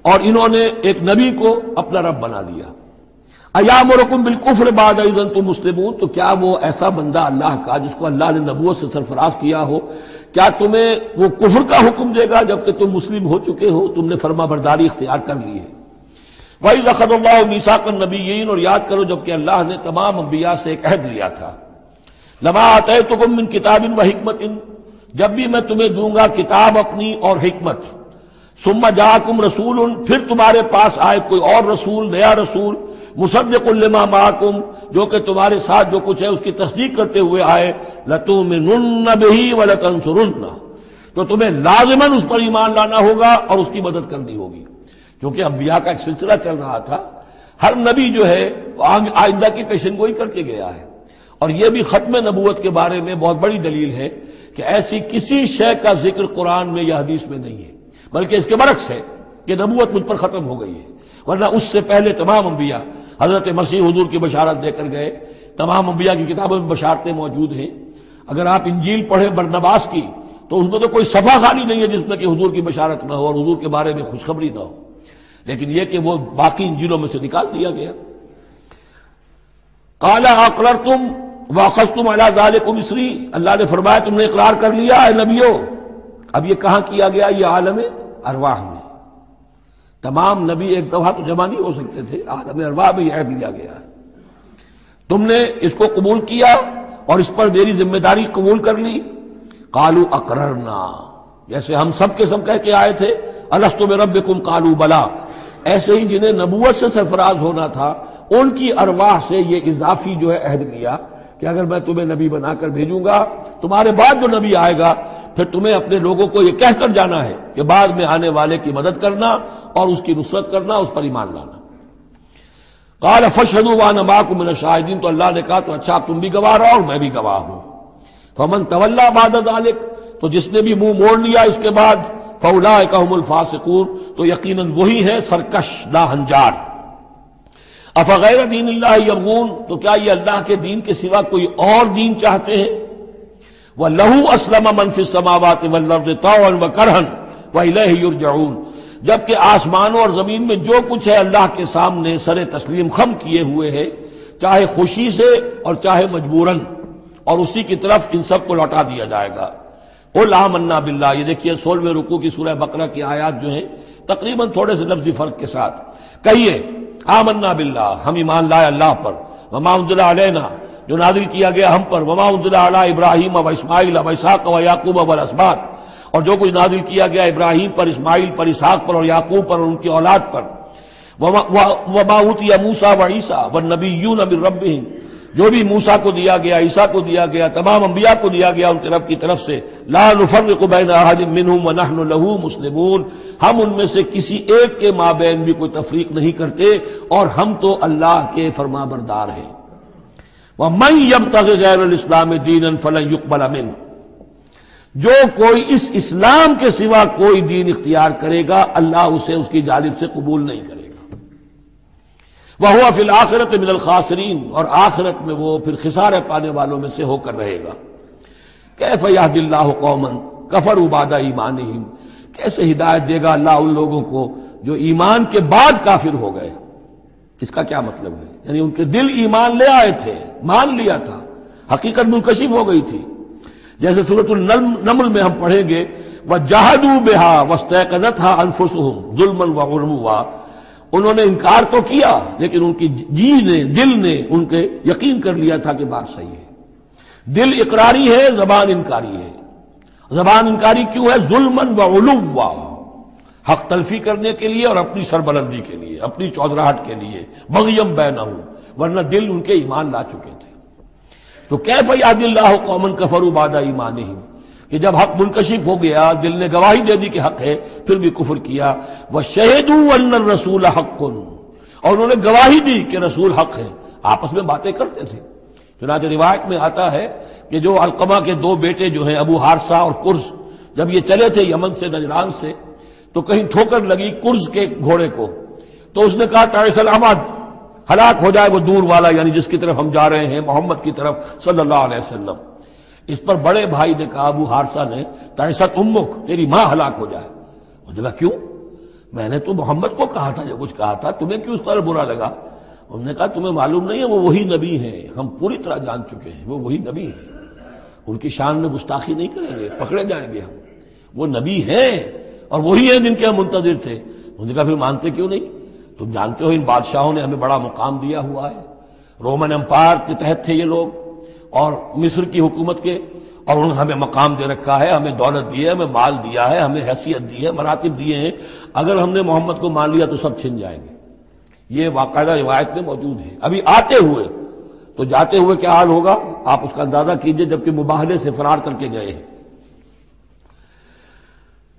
और इन्होंने एक नबी को अपना रब बना लिया। अयामरकुम बिलकुफर बाद तुम मुस्लिम तो क्या वो ऐसा बंदा अल्लाह का जिसको अल्लाह ने नबूत से सरफराज किया हो? क्या तुम्हें वो कुफर का हुक्म देगा जबकि तुम मुस्लिम हो चुके हो? तुमने फर्मा बरदारी इख्तियार कर ली है। वही जखदल्ला मीसाकन नबीन और याद करो जबकि अल्लाह ने तमाम अम्बिया से एक अहद लिया था। लमा आते तो मिन किताबिन व हिकमत जब भी मैं तुम्हें दूँगा किताब अपनी और हिकमत। सुम्मा जाकुम रसूल उन फिर तुम्हारे पास आए कोई और रसूल, नया रसूल मुसद्दकुल्लमा माकुम, जो कि तुम्हारे साथ जो कुछ है उसकी तस्दीक करते हुए आए। लतुम बही व लतनसुरन्ना तो तुम्हें लाजमन उस पर ईमान लाना होगा और उसकी मदद करनी होगी। क्योंकि अंबिया का एक सिलसिला चल रहा था। हर नबी जो है आइंदा की पेशन गोई करके गया है। और यह भी खत्म नबूत के बारे में बहुत बड़ी दलील है कि ऐसी किसी शय का ज़िक्र कुरान में या हदीस में नहीं है। बल्कि इसके बरक्स है कि नबूत मुझ पर खत्म हो गई है। वरना उससे पहले तमाम अंबिया, हज़रत मसीह हजूर की बशारत देकर गए। तमाम अंबिया की किताबों में बशारतें मौजूद हैं। अगर आप इंजील पढ़े बरनबास की तो उसमें तो कोई सफ़ा खाली नहीं है जिसमें कि हजूर की बशारत ना हो और हजूर के बारे में खुशखबरी ना हो। लेकिन यह कि वो बाकी इंजीलों में से निकाल दिया गया। काला अकरर तुम वाखस तुम अला को अल्लाह ने फरमाया, तुमने इकरार कर लिया नबियो। अब ये कहाँ किया गया? ये आलम अरवाह में। तमाम नबी एक दफ़ा तो जमा नहीं हो सकते थे। आलम अरवाह में यह लिया गया तुमने इसको कबूल किया और इस पर मेरी ज़िम्मेदारी कबूल कर ली। कालू अकररना। जैसे हम सब के सब कह के आए थे अलस्तुम रब कुम कालू बला। ऐसे ही जिन्हें नबूत से सरफराज होना था, उनकी अरवाह से ये इजाफी जो है अहद लिया कि अगर मैं तुम्हें नबी बनाकर भेजूँगा, तुम्हारे बाद जो नबी आएगा, फिर तुम्हें अपने लोगों को यह कहकर जाना है कि बाद में आने वाले की मदद करना और उसकी नुसरत करना, उस पर ईमान लाना। काल फशदू व नमाक शाहिदीन तो अल्लाह ने कहा तो अच्छा तुम भी गवाह रहो और मैं भी गवाह हूँ। फमन तवल्ला आलिक तो जिसने भी मुँह मोड़ लिया इसके बाद फौला कहमुल फासिकून तो यकीन वही है सरकश लाहंजार। अफ़गैर दीन यबून तो क्या ये अल्लाह के दीन के सिवा कोई और दीन चाहते हैं? वह लहू असलम मनफिस समावत वल्लर्द व करहन वह युरजाऊन। जबकि आसमानों और ज़मीन में जो कुछ है अल्लाह के सामने सर तस्लीम खम किए हुए है, चाहे खुशी से और चाहे मजबूरन, और उसी की तरफ़ इन सबको लौटा दिया जाएगा। ओ लामन्ना बिल्ला ये देखिए सोलवे रुकू की सूरह बकरा की आयात जो है, तकरीबन थोड़े से लफ्जी फ़र्क के साथ कहिए, आमन्ना बिल्ला हम ईमान लाए अल्लाह पर। वमा अलैना, जो नादिल किया गया हम पर। वमा अला इब्राहिम अब इस्माइल अब इसाक व याकूब अब असबात। और जो कुछ नादिल किया गया इब्राहिम पर, इस्माइल पर, इसहाक पर और याकूब पर और उनकी औलाद पर। वबाउत या मूसा व ईसा व नबी यू नबी रब जो भी मूसा को दिया गया, ईसा को दिया गया, तमाम अंबिया को दिया गया, उनके रब की तरफ़ से लाफरबिन लहू मुस्लिमून। हम उनमें से किसी एक के माबेन भी कोई तफरीक नहीं करते, और हम तो अल्लाह के फरमा बरदार हैं वह मई गैर इस्लाम दीन अमिन जो कोई इस इस्लाम के सिवा कोई दीन इख्तियार करेगा, अल्लाह उसे उसकी जानब से कबूल नहीं करेगा। वह हुआ फिल आखिरत मिनल खासरीन, और आखिरत में वो फिर खिसारे पाने वालों में से होकर रहेगा। कैफ यादिल्ला कौमन, कफर उबादा ईमान कैसे हिदायत देगा अल्लाह उन लोगों को जो ईमान के बाद काफिर हो गए? इसका क्या मतलब है? यानी उनके दिल ईमान ले आए थे, मान लिया था, हकीकत मुनकशिफ हो गई थी। जैसे सूरत नमल में हम पढ़ेंगे वह जहादू बेहा वस्तन था अनफुसहम जुलमन व उन्होंने इनकार तो किया, लेकिन उनकी जी ने, दिल ने उनके यकीन कर लिया था कि बात सही है। दिल इकरारी है, जबान इनकारी है। जबान इनकारी क्यों है? जुलमन व उलुवा हक तलफी करने के लिए और अपनी सरबलंदी के लिए, अपनी चौधराहट के लिए बगियम बैन हूँ वरना दिल उनके ईमान ला चुके थे। तो कैफ यादिल्लाह कौमन कफरू बादा ईमान ही कि जब हक मुनकशिफ हो गया, दिल ने गवाही दे दी कि हक है, फिर भी कुफर किया। वह शहीदू अन्न रसूल हक और उन्होंने गवाही दी कि रसूल हक है। आपस में बातें करते थे। चुनाच रिवायत में आता है कि जो अलकमा के दो बेटे जो हैं, अबू हारसा और कुर्स जब ये चले थे यमन से, नजरान से तो कहीं ठोकर लगी कुर्स के घोड़े को। तो उसने कहा तारसल अहमद, हलाक हो जाए वो दूर वाला यानी जिसकी तरफ़ हम जा रहे हैं, मोहम्मद की तरफ़, सल्लल्लाहु अलैहि वसल्लम। इस पर बड़े भाई ने कहा, अबू हारसा ने तैसत उम्मुख तेरी माँ हलाक हो जाए। उसने कहा, क्यों? मैंने तो मोहम्मद को कहा था, जो कुछ कहा था, तुम्हें क्यों उस पर बुरा लगा? उन्होंने कहा, तुम्हें मालूम नहीं है, वो वही नबी है, हम पूरी तरह जान चुके हैं, वो वही नबी है। उनकी शान में गुस्ताखी नहीं करेंगे, पकड़े जाएँगे हम। वो नबी हैं, और वही है जिनके हम मुंतजर थे। उन्होंने कहा, फिर मानते क्यों नहीं? तुम जानते हो, इन बादशाहों ने हमें बड़ा मुकाम दिया हुआ है। रोमन एम्पायर के तहत थे ये लोग। और मिस्र की हुकूमत के, और उन्होंने हमें मकाम दे रखा है, हमें दौलत दी है, हमें माल दिया है, हमें हैसियत दी है, मरातब दिए हैं। अगर हमने मोहम्मद को मान लिया तो सब छिन जाएँगे। ये बाकायदा रिवायत में मौजूद है। अभी आते हुए तो जाते हुए क्या हाल होगा? आप उसका अंदाज़ा कीजिए, जबकि मुबाहले से फरार करके गए हैं।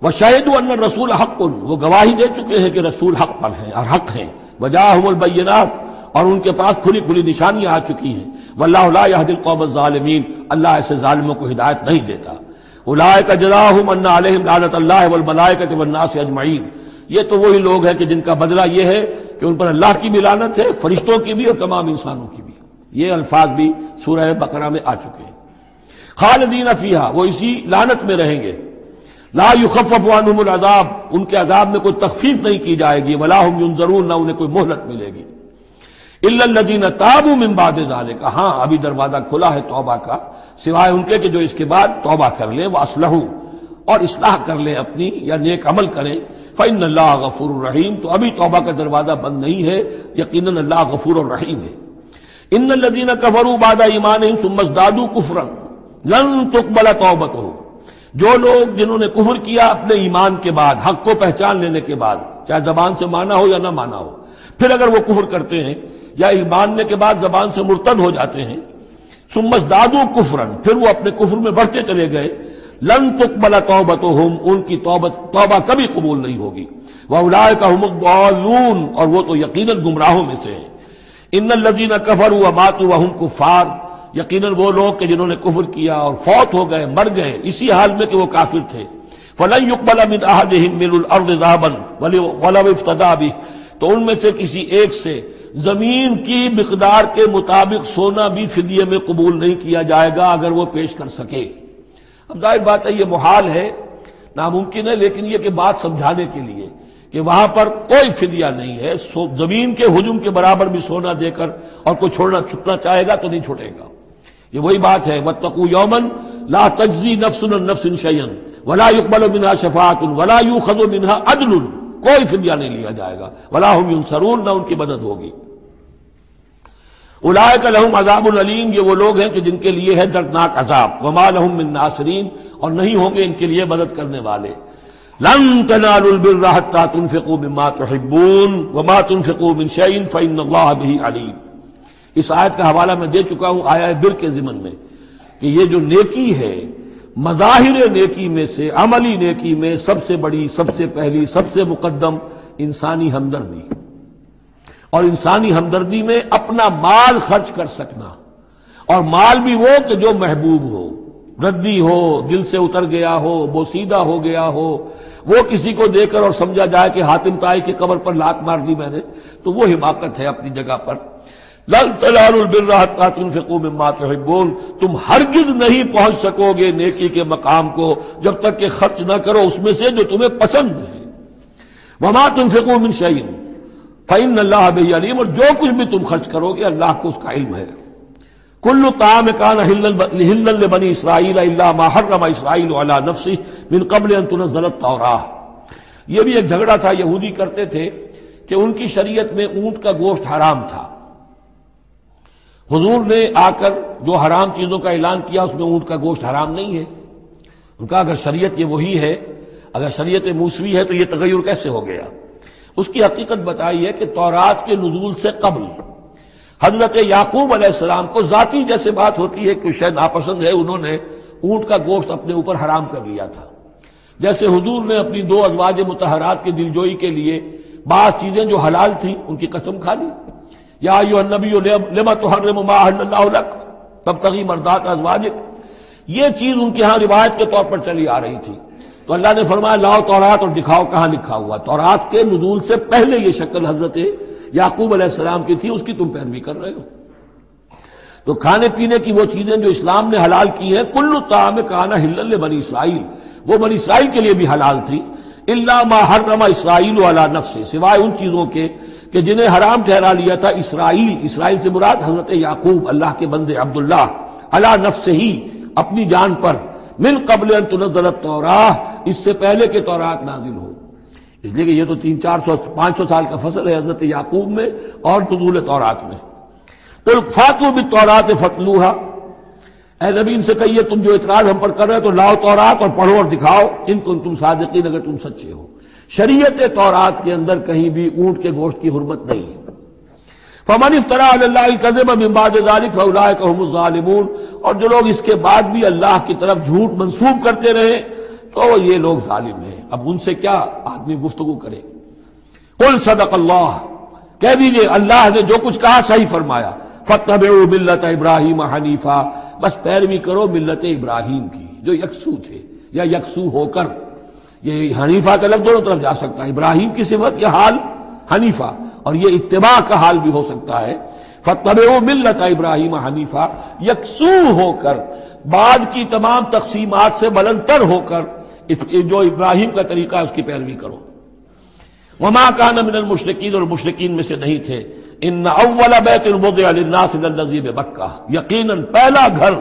वह शाहिद अन्न रसूल हक वो गवाही दे चुके हैं कि रसूल हक पर हैं, और हक हैं। वजाहमुल बैनात और उनके पास खुली खुली निशानियाँ आ चुकी हैं। वल्लादिल कौम ालमीन अल्लाह ऐसे ालमों को हिदायत नहीं देता। उलाय का जलाहम लानत अल्लाह से अजमाइन। ये तो वही लोग हैं कि जिनका बदला ये है कि उन पर अल्लाह की भी लानत है, फरिश्तों की भी और तमाम इंसानों की भी। ये अल्फाज भी सूरह बकरा में आ चुके हैं। खालदीन अफीहा वो इसी लानत में रहेंगे। ला उनके अजाब में कोई तखफीफ नहीं की जाएगी। वला हम ज़रूर ना उन्हें कोई मोहलत मिलेगी। इल्लजीन ताबू मिम्बाद जाले का हाँ अभी दरवाज़ा खुला है तोबा का। सिवाय उनके कि जो इसके बाद तोबा कर ले वह असलहू। और इसलाह कर ले अपनी, या नेक अमल करें। फ़ैन अल्लाह गफूर रहीम। तो अभी तोबा का दरवाज़ा बंद नहीं है। यकीन अल्लाह गफूर और रहीम है। इन लदीन कफरू बादा ईमान सुमजदादू कुफरन। लन तुकबला तौबत हो जो लोग जिन्होंने कुफर किया अपने ईमान के बाद, हक को पहचान लेने के बाद, चाहे जबान से माना हो या ना माना हो, फिर अगर वो कुफर करते हैं या मानने के बाद जबान से मुर्तद हो जाते हैं। सुमजदादू कुफरन, फिर वो अपने कुफर में बढ़ते चले गए। लन तुकबला तौबत हम उनकी तौबत, तौबा कभी कबूल नहीं होगी। वह उलाय का हमून और वो तो यकीन गुमराहों में से हैं। इन लजीन कफर हुआ मातु वह कुफार यकीन वो लोग के जिन्होंने कुफर किया और फौत हो गए, मर गए, इसी हाल में कि वो काफिर थे। फलन युकबला मिन अहदबन वला भी तो उनमें से किसी एक से ज़मीन की मकदार के मुताबिक सोना भी फिदिये में कबूल नहीं किया जाएगा अगर वो पेश कर सके। अब ज़ाहिर बात है, ये मुहाल है, नामुमकिन है, लेकिन ये कि बात समझाने के लिए कि वहाँ पर कोई फिदिया नहीं है। ज़मीन के हुजूम के बराबर भी सोना देकर और कोई छोड़ना, छुटना चाहेगा तो नहीं छुटेगा। ये वही बात है वतकू यौमन, ला तजी नफसन नफसिन शयन वला युकबल मिनहा शफात वला यू खजो मिनहा अदल कोई फिदिया नहीं लिया जाएगा। वला हम सरून न उनकी मदद होगी। उलाय का लहम अजाबुल अलीम, ये वो लोग हैं कि जिनके लिए है दर्दनाक अजाब। वमा लहम नासरीन, और नहीं होंगे इनके लिए मदद करने वाले। तुहिब्बून, वमा शैइन फ़इन अल्लाह अलीम। इस आयत का हवाला मैं दे चुका हूँ आया बिर के जिमन में, कि ये जो नेकी है, मजाहिर नेकी में से, अमली नेकी में सबसे बड़ी, सबसे पहली, सबसे मुकदम इंसानी हमदर्दी। और इंसानी हमदर्दी में अपना माल खर्च कर सकना। और माल भी वो कि जो महबूब हो। रद्दी हो, दिल से उतर गया हो, बोसीदा हो गया हो, वो किसी को देकर और समझा जाए कि हातिम ताई की कबर पर लात मार दी मैंने तो वो हिमाकत है अपनी जगह पर। लल बोल तुम हरगिज नहीं पहुँच सकोगे नेकी के मकाम को, जब तक कि खर्च ना करो उसमें से जो तुम्हें पसंद है। वमा तुम फिको मिन शहीन फ़ैन अल्लाह अलीम और जो कुछ भी तुम खर्च करोगे अल्लाह को उसका इल्म है कुल्लु ताम कान बनी इसराइल माहर्रमा इसराइल अला नफसी बिन कबल तौराह यह भी एक झगड़ा था यहूदी करते थे कि उनकी शरीयत में ऊँट का गोश्त हराम था हुजूर ने आकर जो हराम चीज़ों का ऐलान किया उसमें ऊँट का गोश्त हराम नहीं है उनका अगर शरीयत ये वही है अगर शरीयत मूसवी है तो यह तगैर कैसे हो गया उसकी हकीकत बताई है कि तौरात के नजूल से कबल। हज़रत याकूब अलैहिस्सलाम को जाती जैसे बात होती है कि शायद नापसंद है, उन्होंने ऊँट का गोश्त अपने ऊपर हराम कर लिया था। जैसे हुजूर ने अपनी दो अजवाज मुतहरात की दिलजोई के लिए बास चीज़ें जो हलाल थी, उनकी कसम खा ली। या यो नबी तब ये चीज़ उनके यहाँ रिवायत के तौर पर चली आ रही थी। तो अल्लाह ने फरमाया, लाओ तौरात और दिखाओ कहाँ लिखा हुआ तौरात के नजूल से पहले ये शक्ल हज़रत याकूब अलैहिस्सलाम की थी, उसकी तुम पैरवी कर रहे हो। तो खाने पीने की वो चीज़ें जो इस्लाम ने हलाल की है, कुल्लु ताम काना हिल्ल बनी इसराइल। वो बनी इसराइल के लिए भी हलाल थी। इल्ला हर्रमा इसराइल वाला नफ से सिवाय उन चीज़ों के, कि जिन्हें हराम ठहरा लिया था इसराइल। इसराइल से मुराद हज़रत याकूब, अल्लाह के बंदे अब्दुल्ला अला नफ से ही, अपनी जान पर मिन कबल तुनजलत इससे पहले के तौरात नाजिल हो। इसलिए कि ये तो तीन, चार सौ, पाँच सौ साल का फ़सल है हज़रत याकूब में और फजूल तौरात में। तो फातू भी तौरात फतलूहा। ए नबी, इनसे कहिए, तुम जो इतराज हम पर कर रहे हो तो लाओ तौरात और पढ़ो और दिखाओ। इनको तुम सादकीन, अगर तुम सच्चे हो। शरीयत तौरात के अंदर कहीं भी ऊँट के गोश्त की हुरमत नहीं है। फमन इफ्तरा कहमून और जो लोग इसके बाद भी अल्लाह की तरफ़ झूठ मंसूब करते रहे तो ये लोग जालिम हैं। अब उनसे क्या आदमी गुफ्तगु करे? कुल सदक अल्लाह कह दीजिए, अल्लाह ने जो कुछ कहा, सही फरमाया। फतब मिल्लत इब्राहिम हनीफा। बस पैरवी करो मिल्लत इब्राहिम की, जो यकसू थे, या यकसू होकर। ये हनीफा का लफ्ज दोनों तरफ़ जा सकता है। इब्राहिम की सिफत यह हाल हनीफा। और ये इतबा का हाल भी हो सकता है। फतब मिल्लत इब्राहिम हनीफा। यकसू होकर, बाद की तमाम तकसीमत से बलंतर होकर जो इब्राहिम का तरीका है, उसकी पैरवी करो। वमा का न मिनल मुशरकिन, और मुशरकिन में से नहीं थे। इन अव्वल बैतुलनजीब बक्का। यकीन पहला घर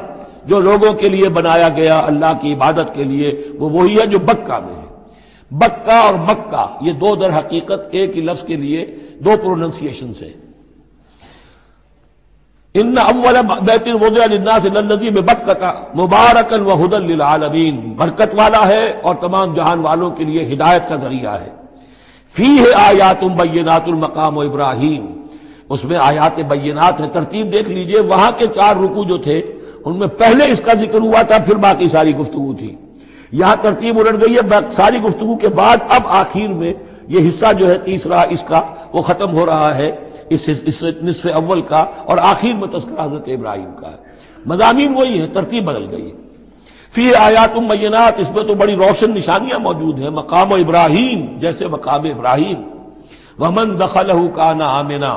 जो लोगों के लिए बनाया गया, अल्लाह की इबादत के लिए, वो वही है जो बक्का में है। बक्का और मक्का, ये दो दर हकीकत, एक ही लफ्ज के लिए, दो प्रोनाउंसिएशन से। इन अव्वल बैतुलनजी में बक्कता, मुबारकन व हुदल आलमीन। बरकत वाला है और तमाम जहान वालों के लिए हिदायत का ज़रिया है। फ़ी है आयातुम बैनातुल मकाम इब्राहिम। उसमें आयात बैनात है, तरतीब देख लीजिए, वहाँ के चार रुकू जो थे, उनमें पहले इसका ज़िक्र हुआ था, फिर बाकी सारी गुफ्तगु थी। यहाँ तरतीब उलट गई है सारी गुफ्तु के बाद अब आखिर में यह हिस्सा जो है तीसरा इसका वो खत्म हो रहा है इस, इस निसफ अव्वल का और आखिर में तस्कर हज़रत इब्राहिम का है। मजामी वही है तरतीब बदल गई है। फ़ी आयात मैनात इसमें तो बड़ी रोशन निशानियाँ मौजूद हैं मकाम इब्राहिम जैसे मकाम इब्राहिम। वमन दखल का ना आमिना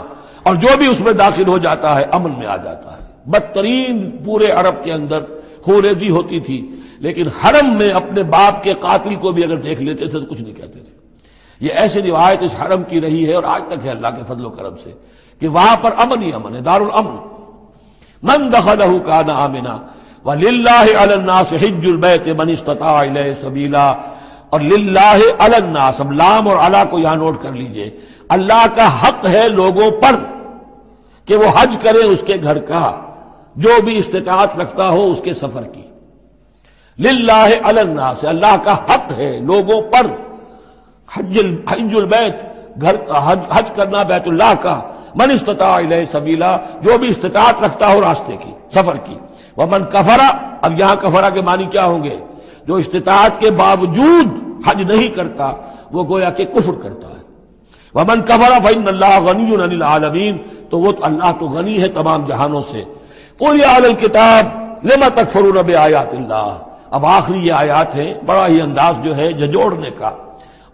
और जो भी उसमें दाखिल हो जाता है अमन में आ जाता है। बदतरीन पूरे अरब के अंदर खोरेजी होती थी लेकिन हरम में अपने बाप के कातिल को भी अगर देख लेते थे तो कुछ नहीं कहते थे। ये ऐसी रिवायत इस हरम की रही है और आज तक है अल्लाह के फजलो करम से कि वहाँ पर अमन ही अमन है, दारुल अमन। मन दखल का ना आमिना व लिल्लास हिजुल बैत मनस्तता सबीला। और लिल्लाह अलन्नास, अब लाम और अला को यहाँ नोट कर लीजिए। अल्लाह का हक है लोगों पर कि वो हज करें उसके घर का, जो भी इस्तात रखता हो उसके सफ़र की। लिल्लाह से अल्लाह का हक है लोगों पर। हजल हजुल बैत घर हज, हज करना बैतुल्लाह का। मन इस्ता सबीला जो भी इस्तात रखता हो रास्ते की सफ़र की। वह मन कफरा अब यहाँ कफरा के मानी क्या होंगे? जो इस्तात के बावजूद हज नहीं करता वो गोया के कुफर करता है। वह मन कफरा फ़ैन गनी आलमीन तो वो तो अल्लाह तो गनी है तमाम जहानों से। कुल आल किताब लेमा तक फरून आयात अब आखिरी ये आयात है, बड़ा ही अंदाज जो है झजोड़ने का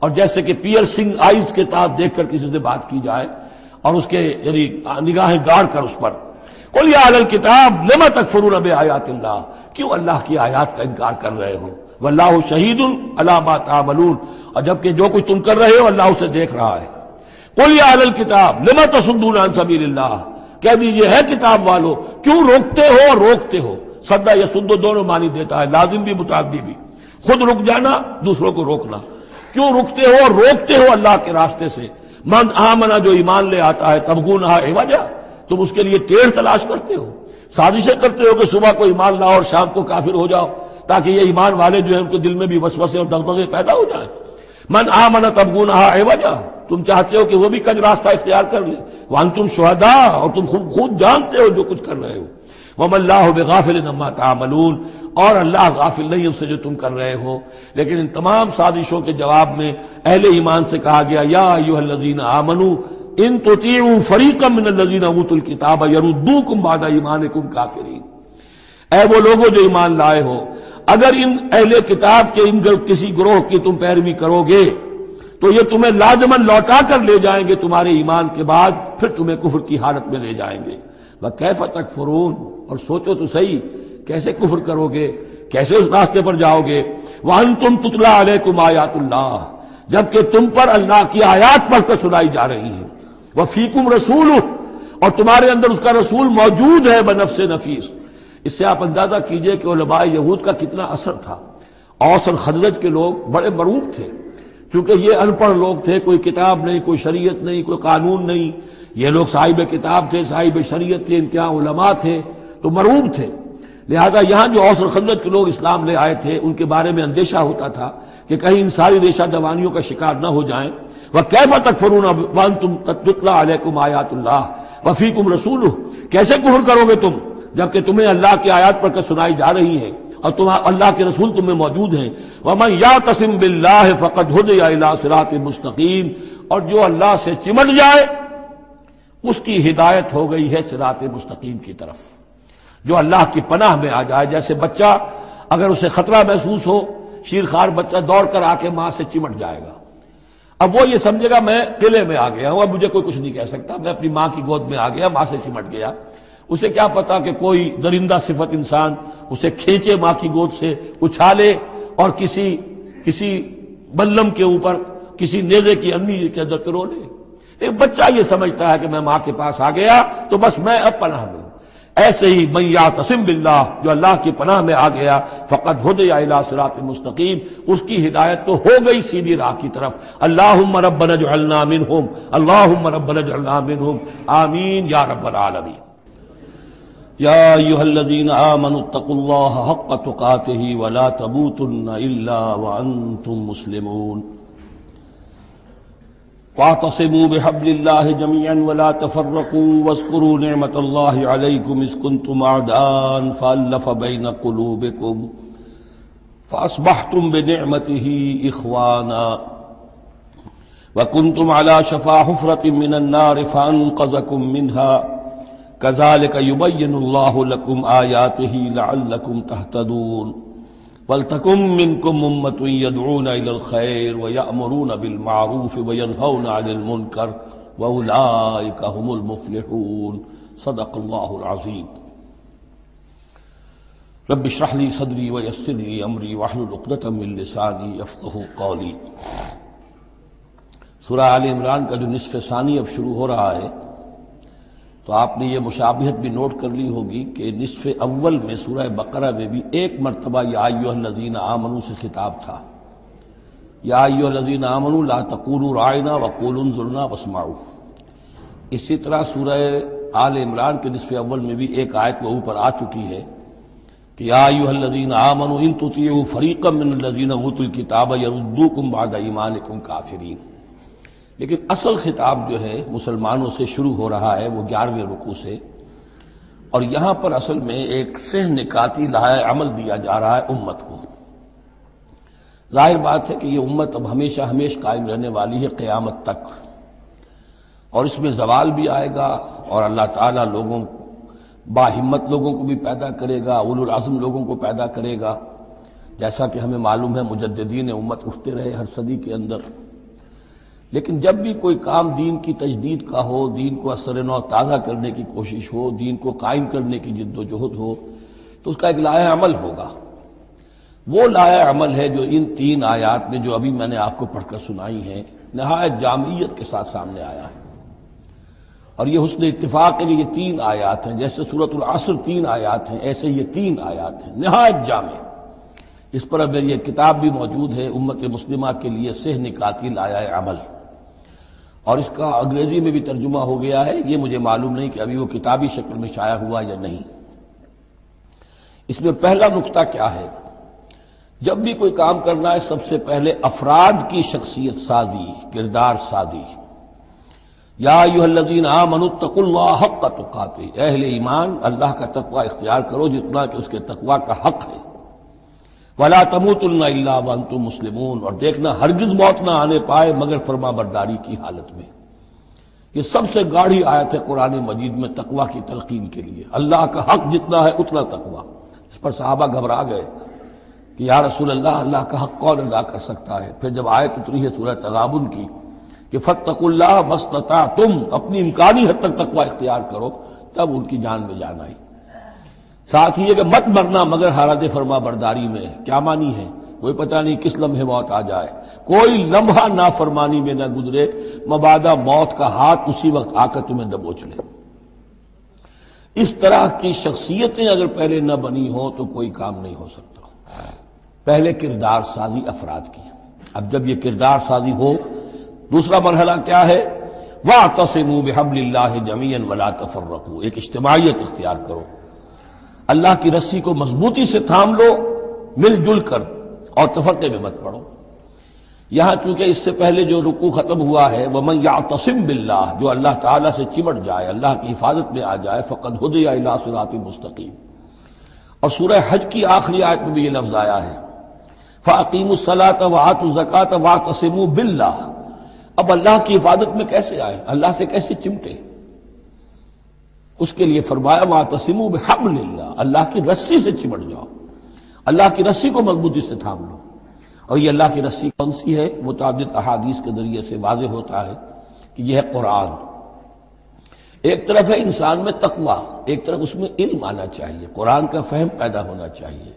और जैसे कि पियर सिंह आइज़ के ताब देखकर किसी से बात की जाए, और उसके, यानी, निगाहें गाड़ कर उस पर, कुल किताब, लेमा तक फरून अब आयात अल्लाह क्यों अल्लाह की आयात का इनकार कर रहे हो? वल्लाह शहीद अलामा तामलून। और जबकि जो कुछ तुम कर रहे हो, अल्लाह उसे देख रहा है। कुल आल किताब, लिमा तसुद्दून सबील्ला कह दीजिए, है किताब वालो, क्यों रोकते हो और रोकते हो? सदा या सुद्दो दोनों मानी देता है, लाजिम भी मुतादी भी। खुद रुक जाना, दूसरों को रोकना। क्यों रुकते हो? और रोकते हो अल्लाह के रास्ते से। मन आमना, जो ईमान ले आता है तबगू नहा एवजा तुम उसके लिए टेढ़ तलाश करते हो। साजिशें करते हो कि सुबह को ईमान लाओ और शाम को काफिर हो जाओ, ताकि ये ईमान वाले जो है, उनके दिल में भी वसवसे और दगदगे पैदा हो जाए। मन आमना तबगू नहा एवजा तुम चाहते हो कि वो भी कज रास्ता इख्तियार कर ले। वहाँ तुम शहदा, और तुम खुद जानते हो जो कुछ कर रहे हो। वमल्लाह बेगाफिल नमा तामलून। और अल्लाह गाफिल नहीं उससे जो तुम कर रहे हो। लेकिन इन तमाम साजिशों के जवाब में अहले ईमान से कहा गया, या यूहलजीन आमनू, इन तो फरीकम लजीन अबूतुल किताब यरुद्दू कुम बादा ईमान कुम काफिरीन। ए वो लोगों जो ईमान लाए हो, अगर इन अहले किताब के इन किसी ग्रोह की तुम पैरवी करोगे तो ये तुम्हें लाजमन लौटा कर ले जाएँगे तुम्हारे ईमान के बाद, फिर तुम्हें कुफर की हालत में ले जाएँगे। वह कैफ तक फरून। और सोचो तो सही, कैसे कुफर करोगे, कैसे उस रास्ते पर जाओगे? वहन तुम तुतला अलैकुम आयातुल्लाह, जबकि तुम पर अल्लाह की आयात पढ़कर सुनाई जा रही है। वह फीकुम रसूल और तुम्हारे अंदर उसका रसूल मौजूद है बनफ से नफीस। इससे आप अंदाज़ा कीजिए कि उलमा यहूद का कितना असर था। औसर खजरज के लोग बड़े मरूब थे, क्योंकि ये अनपढ़ लोग थे, कोई किताब नहीं, कोई शरीयत नहीं, कोई कानून नहीं। ये लोग साहिब किताब थे, साहिब शरीयत थे, इनके यहाँ उलमा थे तो मरूब थे। लिहाजा यहाँ जो औसर खजरत के लोग इस्लाम ले आए थे, उनके बारे में अंदेशा होता था कि कहीं इन सारी रेशा दवानियों का शिकार न हो जाए। वह कैफा तक फरून वन तुम तत्ला अलैकुम आयातुल्लाह। वफीकुम रसूल कैसे कुहर करोगे तुम, जबकि तुम्हें अल्लाह की आयात पढ़कर सुनाई जा रही है, और तुम अल्लाह के रसूल तुम्हें मौजूद हैं। वमन या तसिम बिल्लाह फ़कत हुद या मुस्तकीम। और जो अल्लाह से चिमट जाए उसकी हिदायत हो गई है सिरात मुस्तकीम की तरफ़। जो अल्लाह की पनाह में आ जाए, जैसे बच्चा अगर उसे खतरा महसूस हो, शीरखार बच्चा दौड़ कर आके माँ से चिमट जाएगा। अब वो ये समझेगा, मैं किले में आ गया हूँ, अब मुझे कोई कुछ नहीं कह सकता। मैं अपनी माँ की गोद में आ गया, माँ से चिमट गया। उसे क्या पता कि कोई दरिंदा सिफत इंसान उसे खींचे, माँ की गोद से उछाले और किसी किसी बल्लम के ऊपर, किसी नेजे की अन्नी के अंदर पिरो ले एक बच्चा ये समझता है कि मैं माँ के पास आ गया तो बस मैं अब पनाह हूँ। ऐसे ही मैया तसिम बिल्ला जो अल्लाह की पनाह में आ गया, फ़कत हुदया सरात मुस्तकीम, उसकी हिदायत तो हो गई सीधी राह की तरफ़। अल्लाह रबन जल्लामिन हम अल्लाह रबन जल्लामिन हम आमीन, या रब्बल आलमीन। यादीन आमनुत्तकुल्लाह हक़ तुकातिही, वला तबूतुन्न इल्ला व अंतुम मुस्लिमून। वातसमू बहबल्लाह जमीअन वला तफर्रकू वस्कुरू नेमत अलैकुम इसकुंतुम आदान फ़ल्लफ़ बैन क़ुलूबिकुम फ़अस्बहतुम बिनिअमतिही इख़वाना वकुंतुम अला शफा हुफ़रतिम मिनन नार फ़अनक़ज़कुम मिनहा कज़ालिक युबय्यिनुल्लाहु लकुम आयातिही लअल्लकुम तहतदून। वलतकुम मिनकुम उम्मतुन यदऊन इलल खैर व यअमुरून बिल मारूफ व यनहौन अनिल मुनकर व उलाइका हुमुल मुफ्लिहून सदक़ल्लाहुल अज़ीम रब इशरह ली सदरी व यस्सिर ली अमरी वहलुल उक़दतम मिन लिसानी यफ़क़हू क़ौली सूरह आल इमरान का जो निसफ़ सानी अब शुरू हो रहा है तो आपने ये मुशाबियत भी नोट कर ली होगी कि निसफ अव्वल में सूरह बकरा में भी एक मरतबा याजीन आमनू से खिताब था। याजीन आमनू ला तकूल रायना वक़ूल जुलना वसमाऊ। इसी तरह सूरह आल इमरान के निसफ अव्वल में भी एक आयत वो ऊपर आ चुकी है कि याजीन आमनू इन तुती फ़रीक़म मिन वतुल किताब यरुद्दू कुम बाद ईमान काफिरीन। लेकिन असल खिताब जो है, मुसलमानों से शुरू हो रहा है, वो ग्यारहवें रुकू से। और यहाँ पर असल में एक सह निकाती लाए अमल दिया जा रहा है उम्मत को। ज़ाहिर बात है कि ये उम्मत अब हमेशा हमेशा कायम रहने वाली है क़यामत तक। और इसमें जवाल भी आएगा और अल्लाह ताला लोगों, बाहिम्मत लोगों को भी पैदा करेगा, उलुल आज़म लोगों को पैदा करेगा। जैसा कि हमें मालूम है मुजद्दीन उम्मत उठते रहे हर सदी के अंदर। लेकिन जब भी कोई काम दीन की तजदीद का हो, दीन को असर नौ ताज़ा करने की कोशिश हो, दीन को कायम करने की जिद्दोजहद हो तो उसका एक लाया अमल होगा। वो लाया अमल है जो इन तीन आयात में जो अभी मैंने आपको पढ़कर सुनाई है, नहायत जामियत के साथ सामने आया है। और ये हुसन इतफाक के लिए ये तीन आयात हैं, जैसे सूरत असर तीन आयात हैं, ऐसे ये तीन आयात हैं। नहायत जामे। इस पर अब मेरी एक किताब भी मौजूद है, उम्मत मुस्लिमा के लिए सेह निकाती लाया अमल और इसका अंग्रेज़ी में भी तर्जुमा हो गया है, ये मुझे मालूम नहीं कि अभी वो किताबी शक्ल में शाया हुआ या नहीं। इसमें पहला नुकता क्या है? जब भी कोई काम करना है, सबसे पहले अफराद की शख्सियत साजी, किरदार साजी। या युहल्लदीन आमनुत्तकुल्ला हक का तुकाते। अहले ईमान, अल्लाह का तकवा इख्तियार करो जितना कि उसके तकवा का हक है। वला तमूतुल्ला तुम मुस्लिमून। और देखना, हरगिज मौत ना आने पाए, मगर फरमा बरदारी की हालत में। ये सबसे गाढ़ी आयत है कुरान मजीद में तकवा की तलकीन के लिए। अल्लाह का हक जितना है, उतना तकवा। इस पर साहबा घबरा गए कि यार रसूल अल्लाह अल्लाह का हक कौन अदा कर सकता है? फिर जब आयत उतरी है सूरह तगाबुन की, कि फतकुल्ला मस्तता तुम अपनी इम्कानी हद तक तकवा इख्तियार करो, तब उनकी जान में जान आई। साथ ही कि मत मरना मगर हालत फरमा बरदारी में। क्या मानी है? कोई पता नहीं किस लम्हे मौत आ जाए। कोई लम्हा ना फरमानी में ना गुजरे, मबादा मौत का हाथ उसी वक्त आकर तुम्हें दबोच ले। इस तरह की शख्सियतें अगर पहले न बनी हो तो कोई काम नहीं हो सकता। पहले किरदार साजी अफराद की। अब जब यह किरदार साजी हो, दूसरा मरहला क्या है? वाह तस्मू बहबल्ला ज़मीन वला तफर रखो एक इज्तमाहीत इख्तियार करो। अल्लाह की रस्सी को मजबूती से थाम लो, मिलजुल कर, और तफरते में मत पड़ो। यहाँ चूँकि इससे पहले जो रुकू खत्म हुआ है वह मैं या तसिम बिल्ला जो अल्लाह ताला से चिमट जाए, अल्लाह की हिफाजत में आ जाए फ़कत हुदयाती मुस्तकीम। और सूरह हज की आखिरी आयत में भी ये लफ्ज आया है फ़ाकीम सलात वात ज़क़ात वा तसिम बिल्ला अब अल्लाह की हिफाजत में कैसे आए? अल्लाह से कैसे चिमटे? उसके लिए फरमाया वहाँ तसीमू बहबल्ला अल्लाह की रस्सी से चिमट जाओ। अल्लाह की रस्सी को मजबूती से थाम लो। और ये अल्लाह की रस्सी कौन सी है? मुताद अहादीस के ज़रिए से वाज होता है कि यह है कुरान। एक तरफ़ है इंसान में तकवा, एक तरफ़ उसमें इल्म आना चाहिए। कुरान का फहम पैदा होना चाहिए।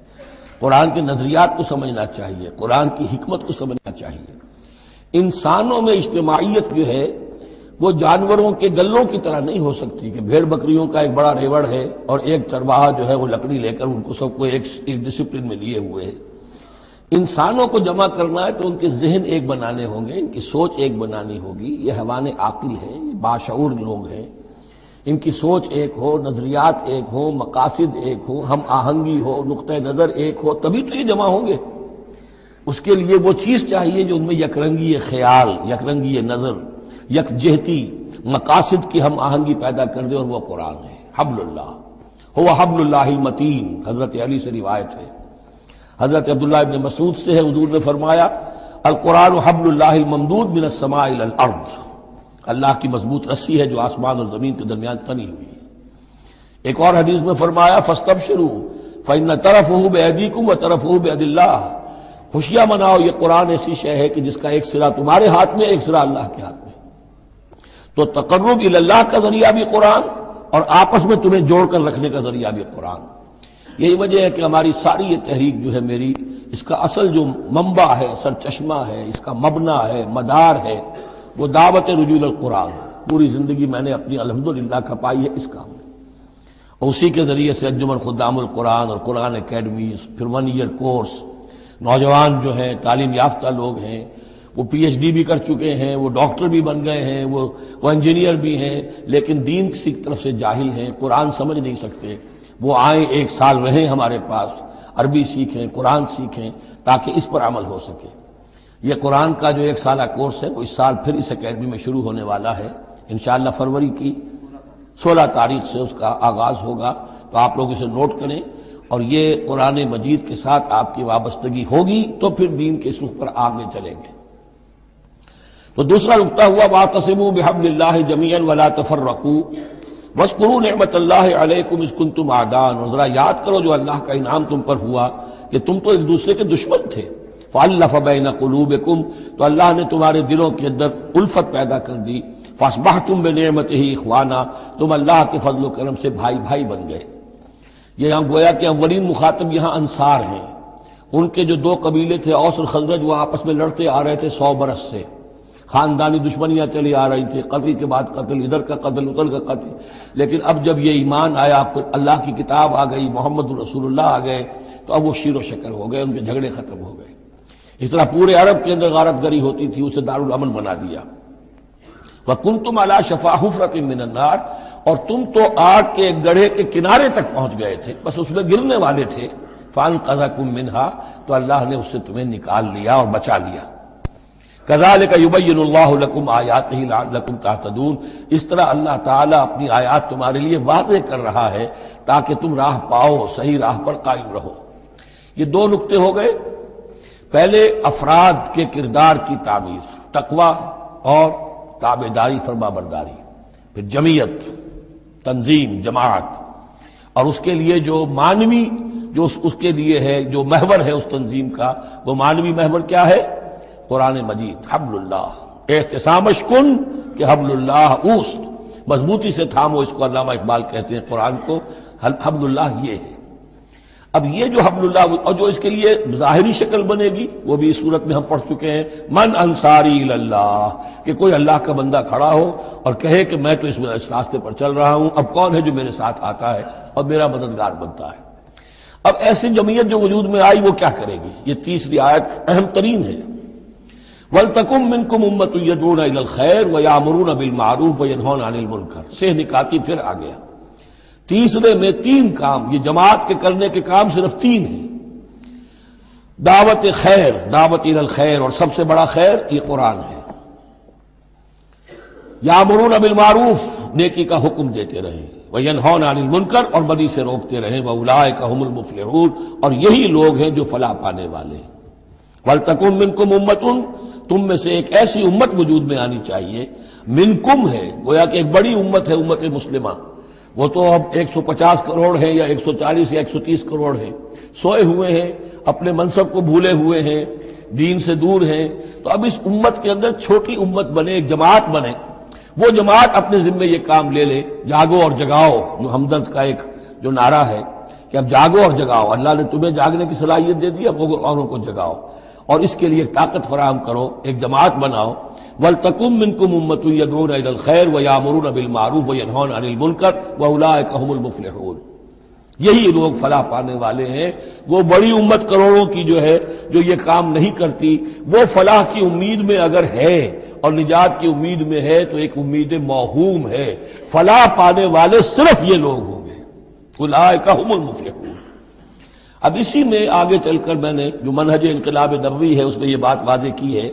कुरान के नजरियात को समझना चाहिए। कुरान की हिकमत को समझना चाहिए। इंसानों में इज्तमाहीत जो है वो जानवरों के गल्लों की तरह नहीं हो सकती कि भेड़ बकरियों का एक बड़ा रेवड़ है और एक चरवाहा जो है वो लकड़ी लेकर उनको सबको एक, एक डिसिप्लिन में लिए हुए है। इंसानों को जमा करना है तो उनके जहन एक बनाने होंगे इनकी सोच एक बनानी होगी। ये हवान आकिल है बाशूर लोग हैं। इनकी सोच एक हो नजरियात एक हो मकासद एक हो हम आहंगी हो नुक़ नज़र एक हो तभी तो ये जमा होंगे। उसके लिए वो चीज़ चाहिए जो उनमें यकरंगी ख्याल यकरंगी नज़र यकजहती, मकासद की हम आहंगी पैदा कर दे और वह कुरान है। हबल्ला हो हबल्लामतीन हज़रत अली से रिवायत है। हज़रत अब्दुल्ला इबन मसूद से है। हजूर ने फरमाया अल कुरान हबल्लाममदूद बिन समार्द अल्लाह की मज़बूत रस्सी है जो आसमान और ज़मीन के दरमियान तनी हुई है। एक और हदीस में फरमाया फस्तब शुरू फ़ैन तरफ़ हो बेदीकुम व तरफ़ हो बेदिल्ला खुशियाँ मनाओ, ये कुरान ऐसी शय है कि जिसका एक सिरा तुम्हारे हाथ में, एक सिरा अल्लाह के हाथ में। तो तकर्रब अल्लाह का ज़रिया भी कुरान और आपस में तुम्हें जोड़कर रखने का ज़रिया भी कुरान। यही वजह है कि हमारी सारी ये तहरीक जो है मेरी, इसका असल जो मंबा है, सर चश्मा है, इसका मबना है, मदार है, वो दावत रजूल कुरान। पूरी ज़िंदगी मैंने अपनी अलहमदिल्ला खपाई है इस काम में। उसी के ज़रिए से अंजुमन खुदामुल कुरान और कुरान अकेडमीज फिर वन ईयर कोर्स, नौजवान जो हैं, तालीम याफ्ता लोग हैं वो पीएचडी भी कर चुके हैं, वो डॉक्टर भी बन गए हैं, वो वो इंजीनियर भी हैं, लेकिन दीन की तरफ़ से जाहिल हैं, कुरान समझ नहीं सकते। वो आए, एक साल रहें हमारे पास, अरबी सीखें, कुरान सीखें, ताकि इस पर अमल हो सके। ये कुरान का जो एक साल कोर्स है, वो इस साल फिर इस अकेडमी में शुरू होने वाला है। इन फरवरी की सोलह तारीख से उसका आगाज़ होगा तो आप लोग इसे नोट करें। और ये कुरान मजीद के साथ आपकी वाबस्तगी होगी तो फिर दीन के सुख पर आगे चलेंगे। तो दूसरा नुकता हुआ, वातसम बहबल्ला ज़मीन वला तफर रकू वस्कुरू नमत अलैकुम इसकुन तुम आदान। जरा याद करो, जो अल्लाह का इनाम तुम पर हुआ कि तुम तो एक दूसरे के दुश्मन थे। फ़ाल्लफ़बैन कुम तो अल्लाह ने तुम्हारे दिलों के अंदर उल्फत पैदा कर दी। फसबाह तुम बेनमत ही इखवाना, तुम अल्लाह के फजल करम से भाई भाई बन गए। ये यहाँ गोया के अवलिन मुखातब यहाँ अंसार हैं। उनके जो दो कबीले थे, औस और खजरज, वो आपस में लड़ते आ रहे थे सौ बरस से। खानदानी दुश्मनियाँ चली आ रही थी। कत्ल के बाद कत्ल, इधर का कत्ल, उधर का कत्ल। लेकिन अब जब ये ईमान आया आपको अल्लाह की किताब आ गई, मोहम्मद रसूलुल्लाह आ गए तो अब वो शीर व शकर हो गए, उनके झगड़े खत्म हो गए। इस तरह पूरे अरब के अंदर गारत गरी होती थी, उसे दारुल अमन बना दिया। वह कुन तुम अला शफा हुफरत मिनन्नार और तुम तो आग के गढ़े के किनारे तक पहुँच गए थे, बस उसमें गिरने वाले थे। फान कजा कुम मिनहा तो अल्लाह ने उससे तुम्हें निकाल लिया और बचा लिया। कजाल का युबैनकुम आयात ही लकुम तातदून इस तरह अल्लाह ताला अपनी आयात तुम्हारे लिए वादे कर रहा है ताकि तुम राह पाओ सही राह पर कायम रहो। ये दो नुक्ते हो गए। पहले अफराद के किरदार की तामीर तकवा और ताबेदारी फरमा बरदारी फिर जमीयत तंजीम जमात। और उसके लिए जो मानवी जो उस, उसके लिए है जो महवर है उस तंजीम का वो मानवी महवर क्या है? कुरान मजीद हबल्लाह एहतसामश कुन के हबल्लाह ऊस्त। मजबूती से थामो, इसको अल्लामा इकबाल कहते हैं कुरान को हबल्लाह ये है। अब ये जो हबल्लाह और जो इसके लिए जाहिरी शक्ल बनेगी, वो भी इस सूरत में हम पढ़ चुके हैं। मन अंसारी अल्लाह कि कोई अल्लाह का बंदा खड़ा हो और कहे कि मैं तो इस रास्ते पर चल रहा हूँ, अब कौन है जो मेरे साथ आता है और मेरा मददगार बनता है? अब ऐसी जमीयत जो वजूद में आई, वो क्या करेगी? ये तीसरी आयत अहम तरीन है। वल तकुम मिनकुम उम्मत यदून खैर व यामरून बिल मारूफ व यनहौन अनिल मुनकर। से निकाती फिर आ गया। तीसरे में तीन काम, ये जमात के करने के काम सिर्फ़ तीन है। दावत खैर, दावत इल खैर, और सबसे बड़ा खैर ये कुरान है। यामरून बिल मारूफ, नेकी का हुक्म देते रहे। वह यनहौन अनिल मुनकर, और बदी से रोकते रहे। वह उलाय का हमल मुफलहून, और यही लोग हैं जो फला पाने वाले वल तकुम मिनकुम उम्मतुन तुम में से एक ऐसी उम्मत वजूद में आनी चाहिए। मिनकुम है, गोया कि एक बड़ी उम्मत है, उम्मत मुस्लिमा। वो तो अब 150 करोड़ है या 140 या 130 करोड़ है। सोए हुए हैं, अपने मनसब को भूले हुए हैं, दीन से दूर हैं। तो अब इस उम्मत के अंदर छोटी उम्मत बने, एक जमात बने। वो जमात अपने जिम्मे ये काम ले ले, जागो और जगाओ, जो हमदर्द का एक, जो नारा है। कि अब जागो और जगाओ, अल्लाह ने तुम्हें जागने की सलाहियत दे दी, अब औरों को जगाओ। और इसके लिए ताकत फराहम करो, एक जमात बनाओ। वल तकुम मिनकुम उम्मत यदून खैर अनिल मुनकर यही लोग फलाह पाने वाले हैं। वो बड़ी उम्मत करोड़ों की जो है, जो ये काम नहीं करती, वो फलाह की उम्मीद में अगर है और निजात की उम्मीद में है तो एक उम्मीद मौहूम है। फलाह पाने वाले सिर्फ़ ये लोग होंगे। उलाय का मुफलिहून। अब इसी में आगे चलकर मैंने जो मनहज इनकलाब नबवी है, उसमें यह बात वादे की है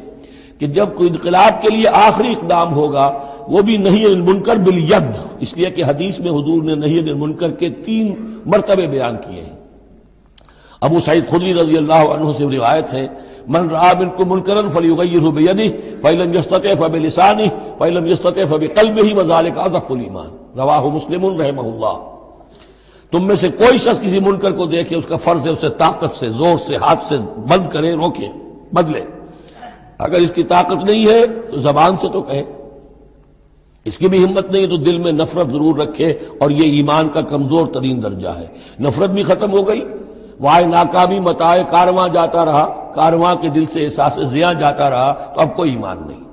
कि जब कोई इनकलाब के लिए आखिरी इकदाम होगा, वो भी नहीं मुनकर बिल यद। इसलिए कि हदीस में हजूर ने नहीं मुनकर के तीन मरतबे बयान किए हैं। अबू सईद खुदी रज़ी अल्लाह से रिवायत है, मन रहा बिनको मुनकरन फलीगैर फ़ैलम यस्तत फ़ब लिसानी फ़ैलम यस्तत फ़ब कल्ब ही वजाल का ईमान। रवाह मुस्लिम रहमल्ला तुम में से कोई शख्स किसी मुनकर को देखे, उसका फ़र्ज़ है उसे ताकत से, ज़ोर से, हाथ से बंद करे, रोके, बदले। अगर इसकी ताकत नहीं है तो जबान से तो कहे। इसकी भी हिम्मत नहीं है तो दिल में नफरत ज़रूर रखे और ये ईमान का कमज़ोर तरीन दर्जा है। नफरत भी खत्म हो गई। वाय नाकामी मताए कारवां जाता रहा। कारवां के दिल से एहसास जिया जाता रहा तो अब कोई ईमान नहीं।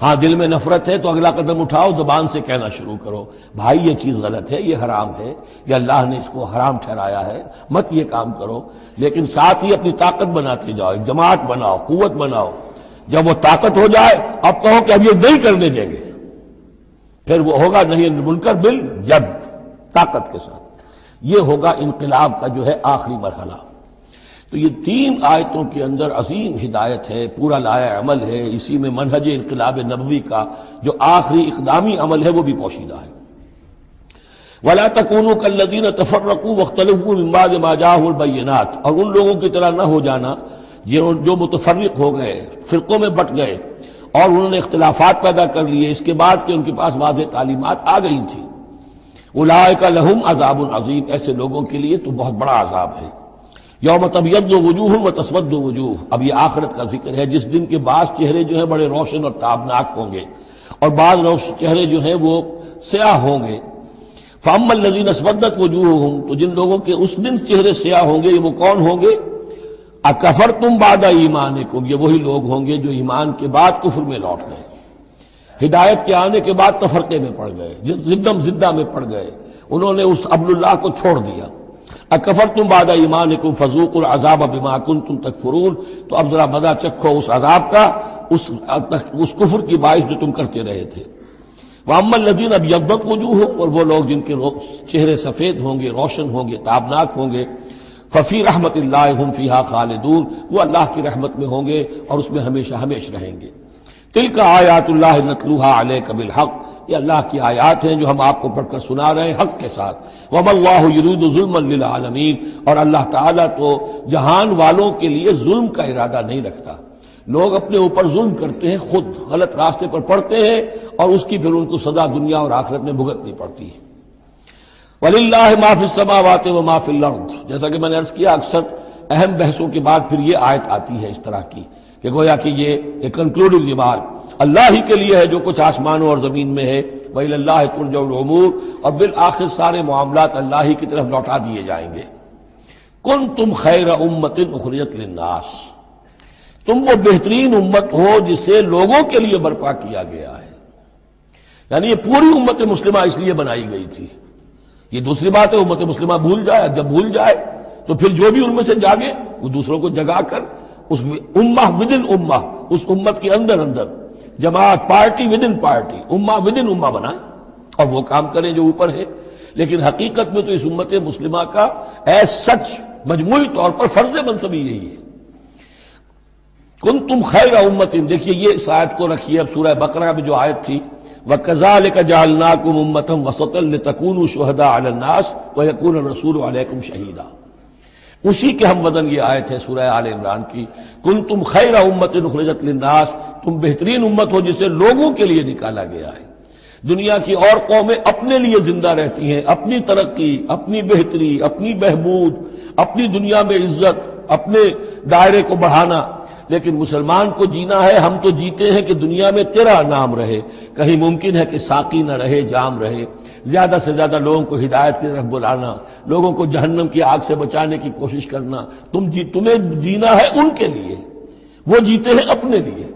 हाँ दिल में नफरत है तो अगला कदम उठाओ, जबान से कहना शुरू करो, भाई, ये चीज़ गलत है, ये हराम है, या अल्लाह ने इसको हराम ठहराया है, मत ये काम करो, लेकिन साथ ही अपनी ताकत बनाते जाओ जमात बनाओ कुत बनाओ, जब वो ताकत हो जाए, अब कहो कि अब ये नहीं करने देंगे। फिर वो होगा नहीं मुनकर बिल यद, ताकत के साथ। ये होगा इनकलाब का जो है आखिरी मरहला। तो ये तीन आयतों के अंदर अजीम हिदायत है, पूरा लाया अमल है, इसी में मनहज इनकलाब नबवी का जो आखिरी इकदामी अमल है, वो भी पोशीदा है। वला तकून कल्लदीन तफर्रकू वख्तलफू इम्बाद माजाबैनात और उन लोगों की तरह न हो जाना जो जो मुतफरक हो गए, फिरकों में बट गए, और उन्होंने इख्तलाफात पैदा कर लिए, इसके बाद के उनके पास वाज तालीमत आ गई थी। उलाय का लहम अजाब अजीम। ऐसे लोगों के लिए तो बहुत बड़ा अजाब है। यौम तबियत वजूह व तस्वद वजूह। अब ये आखरत का ज़िक्र है। जिस दिन के बाद चेहरे जो है बड़े रोशन और ताबनाक होंगे और बाद चेहरे जो है वो स्याह होंगे। फामल नजीन असवदत वजूह हूँ तो जिन लोगों के उस दिन चेहरे स्याह होंगे वो कौन होंगे? अकफर तुम बादा ईमान कुम ये वही लोग होंगे जो ईमान के बाद कुफर में लौट गए। हिदायत के आने के बाद तफरके में पड़ गए। जिद्दम जिद्दा में पड़ गए। उन्होंने उस अब्दुल्लाह को छोड़ दिया। अकफर तुम बादा ईमान कुम फजूक अजाब बिमाकुन तुम तक फरून तो अब जरा मज़ा चखो उस अजाब का, उस उस कुफर की बाइश जो तुम करते रहे थे। वामल नदीन अब यकबत वजूह हो और वो लोग जिनके चेहरे सफ़ेद होंगे, रोशन होंगे, ताबनाक होंगे। फ़ी रहमत हम फ़ीहा खालिदून, वो अल्लाह की रहमत में होंगे और उसमें हमेशा हमेश रहेंगे। तिल का आयातुल्लाहतलूहा अल कबिल हक ये अल्लाह की आयात हैं जो हम आपको पढ़कर सुना रहे हैं हक के साथ। वमल्लामीन और अल्लाह ताला तो जहान वालों के लिए जुल्म का इरादा नहीं रखता। लोग अपने ऊपर जुल्म करते हैं, खुद गलत रास्ते पर पड़ते हैं और उसकी फिर उनको सदा दुनिया और आखिरत में भुगतनी पड़ती है। वलील्ला माफिसमावात व माफ़ी माफिल जैसा कि मैंने अर्ज़ किया, अक्सर अहम बहसों के बाद फिर ये आयत आती है इस तरह की कि गोया कि ये कंक्लूडिंग रिमार्क अल्लाह ही के लिए है जो कुछ आसमानों और ज़मीन में है। वही अल्लाह तुरजमूर और बिल आखिर सारे मामला अल्लाह ही की तरफ़ लौटा दिए जाएँगे। कुन तुम खैर उम्मतिन उखरियत नास तुम वो बेहतरीन उम्मत हो जिसे लोगों के लिए बर्पा किया गया है। यानी ये पूरी उम्मत मुस्लिमा इसलिए बनाई गई थी। ये दूसरी बात है, उम्मत मुस्लिमा भूल जाए, जब भूल जाए तो फिर जो भी उनमें से जागे, वो दूसरों को जगाकर उस उम्मा विद इन उम्मा, उस उम्मत के अंदर अंदर जमात, पार्टी विद इन पार्टी, उम्मा विद इन उम्मा बनाए और वो काम करें जो ऊपर है। लेकिन हकीकत में तो इस उम्मत मुस्लिमा का एज सच मजमू तौर पर फ़र्ज़ मनसबी यही है। कुन तुम खैर उम्मत देखिए ये इस आयत को रखिए, अब सूरह बकरा में जो आयत थी, व कजाल का जालनाकुम उम्मतम वसतल तकून शहदा अलनास व यकून रसूल अलैकुम शहीदा। उसी के हम वदन ये आयत है सूरह आल इमरान की। कुन तुम खैर उम्मत नखरजत लिन्नास, तुम बेहतरीन उम्मत हो जिसे लोगों के लिए निकाला गया है। दुनिया की और कौमें अपने लिए ज़िंदा रहती हैं, अपनी तरक्की, अपनी बेहतरी, अपनी बहबूद, अपनी दुनिया में इज़्ज़त, अपने दायरे को बढ़ाना। लेकिन मुसलमान को जीना है, हम तो जीते हैं कि दुनिया में तेरा नाम रहे। कहीं मुमकिन है कि साकी न रहे, जाम रहे। ज़्यादा से ज़्यादा लोगों को हिदायत की तरफ़ बुलाना, लोगों को जहन्नम की आग से बचाने की कोशिश करना। तुम जी, तुम्हें जीना है उनके लिए, वो जीते हैं अपने लिए।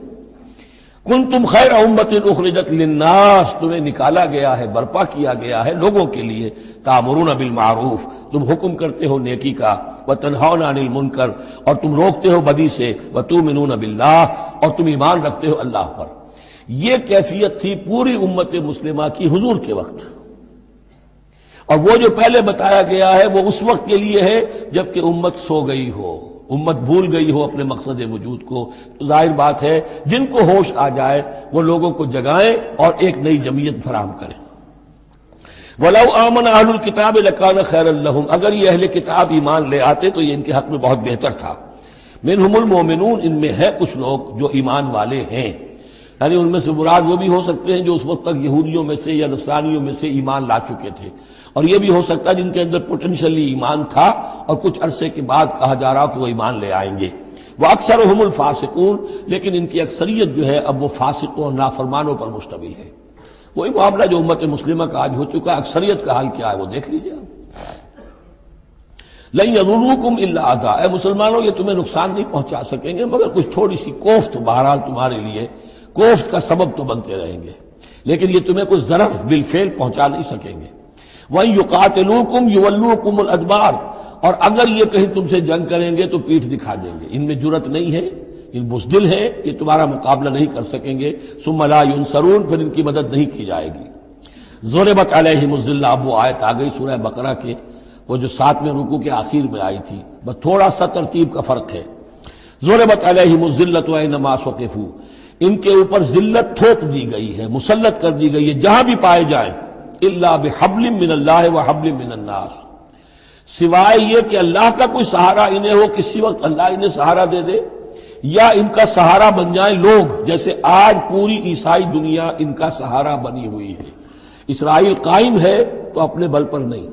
कुन तुम खैर उम्मत उखरजत लिन्नास, तुम्हें निकाला गया है, बर्पा किया गया है लोगों के लिए। तामरून बिल मारूफ, तुम हुक्म करते हो नेकी का, व तनहाउन अनिल मुनकर, और तुम रोकते हो बदी से, व तू मिनून बिल्लाह, और तुम ईमान रखते हो अल्लाह पर। यह कैफियत थी पूरी उम्मत मुस्लिमा की हुजूर के वक्त। और वो जो पहले बताया गया है, वो उस वक्त के लिए है, जबकि उम्मत सो गई हो। उम्मत भूल गई हो अपने मकसद वजूद को। तो ज़ाहिर बात है, जिनको होश आ जाए, वो लोगों को जगाएँ और एक नई जमीयत फराम करें। वलाउ आमन आहलुल किताब लकान खैर अगर ये अहले किताब ईमान ले आते तो ये इनके हक में बहुत बेहतर था। मिनहुमुल मोमिनून, इनमें है कुछ लोग जो ईमान वाले हैं। यानी उनमें से मुराद वो भी हो सकते हैं जो उस वक्त तक यहूदियों में से या नसरानियों में से ईमान ला चुके थे। और यह भी हो सकता है जिनके अंदर पोटेंशियली ईमान था और कुछ अरसे के बाद कहा जा रहा कि वो ईमान ले आएँगे। वह अक्सर हमल फासिकून, लेकिन इनकी अक्सरियत जो है, अब वो फासिकों और नाफरमानों पर मुश्तमिल है। वही मामला जो उम्मत मुस्लिम का आज हो चुका है, अक्सरियत का हाल क्या है वो देख लीजिए लई अरुकुम अल्लाह मुसलमानों, ये तुम्हें नुकसान नहीं पहुँचा सकेंगे, मगर कुछ थोड़ी सी कोफ्त बहरहाल तुम्हारे लिए, कोफ्त का सबब तो बनते रहेंगे। लेकिन ये तुम्हें कुछ जरफ, बिलफेल पहुँचा नहीं सकेंगे। वही युकातलूकुम युवल्लूकुम अदबार। और अगर ये कहीं तुमसे जंग करेंगे तो पीठ दिखा देंगे। इनमें ज़रूरत नहीं है, इन बुजदिल है, ये तुम्हारा मुकाबला नहीं कर सकेंगे। सुमला सरून फिर इनकी मदद नहीं की जाएगी। ज़ोर बत अलहमुजिल्ला अब वो आयत आ गई सूरह बकरा के। वो जो सातवें रुकू के आखिर में आई थी। बस थोड़ा सा तरतीब का फ़र्क है। ज़ोर बत अलहमुजिल्लत नमास वक़िफू इनके ऊपर जिल्लत थोप दी गई है मुसलत कर दी गई है, जहाँ भी पाए जाए। इल्ला बेहबलिम मिनल्लाह व हबलिम मिनन्नास। सिवाय ये कि अल्लाह का कोई सहारा इन्हें हो, किसी वक्त अल्लाह इन्हें सहारा दे दे, या इनका सहारा बन जाए लोग, जैसे आज पूरी ईसाई दुनिया इनका सहारा बनी हुई है। इसराइल कायम है तो अपने बल पर नहीं।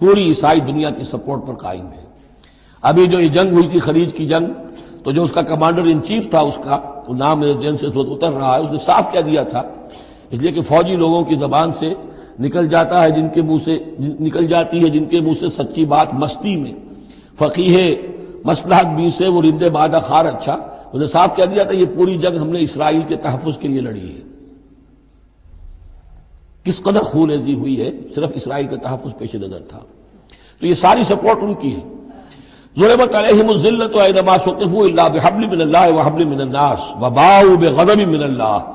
पूरी ईसाई दुनिया की सपोर्ट पर कायम है। अभी जो ये जंग हुई थी, खरीज की जंग तो जो उसका कमांडर इन चीफ था, उसका तो नाम मेरे से उतर रहा है, उसने साफ़ कह दिया था इसलिए कि फौजी लोगों की जबान से निकल जाता है जिनके मुँह से, निकल जाती है जिनके मुँह से सच्ची बात मस्ती में। फकीह मसलहत बी से वो रिंदे बाद खार अच्छा। उन्हें साफ़ कह दिया था, ये पूरी जंग हमने इसराइल के तहफ़ के लिए लड़ी है। किस कदर खूनेजी हुई है, सिर्फ़ इसराइल का तहफ़ पेश नज़र था। तो ये सारी सपोर्ट उनकी है। जुरबत मिनन्नास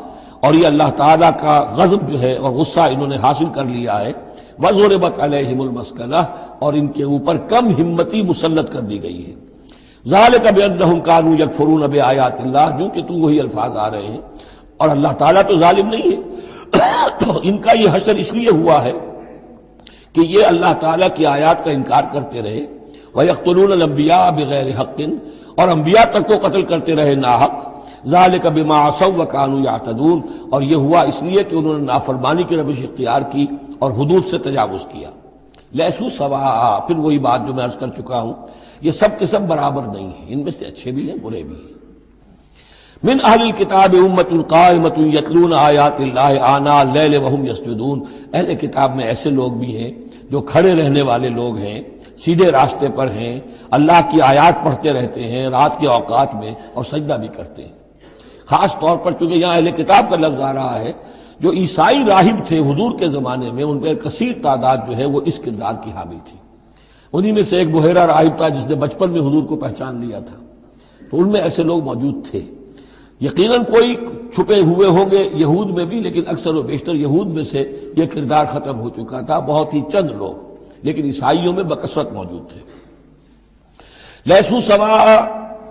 और ये अल्लाह ताला का गजब जो है और गुस्सा इन्होंने हासिल कर लिया है। वजोरबत अलहमस्कला और इनके ऊपर कम हिम्मती मुसलत कर दी गई है। जाल कब कानू यकफरून अब आयात जो कि तू वही अल्फाज आ रहे हैं। और अल्लाह ताला तो जालिम नहीं है। तो <coughs> इनका ये हशर इसलिए हुआ है कि ये अल्लाह ताला की आयात का इनकार करते रहे। वह यख्तलून अम्बिया बगैर हकिन और अम्बिया तक को कत्ल करते रहे नाहक। जाल कब मासव व कानू यातदून। और यह हुआ इसलिए कि उन्होंने नाफरमानी की रविश इख्तियार की और हदूद से तजावुज किया। लहसू सवा, फिर वही बात जो मैं अर्ज़ कर चुका हूँ, ये सब के सब बराबर नहीं है। इनमें से अच्छे भी हैं, बुरे भी हैं। मिन अहल किताब उम्मत कायमत यतलून आयात आना लैल वहम यसजुदून। अहल किताब में ऐसे लोग भी हैं, जो खड़े रहने वाले लोग हैं, सीधे रास्ते पर हैं, अल्लाह की आयात पढ़ते रहते हैं, रात के औकात में, और सजदा भी करते हैं। खास तौर पर चूँकि यहाँ अहले किताब का लफ्ज आ रहा है, जो ईसाई राहिब थे हजूर के जमाने में उन कसीर तादाद जो है वो इस किरदार की हामिल थी। उन्हीं में से एक बुहेरा राहिब था जिसने बचपन में हजूर को पहचान लिया था। तो उनमें ऐसे लोग मौजूद थे। यकीनन कोई छुपे हुए होंगे यहूद में भी, लेकिन अक्सर व बेशतर यहूद में से यह किरदार खत्म हो चुका था। बहुत ही चंद लोग, लेकिन ईसाइयों में बकसरत मौजूद थे। लहसू सवा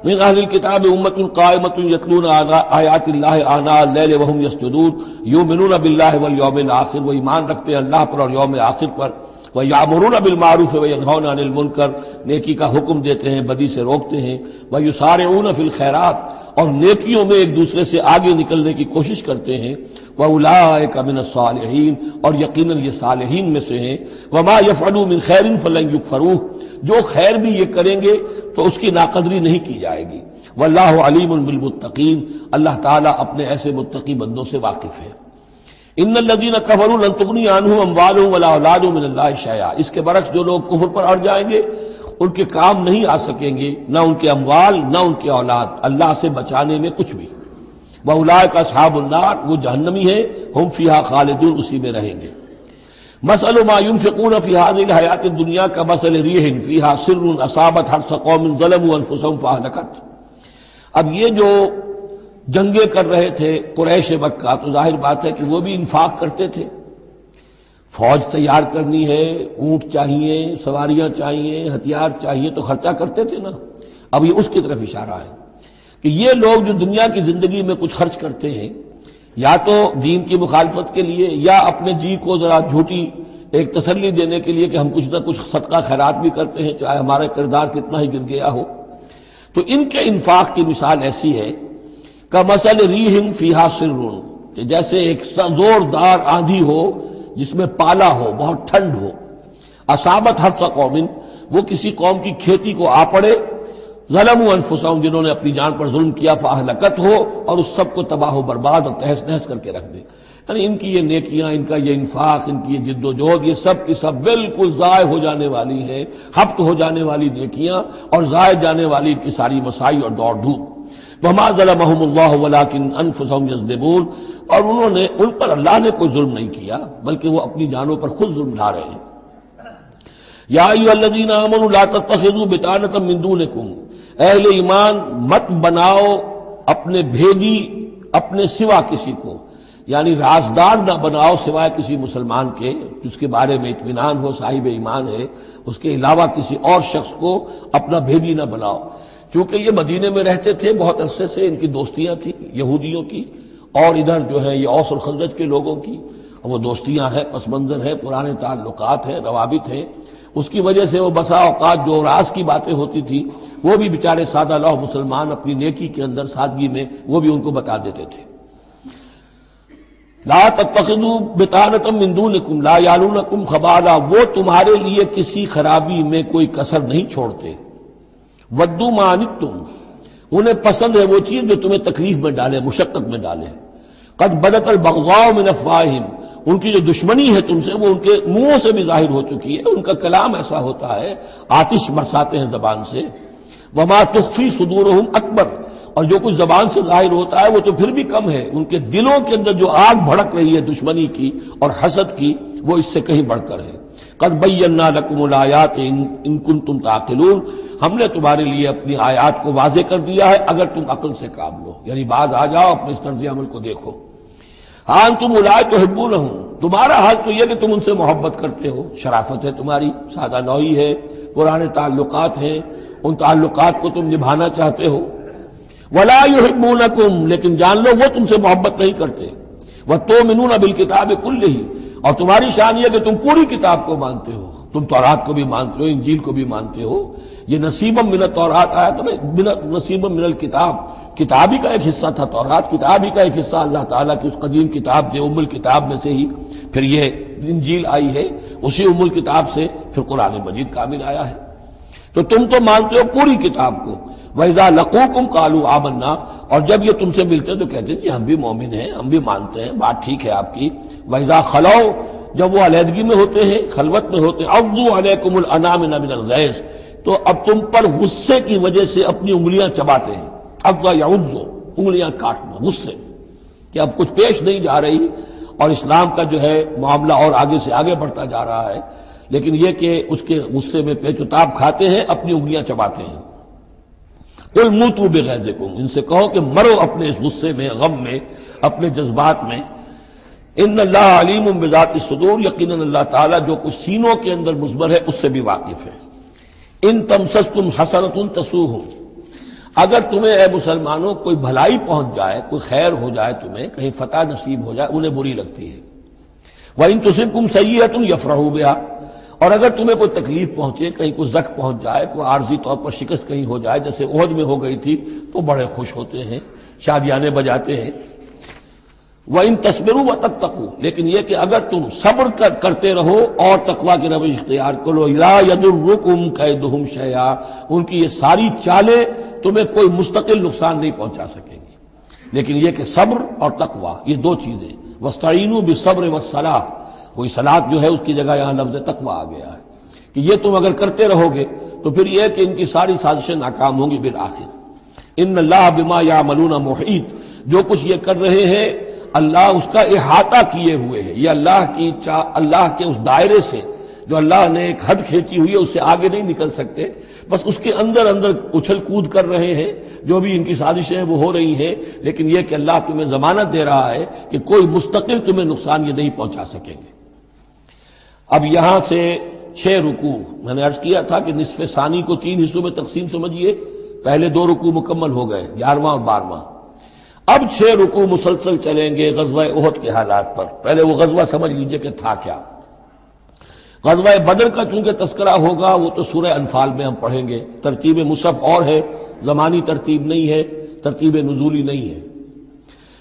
मिन अहल किताब उम्मत कायमत यतलून आयात आना लैल वहम यसजुदून युमिनून बिल्लाहि वल यौमिल आखिर वो ईमान रखते हैं अल्लाह पर और यौम आखिर पर वह यामरून बिल मारूफ वनहौन अनिल मुनकर, नेकी का हुक्म देते हैं, बदी से रोकते हैं। वह युसार फिल खैरात, और नेकियों में एक दूसरे से आगे निकलने की कोशिश करते हैं। वह उलाए कमिन सालहीन, और यकीन ये सालहीन में से हैं। वमा यफ़लू मिन खैरिन फलन युगफरूह, जो खैर भी ये करेंगे तो उसकी नाकदरी नहीं की जाएगी। वल्लाह अलीम बिलमुत्तकीन, अल्लाह ताला अपने ऐसे मुत्तकी बंदों से वाकिफ है। इन लदीन कफरुलतुगनी आनू अम्वाल वला शया इसके बरक्स जो लोग कुफर पर अड़ जाएँगे, उनके काम नहीं आ सकेंगे, ना उनके अमवाल, ना उनके औलाद। अल्लाह से बचाने में कुछ भी। बहुलाय का साहबुल्नार वो जहन्नमी है, हम फिहा खालिदुल उसी में रहेंगे। मसल मायूम फ़िकून फ़िहाद हयात दुनिया का मसल रीहन फ़िहा सिर असाबत हर सकौम ज़लम अब ये जो जंगे कर रहे थे कुरैश मक्का। तो ज़ाहिर बात है कि वो भी इंफाक करते थे। फौज तैयार करनी है, ऊँट चाहिए, सवारियाँ चाहिए, हथियार चाहिए तो खर्चा करते थे ना। अब ये उसकी तरफ़ इशारा है कि ये लोग जो दुनिया की ज़िंदगी में कुछ खर्च करते हैं, या तो दीन की मुखालफत के लिए, या अपने जी को जरा झूठी एक तसल्ली देने के लिए कि हम कुछ ना कुछ सदका खैरात भी करते हैं, चाहे हमारा किरदार कितना ही गिर गया हो। तो इनके इन्फाक की मिसाल ऐसी है का मसल रीहिम फीहा सिर्रुन कि जैसे एक जोरदार आंधी हो, जिसमें पाला हो, बहुत ठंड हो। असाबत हर सा कौमिन, वो किसी कौम की खेती को आ पड़े। जलम अनफुसम जिन्होंने अपनी जान पर जुल्म किया फाहलकत हो, और उस सबको तबाह बर्बाद और तहस नहस करके रख दे। यानी इनकी ये नेकियाँ, इनका ये इन्फाक, इनकी ये जिद्दोजहद, ये सब की सब बिल्कुल ज़ाय हो जाने वाली है हफ्त हो जाने वाली नेकियाँ, और ज़ाय जाने वाली इनकी सारी मसाई और दौड़ धूप वमा ज़लाकिन अनफुसम यजदबून और उन्होंने, उन पर अल्लाह ने कोई जुल्म नहीं किया, बल्कि वो अपनी जानों पर खुद जुल्म ढा रहे हैं। यादीन ईमान, मत बनाओ अपने भेदी, अपने सिवा किसी को। यानी राजदार ना बनाओ सिवाय किसी मुसलमान के, जिसके बारे में इतमान हो, साहिब ईमान है। उसके अलावा किसी और शख्स को अपना भेदी ना बनाओ। क्योंकि ये मदीने में रहते थे, बहुत अरसे से इनकी दोस्तियाँ थी, यहूदियों की, और इधर जो है ये औस और खजरत के लोगों की। वो दोस्तियाँ हैं, पस मंजर है, पुराने ताल्लुकात हैं, रवाबित हैं। उसकी वजह से वो बसा अवकात जो रास की बातें होती थी, वो भी बेचारे सादा लौह मुसलमान अपनी नेकी के अंदर सादगी में, वो भी उनको बता देते थे। ला तखदू बेतानतम इंदू नकुम ला यालू नकुम खबाला, वो तुम्हारे लिए किसी खराबी में कोई कसर नहीं छोड़ते। वद्दू मानिक तुम उन्हें पसंद है वो चीज़ जो तुम्हें तकलीफ़ में डाले, मुशक्कत में डाले। कद बदतल बगवाओ में उनकी जो दुश्मनी है तुमसे, वो उनके मुंहों से भी ज़ाहिर हो चुकी है। उनका कलाम ऐसा होता है, आतिश बरसाते हैं जबान से। वमा तुफी सुदूर अकबर। और जो कुछ जबान से ज़ाहिर होता है, वो तो फिर भी कम है। उनके दिलों के अंदर जो आग भड़क रही है दुश्मनी की और हसद की, वो इससे कहीं बढ़कर है। कद बैन्ना लकुमलायात इनकुन तुम ताकिलून। हमने तुम्हारे लिए अपनी आयात को वाजे कर दिया है, अगर तुम अकल से काम लो। यानी बाज आ जाओ, अपने इस तर्ज अमल को देखो। हाँ तुम उलाय तो हिब्बू हूँ तुम्हारा हाल तो यह कि तुम उनसे मोहब्बत करते हो। शराफत है तुम्हारी, सादा नौई है, पुराने ताल्लुकात हैं। उन ताल्लुकात को तुम निभाना चाहते हो। वला युहिब्बूनकुम, लेकिन जान लो, वो तुमसे मोहब्बत नहीं करते। वह तो मिनून बिल किताब कुल ही और तुम्हारी शान यह कि तुम पूरी किताब को मानते हो। तुम तौरात को भी मानते हो, इंजील को भी मानते हो। ये नसीबम मिनत तौरात आया था ना नसीबम मिनल किताब। किताब ही का एक हिस्सा था, तौरात किताब ही का एक हिस्सा। अल्लाह ताला की उस कदीम किताब जो उमुल किताब में से ही फिर ये इंजील आई है। उसी उमुल किताब से फिर कुरान मजीद कामिल आया है। तो तुम तो मानते हो पूरी किताब को। वैजा लकूकुम कालू आमन्ना। और जब ये तुमसे मिलते हैं तो कहते हैं हम भी मोमिन हैं, हम भी मानते हैं, बात ठीक है आपकी। वैजा खलो जब वो अलहदगी में होते हैं, खलवत में होते हैं, अब्दू अलैकुमुल तो अब तुम पर गुस्से की वजह से अपनी उंगलियाँ चबाते हैं। अब्जा या उंगलियाँ काटना, गुस्से। कि अब कुछ पेश नहीं जा रही, और इस्लाम का जो है मामला और आगे से आगे बढ़ता जा रहा है। लेकिन यह कि उसके गुस्से में पेचुताब खाते हैं, अपनी उंगलियाँ चबाते हैं। कुल मुँह तू बेगैर देखो इनसे कहो कि मरो अपने इस गुस्से में, गम में, अपने जज्बात में। इन अल्लाह बिजात सदूर यकीन अल्लाह ताला जो कुछ सीनों के अंदर मुजबर है, उससे भी वाकिफ है। इन तमसस तुम हसनतुन तसू हो अगर तुम्हें ए मुसलमानों, कोई भलाई पहुँच जाए, कोई खैर हो जाए तुम्हें, कहीं फतह नसीब हो जाए, उन्हें बुरी लगती है। वह इन तुसिब तुम सही है तुम यफरहू बेहा। और अगर तुम्हें कोई तकलीफ़ पहुँचे, कहीं कोई जख्म पहुँच जाए, कोई आर्जी तौर पर शिकस्त कहीं हो जाए, जैसे ओहद में हो गई थी तो बड़े खुश होते हैं, शादियाने बजाते हैं। वह इन तस्वीरों व तक तकू लेकिन यह कि अगर तुम सब्र कर, करते रहो और तकवा की रविश इख्तियार करो यदुरुकुम कैदुम शया। उनकी ये सारी चालें तुम्हें कोई मुस्तकिल नुकसान नहीं पहुँचा सकेगी। लेकिन यह कि सब्र और तकवा ये दो चीज़ें। वस्तीनू भी सब्र व सलाह। कोई सलात जो है उसकी जगह यहाँ लफ्ज तकवा आ गया है। कि ये तुम अगर करते रहोगे तो फिर यह कि इनकी सारी साजिशें नाकाम होंगी बिल आखिर। इन अल्लाह बिमा या मलूना मोहित। जो कुछ ये कर रहे हैं अल्लाह उसका इहाता किए हुए है। ये अल्लाह की अल्लाह के उस दायरे से जो अल्लाह ने एक हद खींची हुई है, उससे आगे नहीं निकल सकते। बस उसके अंदर अंदर उछल कूद कर रहे हैं। जो भी इनकी साजिशें हैं, वो हो रही हैं। लेकिन यह कि अल्लाह तुम्हें जमानत दे रहा है कि कोई मुस्तकिल तुम्हें नुकसान ये नहीं पहुँचा सकेंगे। अब यहाँ से छह रुकू। मैंने अर्ज़ किया था कि निसफ सानी को तीन हिस्सों में तकसीम समझिए। पहले दो रुकू मुकम्मल हो गए, ग्यारहवा और बारहवा। अब छह रुकू मुसलसल चलेंगे गजवा ओहद के हालात पर। पहले वो गजवा समझ लीजिए कि था क्या। गजवा बदर का चूँकि तस्करा होगा, वो तो सूर्य अनफाल में हम पढ़ेंगे। तरतीब मुसफ़ और है, जमानी तरतीब नहीं है, तरतीब नजूली नहीं है।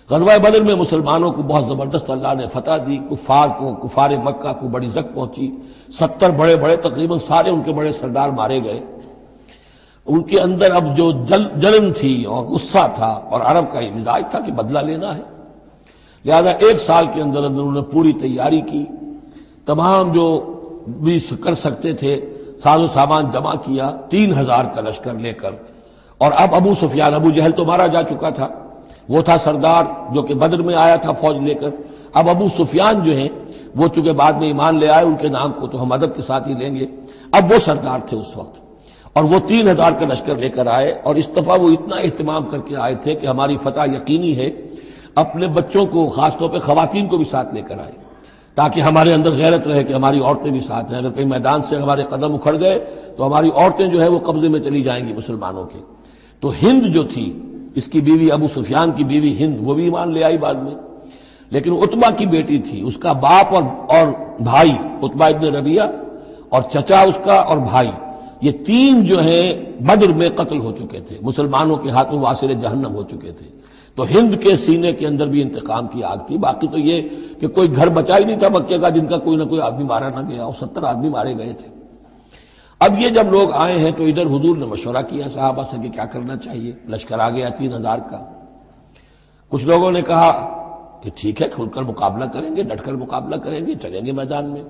गजवा बदर में मुसलमानों को बहुत ज़बरदस्त अल्लाह ने फतह दी, कुफार को, कुफार मक्का को बड़ी जक पहुँची। सत्तर बड़े बड़े तकरीबन सारे उनके बड़े सरदार मारे गए। उनके अंदर अब जो जल, जलन थी और गुस्सा था और अरब का ये मिजाज था कि बदला लेना है। लिहाजा एक साल के अंदर अंदर उन्होंने पूरी तैयारी की। तमाम जो भी कर सकते थे, साजो सामान जमा किया, तीन हज़ार का लश्कर लेकर। और अब अबू सुफियान, अबू जहल तो मारा जा चुका था। वो था सरदार जो कि बद्र में आया था फौज लेकर। अब अबू सुफियान जो है, वो चूँकि बाद में ईमान ले आए, उनके नाम को तो हम अदब के साथ ही लेंगे। अब वो सरदार थे उस वक्त। और वो तीन हज़ार का लश्कर लेकर आए और इस दफ़ा वो इतना अहतमाम करके आए थे कि हमारी फतह यकीनी है, अपने बच्चों को खासतौर पर खातन को भी साथ लेकर आए, ताकि हमारे अंदर गैरत रहे कि हमारी औरतें भी साथ हैं। अगर कहीं मैदान से हमारे कदम उखड़ गए तो हमारी औरतें जो है वो कब्जे में चली जाएँगी मुसलमानों के। तो हिंद जो थी, इसकी बीवी अबू सुफियान की बीवी हिंद, वो भी ईमान ले आई बाद में। लेकिन उतबा की बेटी थी, उसका बाप और और भाई, उतबा इबन रबिया और चचा उसका और भाई। ये तीन जो है, बद्र में कत्ल हो चुके थे। मुसलमानों के हाथों वासिर जहन्नम हो चुके थे। तो हिंद के सीने के अंदर भी इंतकाम की आग थी। बाकी तो ये कि कोई घर बचा ही नहीं था मक्के का, जिनका कोई ना कोई आदमी मारा ना गया, और सत्तर आदमी मारे गए थे। अब ये जब लोग आए हैं तो इधर हुजूर ने मशवरा किया, साहबा से कि क्या करना चाहिए? लश्कर आ गया तीन हज़ार का। कुछ लोगों ने कहा कि ठीक है, खुलकर मुकाबला करेंगे, डटकर मुकाबला करेंगे, चलेंगे मैदान में।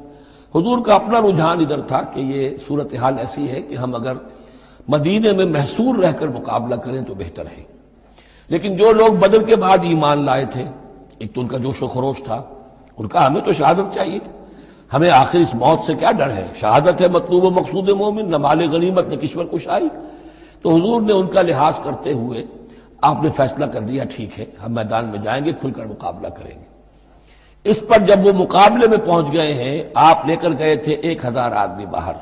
हुजूर का अपना रुझान इधर था कि ये सूरत हाल ऐसी है कि हम अगर मदीने में महसूर रहकर मुकाबला करें तो बेहतर है। लेकिन जो लोग बदल के बाद ईमान लाए थे, एक तो उनका जोश खरोश था। उनका, हमें तो शहादत चाहिए। हमें आखिर इस मौत से क्या डर है? शहादत है मतलूब मकसूद मोमिन, न माल गनीमत, न किश्वर कुशाई। तो हजूर ने उनका लिहाज करते हुए, आपने फैसला कर दिया, ठीक है, हम मैदान में जाएँगे, खुलकर मुकाबला करेंगे। इस पर जब वो मुकाबले में पहुँच गए हैं, आप लेकर गए थे एक हज़ार आदमी बाहर।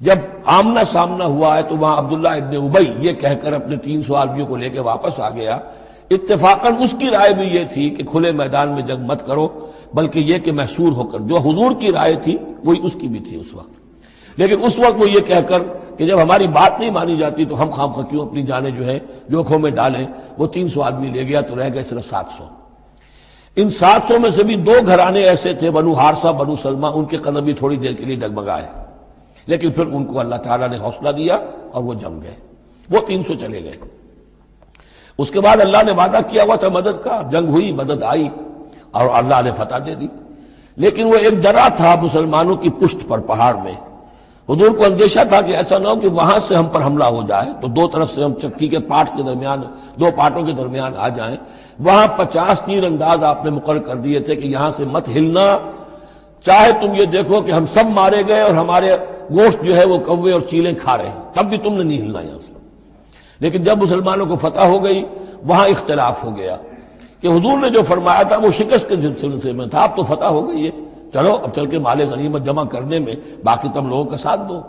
जब आमना सामना हुआ है तो वहाँ अब्दुल्ला इबन उबई ये कहकर अपने तीन सौ आदमियों को लेकर वापस आ गया। इत्तेफाकन उसकी राय भी ये थी कि खुले मैदान में जंग मत करो, बल्कि यह कि महसूर होकर, जो हुजूर की राय थी, वही उसकी भी थी उस वक्त। लेकिन उस वक्त वो ये कहकर कि जब हमारी बात नहीं मानी जाती तो हम खाम क्यों अपनी जाने जो है, जोखों में डालें? वो तीन सौ आदमी ले गया तो रह गए सिर्फ़ सात सौ। इन सात सौ में से भी दो घराने ऐसे थे, बनु हारसा, बनु सलमा, उनके कदम भी थोड़ी देर के लिए डगमगाए। लेकिन फिर उनको अल्लाह ताला ने हौसला दिया और वो जम गए। वो तीन सौ चले गए। उसके बाद अल्लाह ने वादा किया हुआ था, मदद का। जंग हुई, मदद आई और अल्लाह ने फतह दे दी। लेकिन वो एक डरा था मुसलमानों की पुष्ट पर पहाड़ में। हजूर को अंदेशा था कि ऐसा ना हो कि वहाँ से हम पर हमला हो जाए तो दो तरफ़ से हम चक्की के पाठ के दरमियान, दो पाठों के दरमियान आ जाए। वहाँ पचास तीर अंदाज आपने मुकर कर दिए थे कि यहाँ से मत हिलना। चाहे तुम ये देखो कि हम सब मारे गए और हमारे गोश्त जो है वो कौवे और चीलें खा रहे हैं। तब भी तुमने नहीं हिलना यहाँ से। लेकिन जब मुसलमानों को फतह हो गई, वहाँ इख्तलाफ हो गया कि हजूर ने जो फरमाया था, वो शिकस्त के सिलसिले में था, अब तो फतह हो गई है। चलो, अब चल के माले गनीमत जमा करने में बाकी तुम लोगों का साथ दो।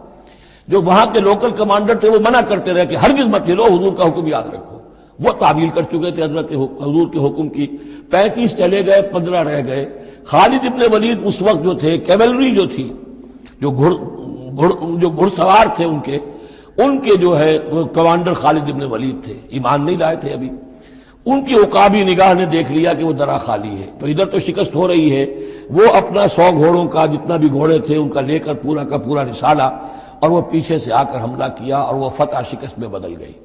जो वहाँ के लोकल कमांडर थे, वो मना करते रहे कि हर मत लो हजूर का हुक्म याद रखो। वो तावील कर चुके थे हज़रत हजूर के हुक्म की। पैंतीस चले गए, पंद्रह रह गए। खालिद इबन वलीद उस वक्त जो थे, कैवलरी जो थी, जो घुड़ घुड़, जो घुड़सवार थे उनके उनके जो है कमांडर खालिद इबन वलीद थे। ईमान नहीं लाए थे अभी। उनकी उकाबी निगाह ने देख लिया कि वो दरा खाली है। तो इधर तो शिकस्त हो रही है। वो अपना सौ घोड़ों का जितना भी घोड़े थे, उनका लेकर पूरा का पूरा रिसाला और वो पीछे से आकर हमला किया और वो फतह शिकस्त में बदल गई।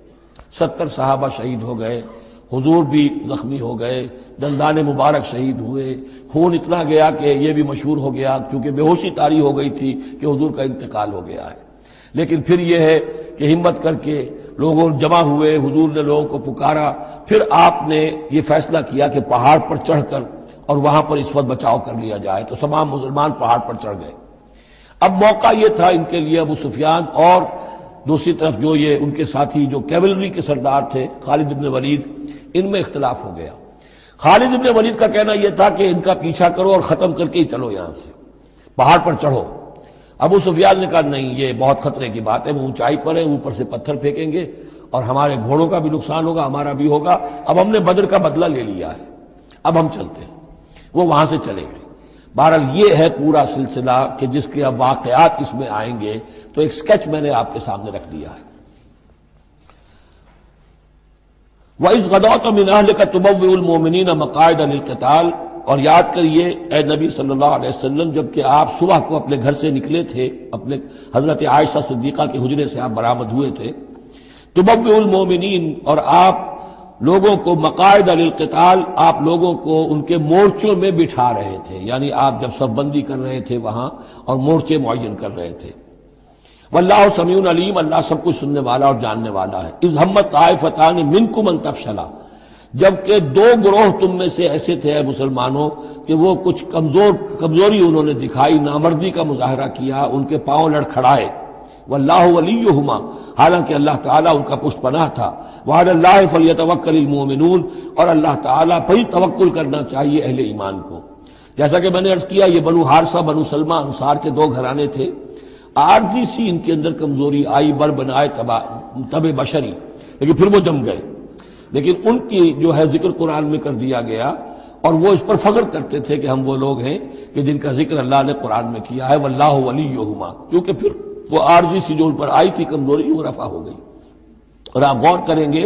सत्तर साहबा शहीद हो गए। हुजूर भी जख्मी हो गए। दंदान मुबारक शहीद हुए। खून इतना गया कि यह भी मशहूर हो गया, क्योंकि बेहोशी तारी हो गई थी कि हुजूर का इंतकाल हो गया है। लेकिन फिर यह है कि हिम्मत करके लोगों जमा हुए, हुजूर ने लोगों को पुकारा। फिर आपने ये फैसला किया कि पहाड़ पर चढ़कर और वहाँ पर इस वक्त बचाव कर लिया जाए। तो तमाम मुसलमान पहाड़ पर चढ़ गए। अब मौका यह था इनके लिए, अबू सुफियान और दूसरी तरफ़ जो ये उनके साथी, जो कैवलरी के सरदार थे, खालिद इबन वलीद, इनमें इख्तलाफ हो गया। खालिद इबन वलीद का कहना यह था कि इनका पीछा करो और खत्म करके ही चलो यहाँ से। पहाड़ पर चढ़ो। अबू सुफियान ने कहा, नहीं, ये बहुत खतरे की बात है, वो ऊंचाई पर है, ऊपर से पत्थर फेंकेंगे और हमारे घोड़ों का भी नुकसान होगा, हमारा भी होगा। अब हमने बद्र का बदला ले लिया है, अब हम चलते हैं। वो वहाँ से चले गए। बहरहाल, ये है पूरा सिलसिला कि जिसके अब वाकयात इसमें आएँगे तो एक स्केच मैंने आपके सामने रख दिया है। वह इस गदौत मिनाहल का तुबउलमोमिन मकायद अनिलकताल और याद करिए, ए नबी सल्लल्लाहु अलैहि वसल्लम, जबकि आप सुबह को अपने घर से निकले थे, अपने हज़रत आयशा सिद्दीका के हुजरे से आप बरामद हुए थे तुबउलमोमिन और आप लोगों को मकायद अलकताल आप लोगों को उनके मोर्चों में बिठा रहे थे, यानी आप जब सबबंदी कर रहे थे वहाँ, और मोर्चे मुन कर रहे थे। वल्लाह समीन अलीम, अल्लाह सब कुछ सुनने वाला और जानने वाला है। इस हमत आयफता ने मिनकुमन तफशला। जबकि दो ग्रोह तुम में से ऐसे थे मुसलमानों, कि वो कुछ कमज़ोर, कमज़ोरी उन्होंने दिखाई, नामर्दी का मुजाहरा किया, उनके पाँव लड़खड़ाए। वल्लाह वलीहुमा हालाँकि अल्लाह ताला उनका पुष्ट पनाह था। वाद अल्लाह फलियतवक्कलमोमिन और अल्लाह ताला पर ही तवक्ल करना चाहिए अहले ईमान को। जैसा कि मैंने अर्ज़ किया, ये बनु हारसा, बनु सलमा अंसार के दो घराने थे। आरजी सी इनके अंदर कमज़ोरी आई, बर बनाए तब बशरी, लेकिन फिर वो जम गए। लेकिन उनकी जो है ज़िक्र कुरान में कर दिया गया, और वो इस पर फख्र करते थे कि हम वो लोग हैं कि जिनका ज़िक्र अल्लाह ने कुरान में किया है, वल्लाह वली क्योंकि फिर वो आरजी सी जो उन पर आई थी कमज़ोरी, वो रफा हो गई। और आप गौर करेंगे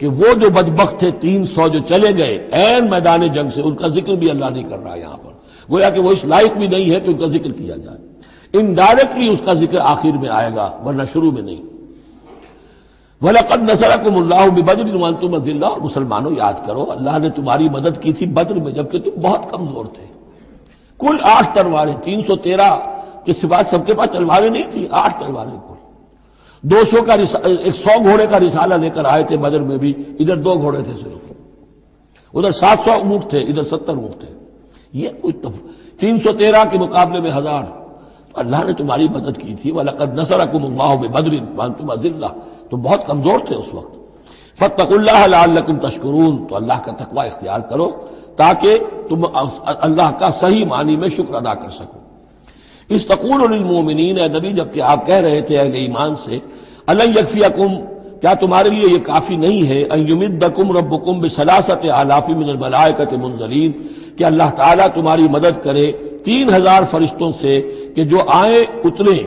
कि वो जो बदबक थे, तीन सौ जो चले गए एन मैदान जंग से, उनका ज़िक्र भी अल्लाह नहीं कर रहा यहाँ पर। गोया कि वो इस लायक भी नहीं है कि उनका ज़िक्र किया जाए। इनडायरेक्टली उसका ज़िक्र आखिर में आएगा, वरना शुरू में नहीं। वलकद अजिल्ला। और मुसलमानों, याद करो, अल्लाह ने तुम्हारी मदद की थी बद्र में, जबकि तुम बहुत कमज़ोर थे। कुल आठ तलवारें, तीन सौ तेरह के सिवा सबके पास तलवारें नहीं थी, आठ तलवारें कुल। दो सौ का एक सौ घोड़े का रिसाला लेकर आए थे बदर में भी, इधर दो घोड़े थे सिर्फ़। उधर सात सौ ऊँट थे, इधर सत्तर ऊँट थे। ये कोई तीन सौ तेरह के मुकाबले में हज़ार अल्लाह ने तुम्हारी मदद की थी, वलकद नसर बदरिन तुम अजिल्ला। तुम बहुत कमज़ोर थे उस वक्त। फ़तकुल्लाकुम तशकरून। तो अल्लाह का तकवा इख्तियार करो, ताकि तुम अल्लाह का सही मानी में शुक्र अदा कर सको। इस तकूलमोमिन नबी, जबकि आप कह रहे थे ईमान से अलयफियाकुम क्या तुम्हारे लिए ये काफ़ी नहीं है? अयुमिदकुम रबुकुम बसलासत आलाफी मिनमलाकत मुंजलीन कि अल्लाह ताला तुम्हारी मदद करे तीन हज़ार फरिश्तों से कि जो आए उतरे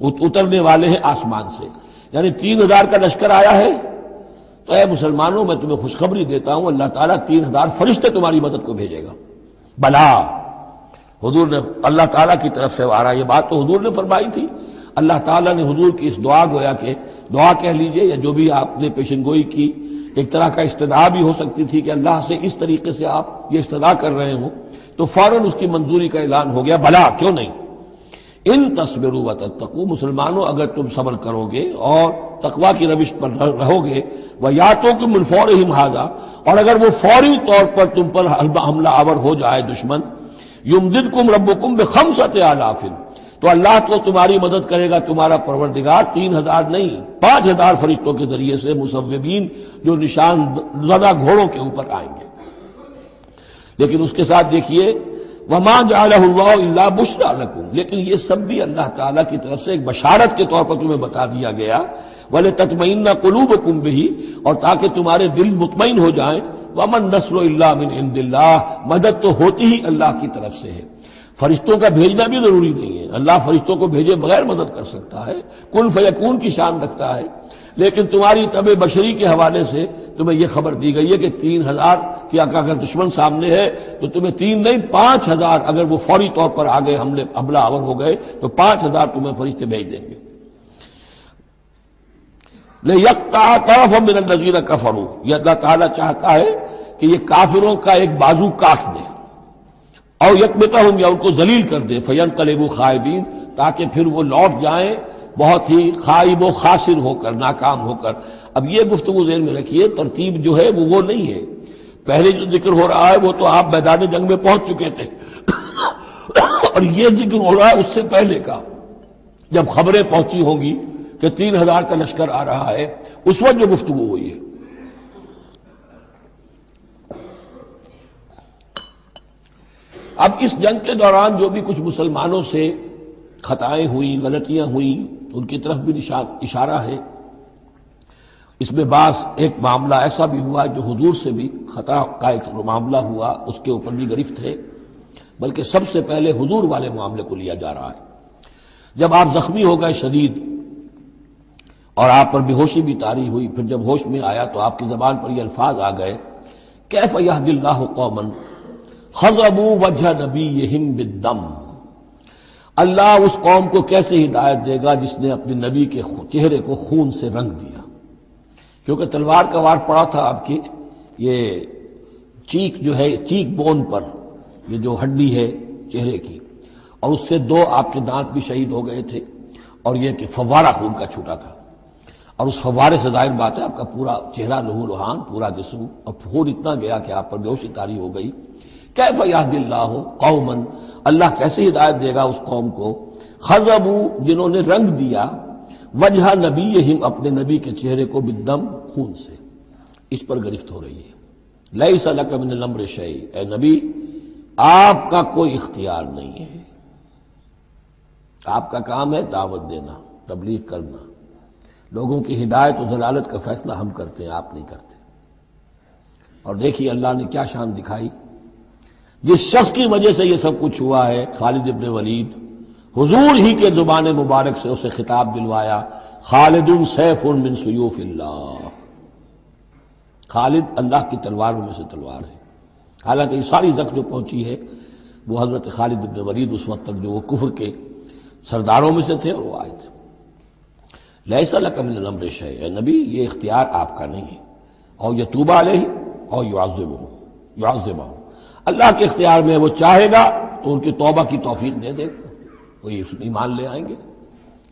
उत, उतरने वाले हैं आसमान से। यानी तीन हज़ार का लश्कर आया है? तो ऐ मुसलमानों मैं तुम्हें खुशखबरी देता हूँ अल्लाह ताला तीन हज़ार फरिश्ते तुम्हारी मदद को भेजेगा। बला। हजूर ने अल्लाह ताला की तरफ़ से आ रहा ये बात तो हजूर ने फरमाई थी। अल्लाह ताला ने हजूर की इस दुआ गोया के दुआ कह लीजिए, या जो भी आपने पेशन गोई की, एक तरह का इस्तदा भी हो सकती थी कि अल्लाह से इस तरीके से आप ये इस्तदा कर रहे हो तो फ़ौरन उसकी मंजूरी का ऐलान हो गया। भला, क्यों नहीं? इन तस्वीर व तकू मुसलमानों, अगर तुम सबर करोगे और तकवा की रविश पर रहोगे वह या तो कि मुनफौर ही हाजा, और अगर वो फौरी तौर पर तुम पर हमला आवर हो जाए दुश्मन युमदिद कुम रब कुम बम सत आलाफिन तो अल्लाह तो तुम्हारी मदद करेगा, तुम्हारा परवरदिगार तीन हज़ार नहीं, पाँच हज़ार फरिश्तों के ज़रिए से मुसविन जो निशान ज़्यादा घोड़ों के ऊपर आएँगे। लेकिन उसके साथ देखिए, वमा जाल्ला बुशरा लकुम। लेकिन ये सब भी अल्लाह ताला की तरफ़ से एक बशारत के तौर पर तुम्हें बता दिया गया। वाले ततमैना कलूब कुंभ ही और ताकि तुम्हारे दिल मुतमिन हो जाए। वमन नसर मदद तो होती ही अल्लाह की तरफ़ से है। फरिश्तों का भेजना भी ज़रूरी नहीं है। अल्लाह फरिश्तों को भेजे बगैर मदद कर सकता है। कुल फयकून की शान रखता है। लेकिन तुम्हारी तब बशरी के हवाले से तुम्हें यह खबर दी गई है कि तीन हज़ार की अगर दुश्मन सामने है तो तुम्हें तीन नहीं, पाँच हज़ार अगर वो फौरी तौर पर आ गए हमले, हमला आवर हो गए तो पाँच हज़ार तुम्हें फरिश्ते भेज देंगे। ले यकता ये अल्लाह ताला चाहता है कि ये काफिरों का एक बाजू काट दे। और यकमता हूँ या उनको जलील कर दे। फयन कलेबू खायबीन ताकि फिर वो लौट जाए, बहुत ही खाइब खासिर होकर, नाकाम होकर। अब ये गुफ्तु जेन में रखिए, तरतीब जो है वो वो नहीं है। पहले जो ज़िक्र हो रहा है, वो तो आप मैदान जंग में पहुँच चुके थे। <coughs> और ये ज़िक्र हो रहा है उससे पहले का। जब खबरें पहुँची होंगी कि तीन हज़ार का लश्कर आ रहा है, उस वक्त जो गुफ्तु हुई है। अब इस जंग के दौरान जो भी कुछ मुसलमानों से खताएँ हुई, गलतियाँ हुई, उनकी तरफ़ भी इशारा है। इसमें बास एक मामला ऐसा भी हुआ जो हुजूर से भी खता का एक मामला हुआ, उसके ऊपर भी गिरफ्त है, बल्कि सबसे पहले हुजूर वाले मामले को लिया जा रहा है। जब आप जख्मी हो गए शदीद, और आप पर बेहोशी भी तारी हुई, फिर जब होश में आया तो आपकी जबान पर ये अल्फाज आ गए, कैफ यह दिल्ला कौमन? खजबू वजह नबी हिम बिदम अल्लाह उस कौम को कैसे हिदायत देगा जिसने अपने नबी के चेहरे को खून से रंग दिया? क्योंकि तलवार का वार पड़ा था आपकी, ये चीक जो है चीक बोन पर, ये जो हड्डी है चेहरे की, और उससे दो आपके दांत भी शहीद हो गए थे, और यह कि फवारा खून का छूटा था। और उस फवारे से ज़ाहिर बात है, आपका पूरा चेहरा लहू लुहान पूरा जिसम, और खून इतना गया कि आप पर बेहोशी तारी हो गई। कैफ यादिल्ला कौमन? अल्लाह कैसे हिदायत देगा उस कौम को? खजबू, जिन्होंने रंग दिया, वजह नबी हिम अपने नबी के चेहरे को बिदम खून से। इस पर गिरफ्त हो रही है। लई सलकमिन लम्र शई ए नबी, आपका कोई इख्तियार नहीं है। आपका काम है दावत देना, तबलीग करना। लोगों की हिदायत और जलालत का फैसला हम करते हैं, आप नहीं करते। और देखिए अल्लाह ने क्या शान दिखाई। जिस शख्स की वजह से यह सब कुछ हुआ है, खालिद इबन वलीद, हुजूर ही के ज़ुबान मुबारक से उसे खिताब दिलवाया खालिद सैफ बिन सयूफ खालिद अल्लाह की तलवारों में से तलवार है। हालाँकि ये सारी जख्म जो पहुँची है, वो हज़रत खालिद इबन वलीद उस वक्त तक जो वो कुफर के सरदारों में से थे और वो आए थे। लैसा लकमिन अमरिश है नबी, ये इख्तियार आपका नहीं है। और यतूबा ही और युआब युआब अल्लाह के इख्तियार में वो चाहेगा तो उनकी तोबा की तोफीक दे देगा। वो ईमान ले आएँगे।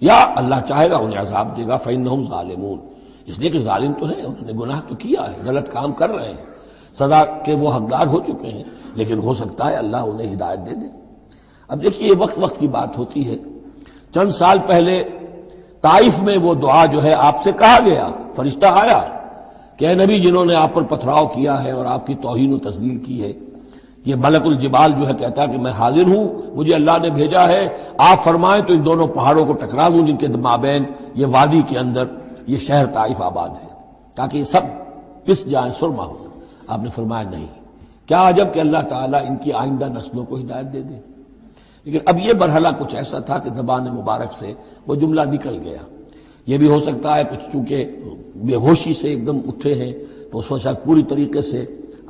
या अल्लाह चाहेगा, उन्हें अजाब देगा। फ़ैन ालिमून इसलिए कि जालिम तो है, उन्होंने गुनाह तो किया है, गलत काम कर रहे हैं। सदा के वो हकदार हो चुके हैं, लेकिन हो सकता है अल्लाह उन्हें हिदायत दे दे। अब देखिए वक्त वक्त की बात होती है। चंद साल पहले ताइफ में वो दुआ जो है आपसे कहा गया, फरिश्ता आया कि नबी, जिन्होंने आप पर पथराव किया है और आपकी तोहन तस्वीर की है ये मलकुल जिबाल जो है कहता है कि मैं हाजिर हूँ, मुझे अल्लाह ने भेजा है। आप फरमाएँ तो इन दोनों पहाड़ों को टकरा दूँ जिनके माबेन ये वादी के अंदर ये शहर ताइफ आबाद है, ताकि सब पिस जाए, सुरमा हो जाए। आपने फरमाया, नहीं। क्या अजब कि अल्लाह ताला इनकी आइंदा नस्लों को हिदायत दे दे। लेकिन अब यह बरहला कुछ ऐसा था कि जबान मुबारक से वो जुमला निकल गया। यह भी हो सकता है कुछ चूँकि बेहोशी से एकदम उठे हैं तो उस वक्त पूरी तरीके से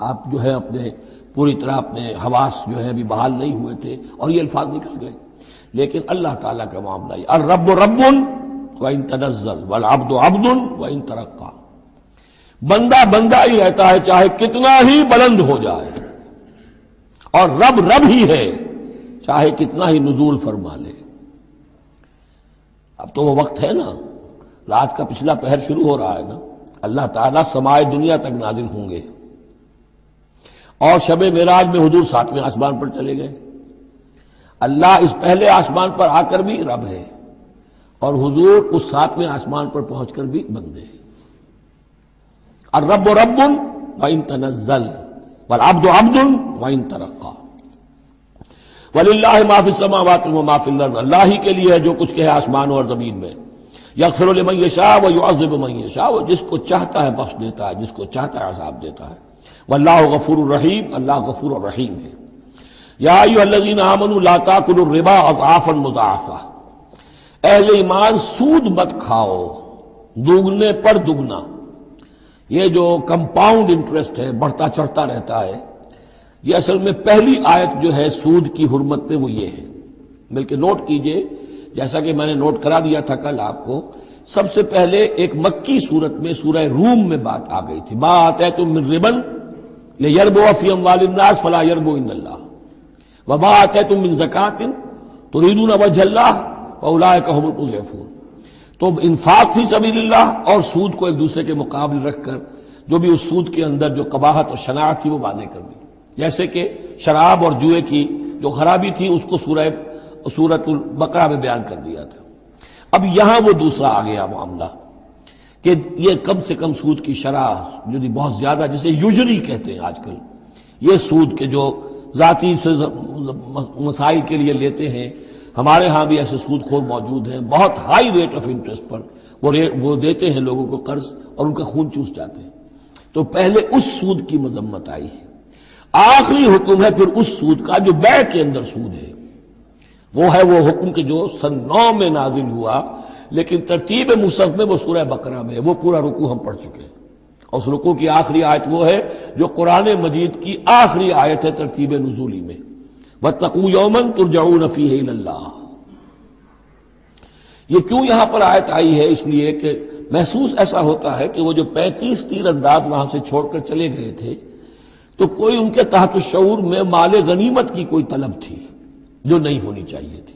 आप जो है अपने पूरी तरह अपने हवास जो है अभी बहाल नहीं हुए थे और ये अल्फाज निकल गए। लेकिन अल्लाह ताला का मामला है और रब रबुन व इन तनजल वल अब्द अब्दुन व इन तरक्का। बंदा बंदा ही रहता है, चाहे कितना ही बुलंद हो जाए। और रब रब ही है, चाहे कितना ही नजूल फरमा ले। अब तो वो वक्त है ना रात का पिछला पहर शुरू हो रहा है ना। अल्लाह ताला समाए दुनिया तक नाजिल होंगे। और शब मेराज में हजूर सातवें आसमान पर चले गए। अल्लाह इस पहले आसमान पर आकर भी रब है और हुजूर उस सातवें आसमान पर पहुंचकर भी बंदे हैं। और रब रबुन व इन तनजल वल अब्द अब्दुन व इन तरक्का। वल्ला माफ़ी समावत माफिल अल्लाह ही के लिए है जो कुछ कहे आसमान और ज़मीन में। यकफर मैशाह व युआब मैशाह वो जिसको चाहता है बख्श देता है, जिसको चाहता है अजाब देता है। वल्लाह गफूर रहीम, अल्लाह गफूर रहीम है। याजीन आमन लाताकुलरिबा अज़ाफ़न मुदाफ़ा। अहल ईमान सूद मत खाओ, दुगने पर दुगना। ये जो कंपाउंड इंटरेस्ट है, बढ़ता चढ़ता रहता है, ये असल में पहली आयत जो है सूद की हुरमत में वो ये है। बल्कि नोट कीजिए, जैसा कि मैंने नोट करा दिया था कल आपको, सबसे पहले एक मक्की सूरत में, सूरह रूम में बात आ गई थी। बात है तुम रिबन यरबो अफीम वालनास फला यरबो इन वबा है तुम इन जक़ातिन तो रीदून वजल्ला उलाय कहफून तो इन्फाक फ़ी सबील्लाह और सूद को एक दूसरे के मुकाबले रखकर जो भी उस सूद के अंदर जो कबाहत और शनाख्त थी वो वादे कर दी जैसे कि शराब और जुए की जो खराबी थी उसको सूरह सूरत बकरा में बयान कर दिया था अब यहाँ वो दूसरा आ गया मामला कि ये कम से कम सूद की शराह जो बहुत ज़्यादा, जिसे यूजरी कहते हैं आजकल, ये सूद के जो जाति से मसाइल के लिए लेते हैं, हमारे यहाँ भी ऐसे सूद खोर मौजूद हैं, बहुत हाई रेट ऑफ़ इंटरेस्ट पर, वो रेट वो देते हैं लोगों को कर्ज और उनका खून चूस जाते हैं। तो पहले उस सूद की मजम्मत आई है। आखिरी हुक्म है फिर उस सूद का, जो बै के अंदर सूद है। वो है वो हुक्म के जो सन नौ में नाजिल हुआ लेकिन तरतीब मुसफ में वो सूरह बकरा में है। वो पूरा रुकू हम पढ़ चुके हैं। और उस रुकू की आखिरी आयत वो है, जो कुरान मजीद की आखिरी आयत है तरतीब नजूली में। व यौमन तुरजाऊ नफी ये क्यों यहाँ पर आयत आई है? इसलिए कि महसूस ऐसा होता है कि वो जो पैंतीस तीर अंदाज वहाँ से छोड़कर चले गए थे तो कोई उनके तहत शूर में माल गनीमत की कोई तलब थी, जो नहीं होनी चाहिए थी।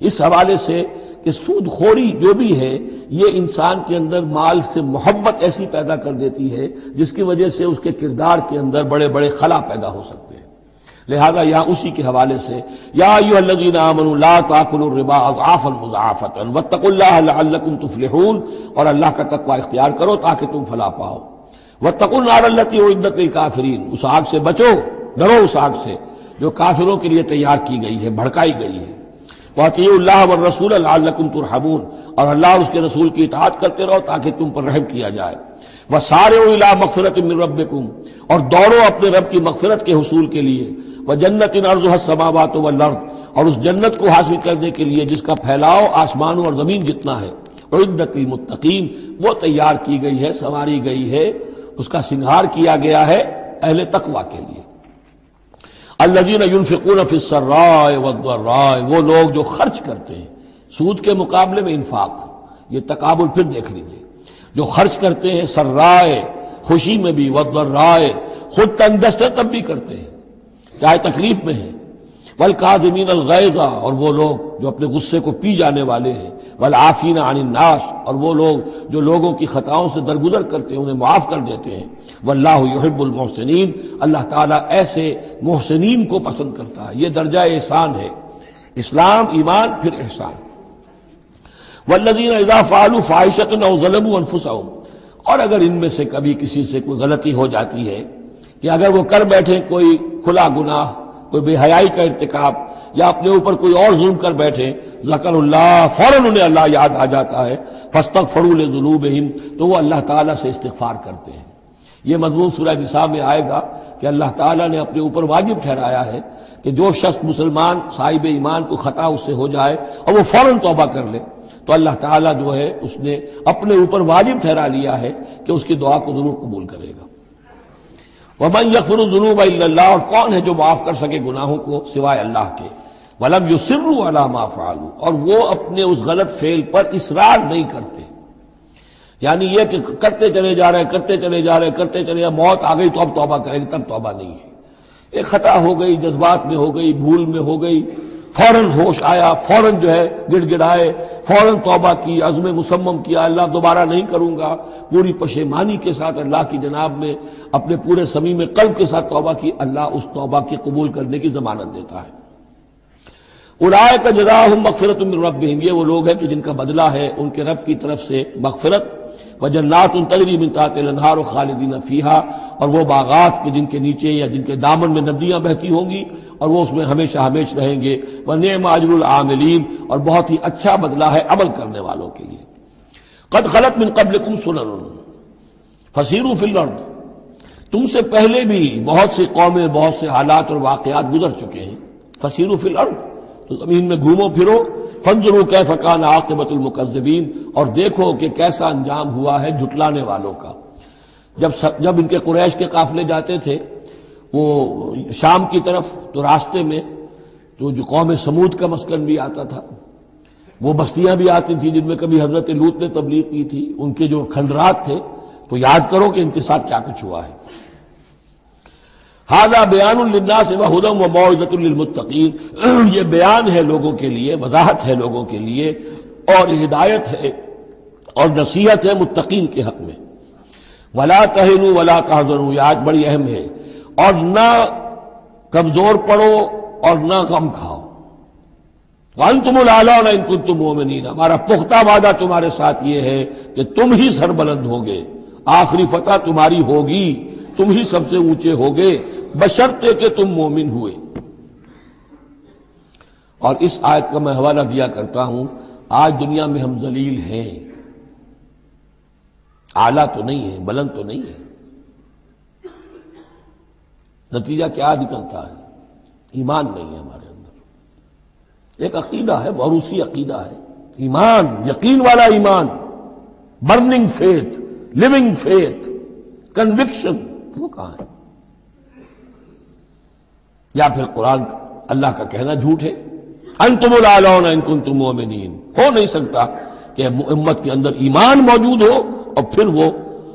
इस हवाले से कि सूदखोरी जो भी है, ये इंसान के अंदर माल से मोहब्बत ऐसी पैदा कर देती है, जिसकी वजह से उसके किरदार के अंदर बड़े बड़े खला पैदा हो सकते हैं। लिहाजा यहाँ उसी के हवाले से, या तुफलहून, और अल्लाह का तकवा इख्तियार करो ताकि तुम फला पाओ। व तकुल नारती काफरीन, उस आग से बचो, डरो उस आग से, जो काफिरों के लिए तैयार की गई है, भड़काई गई है। वातील्लाह व रसूल अल्लाकुम और अल्लाह उसके रसूल की इतात करते रहो ताकि तुम पर रहम किया जाए। वह सारे उला मगफरत रबकुम और दौड़ो अपने रब की मगफरत के हसूल के लिए। वह जन्नत इन अर्ज़ समावत व लर्द और उस जन्नत को हासिल करने के लिए जिसका फैलाव आसमानों और ज़मीन जितना है। मुत्तकीन। वो तैयार की गई है, संवारी गई है। उसका सिंगार किया गया है अहले तकवा के लिए। अल्लजीन यूनफिकून फिसर्राय वद्वराय वो लोग जो खर्च करते हैं। सूद के मुकाबले में इन्फाक। ये तकाबुल फिर देख लीजिए। जो खर्च करते हैं सर्राय खुशी में भी, वद्वराय, खुद तंदस्त तब भी करते हैं। चाहे तकलीफ़ में है वल काजमीन अलगैजा और वो लोग जो अपने गुस्से को पी जाने वाले हैं। वल आफीन नाश, और वो लोग जो लोगों की खताओं से दरगुजर करते हैं, उन्हें माफ़ कर देते हैं। वल्लाहबुलमोहसिन अल्लाह ताला ऐसे मोहसिन को पसंद करता है। ये दर्जा एहसान है। इस्लाम, ईमान, फिर एहसान। वल्लजीन इजाफ़ालू फ़ाहिशत और अगर इनमें से कभी किसी से कोई गलती हो जाती है, कि अगर वो कर बैठे कोई खुला गुनाह कोई बेहयाई का इरतकब, या अपने ऊपर कोई और जुल्म कर बैठे जकरल्ला फ़ौरन उन्हें अल्लाह याद आ जाता है। फस्तक फरूल जुलूब तो वो अल्लाह ताला से इस्तफार करते हैं। ये मजमून सूरह निसा में आएगा कि अल्लाह ताला ने अपने ऊपर वाजिब ठहराया है कि जो शख्स मुसलमान साहिब ईमान को खता उससे हो जाए और वो फ़ौरन तोबा कर ले तो अल्लाह ताला जो है, उसने अपने ऊपर वाजिब ठहरा लिया है कि उसकी दुआ को ज़रूर कबूल करेगा। वमन यकफर जुनूब और कौन है जो माफ़ कर सके गुनाहों को सिवाय अल्लाह के? वलम युसर्रु अला माफ़ालू और वो अपने उस गलत फेल पर इसरार नहीं करते। यानी यह कि करते चले जा रहे करते चले जा रहे करते चले जा मौत आ गई तो अब तोबा करेंगे, तब तोबा नहीं है। एक खता हो गई, जज्बात में हो गई, भूल में हो गई फ़ौरन होश आया, फ़ौरन जो है गिड़गिड़ाए, फ़ौरन तोबा की, अज़म मुसम्म किया अल्लाह दोबारा नहीं करूँगा। पूरी पशेमानी के साथ अल्लाह की जनाब में, अपने पूरे समी में कल्ब के साथ तोबा की, अल्लाह उस तोबा की कबूल करने की जमानत देता है। उलाय का जदा मगफरत रब ये वो लोग हैं कि जिनका बदला है उनके रब की तरफ़ से मगफरत। व जन्नात उन तजरी मिनतार खालिदीन फ़ीहा, और वो बागात के जिनके नीचे या जिनके दामन में नदियाँ बहती होंगी, और वो उसमें हमेशा हमेश रहेंगे। व नेम आजरुल और बहुत ही अच्छा बदला है अमल करने वालों के लिए। कद खलत मिन कबल कुम सुनन फसीरू फिलर्द तुमसे पहले भी बहुत सी कौमें, बहुत से हालात और वाकयात गुजर चुके हैं। फसीरू फिलर्द ज़मीन में घूमो फिरो, फंजरू कै फकान आकबतुलमकजबीन और देखो कि कैसा अंजाम हुआ है जुटलाने वालों का। जब जब इनके कुरैश के काफिले जाते थे, वो शाम की तरफ़ तो रास्ते में तो जो कौम समूद का मस्कन भी आता था, वो बस्तियाँ भी आती थी जिनमें कभी हज़रत लूत ने तबलीग की थी, उनके जो खंडरात थे तो याद करो कि इनके साथ क्या कुछ हुआ है। हाजा बयान से वहदम व <clears throat> ये बयान है लोगों के लिए, वजाहत है लोगों के लिए, और हिदायत है, और नसीहत है मुत्तकीन के हक में। वला तहनु वला तहजनु यह आज बड़ी अहम है। और ना कमज़ोर पड़ो और ना गम खाओ। वन तुम लाला ना इनको तुम मोमिन हमारा पुख्ता वादा तुम्हारे साथ ये है कि तुम ही सरबलंद होगे। आखिरी फतह तुम्हारी होगी, तुम ही सबसे ऊँचे होगे। बशर्ते कि तुम मोमिन हुए। और इस आयत का मैं हवाला दिया करता हूँ, आज दुनिया में हम जलील हैं। आला तो नहीं है, बुलंद तो नहीं है। नतीजा क्या निकलता है? ईमान नहीं है हमारे अंदर। एक अकीदा है भरूसी अकीदा है। ईमान, यकीन वाला ईमान, burning faith, living faith conviction वो कहाँ है? या फिर कुरान अल्लाह का कहना झूठ है? अंतमुलालौन इनकुन तुम मोमिनीन। हो नहीं सकता कि उम्मत के अंदर ईमान मौजूद हो और फिर वो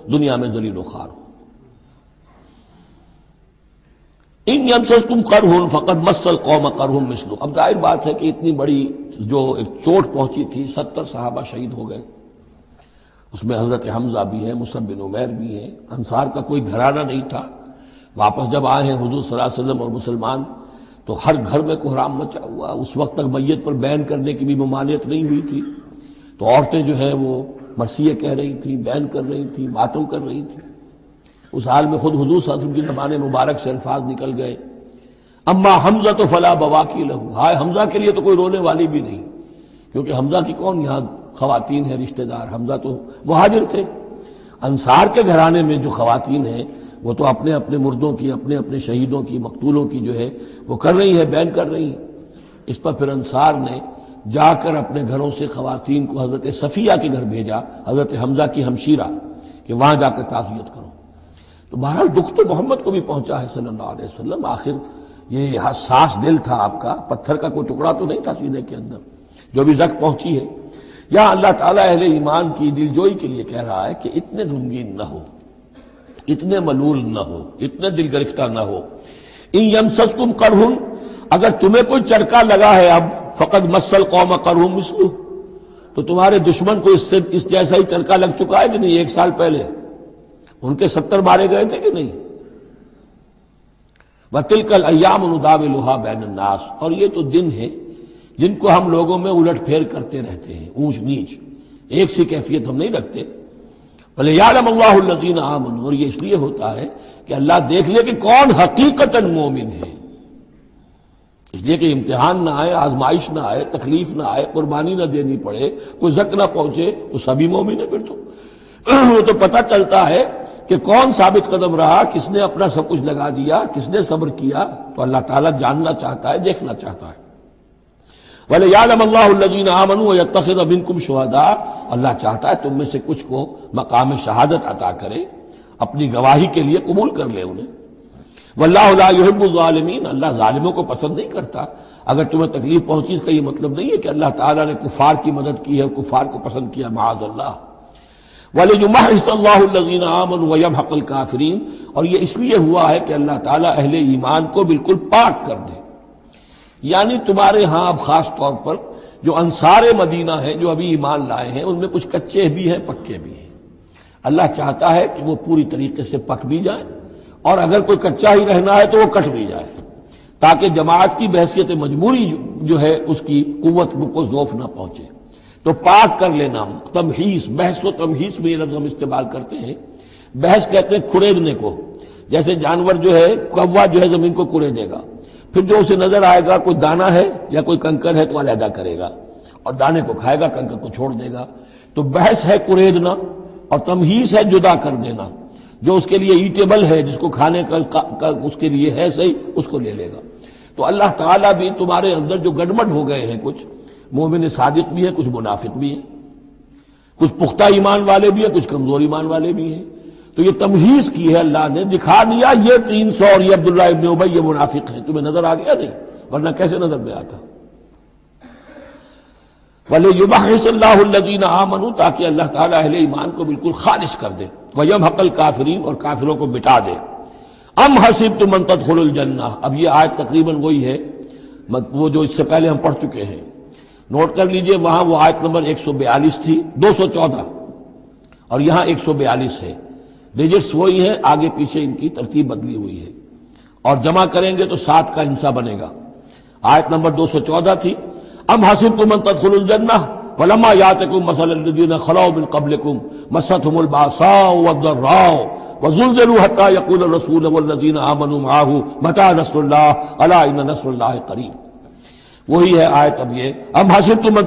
दुनिया में जलील खार हो। इन यमसम कर हूँ फ़कत मसल कौम कर हूँ मिसलू अब ज़ाहिर बात है कि इतनी बड़ी जो एक चोट पहुँची थी, सत्तर साहबा शहीद हो गए। उसमें हज़रत हमजा भी है मुसब बिन उमैर भी है। अंसार का कोई घराना नहीं था। वापस जब आए हैं हजूर सल्लम और मुसलमान तो हर घर में कोहराम मचा हुआ। उस वक्त तक मैयत पर बैन करने की भी ममानियत नहीं हुई थी। तो औरतें जो हैं वो मसीह कह रही थी, बैन कर रही थी मातम कर रही थी। उस हाल में खुद हजूर सल्लम की जबान मुबारक से अल्फाज निकल गए। अम्मा हमजा तो फला बवा की लहू। हाय हमजा के लिए तो कोई रोने वाली भी नहीं, क्योंकि हमजा की कौन यहाँ खातन है, रिश्तेदार? हमजा तो मुहाजिर थे। अंसार के घराने में जो खातन है वो तो अपने अपने मुर्दों की, अपने अपने शहीदों की, मकतूलों की जो है, वो कर रही है, बैन कर रही है। इस पर फिर अंसार ने जाकर अपने घरों से खातन को हज़रत सफ़िया के घर भेजा, हज़रत हमजा की हमशीरा, कि वहाँ जाकर ताजियत करो। तो बहरहाल दुख तो मोहम्मद को भी पहुँचा है अलैहि वसल्लम। आखिर ये हसास दिल था आपका, पत्थर का कोई टुकड़ा तो नहीं था सीने के अंदर, जो भी जख्म पहुँची है। या अल्लाह ताला अहले ईमान की दिलजोई के लिए कह रहा है कि इतने रंगीन न हो। इतने मलूल न हो, इतने दिल गिरफ़्तार न हो। इन यमसकुम करहुन, अगर तुम्हें कोई चरका लगा है अब फकत मसल कौम करहूं मिसलू तो तुम्हारे दुश्मन को इससे, इस जैसा ही चरका लग चुका है कि नहीं, एक साल पहले? उनके सत्तर मारे गए थे कि नहीं? व तिलकल अयाम लोहा बैन नास। और ये तो दिन है जिनको हम लोगों में उलट फेर करते रहते हैं ऊंच नीच एक सी कैफियत हम नहीं रखते। भले यालम अल्लाजीन आमन। और ये इसलिए होता है कि अल्लाह देख ले कि कौन हकीकत मोमिन है। इसलिए कि इम्तिहान ना आए, आजमाइश ना आए, तकलीफ़ ना आए, कुर्बानी ना देनी पड़े, कोई जक ना पहुँचे तो सभी मोमिन है फिर तो। <clears throat> वो तो पता चलता है कि कौन साबित कदम रहा, किसने अपना सब कुछ लगा दिया, किसने सब्र किया तो अल्लाह ताला जानना चाहता है, देखना चाहता है। वाले यादम आमनु या तखद अबिनकुम शहदा। अल्लाह चाहता है तुम में से कुछ को मकाम शहादत अता करे, अपनी गवाही के लिए कबूल कर ले उन्हें। वल्लाबुलमीन अल्लाह ालिमों को पसंद नहीं करता। अगर तुम्हें तकलीफ़ पहुँची, इसका यह मतलब नहीं है कि अल्लाह ताला ने कुफार की मदद की है कुफार को पसंद किया महाज अल्लाह। वलीन आमन वयम हकल काफरीन, और ये इसलिए हुआ है कि अल्लाह ताला अहले ईमान को बिल्कुल पाक कर दे। यानी तुम्हारे यहाँ अब खास तौर पर जो अंसार मदीना है, जो अभी ईमान लाए हैं, उनमें कुछ कच्चे भी हैं, पक्के भी हैं। अल्लाह चाहता है कि वो पूरी तरीके से पक भी जाए और अगर कोई कच्चा ही रहना है तो वो कट भी जाए, ताकि जमात की बहसीत मजबूरी जो है, उसकी कुत को जोफ ना पहुँचे। तो पाक कर लेना, तमहीस, बहस व तमहीस में ये लफ्ज हम इस्तेमाल करते हैं। बहस कहते हैं खुरेदने को, जैसे जानवर जो है, कौवा जो है, ज़मीन को कुरेदेगा। फिर जो उसे नज़र आएगा कोई दाना है या कोई कंकर है तो अलहदा करेगा। और दाने को खाएगा कंकर को छोड़ देगा। तो बहस है कुरेदना और तमहीस है जुदा कर देना। जो उसके लिए ईटेबल है जिसको खाने का, का, का उसके लिए है सही उसको ले लेगा। तो अल्लाह ताला भी तुम्हारे अंदर जो गड़मड़ हो गए हैं कुछ मोमिन सादिक भी है कुछ मुनाफिक भी है। कुछ पुख्ता ईमान वाले भी है कुछ कमज़ोर ईमान वाले भी हैं। तो ये तमहीज की है, अल्लाह ने दिखा दिया ये तीन सौ और ये अब्दुल्ला इब्न उबई ये मुनाफिक है। तुम्हें नज़र आ गया नहीं? वरना कैसे नज़र में आता? वले युबाजीन आमनू, ताकि अल्लाह ताला अहले ईमान को बिल्कुल खारिज कर दे। वयम हकल काफरीन, और काफिरों को मिटा दे। अम हसीब तुम जन्ना। अब ये आज तकरीबन वही है। वो जो इससे पहले हम पढ़ चुके हैं। नोट कर लीजिए, वहाँ वो आयत नंबर 142 थी 214 और यहाँ 142 है। डिजिट्स वही है, आगे पीछे इनकी तरतीब बदली हुई है। और जमा करेंगे तो सात का हिस्सा बनेगा। आयत नंबर 214 थी अब हासिब तुम तदखुलजन्ना वलमा यातकुम मसलदीन खलाउ बिन अला इन नसरुल्लाह करीब। वही है आयत अब ये तुम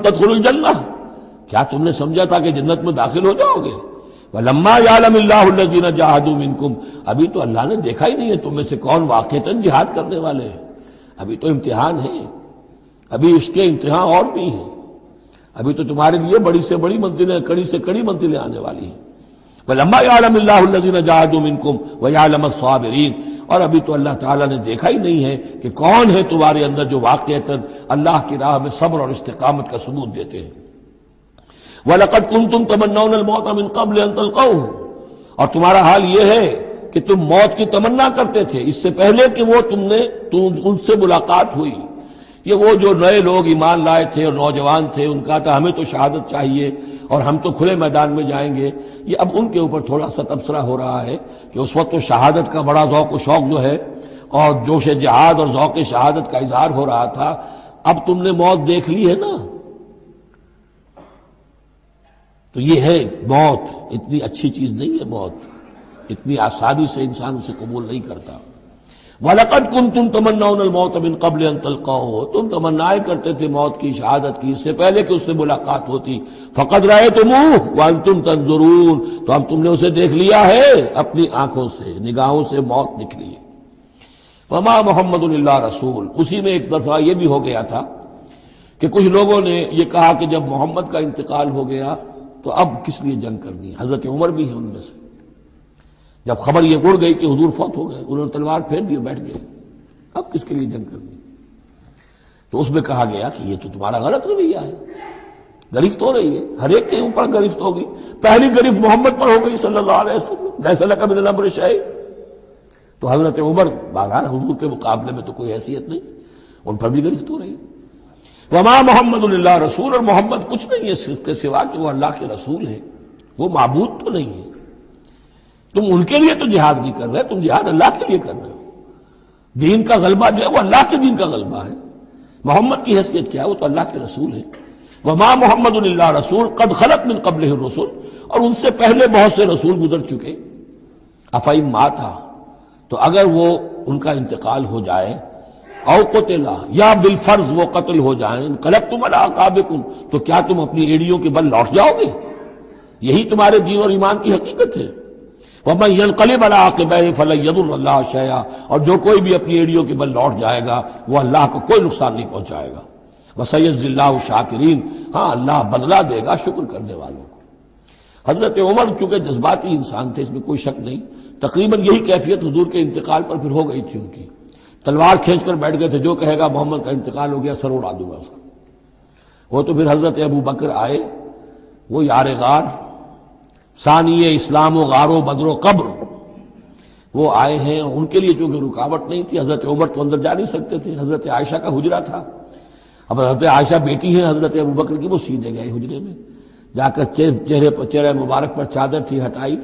क्या तुमने समझा था कि जन्नत में दाखिल हो जाओगे? वलम्मा यालमिल्लाजीन जाहदू मिनकुम। अभी तो अल्लाह ने देखा ही नहीं है तुम्हें से कौन वाकता जिहाद करने वाले हैं। अभी तो इम्तिहान है। अभी इसके इम्तिहान और भी हैं। अभी तो तुम्हारे लिए बड़ी से बड़ी मंजिलें, कड़ी से कड़ी मंजिलें आने वाली हैं। वलम्मा यालमिल्लाजीन जाहदू मिनकुम वयालम स्वाबरीन और अभी तो अल्लाह ताला ने देखा ही नहीं है कि कौन है तुम्हारे अंदर जो वाकता अल्लाह की राह में सब्र और इस्तेकामत का सबूत देते हैं। वलकत कुम तुम तमन्ना कबल और तुम्हारा हाल यह है कि तुम मौत की तमन्ना करते थे। इससे पहले कि वो तुमने, तुम उनसे मुलाकात हुई। ये वो जो नए लोग ईमान लाए थे और नौजवान थे, उनका था, हमें तो शहादत चाहिए और हम तो खुले मैदान में जाएँगे। ये अब उनके ऊपर थोड़ा सा तबसरा हो रहा है कि उस वक्त तो शहादत का बड़ा जौक शौक जो है और जोश जहाद और जौक शहादत का इजहार हो रहा था। अब तुमने मौत देख ली है ना? तो ये है मौत, इतनी अच्छी चीज़ नहीं है मौत। इतनी आसानी से इंसान उसे कबूल नहीं करता। वलकत कुन तुम तमन्ना मौत कबल हो तुम तमन्नाएँ करते थे मौत की, शहादत की, इससे पहले कि उससे मुलाकात होती। फकत रहे तुम वन तुम तंजुरून। तो अब तुमने उसे देख लिया है अपनी आँखों से, निगाहों से मौत निकली। है वमा मोहम्मद रसूल। उसी में एक दफ़ा यह भी हो गया था कि कुछ लोगों ने यह कहा कि जब मोहम्मद का इंतकाल हो गया तो अब किस लिए जंग करनी है हज़रत उमर भी है उनमें से। जब खबर ये उड़ गई कि हजूर फौत हो गए, उन्होंने तलवार फेर दिए बैठ गए। अब किसके लिए जंग करनी तो उसमें कहा गया कि ये तो तुम्हारा गलत रवैया है। गिरफ्त हो रही है। हर एक के ऊपर गिरफ्त होगी। पहली गिरफ्त मोहम्मद पर हो गई अलैहि तो हज़रत उमर बारह हजूर के मुकाबले में तो कोई हैसियत नहीं। उन पर भी गिरफ्त हो रही है। वमा मोहम्मद रसूल, और मोहम्मद कुछ नहीं है इसके सिवा कि वो अल्लाह के रसूल है। वो मबूद तो नहीं है। तुम उनके लिए तो जिहाद नहीं कर रहे तुम जिहाद अल्लाह के लिए कर रहे हो। दीन का गलबा जो है, वो अल्लाह के दीन का गलबा है। मोहम्मद की हैसियत क्या है? वो तो अल्लाह के रसूल है। वह माँ मोहम्मद रसूल, कद खलत मिन कबल रसूल, और उनसे पहले बहुत से रसूल गुजर चुके। अफाई माँ था तो अगर वो उनका इंतकाल हो जाए औकतला या बिलफर्ज वो कत्ल हो जाए। कलब तुम अलाकाबिकुम तो क्या तुम अपनी एड़ियों के बल लौट जाओगे? यही तुम्हारे दीन और ईमान की हकीकत है। फलैदुल्ला शया। और जो कोई भी अपनी एड़ियों के बल लौट जाएगा वह अल्लाह को कोई नुकसान नहीं पहुंचाएगा। वसैजिल्ला शाकिरीन। हाँ अल्लाह बदला देगा शुक्र करने वालों को। हज़रत उमर चूँकि जज्बाती इंसान थे, इसमें कोई शक नहीं। तकरीबन यही कैफियत हजूर के इंतकाल पर फिर हो गई थी उनकी। तलवार खींच कर बैठ गए थे, जो कहेगा मोहम्मद का इंतकाल हो गया, सर उड़ा दूँगा उसको। वो तो फिर हज़रत अबू बकर आए, वो यार गार सानिय इस्लाम व गारो बदरो कब्र। वो आए हैं, उनके लिए चूँकि रुकावट नहीं थी, हज़रत उमर तो अंदर जा नहीं सकते थे, हज़रत आयशा का हुजरा था। अब हज़रत आयशा बेटी है, हज़रत अबू बकर की, वो सीधे गए हुजरे में। जाकर चेहरे पर, चेहरे मुबारक पर चादर थी हटाई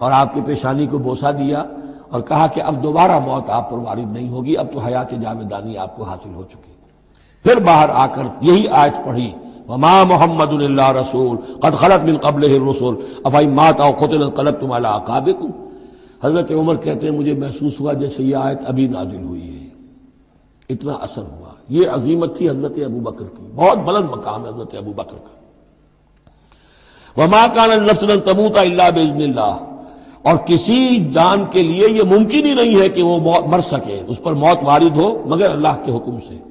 और आपकी पेशानी को बोसा दिया और कहा कि अब दोबारा मौत आप पर वारिद नहीं होगी, अब तो हयात जावेदानी आपको हासिल हो चुकी फिर बाहर आकर यही आयत पढ़ी, वमा मोहम्मद रसूल, कद खलत बिन कबल रसूल अफाई मात आओ खुतल कलत तुम अकाबिकुम? हज़रत उमर कहते हैं, मुझे महसूस हुआ जैसे ये आयत अभी नाजिल हुई है। इतना असर हुआ। ये अजीमत थी हज़रत अबू बकर की। बहुत बुलंद मकाम है हज़रत अबू बकर का। वमा कान नफसन तबूता बेजन और किसी जान के लिए यह मुमकिन ही नहीं है कि वो मर सके। उस पर मौत वारिद हो, मगर अल्लाह के हुक्म से।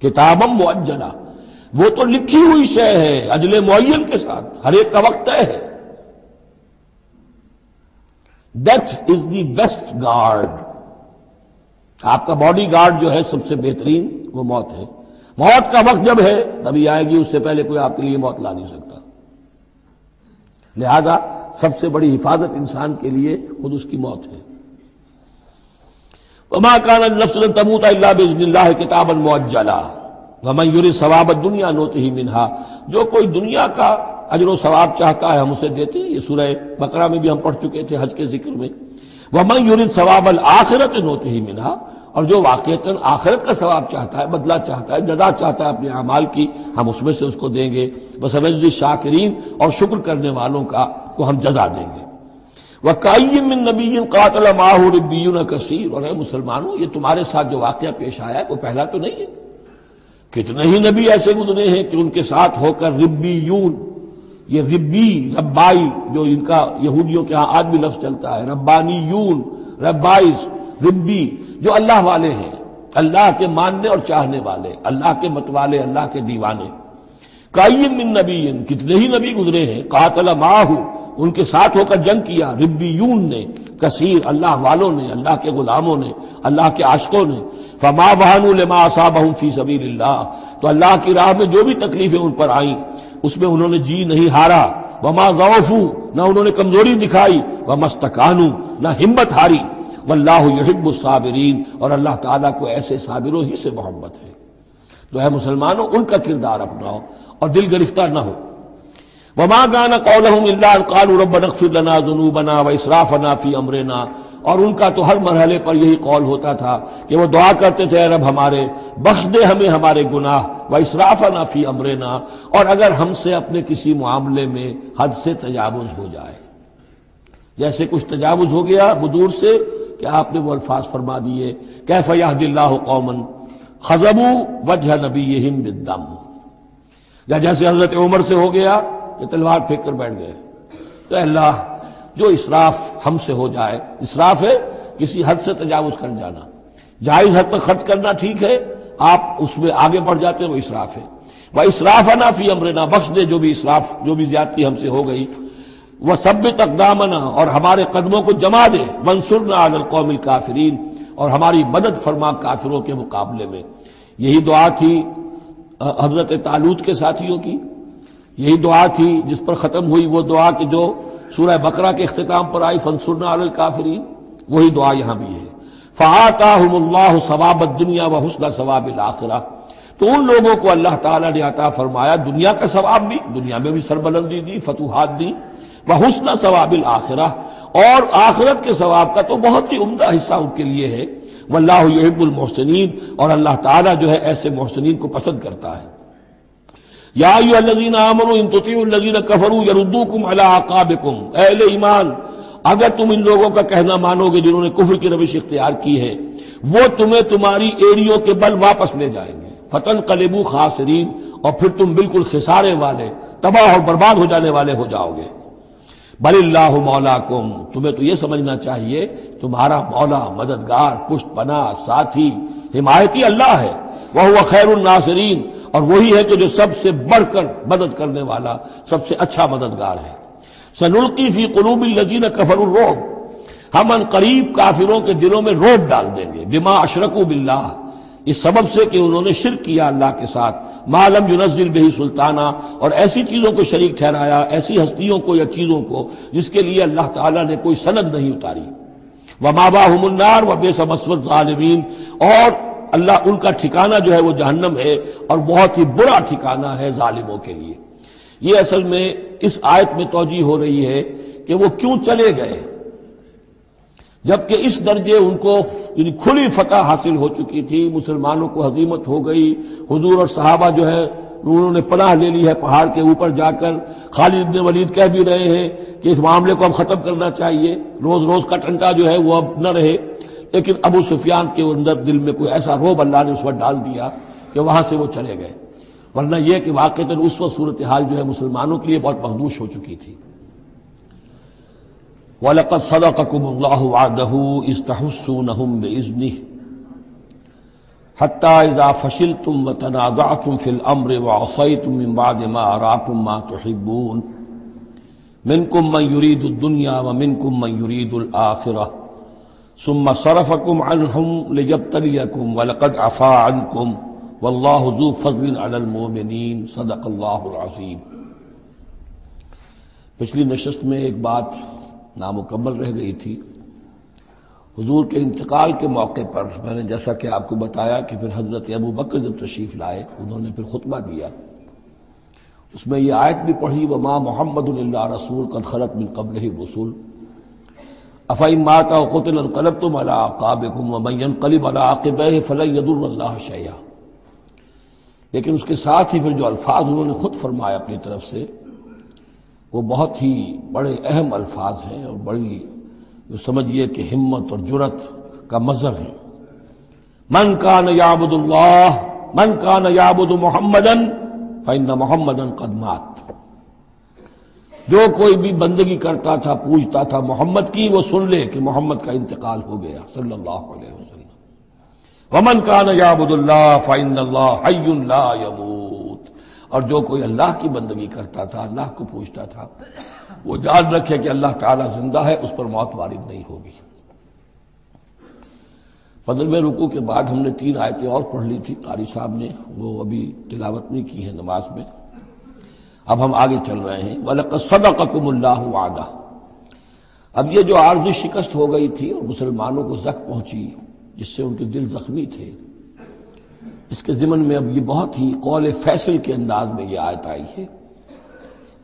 किताबम मुअज्जना वो तो लिखी हुई शय है, अजले मुन के साथ। हर एक का वक्त तय है। Death is the best guard आपका बॉडी गार्ड जो है, सबसे बेहतरीन वो मौत है। मौत का वक्त जब है, तभी आएगी, उससे पहले कोई आपके लिए मौत ला नहीं सकता। लिहाजा सबसे बड़ी हिफाजत इंसान के लिए खुद उसकी मौत है। दुनिया नोत ही मिनहा। जो कोई दुनिया का अजर सवाब चाहता है हम उसे देते ये सूरह बकरा में भी हम पढ़ चुके थे हज के ज़िक्र में। वमन यूरिद सवाब आखिरत नोत ही मिनहा और जो वाक़ता आखिरत का सवाब चाहता है, बदला चाहता है जदा चाहता है अपने अमाल की, हम उसमें से उसको देंगे। बसमजी शाकरीन और शुक्र करने वालों का, को हम जजा देंगे। वह कायम नबीन कातल माहूरबीन कसीर। और मुसलमानों, ये तुम्हारे साथ जो वाक़ पेश आया है, वो पहला तो नहीं है। कितने ही नबी ऐसे गुजरे हैं कि उनके साथ होकर रिब्बी यून ये रिब्बी, रब्बाई, जो इनका यहूदियों के यहाँ आज भी लफ्ज चलता है रब्बानी यून रब्बाइस, रिब्बी, जो अल्लाह वाले हैं, अल्लाह के मानने और चाहने वाले, अल्लाह के मतवाले, अल्लाह के दीवाने। कायम मिन नबी कितने ही नबी गुजरे हैं, कातला माहू, उनके साथ होकर जंग किया रिब्बी यून ने, कसीर अल्लाह वालों ने, अल्लाह के गुलामों ने, अल्लाह के आशकों ने। फमा वहानुलमा फ़ी सबील तो अल्लाह की राह में जो भी तकलीफें उन पर आई उसमें उन्होंने जी नहीं हारा। वमा गौफू ना उन्होंने कमज़ोरी दिखाई। व मस्तकानू न हिम्मत हारी। वल्लाह साबिरीन, और अल्लाह ताला को ऐसे साबिरों ही से मोहब्बत है। तो है मुसलमानों, उनका किरदार अपनाओ और दिल गिरफ़्तार ना हो। वमा गाना कौल रबना जुनूबना व इसराफना फ़ी अमरना। और उनका तो हर मरहले पर यही कौल होता था कि वो दुआ करते थे रब हमारे, बख्श दे हमें हमारे गुनाह, व इसराफना फ़ी अमरना, और अगर हमसे अपने किसी मामले में हद से तजावुज हो जाए। जैसे कुछ तजावुज हो गया बुदूर से, कि आपने वो अल्फाज फरमा दिए, कैफ यादिल्ला कौमन, खजबू वजह नबी हिम बिदम या जैसे हज़रत उमर से हो गया, कि तलवार फेंक कर बैठ गए। तो अल्लाह जो इसराफ हमसे हो जाए। इसराफ है किसी हद से तजावुज कर जाना। जायज़ हद तक खर्च करना ठीक है, आप उसमें आगे बढ़ जाते हैं, वो इसराफ है। वह इसराफ अनाफी अमरना, बख्श दे जो भी इसराफ, जो भी ज्यादती हमसे हो गई। वह सब तकदामना और हमारे कदमों को जमा दे। मनसुरना कौमिल काफरीन, और हमारी मदद फरमा काफिरों के मुकाबले में। यही दुआ थी हज़रत तालूत के साथियों की। यही दुआ थी, जिस पर ख़त्म हुई वो दुआ कि जो सूरह बकरा के अख्ताम पर आई, फनसुरना काफरीन। वही दुआ यहाँ भी है। फ़ाताहमुल्लाह सवाब दुनिया व हुसन सवाब आखिरा। तो उन लोगों को अल्लाह ताला ने अता फरमाया, दुनिया का सवाब भी दुनिया में भी सरबलंदी दी, फतूहत दी, व हुसन सवाबिल आखिरा। और आखिरत के सवाब का तो बहुत ही उमदा हिस्सा उनके लिए है। वल्लाबुल मोहसिन और अल्लाह ताला जो है ऐसे मोहसिन को पसंद करता है। ईमान, अगर तुम इन लोगों का कहना मानोगे जिन्होंने कुफर की रविश इख्तियार की है, वो तुम्हें तुम्हारी एड़ियों के बल वापस ले जाएँगे। फतन कलेबू खासरीन, और फिर तुम बिल्कुल खिसारे वाले, तबाह और बर्बाद हो जाने वाले हो जाओगे। बल्लाह मौला कुम तुम्हें तो यह समझना चाहिए, तुम्हारा मौला, मददगार पुष्ट पना साथी, हिमायती अल्लाह है। वह हुआ खैर नासरीन। और वही है कि जो सबसे बढ़कर मदद करने वाला, सबसे अच्छा मददगार है। सनुल्की फ़ी कलूब लजीन कफरुर्रोब हम अन करीब काफिरों के दिलों में रोब डाल देंगे। बिमा अशरकू बिल्लाह। इस सबब से कि उन्होंने शिर किया अल्लाह के साथ। मालम युनजिल बही सुल्ताना। और ऐसी चीज़ों को शरीक ठहराया, ऐसी हस्तियों को या चीज़ों को, जिसके लिए अल्लाह ताला ने कोई सनद नहीं उतारी। व माबा हमनार व बेसमसवत ालमीन और अल्लाह उनका ठिकाना जो है वो जहन्नम है और बहुत ही बुरा ठिकाना है जालिमों के लिए। ये असल में इस आयत में तोजी हो रही है कि वो क्यों चले गए? जबकि इस दर्जे उनको खुली फतह हासिल हो चुकी थी, मुसलमानों को हजीमत हो गई। हुजूर और सहाबा जो है, उन्होंने पनाह ले ली है पहाड़ के ऊपर जाकर। खालिद इब्न वलीद कह भी रहे हैं कि इस मामले को अब खत्म करना चाहिए। रोज रोज का टंटा जो है वो अब न रहे। लेकिन अबू सुफियान के अंदर दिल में कोई ऐसा रोब अल्लाह ने उस वक्त डाल दिया कि वहाँ से वो चले गए। वरना यह कि वाकई उस वक्त सूरत हाल जो है मुसलमानों के लिए बहुत मखदूश हो चुकी थी। वलकत सदककुमल्लादहू इस्तहसूनहम बेइज्नी हत्ता इज़ा फशिल तुम व तनाज़ा तुम फिल अम्र वसई तुम इम्बाद मा अराकुम मा तहिबून मिनकुम मन युरीद दुनिया व मिनकुम मन युरीद आखिरा सुम्मा सरफ़कुम अनहुम लियब्तलियकुम वलकद अफ़ा अनकुम वल्लाहु फजलिन अलल मोमिनीन सदक़ल्लाहुल अज़ीम पिछली नशस्त में एक बात नामुकम्मल रह गई थी। हुजूर के इंतकाल के मौके पर मैंने जैसा कि आपको बताया कि फिर हज़रत अबू बकर जब तशरीफ़ लाए, उन्होंने फिर खुतबा दिया। उसमें यह आयत भी पढ़ी व माँ मोहम्मद रसूल कद खलत मिन कबल ही रसूल अफ़ई माता लेकिन उसके साथ ही फिर जो अल्फाज उन्होंने खुद फरमाया अपनी तरफ़ से, वो बहुत ही बड़े अहम अल्फाज हैं और बड़ी, जो समझिए कि हिम्मत और जुरत का मज़हब है। मन का नयाबुल्लाह मन का नयाबुद मोहम्मदन फ़ैन मोहम्मदन कदमात जो कोई भी बंदगी करता था, पूछता था मोहम्मद की, वो सुन ले कि मोहम्मद का इंतकाल हो गया, सल्लल्लाहु अलैहि वसल्लम। वमन यमूत। और जो कोई अल्लाह की बंदगी करता था, अल्लाह को पूछता था, वो याद रखे कि अल्लाह ताला ज़िंदा है, उस पर मौत वारिद नहीं होगी। फजल रुकू के बाद हमने तीन आयतें और पढ़ ली थी। कारी साहब ने वो अभी तिलावत नहीं की है नमाज़ में। अब हम आगे चल रहे हैं। वलक सदकुल्लाह वादा अब ये जो आर्जी शिकस्त हो गई थी और मुसलमानों को जख्म पहुँची, जिससे उनके दिल जख्मी थे, इसके जिमन में अब ये बहुत ही कौल फैसल के अंदाज में ये आयत आई है।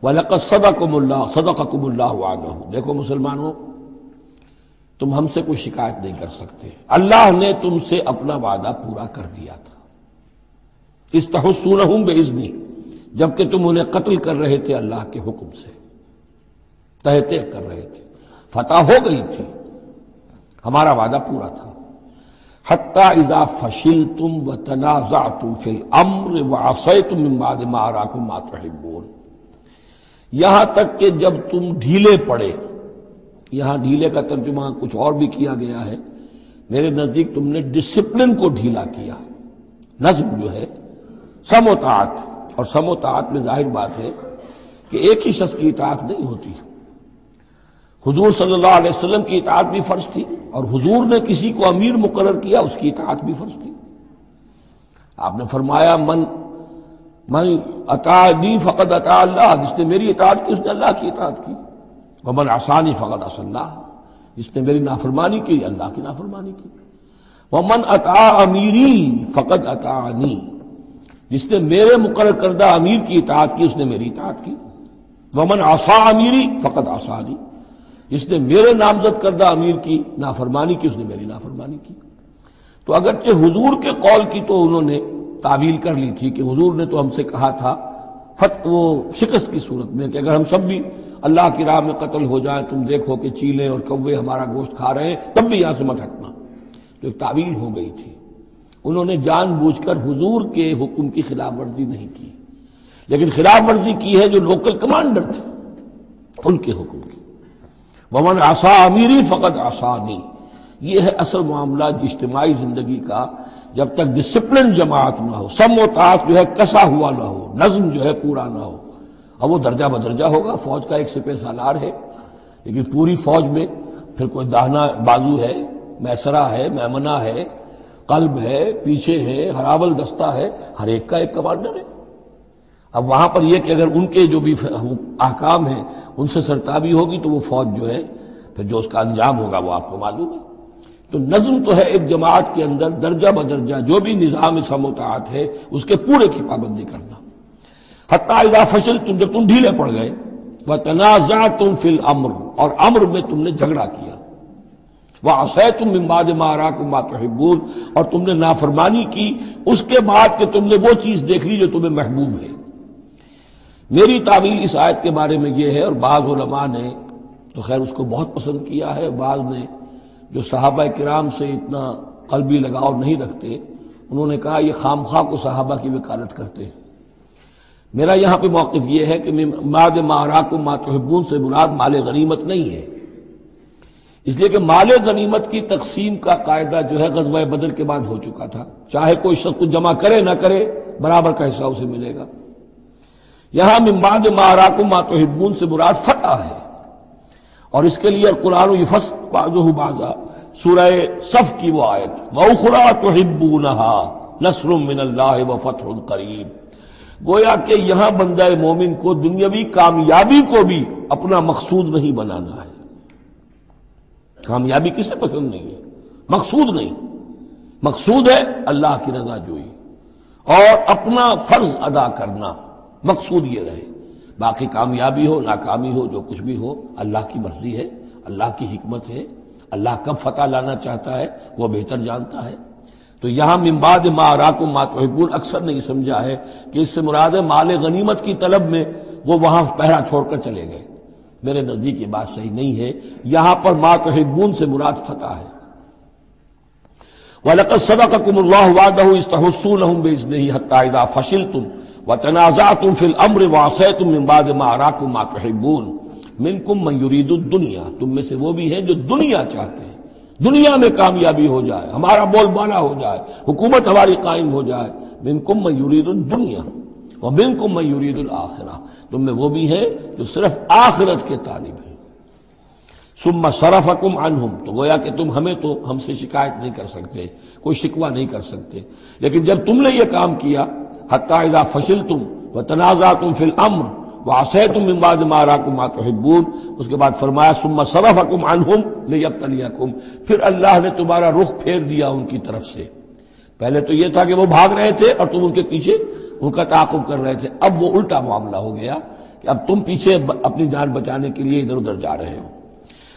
वलक सदकुमुल्ला सदकुमुल्ला देखो मुसलमानों, तुम हमसे कोई शिकायत नहीं कर सकते। अल्लाह ने तुमसे अपना वादा पूरा कर दिया था। इस तहसुन हूँ बेइजनी। जबकि तुम उन्हें कत्ल कर रहे थे अल्लाह के हुक्म से। तहते कर रहे थे। फतह हो गई थी। हमारा वादा पूरा था। हत्ता इजा फशिल तुम व तनाजा तुम फिल अम्र व तुम इमाद मारा को मातहिबोल यहाँ तक कि जब तुम ढीले पड़े, यहाँ ढीले का तर्जुमा कुछ और भी किया गया है। मेरे नज़दीक तुमने डिसिप्लिन को ढीला किया। नज्म जो है, समोतात। और समोतात में ज़ाहिर बात है कि एक ही शख्स की इतात नहीं होती। हुजूर सल्लल्लाहु अलैहि वसल्लम की इतात भी फ़र्ज़ थी और हुजूर ने किसी को अमीर मुकर किया, उसकी इतात भी फ़र्ज़ थी। आपने फरमाया, मन मन अतादी फ़कत अता अल्लाह जिसने मेरी इतात की, उसने अल्लाह की इतात की। और मन आसानी फ़कत असल्लाह जिसने मेरी नाफरमानी की, अल्लाह की नाफरमानी की। वह मन अता अमीरी फ़कत अतानी जिसने मेरे मुकर करदा अमीर की इतात की, उसने मेरी इतात की। वमन आसा अमीरी, फ़कत आसानी जिसने मेरे नामजद करदा अमीर की, नाफरमानी की, उसने मेरी नाफरमानी की। तो अगरचे हुजूर के कौल की तो उन्होंने तावील कर ली थी कि हुजूर ने तो हमसे कहा था, फत, वो शिकस्त की सूरत में कि अगर हम सब भी अल्लाह की राह में कत्ल हो जाए, तुम देखो कि चीले और कौवे हमारा गोश्त खा रहे हैं, तब भी यहाँ से मत हटना। तो एक तावील हो गई थी। उन्होंने जानबूझकर हुजूर के हुक्म की खिलाफ वर्जी नहीं की। लेकिन खिलाफ वर्जी की है जो लोकल कमांडर थे, उनके हुक्म की। वमन आसा अमीरी फ़कत आसानी। यह है असल मामला इज्तमाही ज़िंदगी का जब तक डिसिप्लिन जमात ना हो, समोतात जो है कसा हुआ ना हो, नज्म जो है पूरा ना हो, अब वो दर्जा बदर्जा होगा, फौज का एक सिपे सालार है। लेकिन पूरी फौज में फिर कोई दाहना बाजू है, मैसरा है, मैमना है कल्ब है, पीछे है, हरावल दस्ता है, हर एक का एक कमांडर है। अब वहाँ पर यह कि अगर उनके जो भी आकाम है, उनसे सरताबी होगी तो वो फौज जो है, फिर जो उसका अंजाम होगा वो आपको मालूम है। तो नज्म तो है एक जमात के अंदर, दर्जा बदर्जा जो भी निज़ाम समोतात है, उसके पूरे की पाबंदी करना। हत्या फ़सल तुम जब तुम ढीले पड़ गए वह तनाजा तुम फिल अम्र, और अम्र में तुमने झगड़ा किया। असह तुम इम्बाद मारा को मातहबूल और तुमने नाफरमानी की, उसके बाद के तुमने वो चीज़ देख ली जो तुम्हें महबूब है। मेरी तावील इस आयत के बारे में यह है, और बाज ने तो खैर उसको बहुत पसंद किया है बाज ने जो साहबा कराम से इतना कलबी लगाव नहीं रखते, उन्होंने कहा यह खाम खा को साहबा की वकालत करते हैं। मेरा यहाँ पे मौकफ यह है कि माद मारा को मातहबून से मुराद माल गनीमत नहीं है। इसलिए कि माल गनीमत की तकसीम का कायदा जो है गजवा बदल के बाद हो चुका था। चाहे कोई शख्स कुछ जमा करे, ना करे, बराबर का हिस्सा उसे मिलेगा। यहाँ मिम्बाद मारा को मातहबून से मुराद फतह है। और इसके लिए कुरान यफस बाजू बाजा, सूरह सफ की वो आयत, वखरा तो हिब्बू नहा नसर व फतह करीब गोया के यहाँ बंदा मोमिन को दुनियावी कामयाबी को भी अपना मकसूद नहीं बनाना है। कामयाबी किसे पसंद नहीं है? मकसूद नहीं। मकसूद है अल्लाह की रजा जोई। और अपना फ़र्ज़ अदा करना, मकसूद ये रहे। बाकी कामयाबी हो, नाकामी हो, जो कुछ भी हो, अल्लाह की मर्ज़ी है, अल्लाह की हिकमत है। अल्लाह कब फतह लाना चाहता है वह बेहतर जानता है। तो यहाँ मिम्बाद माराकुम मातहबून अक्सर नहीं समझा है कि इससे मुराद माल गनीमत की तलब में वो वहाँ पहरा छोड़कर चले गए। मेरे नज़दीक ये बात सही नहीं है। यहाँ पर मातहबून से मुराद फतह है। सबकुमल्लादू इस्तहसून बेजन हत्या फशिल तुम व तनाज़ा तुम फिल अम्र वास तुम मिम्बाद माराकुम मातहबून मिनकुम मयूरीद दुनिया। तुम में से वो भी हैं जो दुनिया चाहते हैं। दुनिया में कामयाबी हो जाए, हमारा बोलबाला हो जाए, हुकूमत हमारी कायम हो जाए। बिनकुम मयूरीद दुनिया। और बिनकुम मयूरीद आखिरा तुम में वो भी है जो सिर्फ़ आखिरत के तालिब है सुम्मा सरफकुम अनहुम तो गोया कि तुम हमें तो हमसे शिकायत नहीं कर सकते कोई शिकवा नहीं कर सकते लेकिन जब तुमने ये काम किया हत्या फसिल तुम व तनाज़ा तुम फिल अम्र वासे तुम इमबाद मारा कुमा तो हिब्बून उसके बाद फरमाया सुम्मा सरफ अकुम अनहुम ले अब तलियाकुम फिर अल्लाह ने तुम्हारा रुख फेर दिया उनकी तरफ़ से पहले तो यह था कि वो भाग रहे थे और तुम उनके पीछे उनका ताकुब कर रहे थे। अब वो उल्टा मामला हो गया कि अब तुम पीछे अपनी जान बचाने के लिए इधर उधर जा रहे हो।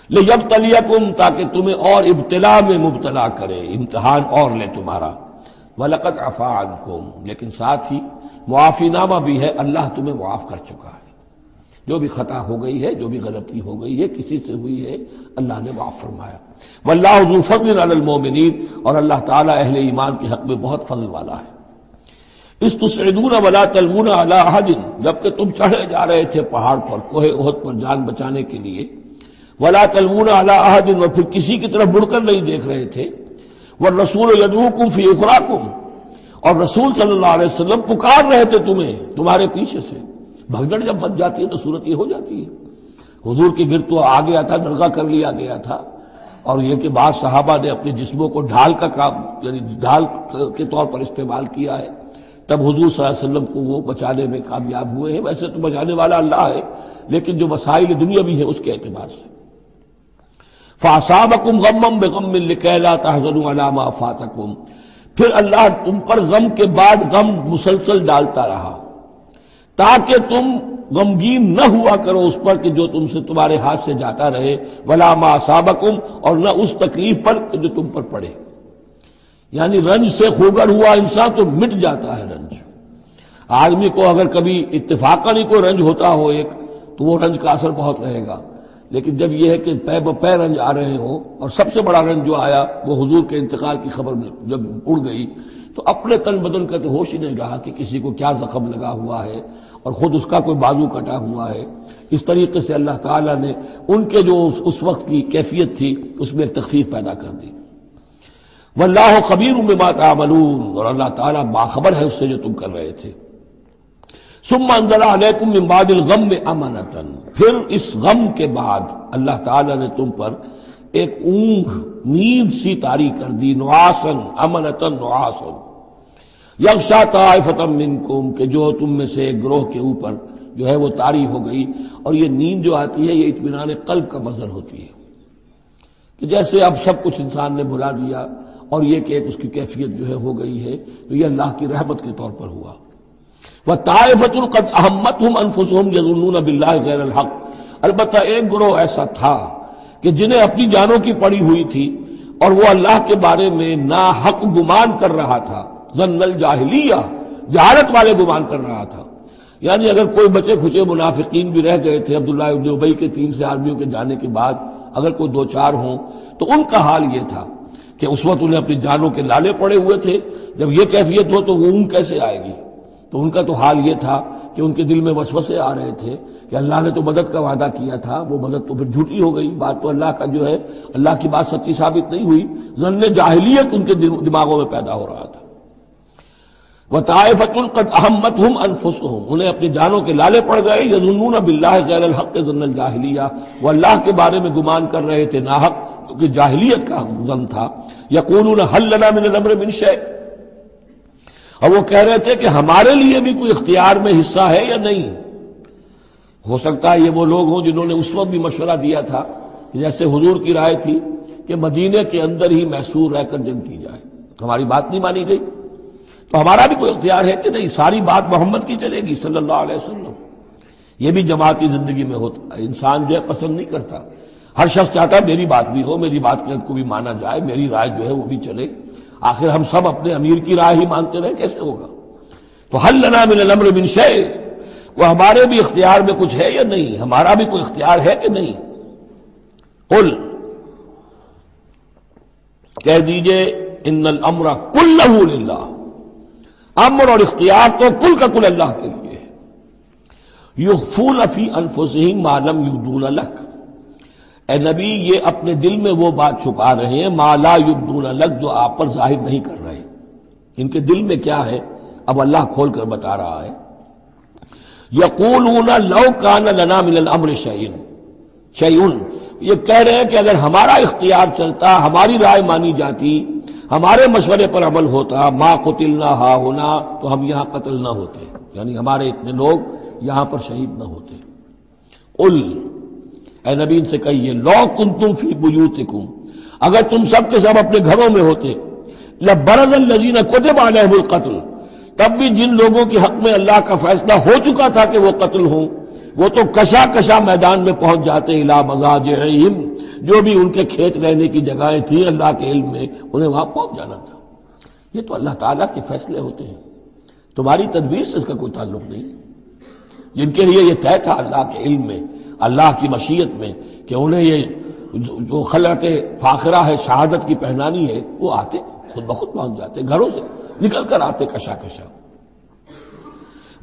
ले जब तलियाकुम ताकि तुम्हें और इब्तला में मुबतला करे, इम्तहान और ले तुम्हारा। वलकत अफान कुम लेकिन साथ ही मुआफीनामा भी है, अल्लाह तुम्हें मुआफ कर चुका है। जो भी खता हो गई है, जो भी गलती हो गई है, किसी से हुई है, अल्लाह ने माफ़ फरमाया। वल्लाफमिन और अल्लाह ताला अहले ईमान के हक में बहुत फजल वाला है। इस तुसदून वला तलमून अलाहदिन जबकि तुम चढ़े जा रहे थे पहाड़ पर, कोहे ओहद पर जान बचाने के लिए। वला तलमून अलाहदिन और फिर किसी की तरफ़ मुड़कर नहीं देख रहे थे। वह रसूल यदूकुम फ़ी उखराकुम। और रसूल सल्लल्लाहु अलैहि वसल्लम पुकार रहे थे तुम्हें, तुम्हारे पीछे से। भगदड़ जब बच जाती है तो सूरत ये हो जाती है। हुजूर के गिर तो आ गया था दरगाह कर लिया गया था। और ये के बाद साहबा ने अपने जिस्मों को ढाल का काम, यानी ढाल के तौर पर इस्तेमाल किया है। तब हुजूर वसल्लम को वो बचाने में कामयाब हुए हैं। वैसे तो बचाने वाला अल्लाह है, लेकिन जो वसाइल दुनिया भी है उसके एतबार से। फासाबकुम गम बेगम फातकुम फिर अल्लाह तुम पर गम के बाद गम मुसलसल डालता रहा। ताकि तुम गमगीन न हुआ करो उस पर कि जो तुमसे तुम्हारे हाथ से जाता रहे। वला मा साबकुम और न उस तकलीफ़ पर जो तुम पर पड़े। यानी रंज से खोगर हुआ इंसान तो मिट जाता है रंज। आदमी को अगर कभी इतफाका नहीं कोई रंज होता हो एक तो वो रंज का असर बहुत रहेगा। लेकिन जब यह है कि पै पै रंज आ रहे हो और सबसे बड़ा रंज जो आया वो हुजूर के इंतकाल की खबर जब उड़ गई तो अपने तन बदन का तो होश ही नहीं रहा कि किसी को क्या जख्म लगा हुआ है और खुद उसका कोई बाजू कटा हुआ है। इस तरीके से अल्लाह ताला ने उनके जो उस, उस वक्त की कैफियत थी उसमें एक तकफीफ पैदा कर दी। वल्लाह खबीर में माता मलून और अल्लाह ताला बाखबर है उससे जो तुम कर रहे थे। सुम्मा अंदलाकुम इम्बादिल गम में अमानतन। फिर इस गम के बाद अल्लाह ताला ने तुम पर एक ऊंघ नींद सी तारी कर दी, नुआसन, अमनतन, नुआसन। यक्षा ताइफतम मिनकुम, के जो तुम में से ग्रोह के ऊपर जो है वो तारी हो गई, और ये नींद जो आती है, ये इतमान कल्ब का मजर होती है। कि जैसे अब सब कुछ इंसान ने भुला दिया और ये कि उसकी कैफियत जो है हो गई है तो ये अल्लाह की रहमत के तौर पर हुआ। वह तायफतुल्कद अहमत हम अनफुसम यजुन बिल्ला गैर अलबत् एक ग्रोह ऐसा था कि जिन्हें अपनी जानों की पड़ी हुई थी और वो अल्लाह के बारे में ना हक गुमान कर रहा था। जन्नल जाहलिया, जहालत वाले गुमान कर रहा था। यानी अगर कोई बचे खुचे मुनाफिकीन भी रह गए थे अब्दुल्ला दुबई के तीन से आदमियों के जाने के बाद अगर कोई दो चार हों तो उनका हाल ये था कि उस वक्त उन्हें अपनी जानों के लाले पड़े हुए थे। जब ये कैफियत हो तो वो ऊन कैसे आएगी? तो उनका तो हाल ये था कि उनके दिल में वसवसे आ रहे थे कि अल्लाह ने तो मदद का वादा किया था। वो मदद तो फिर झूठी हो गई। बात तो अल्लाह का जो है, अल्लाह की बात सच्ची साबित नहीं हुई। जन्न जाहलीत उनके दिमागों में पैदा हो रहा था। अहमत हम अनफुस उन्हें अपनी जानों के लाले पड़ गए। जाहिलिया। वो अल्लाह के बारे में गुमान कर रहे थे नाहक क्योंकि जाहिलियत का जन था। यकून हल्लना मिन नम्र मिन शय। और वो कह रहे थे कि हमारे लिए भी कोई इख्तियार में हिस्सा है या नहीं? हो सकता है ये वो लोग हों जिन्होंने उस वक्त भी मशवरा दिया था जैसे हजूर की राय थी कि मदीने के अंदर ही मैसूर रहकर जंग की जाए। हमारी बात नहीं मानी गई। तो हमारा भी कोई अख्तियार है कि नहीं? सारी बात मोहम्मद की चलेगी, सल्लल्लाहु अलैहि वसल्लम। ये भी जमाती ज़िंदगी में होता इंसान जो है, पसंद नहीं करता। हर शख्स चाहता है, मेरी बात भी हो, मेरी बात को भी माना जाए, मेरी राय जो है वो भी चले। आखिर हम सब अपने अमीर की राय ही मानते रहे, कैसे होगा? तो हल लना मिल अमर बिन शे। वो हमारे भी इख्तियार में कुछ है या नहीं? हमारा भी कोई इख्तियार है कि नहीं? कुल, कह दीजिए इन अमरा कुल अमर और इख्तियार तो कुल का कुल अल्लाह के लिए है। युफून अफी अनफुसहीम मालम युद्दून लक। ए नबी, ये अपने दिल में वो बात छुपा रहे हैं माला युद्दून लक, जो आप पर ज़ाहिर नहीं कर रहे। इनके दिल में क्या है? अब अल्लाह खोल कर बता रहा है। यकूल लव कान लना मिलन अमर शयन शयन ये कह रहे हैं कि अगर हमारा इख्तियार चलता, हमारी राय मानी जाती हमारे मशवरे पर अमल होता, माँ कुतिल ना हा होना तो हम यहाँ कत्ल ना होते। यानी हमारे इतने लोग यहाँ पर शहीद ना होते। उल ए नबीन से कहिए, लो कुम तुम फ़ी बुयूत अगर तुम सब के सब अपने घरों में होते बरज लजीन कुतब आलहमुल कत्ल, तब भी जिन लोगों के हक में अल्लाह का फैसला हो चुका था कि वो कत्ल हों। वो तो कशा कशा मैदान में पहुँच जाते इला मजाज जो भी उनके खेत रहने की जगहें थी, अल्लाह के इल्म में, उन्हें वहाँ पहुँच जाना था। ये तो अल्लाह ताला के फैसले होते हैं। तुम्हारी तदबीर से इसका कोई ताल्लुक नहीं। जिनके लिए ये तय था अल्लाह के इल्म में, अल्लाह की मशीयत में, कि उन्हें ये जो खलत फाखरा है, शहादत की पहनानी है, वो आते, खुद ब खुद पहुँच जाते, घरों से निकल कर आते कशा कशा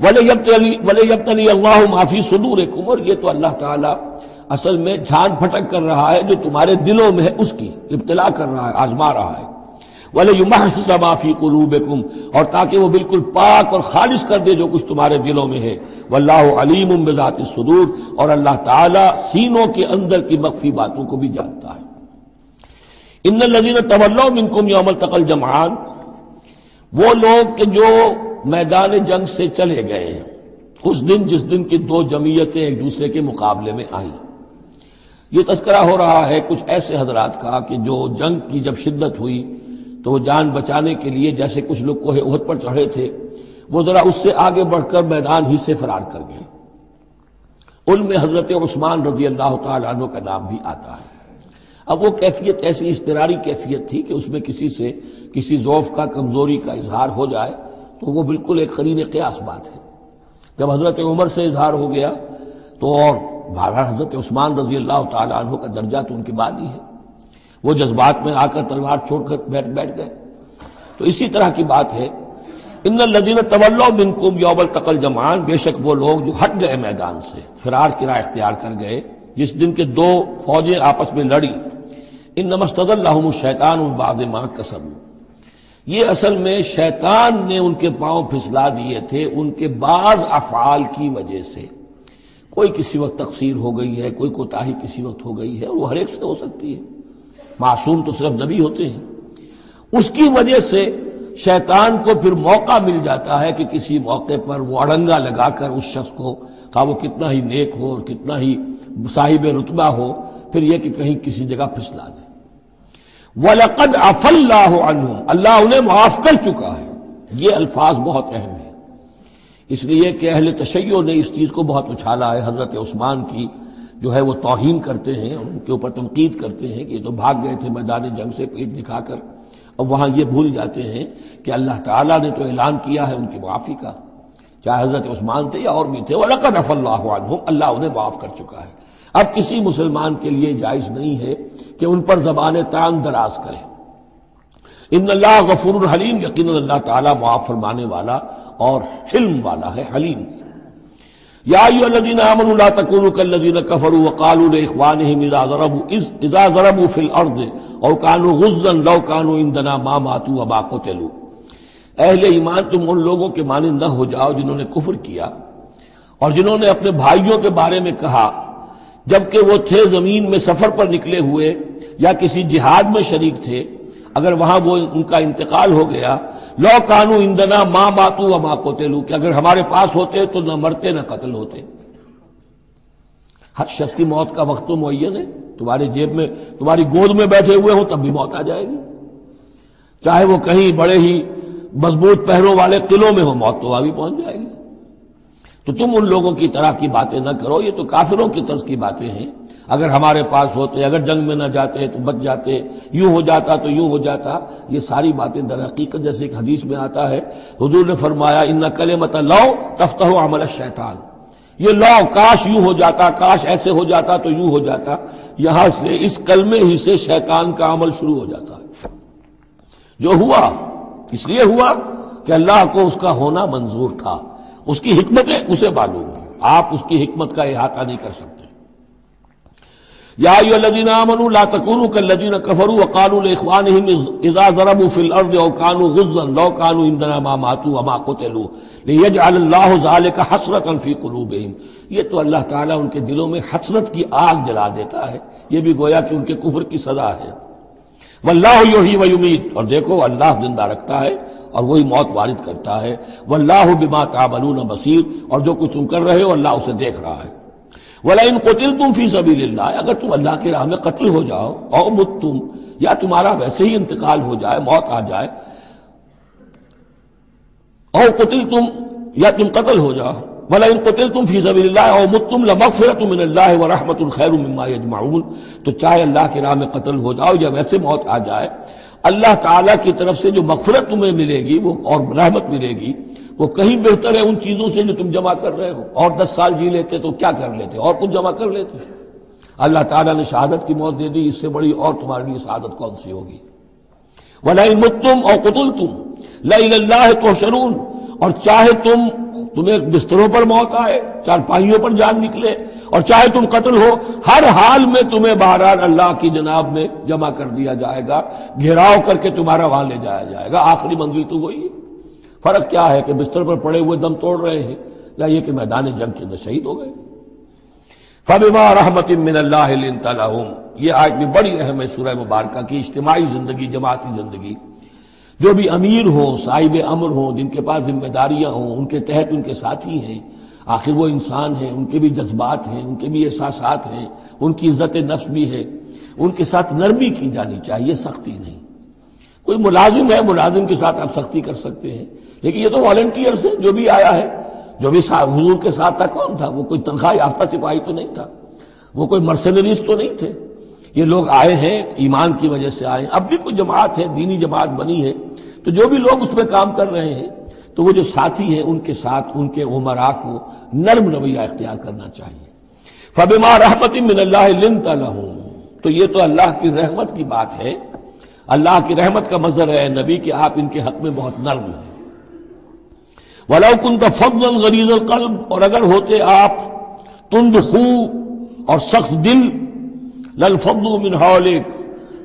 वले जब तली अल्लाह माफ़ी सदूर कुमर ये तो अल्लाह ताला असल में झान फटक कर रहा है, जो तुम्हारे दिलों में है, उसकी इब्तला कर रहा है, आजमा रहा है। वले युमाफी माफ़ी कुलूबकुम। और ताकि वो बिल्कुल पाक और खालिश कर दे जो कुछ तुम्हारे दिलों में है। वल्लाह अलीम बिजात सदूर। और अल्लाह ताला सीनों के अंदर की मख्फी बातों को भी जानता है। इन लजीन तवल्लो मिनकुम यौमल तकल जमान वो लोग के जो मैदान जंग से चले गए। उस दिन, जिस दिन की दो जमीयतें एक दूसरे के मुकाबले में आई। ये तस्करा हो रहा है कुछ ऐसे हजरात का कि जो जंग की जब शिद्दत हुई तो वो जान बचाने के लिए जैसे कुछ लोग कोहे उहद पर चढ़े थे, वो जरा उससे आगे बढ़कर मैदान ही से फरार कर गए। उनमें हज़रत उस्मान रज़ी अल्लाह तु का नाम भी आता है। अब वो कैफियत ऐसी इसतरारी कैफियत थी कि उसमें किसी से, किसी जौफ का, कमज़ोरी का इजहार हो जाए तो वो बिल्कुल एक करीन क्यास बात है। जब हज़रत उमर से इजहार हो गया तो और भारत हज़रत उस्मान रज़ी अल्लाह तु का दर्जा तो उनके बाद ही है। वो जज्बात में आकर तलवार छोड़कर बैठ बैठ गए। तो इसी तरह की बात है इन लदीन तवल्लो बिनकुम यौबल तकल जमान बेशक वो लोग जो हट गए मैदान से, फिरार किरा इख्तियार कर गए, जिस दिन के दो फौजें आपस में लड़ी इन नमस्तल्लाम शैतान बाद माँ कसब ये असल में शैतान ने उनके पाँव फिसला दिए थे उनके बाज अफाल की वजह से। कोई किसी वक्त तकसीर हो गई है, कोई कोताही किसी वक्त हो गई है और वो हर एक से हो सकती है। मासूम तो सिर्फ़ नबी होते हैं। उसकी वजह से शैतान को फिर मौका मिल जाता है कि किसी मौके पर वो अड़ंगा लगाकर उस शख्स को का वो कितना ही नेक हो और कितना ही साहिब रुतबा हो, फिर यह कि कहीं किसी जगह फिसला दे। वलकद अफल्लाह अल्लाह उन्हें माफ़ कर चुका है। ये अल्फाज बहुत अहम है। इसलिए कि अहल तशैयों ने इस चीज़ को बहुत उछाला है। हज़रत उस्मान की जो है वो तोहन करते हैं, उनके ऊपर तनकीद करते हैं कि ये तो भाग गए थे मैदान जंग से पेट दिखाकर। और वहाँ ये भूल जाते हैं कि अल्लाह ताला ने तो ऐलान किया है उनकी माफ़ी का। चाहे हज़रत उस्मान थे या और भी थे, वलकद अफल्लाह अल्लाह उन्हें माफ़ कर चुका है। अब किसी मुसलमान के लिए जायज़ नहीं है कि उन पर जबान तान दराज करें। इन अल्लाह गफूर हलीम यकीन अल्लाह ताला मुआफ वाला और हिल्म वाला है, हलीम। चलू अहले ईमान, तुम उन लोगों के माने न हो जाओ जिन्होंने कुफर किया और जिन्होंने अपने भाइयों के बारे में कहा। जबकि वो थे ज़मीन में सफ़र पर निकले हुए या किसी जिहाद में शरीक थे, अगर वहाँ वो उनका इंतकाल हो गया, लो कानू इंदना माँ मातू व माँ कोतेलू, कि अगर हमारे पास होते तो न मरते न कत्ल होते। हर शख्स की मौत का वक्त तो मुन है। तुम्हारे जेब में, तुम्हारी गोद में बैठे हुए हो, तब भी मौत आ जाएगी। चाहे वो कहीं बड़े ही मज़बूत पहरों वाले किलों में हो, मौत तो वहाँ भी पहुँच जाएगी। तो तुम उन लोगों की तरह की बातें ना करो, ये तो काफिरों की तर्ज की बातें हैं। अगर हमारे पास होते, अगर जंग में ना जाते तो बच जाते, यूँ हो जाता तो यूँ हो जाता। ये सारी बातें दर हकीकत जैसे एक हदीस में आता है। हजूर ने फरमाया इन कले मत लो तफ्त अमल शैतान। ये लौ, काश यूँ हो जाता, काश ऐसे हो जाता तो यूँ हो जाता। यहाँ से, इस कलमे ही से शैतान का अमल शुरू हो जाता है। जो हुआ, इसलिए हुआ कि अल्लाह को उसका होना मंजूर था। उसकी हिकमतें उसे मालूम आप उसकी हिकमत का अहाता नहीं कर सकते। हसरत ये तो अल्लाह ताला उनके दिलों में हसरत की आग जला देता है। ये भी गोया कि उनके कुफर की सजा है। वल्लाह ही उम्मीद और देखो, अल्लाह ज़िंदा रखता है। और वही मौत वारिद करता है। वल्लाह बिमा ताबलून बसीर, और जो कुछ तुम कर रहे हो अल्लाह उसे देख रहा है। वला इन कोतिल तुम फ़ी सभी अगर तुम अल्लाह के राह में कत्ल हो जाओ और मुत तुम, या तुम्हारा वैसे ही इंतकाल हो जाए, मौत आ जाए और कुतिल तुम या तुम कत्ल हो जाओ। वला इन कुतिल तुम फ़ी सभी और मुत तुम लमफरत मिनल्लाह व रहमत खैर तो चाहे अल्लाह के राह में कत्ल हो जाओ या वैसे मौत आ जाए अल्लाह ताला की तरफ़ से जो मफफरत तुम्हें मिलेगी, वो और रहमत मिलेगी, वो कहीं बेहतर है उन चीज़ों से जो तुम जमा कर रहे हो। और दस साल जी लेते तो क्या कर लेते? और कुछ जमा कर लेते? अल्लाह ताला ने शहादत की मौत दे दी, इससे बड़ी और तुम्हारे लिए शहादत कौन सी होगी? वलाई मुतुम और कुतुल तुम ला तो शरून और चाहे तुम तुम्हें बिस्तरों पर मौत आए, चारपाइयों पर जान निकले, और चाहे तुम कत्ल हो, हर हाल में तुम्हें बहरहाल अल्लाह की जनाब में जमा कर दिया जाएगा, घेराव करके तुम्हारा वहाँ ले जाया जाएगा। आखिरी मंजिल तो वही है। फ़र्क क्या है कि बिस्तर पर पड़े हुए दम तोड़ रहे हैं, या ये कि मैदान जंग के अंदर शहीद हो गए? फबिमा रहमत ये आज भी बड़ी अहम है, सूरह मुबारक की इज्तमाही ज़िंदगी, जमाती ज़िंदगी। जो भी अमीर हो, साहिब अमर हो, जिनके पास जिम्मेदारियाँ हों, उनके तहत उनके साथी हैं, आखिर वो इंसान हैं, उनके भी जज्बात हैं, उनके भी एहसास हैं, उनकी इज़्ज़त नफ्स भी है, उनके साथ नरमी की जानी चाहिए, सख्ती नहीं। कोई मुलाजिम है, मुलाजिम के साथ आप सख्ती कर सकते हैं, लेकिन ये तो वॉलेंटियर्स हैं, जो भी आया है, जो भी हुजूर के साथ था, कौन था? वो कोई तनख्वाह याफ्ता सिपाही तो नहीं था, वो कोई मर्सनरीज तो नहीं थे। ये लोग आए हैं, ईमान की वजह से आए अब भी कोई जमात है, दीनी जमात बनी है तो जो भी लोग उसमें काम कर रहे हैं तो वो जो साथी हैं, उनके साथ उनके उमरा को नर्म रवैया इख्तियार करना चाहिए। फबिमा रहमत मिन तो ये तो अल्लाह की रहमत की बात है। अल्लाह की रहमत का मजर है नबी कि आप इनके हक में बहुत नर्म हैं। वलाकुन फजल गरीज कल्ब। और अगर होते आप तुंद खू और सख्त दिल, लल फजल मिन हौलिक।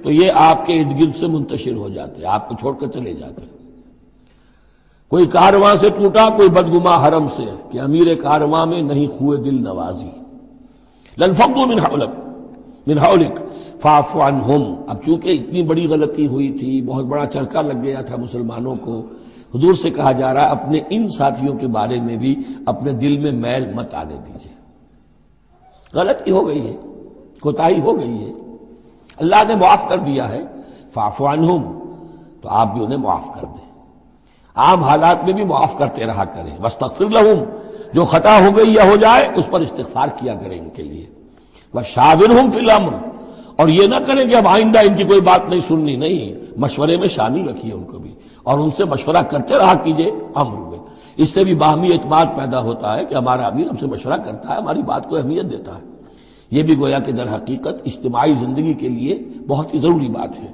तो ये आपके इर्द गिर्द से मुंतशिर हो जाते आपको छोड़कर चले जाते कोई कारवां से टूटा, कोई बदगुमा हरम से, कि अमीर कारवां में नहीं खुए दिल नवाजी। ललफू मिन हौलक, मिन हौलिक फाफान हम अब चूँकि इतनी बड़ी गलती हुई थी, बहुत बड़ा चरका लग गया था मुसलमानों को, हजूर से कहा जा रहा है, अपने इन साथियों के बारे में भी अपने दिल में मैल मत आने दीजिए। गलती हो गई है, कोताही हो गई है। अल्लाह ने मुआफ कर दिया है फाफवान हम तो आप भी उन्हें मुआफ कर दें। आम हालात में भी मुआफ करते रहा करें। बस तकफिर लहूम, जो खता हो गई या हो जाए, उस पर इस्तफार किया करें इनके लिए। वह शाविर हूँ फिलमर और ये ना करें कि अब आइंदा इनकी कोई बात नहीं सुननी। नहीं, मशवरे में शामिल रखिए उनको भी, और उनसे मशवरा करते रहा कीजिए अमर में। इससे भी बाहमी एतमाद पैदा होता है कि हमारा अमीर हमसे मशवरा करता है, हमारी बात को अहमियत देता है। यह भी गोया कि दर हकीकत इज्तमाही ज़िंदगी के लिए बहुत ही ज़रूरी बात है।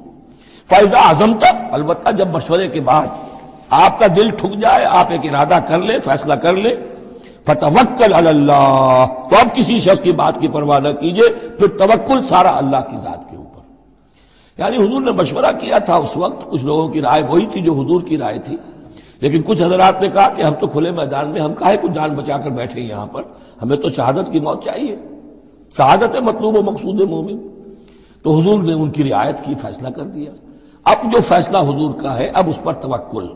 फैजा आज़म तक अलबत् जब मशवरे के बाद आपका दिल ठुक जाए, आप एक इरादा कर ले, फैसला कर ले। फतवक्ल अल्लाह तो अब किसी शख्स की बात की परवाह न कीजिए, फिर तवक्ल सारा अल्लाह की जात के ऊपर। यानी हुजूर ने मशवरा किया था उस वक्त, कुछ लोगों की राय वही थी जो हुजूर की राय थी। लेकिन कुछ हजरात ने कहा कि हम तो खुले मैदान में, हम काहे कुछ जान बचाकर बैठे यहाँ पर? हमें तो शहादत की मौत चाहिए। शहादत है, मतलूब मकसूद मोमिन। तो हुजूर ने उनकी रियायत की, फैसला कर दिया। अब जो फैसला हुजूर का है, अब उस पर तवक्ल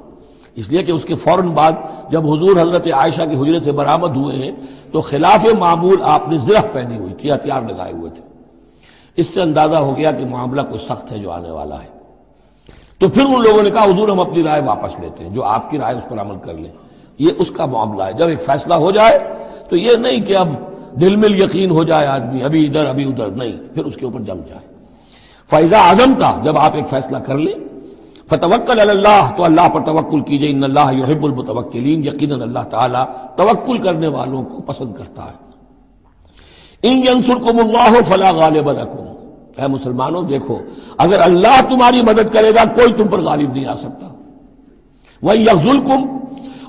इसलिए कि उसके फ़ौरन बाद जब हुजूर हज़रत आयशा के हुजरे से बरामद हुए हैं तो खिलाफ मामूल आपने जिरह पहनी हुई थी, हथियार लगाए हुए थे। इससे अंदाज़ा हो गया कि मामला कोई सख्त है जो आने वाला है। तो फिर उन लोगों ने कहा, हजूर, हम अपनी राय वापस लेते हैं, जो आपकी राय उस पर अमल कर लें। ये उसका मामला है। जब एक फैसला हो जाए तो ये नहीं कि अब दिल में यकीन हो जाए आदमी, अभी इधर, अभी उधर, नहीं, फिर उसके ऊपर जम जाए। फैजा आज़म था जब आप एक फैसला कर लें फतवक्ल अल्लाह तो अल्लाह पर तवक्ल कीजिए इन अल्लाह युहिबुलमतवक्लिन यकीन अल्लाह ताला तवक्ल करने वालों को पसंद करता है। इन यंसुर को मुल्लाह फला गालिब रखूँ है मुसलमानों, देखो, अगर अल्लाह तुम्हारी मदद करेगा, कोई तुम पर गालिब नहीं आ सकता। वही कुम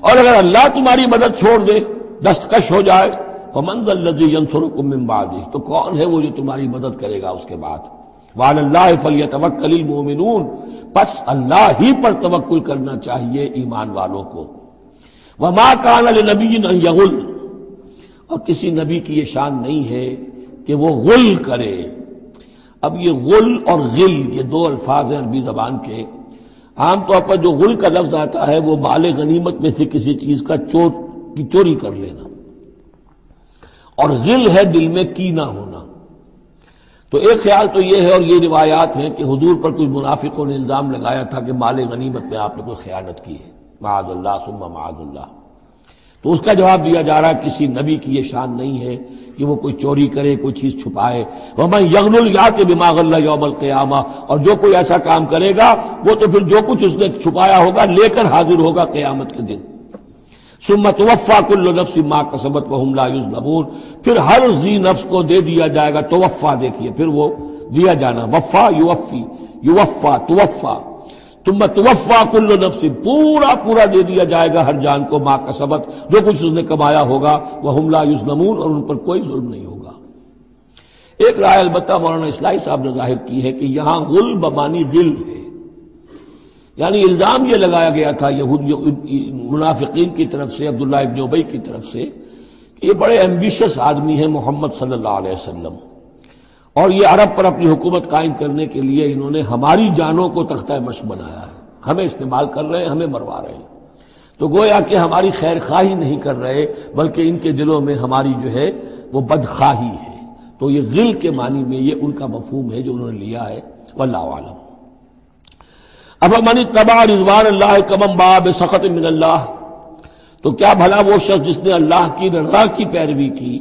और अगर अल्लाह तुम्हारी मदद छोड़ दे, दस्तकश हो जाए कुम्बादी तो कौन है वो जो तुम्हारी मदद करेगा उसके बाद? वाल अल्लाह फलिया बस अल्लाह ही पर तवक्ल करना चाहिए ईमान वालों को। वह माँ कान नबी यगुल। और किसी नबी की यह शान नहीं है कि वो गुल करे। अब ये गुल और गिल, ये दो अल्फाज हैं अरबी जबान के। आमतौर पर जो गुल का लफ्ज आता है, वो माल गनीमत में से किसी चीज़ का चोर की चोरी कर लेना। और गिल है दिल में की ना होना। तो एक ख्याल तो यह है और ये रिवायात हैं कि हजूर पर कुछ मुनाफिकों ने इल्ज़ाम लगाया था कि माल गनीमत में आपने कोई ख्यानत की है। माजल्ला सुम्मा माजल्ला तो उसका जवाब दिया जा रहा है, किसी नबी की यह शान नहीं है कि वो कोई चोरी करे, कोई चीज़ छुपाए। वह मैं यगनुल या के बिमागल्ला यौमल क्यामा। और जो कोई ऐसा काम करेगा, वो तो फिर जो कुछ उसने छुपाया होगा, लेकर हाजिर होगा क्यामत के दिन। सुमत वफ़ा कुल्ल नफ्स माँ कसबत वहमला युजलमून। फिर हर जी नफ्स को दे दिया जाएगा तोवफ़ा देखिए, फिर वो दिया जाना वफ़ा युवफ़ी युवफ़ा तुवफ़ा तुम तुवफ़ा कुल्ल नफ्सी, पूरा पूरा दे दिया जाएगा हर जान को माँ का सबक जो कुछ उसने कमाया होगा वह हमला युजनमून और उन पर कोई जुल्म नहीं होगा। एक राय अलबत्ता मौलाना इसलाई साहब ने ज़ाहिर की है कि यहाँ गुल बमानी दिल है। यानी इल्ज़ाम यह लगाया गया था यहूद, मुनाफिकीन की तरफ़ से अब्दुल्ला इब्न उबई की तरफ़ से, कि ये बड़े एम्बिशियस आदमी है मोहम्मद सल्लल्लाहु अलैहि वसल्लम। और ये अरब पर अपनी हुकूमत कायम करने के लिए इन्होंने हमारी जानों को तख्ता मश बनाया है। हमें इस्तेमाल कर रहे हैं, हमें मरवा रहे हैं। तो गोया कि हमारी खैर खाही नहीं कर रहे, बल्कि इनके दिलों में हमारी जो है, वो बदखाही है। तो ये गिल के मानी में ये उनका मफहूम है जो उन्होंने लिया है वल्लाम अफमनी तबा रिजवान अल्लाह कमम बाब सखत मिन अल्लाह। तो क्या भला वो शख्स जिसने अल्लाह की रजा की पैरवी की,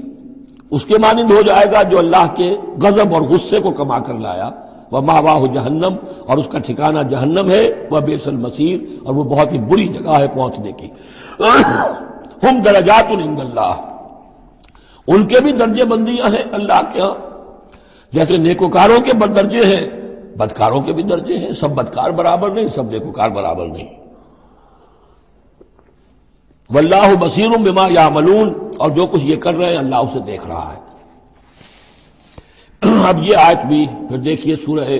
उसके मानंद हो जाएगा जो अल्लाह के गजब और गुस्से को कमा कर लाया? वह मावाह जहन्नम और उसका ठिकाना जहन्नम है, वह बेसल मसीर और वह बहुत ही बुरी जगह है पहुँचने की। हम दरजात उनके भी दर्जे बंदियाँ हैं अल्लाह के यहाँ। जैसे नेकोकारों के दर्जे हैं बदकारों के भी दर्जे हैं। सब बदकार बराबर नहीं, सब नेकोकार बराबर नहीं। वल्लाह बसीर बिमा या मलून और जो कुछ ये कर रहे हैं, अल्लाह उसे देख रहा है। <clears throat> अब ये आयत भी, फिर देखिए सूरह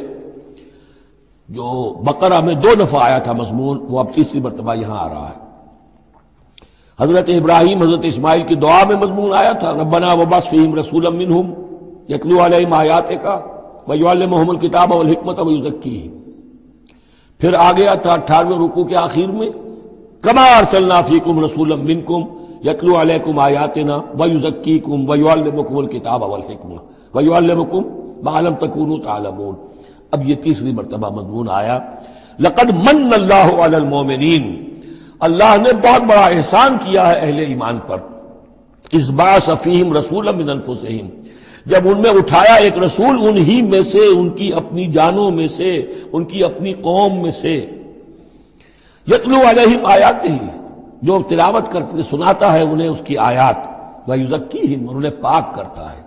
जो बकरा में दो दफ़ा आया था मजमून, वो अब तीसरी मरतबा यहाँ आ रहा है। हज़रत इब्राहिम, हज़रत इस्माइल की दुआ में मजमून आया था रबना वबास फ़ीम रसूल मिनहुम, यतलू आयात का वयल मोहम्मद किताब हमत वयुजक्की फिर आ गया था अठारहवें रुकू के आखिर में, कमा अरसलना फ़ीकुम रसूल मिनकुम यतलू अलैकुम आयातना वयुजक्की कुम वयुअल्लिमुकुमुल किताब वल हिकमा। वयुअल्लिमुकुम मालम तकूनु तालमून। अब ये तीसरी मरतबा मजमून आया। लकद मन अल्लाह मोमिनीन। अल्लाह ने बहुत बड़ा एहसान किया है अहले ईमान पर। इस बा सफ़ीम रसूल मिनफुसहीम जब उनमें उठाया एक रसूल, उन्हीं में से, उनकी अपनी जानों में से, उनकी अपनी कौम में से। यतलू अलहिम आयात ही जो तिलावत करते, सुनाता है उन्हें उसकी आयात। वयुजक्की ही उन्हें पाक करता है।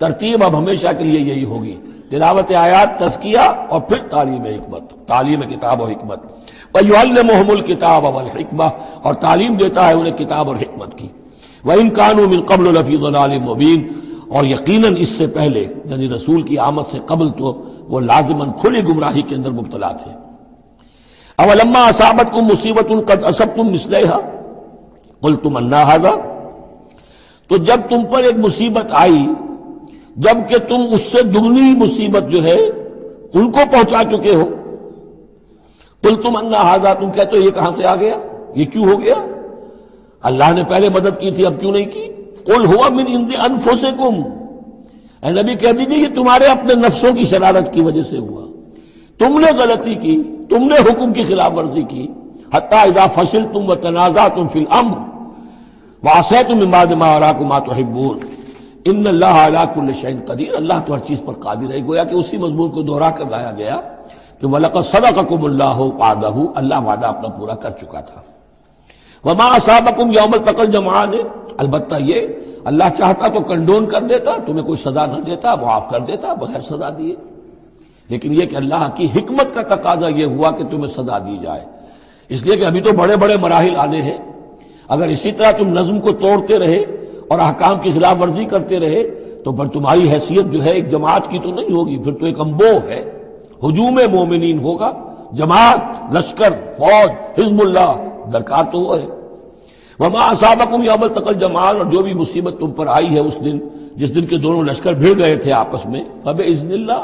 तरतीब अब हमेशा के लिए यही होगी। तिलावत आयात तस्किया और फिर तालीम हमत तालीम किताब और हमत मोहमुल किताब अवल हमा और तालीम देता है उन्हें किताब और हमत की। वह इन कानून कबल रफीद मुबीन। और यकीनन इससे पहले, यानी रसूल की आमद से कबल तो वो लाजमन खुली गुमराही के अंदर मुबतला थे। अवलम्मा असाबत कुम मुसीबत कद असब तुम मिसलेहा। कुल तुम अन्ना हाजा। तो जब तुम पर एक मुसीबत आई, जबकि तुम उससे दुगनी मुसीबत जो है, उनको पहुँचा चुके हो। कुल तुम अन्ना हाजा, तुम कहते हो, ये कहाँ से आ गया? ये क्यों हो गया? अल्लाह ने पहले मदद की थी, अब क्यों नहीं की? कुल हुआ मिन इंद अनफोसे कुम नबी कह दीजिए, ये तुम्हारे अपने नफ्सों की शरारत की वजह से हुआ। तुमने गलती की, तुमने हुक्म की खिलाफ वर्जी की। हत्या इजा फसिल तुम व तनाजा तुम फिल अम्र। वासे तुम इमाद मारा कुमा तो हिब्बून इन अल्लाहकुल्लशन कदीर। अल्लाह तो हर चीज़ पर कादिर है। गोया कि उसी मजमून को दोहरा कर लाया गया कि वलक सदकुल्लाह वादहू। अल्लाह वादा अपना पूरा कर चुका था। वमा असाबकुम यौमल तकल जमान। अलबत्ता ये, अल्लाह चाहता तो कंडोन कर देता, तुम्हें कोई सजा ना देता माफ़ कर देता, बगैर सजा दिए। लेकिन यह कि अल्लाह की हिकमत का तकाजा यह हुआ कि तुम्हें सजा दी जाए। इसलिए कि अभी तो बड़े बड़े मराहल आने हैं। अगर इसी तरह तुम नज्म को तोड़ते रहे और अहकाम की खिलाफ वर्जी करते रहे तो फिर तुम्हारी हैसियत जो है, एक जमात की तो नहीं होगी, फिर तो एक अम्बो है। हजूम मोमिन होगा। जमात, लश्कर, फौज हिजबुल्ला दरकार तो वो है। वमा असाबकुम यामल तकल जमाल, और जो भी मुसीबत तुम पर आई है उस दिन, जिस दिन के दोनों लश्कर भिड़ गए थे आपस में, फब इज्निल्ला,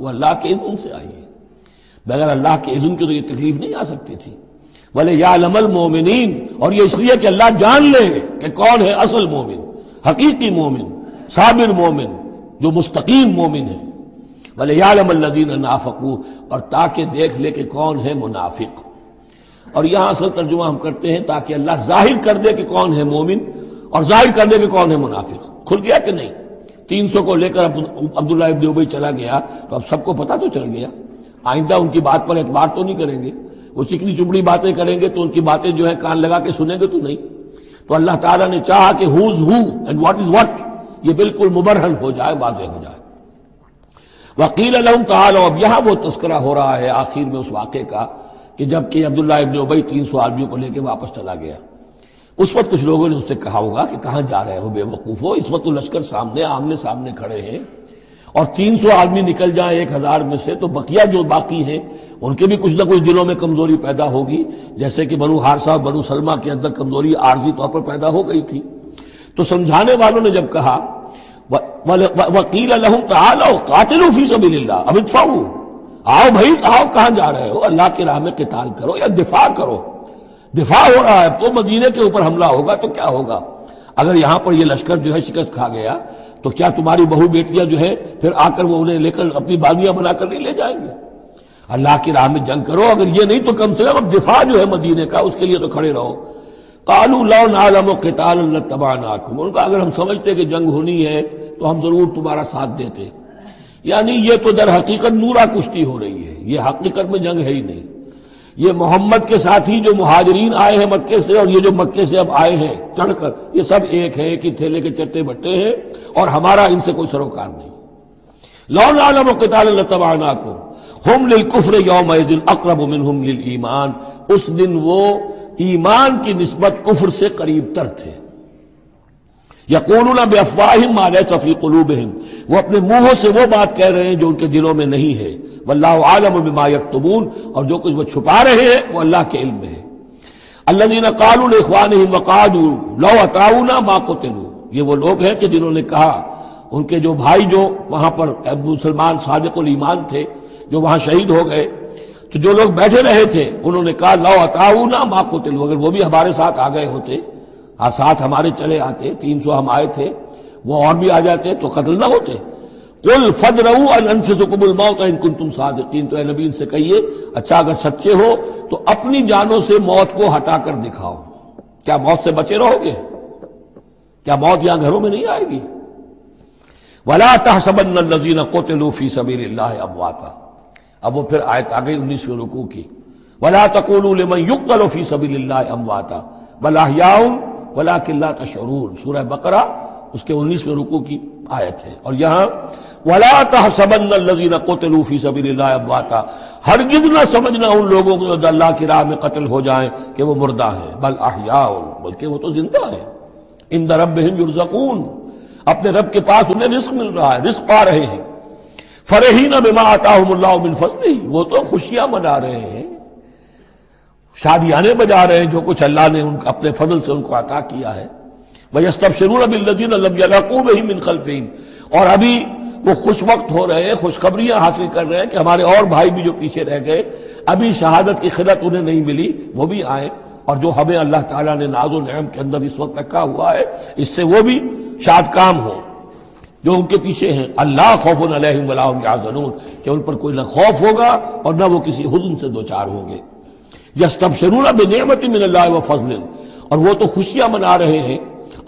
वो अल्लाह के इज्न से आई है। बगैर अल्लाह के इज्न की तो ये तकलीफ़ नहीं आ सकती थी। बोले या लमल मोमिन और ये इसलिए कि अल्लाह जान ले कि कौन है असल मोमिन, हकीकी मोमिन, साबिर मोमिन, जो मुस्तकीम मोमिन है। बोले या लमल्लजीन नाफकू, और ताकि देख ले कि कौन है मुनाफिक। और यहाँ असल तर्जुमा हम करते हैं ताकि अल्लाह ज़ाहिर कर दे कि कौन है मोमिन और ज़ाहिर कर दे कि कौन है मुनाफिक। खुल गया कि नहीं? तीन सौ को लेकर अब्दुल्ला इब्न चला गया तो अब सबको पता तो चल गया। आइंदा उनकी बात पर एतबार तो नहीं करेंगे। वो चिकनी चुपड़ी बातें करेंगे तो उनकी बातें जो है कान लगा के सुनेंगे तो नहीं। तो अल्लाह ताला ने चाहा कि who's who and what is what ये बिल्कुल मुबरहन हो जाए वाजे हो जाए। वकील अब यहाँ वो तस्करा हो रहा है आखिर में उस वाक़े का। कि जबकि अब्दुल्ला इबन उबई तीन सौ आदमियों को लेकर वापस चला गया। उस वक्त कुछ लोगों ने उससे कहा होगा कि कहाँ जा रहे हो, बेवकूफ़ इस वक्त तो लश्कर सामने, आमने सामने खड़े हैं। और तीन सौ आदमी निकल जाए एक हज़ार में से तो बकिया जो बाकी हैं, उनके भी कुछ ना कुछ दिलों में कमज़ोरी पैदा होगी। जैसे कि बनु हारसा बनु सलमा के अंदर कमज़ोरी आर्जी तौर पर पैदा हो गई थी। तो समझाने वालों ने जब कहा वकील कातिल फ़ी सभी अबितफाऊ आओ भाई, आओ, कहाँ जा रहे हो? अल्लाह की राह में किताल करो या दिफा करो। दिफा हो रहा है तो मदीने के ऊपर हमला होगा तो क्या होगा? अगर यहाँ पर यह लश्कर जो है शिकस्त खा गया तो क्या तुम्हारी बहु बेटियाँ जो है, फिर आकर वो उन्हें लेकर अपनी बादियाँ बनाकर नहीं ले जाएँगे? अल्लाह की राह में जंग करो, अगर ये नहीं तो कम से कम अब दिफा जो है मदीने का, उसके लिए तो खड़े रहो। कालू लो नालम किताल तबा नाकुम उनका अगर हम समझते कि जंग होनी है तो हम ज़रूर तुम्हारा साथ देते। यानी ये तो दर हकीकत नूरा कुश्ती हो रही है। ये हकीकत में जंग है ही नहीं। ये मोहम्मद के साथ ही जो मुहाजरीन आए हैं मक्के से और ये जो मक्के से अब आए हैं, चढ़कर, ये सब एक है ही थैले के चट्टे बट्टे हैं और हमारा इनसे कोई सरोकार नहीं। लौन आलम तबाना को हम लिल कुफर यौम अकरब ईमान। उस दिन वो ईमान की नस्बत कुफर से करीब तर थे। यकून बेअफवाहिम माले सफ़ी कलूबहिम। वो अपने मुंहों से वो बात कह रहे हैं जो उनके दिलों में नहीं है। वल्लाह आलम बिमा यकतबून। और जो कुछ वो छुपा रहे हैं, वो अल्लाह के इल्म में है। अल्लाह कालून इखवान वकादू, लो अताउना माकोतलू ये वो लोग हैं कि जिन्होंने कहा, उनके जो भाई जो वहाँ पर मुसलमान सादिकुल ईमान थे, जो वहाँ शहीद हो गए तो जो लोग बैठे रहे थे, उन्होंने कहा, लो अताउना माकोतलू अगर वो भी हमारे साथ आ गए होते हाँ साथ हमारे चले आते, तीन सौ हम आए थे, वो और भी आ जाते तो कत्ल ना होते। कुल फद रहू मौत इनकुन तुम सादिकीन। तो नबीन से कहिए अच्छा अगर सच्चे हो तो अपनी जानों से मौत को हटाकर दिखाओ। क्या मौत से बचे रहोगे? क्या मौत यहाँ घरों में नहीं आएगी? वला तहसबन कोतलूफी सबीर अबवाता अब वो फिर आयत आ गई उन्नीसवीं रुकू की। वला तकोलू मन युक्तलोफी सबीर अमवाता। बलाहियाउन वला किल्ला सूरह बकरा, उसके उन्नीसवें रुकू की आयत है। और यहाँ, वला तहसबन हरगिज न समझना उन लोगों को जो अल्लाह की राह में कत्ल हो जाए कि वो मुर्दा है। बल अहिया बल्कि वो तो ज़िंदा है। इन दरब युरजकून। अपने रब के पास उन्हें रिस्क मिल रहा है, रिस्क पा रहे हैं। फरही न बिमा आता बिन वो तो खुशियाँ मना रहे हैं। शादियाने बजा रहे हैं, जो कुछ अल्लाह ने उन अपने फजल से उनको अता किया है। वस्तब शरून अबिल्लकूब ही मिन और अभी वो खुश वक्त हो रहे हैं, खुशखबरियाँ हासिल कर रहे हैं कि हमारे और भाई भी जो पीछे रह गए, अभी शहादत की खिदत उन्हें नहीं मिली, वो भी आए। और जो हमें अल्लाह ताला ने नाजो नम के अंदर इस वक्त रखा हुआ है, इससे वो भी शाद काम हो। जो उनके पीछे हैं, अल्लाह खौफ कि उन पर कोई ना खौफ होगा और ना वो किसी हजन से दो चार होंगे। यस्तब शरूरा बेनमत मिन व फजल और वो तो खुशियाँ मना रहे हैं।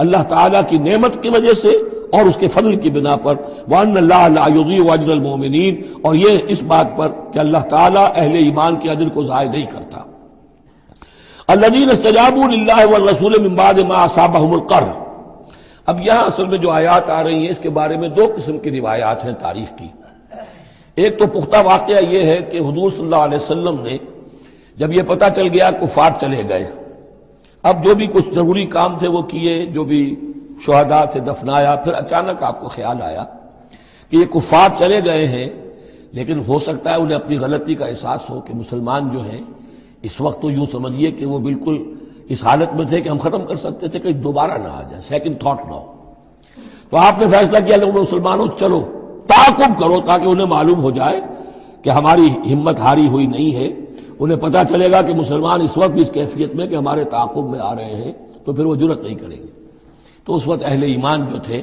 अल्लाह ताला की नेमत की वजह से और उसके फजल की बिना पर। वाजुद्दीन और ये इस बात पर कि अल्लाह ताला अहले ईमान के अजर को ज़ाय नहीं करता। अल्लादीन सजाबुल्ला रसूल मिम्बाद अब यहाँ असल में जो आयात आ रही हैं, इसके बारे में दो किस्म की रिवायात हैं तारीख की। एक तो पुख्ता वाक़ यह है कि हजूर अलैहि ने जब यह पता चल गया, कुफार चले गए। अब जो भी कुछ ज़रूरी काम थे वो किए, जो भी शहदा से दफनाया, फिर अचानक आपको ख्याल आया कि ये कुफार चले गए हैं, लेकिन हो सकता है उन्हें अपनी गलती का एहसास हो कि मुसलमान जो हैं, इस वक्त तो यूँ समझिए कि वो बिल्कुल इस हालत में थे कि हम खत्म कर सकते थे, कहीं दोबारा ना आ जाए। सेकंड थॉट ना हो तो आपने फैसला किया मुसलमानों, चलो, ताकुब करो ताकि उन्हें मालूम हो जाए कि हमारी हिम्मत हारी हुई नहीं है। उन्हें पता चलेगा कि मुसलमान इस वक्त भी इस कैफियत में कि हमारे ताकुब में आ रहे हैं तो फिर वो ज़रूरत नहीं करेंगे। तो उस वक्त अहले ईमान जो थे,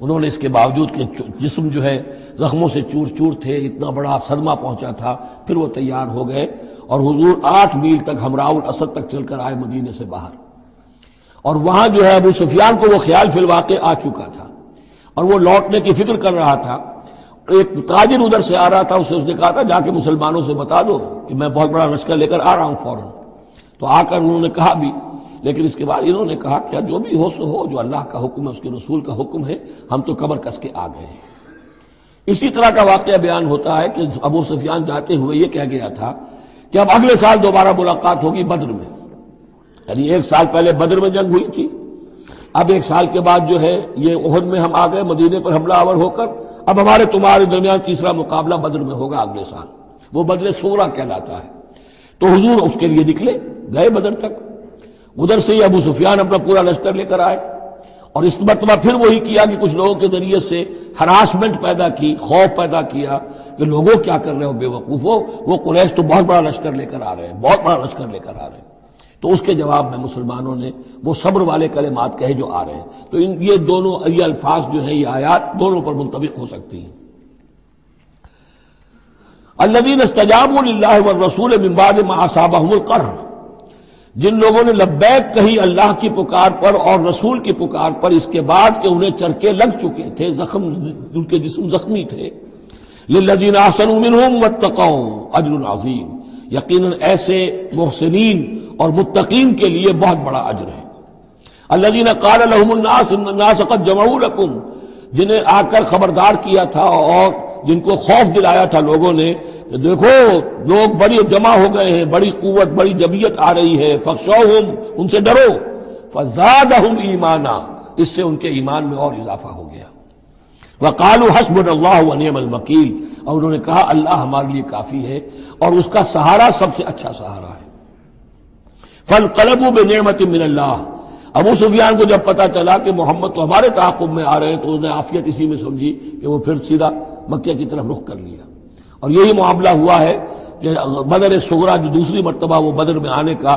उन्होंने इसके बावजूद कि जिसम जो है, जख्मों से चूर चूर थे, इतना बड़ा सदमा पहुँचा था, फिर वो तैयार हो गए और हुजूर आठ मील तक हमराउल असद तक चलकर आए मदीने से बाहर। और वहाँ जो है, अबू सुफियान को वो ख्याल फिलवाके आ चुका था। और वो लौटने की फ़िक्र कर रहा था एक ताजिर उधर से आ रहा था, उसे उसने कहा था, जाके मुसलमानों से बता दो कि मैं बहुत बड़ा लश्कर लेकर आ रहा हूँ फ़ौरन। तो आकर उन्होंने कहा भी, लेकिन इसके बाद इन्होंने कहा कि जो भी हो सो हो, जो अल्लाह का हुक्म है, उसके रसूल का हुक्म है, हम तो कमर कस के आ गए हैं। इसी तरह का वाक्य बयान होता है कि अबू सुफियान जाते हुए ये कह गया था कि अब अगले साल दोबारा मुलाकात होगी बद्र में। यानी एक साल पहले बद्र में जंग हुई थी अब एक साल के बाद जो है, ये ओहद में हम आ गए, मदीने पर हमलावर होकर। अब हमारे तुम्हारे दरमियान तीसरा मुकाबला बद्र में होगा अगले साल। वो बद्र सोरा कहलाता है। तो हुजूर उसके लिए निकले, गए बद्र तक। उधर से ही अबू सुफियान अपना पूरा लश्कर लेकर आए। और इस मरतबा फिर वही किया कि कुछ लोगों के ज़रिए से हरासमेंट पैदा की, खौफ पैदा किया कि लोगों क्या कर रहे हो, बेवकूफो वो कुरैश तो बहुत बड़ा लश्कर लेकर आ रहे हैं, बहुत बड़ा लश्कर लेकर आ रहे हैं। तो उसके जवाब में मुसलमानों ने वो सब्र वाले कलेमात कहे जो आ रहे हैं। तो इन, ये दोनों, ये अल्फाज जो है, ये आयात दोनों पर मुंतबिक हो सकती हैं। अल्लदीन तजाबुल्ला रसूल मिम्बाद मासाबाहुल कर जिन लोगों ने लब्बैक कही अल्लाह की पुकार पर और रसूल की पुकार पर, इसके बाद के उन्हें चरके लग चुके थे, जख्म, उनके जिसम जख्मी थे। लजीन आसन अजर अजीम। यकीन ऐसे मोहसिन और मुतकीन के लिए बहुत बड़ा अजर है। अल्लाजीन कालनासकत जमाऊ रकुम जिन्हें आकर खबरदार किया था और जिनको खौफ दिलाया था लोगों ने देखो, लोग बड़ी जमा हो गए हैं, बड़ी कुत बड़ी जबियत आ रही है, फख्शोहम, उनसे डरो। फजाद हम ईमाना, इससे उनके ईमान में और इजाफा हो गया वकालू हसबन वकील। और उन्होंने कहा, अल्लाह हमारे लिए काफ़ी है और उसका सहारा सबसे अच्छा सहारा है। फल कलबू में नमत मिनल्लाह। अबू सुफियान को जब पता चला कि मोहम्मद तो हमारे ताकुब में आ रहे हैं तो उसने आफियत इसी में समझी कि वो फिर सीधा मक्के की तरफ़ रुख कर लिया। और यही मामला हुआ है कि बदर सगरा जो दूसरी मरतबा, वो बदर में आने का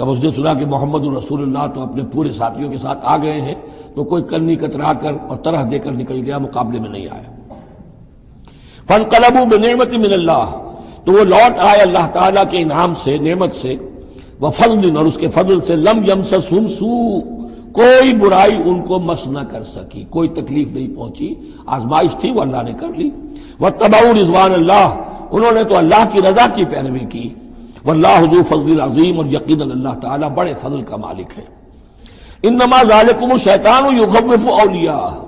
जब उसने सुना कि मोहम्मद रसूलुल्लाह तो अपने पूरे साथियों के साथ आ गए हैं तो कोई कन्नी कतरा कर और तरह देकर निकल गया, मुकाबले में नहीं आया। फन कलबू में नमत मिनल्ला तो वो लौट आए अल्लाह ताला के इनाम से, नेमत से व फल और उसके फजल से, लम यम सू, कोई बुराई उनको मस न कर सकी, कोई तकलीफ़ नहीं पहुँची, आजमाइश थी, वो अल्लाह ने कर ली। वह तबाउ रिजवान अल्लाह, उन्होंने तो अल्लाह की रजा की पैरवी की। वल्लाह हजू फजल अजीम और यकीन अल्लाह ताला बड़े फजल का मालिक है। इन नमाज़ आलकुम शैतान औलिया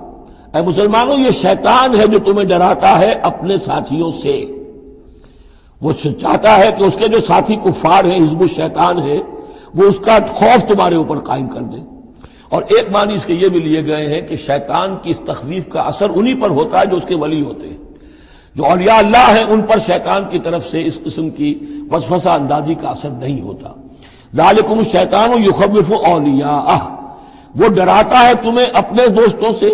मुसलमानों, ये शैतान है जो तुम्हें डराता है अपने साथियों से। वो चाहता है कि उसके जो साथी कुफार हैं, हिजबुल शैतान है, वो उसका खौफ तुम्हारे ऊपर कायम कर दे। और एक मानी इसके ये भी लिए गए हैं कि शैतान की इस तखवीफ का असर उन्हीं पर होता है जो उसके वली होते हैं। जो अलिया अल्लाह है, उन पर शैतान की तरफ़ से इस किस्म की वसफसा अंदाजी का असर नहीं होता। जालिकुम शैतान युखबिफ औलिया वो डराता है तुम्हें अपने दोस्तों से,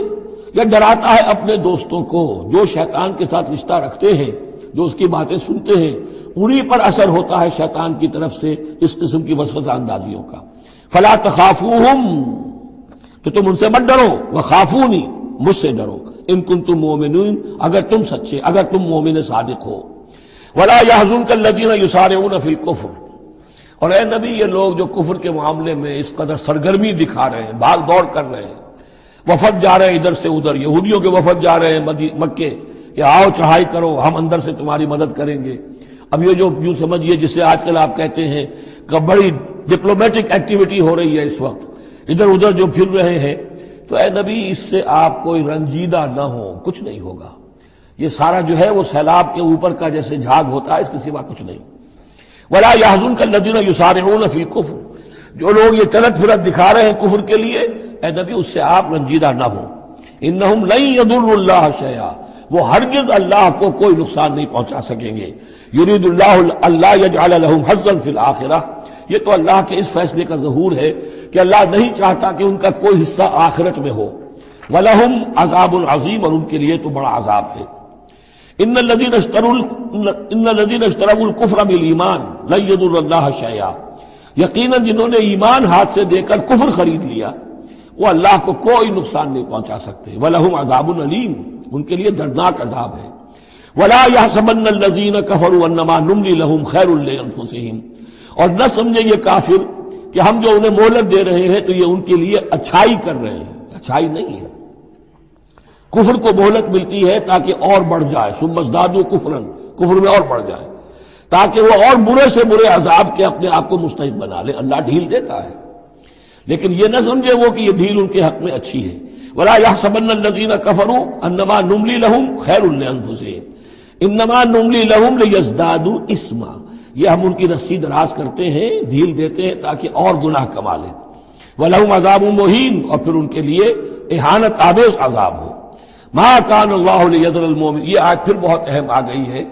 या डराता है अपने दोस्तों को, जो शैतान के साथ रिश्ता रखते हैं, जो उसकी बातें सुनते हैं। उन्हीं पर असर होता है शैतान की तरफ़ से इस किस्म की वसवसा अंदाजियों का। फला तखाफू तो तुम उनसे मत डरो वह खाफू नहीं मुझसे डरो। इनकुन तुम मोमिन अगर तुम सच्चे, अगर तुम मोमिन सादिक हो। वला यहजुन का लदीना युसार फिल कुफर। और ए नबी, ये लोग जो कुफर के मामले में इस कदर सरगर्मी दिखा रहे हैं, भाग दौड़ कर रहे हैं। वफद जा रहे हैं इधर से उधर, यहूदियों के वफद जा रहे हैं मक्के, कि आओ, चढ़ाई करो, हम अंदर से तुम्हारी मदद करेंगे। अब ये जो, यूँ समझिए, जिसे आजकल आप कहते हैं, कि बड़ी डिप्लोमेटिक एक्टिविटी हो रही है इस वक्त। इधर उधर जो फिर रहे हैं तो ए नबी, इससे आप कोई रंजीदा ना हो, कुछ नहीं होगा। ये सारा जो है, वो सैलाब के ऊपर का जैसे झाग होता है, इसके सिवा कुछ नहीं। वला याजुन का लदीना युसार कुफर। जो लोग ये चलत फिरत दिखा रहे हैं कुफर के लिए ए नबी, उससे आप रंजीदा ना हो। इन नहीं यदुल्लाह शया। वो हरगिज अल्लाह को कोई नुकसान नहीं पहुँचा सकेंगे। युरीदुल्लाहम फिल आखिरा ये तो अल्लाह के इस फैसले का जहूर है कि अल्लाह नहीं चाहता कि उनका कोई हिस्सा आखिरत में हो। वलहम अजाबुल अजीम, और उनके लिए तो बड़ा अजाब है। इन लदीन इन ईमान लयदुल्लाह शया यकीन जिन्होंने ईमान हाथ से देकर कुफर खरीद लिया, वो अल्लाह को कोई नुकसान नहीं पहुँचा सकते। वलहम अजाबुल अलीम, उनके लिए दर्दनाक अजाब है। वला यह सबन लजीन कफर वनमा नुमली लहम खैरफुसम और न समझे ये काफिर कि हम जो उन्हें मोहलत दे रहे हैं तो ये उनके लिए अच्छाई कर रहे हैं। अच्छाई नहीं है। कुफर को मोहलत मिलती है ताकि और बढ़ जाए। सुमजदादू कुफरन, कुफर में और बढ़ जाए। ताकि वो और बुरे से बुरे अजाब के अपने आप को मुस्तैद बना ले। अल्लाह ढील देता है। लेकिन ये न समझे वो कि ये ढील उनके हक में अच्छी है। वला यह सबन लजीन कफरू अन्नमा नुमली लहूम खैर इन्नमा नुमली लहूम यजदादू इसमा। ये हम उनकी रस्सी दराज करते हैं, ढील देते हैं ताकि और गुनाह कमा लें। वलहम अजाब मोहीन, और फिर उनके लिए एहानत आबेज अजाब हो। मा कान ये आज फिर बहुत अहम आ गई है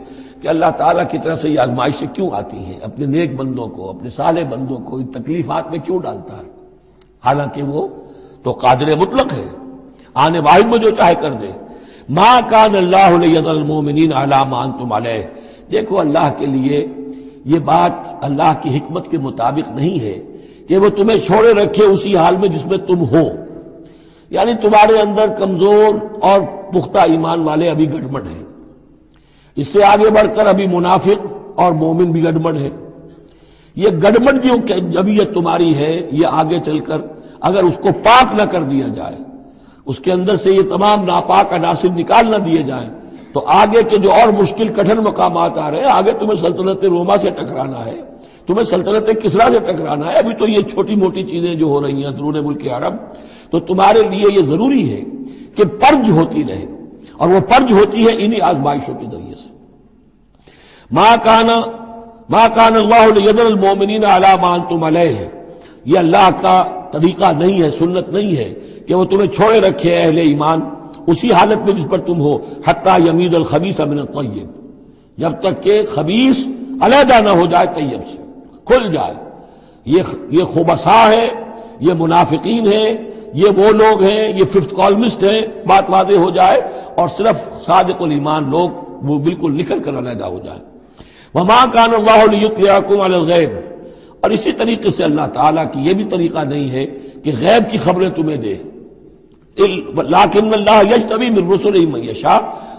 कि अल्लाह ताला की तरफ़ से ये आजमाइशें क्यों आती हैं? अपने नेक बंदों को, अपने साले बंदों को इन तकलीफात में क्यों डालता है? हालाँकि वो तो कादर मुतलक है। आने वाहिद में जो चाहे कर दे। माँ कान अल्लाहमिन आलामान तुम देखो अल्लाह के लिए ये बात अल्लाह की हिकमत के मुताबिक नहीं है कि वो तुम्हें छोड़े रखे उसी हाल में जिसमें तुम हो। यानी तुम्हारे अंदर कमज़ोर और पुख्ता ईमान वाले अभी गड़बड़ हैं। इससे आगे बढ़कर अभी मुनाफिक और मोमिन भी गड़बड़ है। ये गड़बड़ जो जबीयत तुम्हारी है, ये आगे चलकर अगर उसको पाक ना कर दिया जाए, उसके अंदर से ये तमाम नापाक अनासिब निकाल ना दिए जाए तो आगे के जो और मुश्किल कठिन मकाम आ रहे हैं, आगे तुम्हें सल्तनत रोमा से टकराना है। तुम्हें सल्तनत किसरा से टकराना है? अभी तो ये छोटी मोटी चीज़ें जो हो रही हैं दरून मुल्क अरब तो तुम्हारे लिए ये ज़रूरी है कि पर्ज होती रहे। और वो पर्ज होती है इन्हीं आजमाइशों के ज़रिए से। माँ काना, माँ कान अल्लाहमिन अलामान तुम अलह। है ये अल्लाह का तरीका नहीं है, सुन्नत नहीं है कि वो तुम्हें छोड़े रखे अहले ईमान। उसी हालत में जिस पर तुम हो। हत्ता यमीद अल खबीस अमिन तयब। जब तक के खबीस अलहदा ना हो जाए तैयब से, खुल जाए। ये ये खुबसा है, ये मुनाफिकीन है, ये वो लोग हैं, ये फिफ्थ कॉलमिस्ट हैं, बात वादे हो जाए और सिर्फ़ सादिकुल ईमान लोग वो बिल्कुल निकल कर अलहदा हो जाए। वमा कान गैब। और इसी तरीके से अल्लाह ताला की यह भी तरीका नहीं है कि गैब की खबरें तुम्हें दे।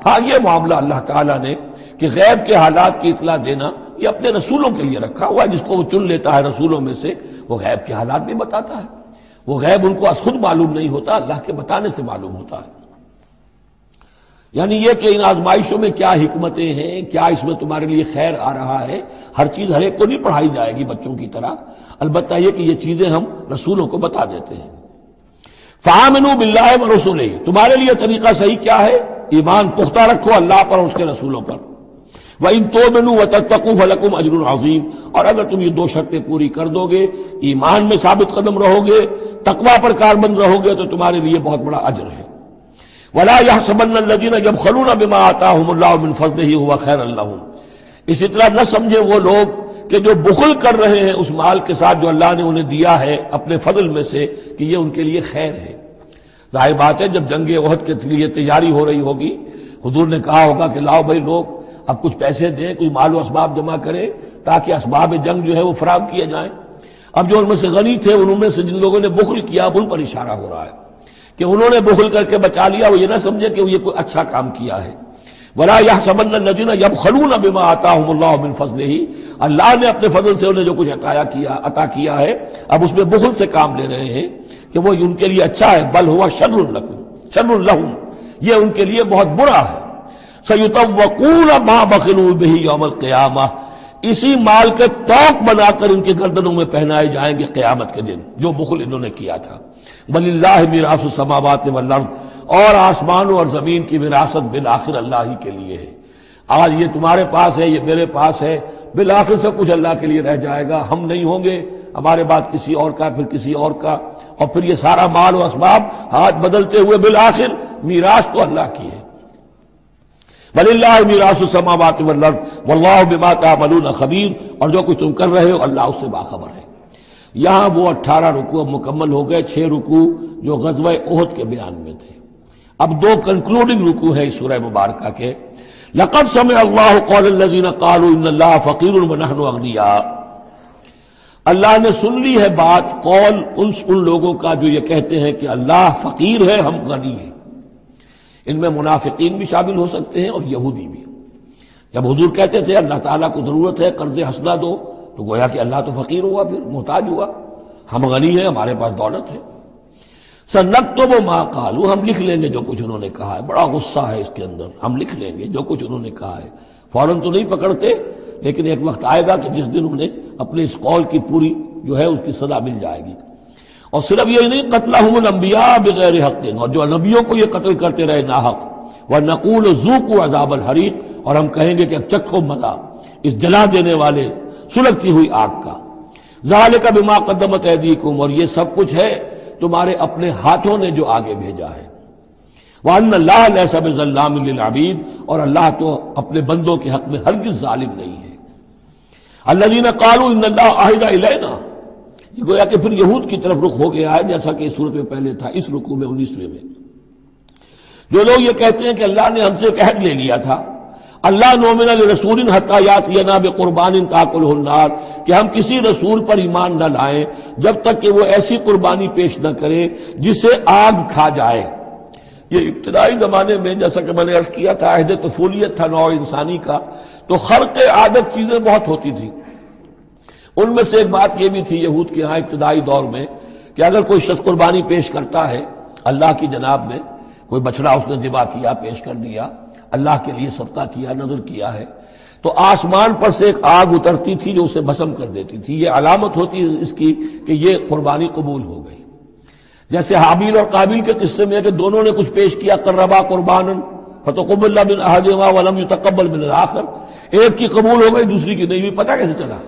हाँ मामला अल्लाह ताला ने कि गैब के हालात की इतला देना, ये अपने रसूलों के लिए रखा हुआ है, जिसको वो चुन लेता है रसूलों में से, वो गैब के हालात भी बताता है। वो गैब उनको खुद मालूम नहीं होता, अल्लाह के बताने से मालूम होता है। यानी यह कि इन आजमाइशों में क्या हिकमतें हैं, क्या इसमें तुम्हारे लिए खैर आ रहा है, हर चीज़ हर एक को नहीं पढ़ाई जाएगी बच्चों की तरह। अलबत्ता यह कि ये चीज़ें हम रसूलों को बता देते हैं। फामिनू बिल्ला व रसूल तुम्हारे लिए तरीका सही क्या है? ईमान पुख्ता रखो अल्लाह पर उसके रसूलों पर। वह इन तो मिनू व तकू फलकुम अजर अजीम। और अगर तुम ये दो शर्तें पूरी कर दोगे, ईमान में साबित कदम रहोगे, तकवा पर कारबंद रहोगे तो तुम्हारे लिए बहुत बड़ा अजर है। वला यह सबन लदीन जब खलूना बिमा आता हूँ फजल ही हुआ खैर अल्लाह इसी तरह न समझे वो लोग कि जो बुखल कर रहे हैं उस माल के साथ जो अल्लाह ने उन्हें दिया है अपने फजल में से, कि ये उनके लिए खैर है। ज़ाहिर बात है, जब जंग वहद के लिए तैयारी हो रही होगी, हजूर ने कहा होगा कि लाओ भाई लोग, अब कुछ पैसे दें कुछ मालो असबाब जमा करें, ताकि असबाब जंग जो है वो फराम किए जाएँ। अब जो उनमें से गनी थे उनमें से जिन लोगों ने बुखल किया, अब उन पर इशारा हो रहा है कि उन्होंने बुखल करके बचा लिया, वो ये ना समझे कि ये कोई अच्छा काम किया है। वला यह समन नजीना जब खलून बिमा आता बिन फजल ही अल्लाह ने अपने फजल से उन्हें जो कुछ अताया किया, अता किया है, अब उसमें बुखल से काम ले रहे हैं कि वो उनके लिए अच्छा है। बल हुआ शर्रकुम शर्रहम ये उनके लिए बहुत बुरा है। सयुतवकून माँ बखलू बही यौमल क्यामा। इसी माल के तोक बनाकर इनके गर्दनों में पहनाए जाएँगे क्यामत के दिन, जो बुखल इन्होंने किया था। बल्ला मिरास समावत वल्लर्द और आसमानों और ज़मीन की विरासत बिल आखिर अल्लाह ही के लिए है। आज ये तुम्हारे पास है, ये मेरे पास है। बिल आखिर सब कुछ अल्लाह के लिए रह जाएगा। हम नहीं होंगे, हमारे बाद किसी और का, फिर किसी और का। और फिर ये सारा माल और असबाब हाथ बदलते हुए बिल आखिर मीरास तो अल्लाह की है। वल्ला मीरास समावत वल्लाह मलून खबीर। और जो कुछ तुम कर रहे हो, अल्लाह उससे बाखबर है। यहाँ वो अट्ठारह रुकू अब मुकम्मल हो गए, छह रुकू जो गजब ओहद के बयान में थे। अब दो कंक्लूडिंग रुकू है इस सूरह मुबारक के। लकब समय अल्लाह फ़कीर अल्लाह ने सुन ली है बात, कौल उन उन लोगों का जो ये कहते हैं कि अल्लाह फ़कीर है, हम गनी हैं। इनमें मुनाफिकीन भी शामिल हो सकते हैं और यहूदी भी। जब हजूर कहते थे, अल्लाह ताला को ज़रूरत है, कर्ज हंसना दो तो गोया कि अल्लाह तो फ़कीर हुआ, फिर मोहताज हुआ। हम गनी हैं, हमारे पास दौलत है। सनक तो वो माँ कालू, हम लिख लेंगे जो कुछ उन्होंने कहा है। बड़ा गुस्सा है इसके अंदर। हम लिख लेंगे जो कुछ उन्होंने कहा है। फ़ौरन तो नहीं पकड़ते, लेकिन एक वक्त आएगा कि जिस दिन उन्हें अपने इस कौल की पूरी जो है उसकी सजा मिल जाएगी। और सिर्फ़ ये नहीं कतला अम्बिया बगैर हक और जो नबियों को ये कत्ल करते रहे नाहक, वह नकूल जूक अजाबल हरीक और हम कहेंगे कि अब चखो मज़ा इस जला देने वाले सुलगती हुई आग का। जाल का बिमा कदमत ऐदीकुम। और ये सब कुछ है तुम्हारे अपने हाथों ने जो आगे भेजा है। वह अल्लाहबीद और अल्लाह तो अपने बंदों के हक में हरगिज जालिम नहीं है। अल्लाह कालू आहिदा इलेना। गोया कि फिर यहूद की तरफ़ रुख हो गया है, जैसा कि इस सूरत में पहले था, इस रुकू में, उन्नीसवें में। जो लोग ये कहते हैं कि अल्लाह ने हमसे एक अहद ले लिया था अल्लाह नोमिन रसूल हतायात यना कुर्बान ताकुल हन्नार कि हम किसी रसूल पर ईमान न लाएँ, जब तक कि वो ऐसी कुर्बानी पेश न करे, जिसे आग खा जाए। ये इब्तदाई जमाने में, जैसा कि मैंने अर्ज़ किया था, अहद तफूलियत था नौ इंसानी का तो खर के आदत चीज़ें बहुत होती थी। उनमें से एक बात यह भी थी यहूद के यहाँ इब्तदाई दौर में, कि अगर कोई शख्स कुर्बानी पेश करता है, अल्लाह की जनाब में, कोई बछड़ा उसने जिबा किया, पेश कर दिया अल्लाह के लिए सत्ता किया, नज़र किया है। तो आसमान पर से एक आग उतरती थी जो उसे भस्म कर देती थी। ये अलामत होती है इसकी कि ये कुर्बानी कबूल हो गई। जैसे हाबिल और काबिल के किस्से में कि दोनों ने कुछ पेश किया, कर्रबा कुर्बान फतकबल्ला बिन अहदमा वलम तकबल बिन आखिर एक की कबूल हो गई, दूसरी की नहीं हुई। पता कैसे चला?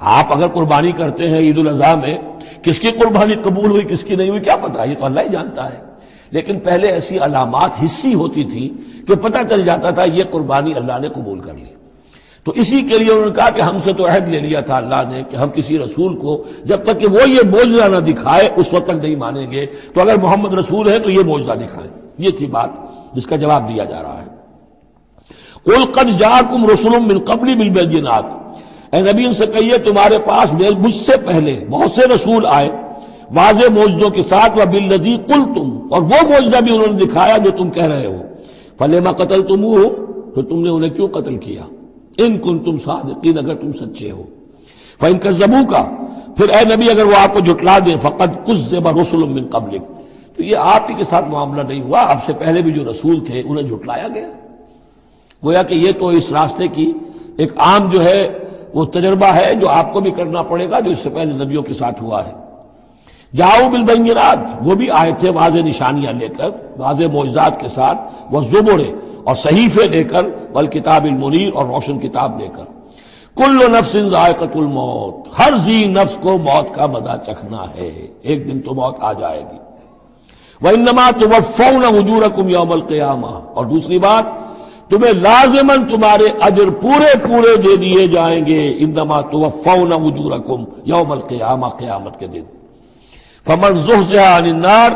आप अगर कुर्बानी करते हैं ईद उल में, किसकी कुर्बानी कबूल हुई, किसकी नहीं हुई, क्या पता? ये तो अल्लाह ही जानता है। लेकिन पहले ऐसी अलामत हिस्सी होती थी कि पता चल जाता था यह कुर्बानी अल्लाह ने कबूल कर ली। तो इसी के लिए उन्होंने कहा कि हमसे तो अहद ले लिया था अल्लाह ने कि हम किसी रसूल को जब तक कि वो ये मोजा ना दिखाए, उस वक्त तक नहीं मानेंगे। तो अगर मोहम्मद रसूल है तो ये मोजा दिखाएँ। ये थी बात जिसका जवाब दिया जा रहा है। कुल कद जाकुम रसुलम बिन कबली बिल बेजिनात नबी उनसे कहिए, तुम्हारे पास मुझसे पहले बहुत से रसूल आए। वाज मौजों के साथ, वह बिल नजी कुल तुम और वो मौजा भी उन्होंने दिखाया जो तुम कह रहे हो। फलेमा कतल तुम हो तो तुमने उन्हें क्यों कत्ल किया? इन कुल तुम सादिन अगर तुम सच्चे हो। फ़ैन जबू का फिर ए नबी, अगर वो आपको जुटला दे फ़कत कुछ जेबा रसुल कबलिक तो ये आप ही के साथ मामला नहीं हुआ। आपसे पहले भी जो रसूल थे, उन्हें जुटलाया गया। गोया कि ये तो इस रास्ते की एक आम जो है, वो तजर्बा है जो आपको भी करना पड़ेगा, जो इससे पहले नबियों के साथ हुआ है। जाओ बिल बैंगनात वो भी आए थे वाज निशानियाँ लेकर, वाज मोजात के साथ वह जुबड़े और सहीफे लेकर, वल किताब मुनीर और रोशन किताब लेकर। कुल्ल नफ्सिन जायकतुल मौत, हर जी नफ्स को मौत का मज़ा चखना है, एक दिन तो मौत आ जाएगी। वह इनमा तो वह फौन हजूर कुम यौमल क्यामा, और दूसरी बात, तुम्हें लाजमन तुम्हारे अजर पूरे पूरे दे दिए जाएँगे इनमा तो वह फौन हजूर कुम यौमल क्यामा, क्यामत के दिन। फमन जुहनार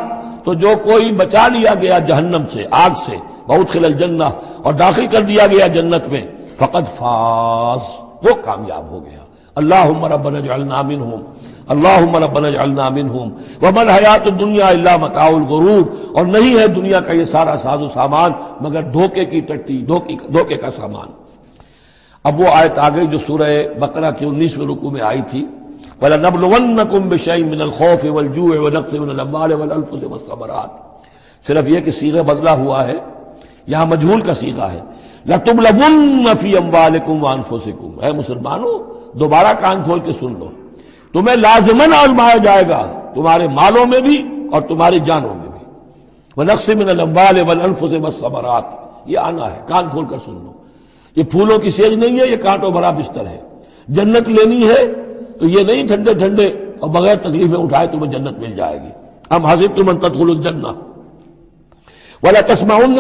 तो जो कोई बचा लिया गया जहन्नम से, आग से बहुत खिलल जन्ना और दाखिल कर दिया गया जन्नत में, फ़कत फास वो कामयाब हो गया। अल्लाह रबन जलनामिन हूँ अल्लाह रबन जलनामिन हूँ वमन दुनिया अल्लाह मताउल गरूर, और नहीं है दुनिया का ये सारा साजो सामान, मगर धोखे की टट्टी, धोखे धोखे का सामान। अब वो आयत आ गई जो सूरह बकरा के उन्नीसवें रुकू में आई थी। वला नबलवन कुम मिनल खौफ वलजू व नक्स वसमरात सिर्फ़ यह कि सीगा बदला हुआ है यहाँ मजहूल का सीगा है लतुबलफी अम्बालकुम वानफोसिकुम है मुसलमानों दोबारा कान खोल के सुन लो तुम्हें लाजमन आजमाया जाएगा तुम्हारे मालों में भी और तुम्हारी जानों में भी वह नक्स अम्बाल वल अनफुस ये आना है कान खोल कर सुन लो ये फूलों की सेज नहीं है ये कांटों भरा बिस्तर है जन्नत लेनी है तो ये नहीं ठंडे ठंडे, और बगैर तकलीफें उठाए तुम्हें जन्नत मिल जाएगी। हम हाजिर तुम तदखुल जन्ना। वाला तस्माउन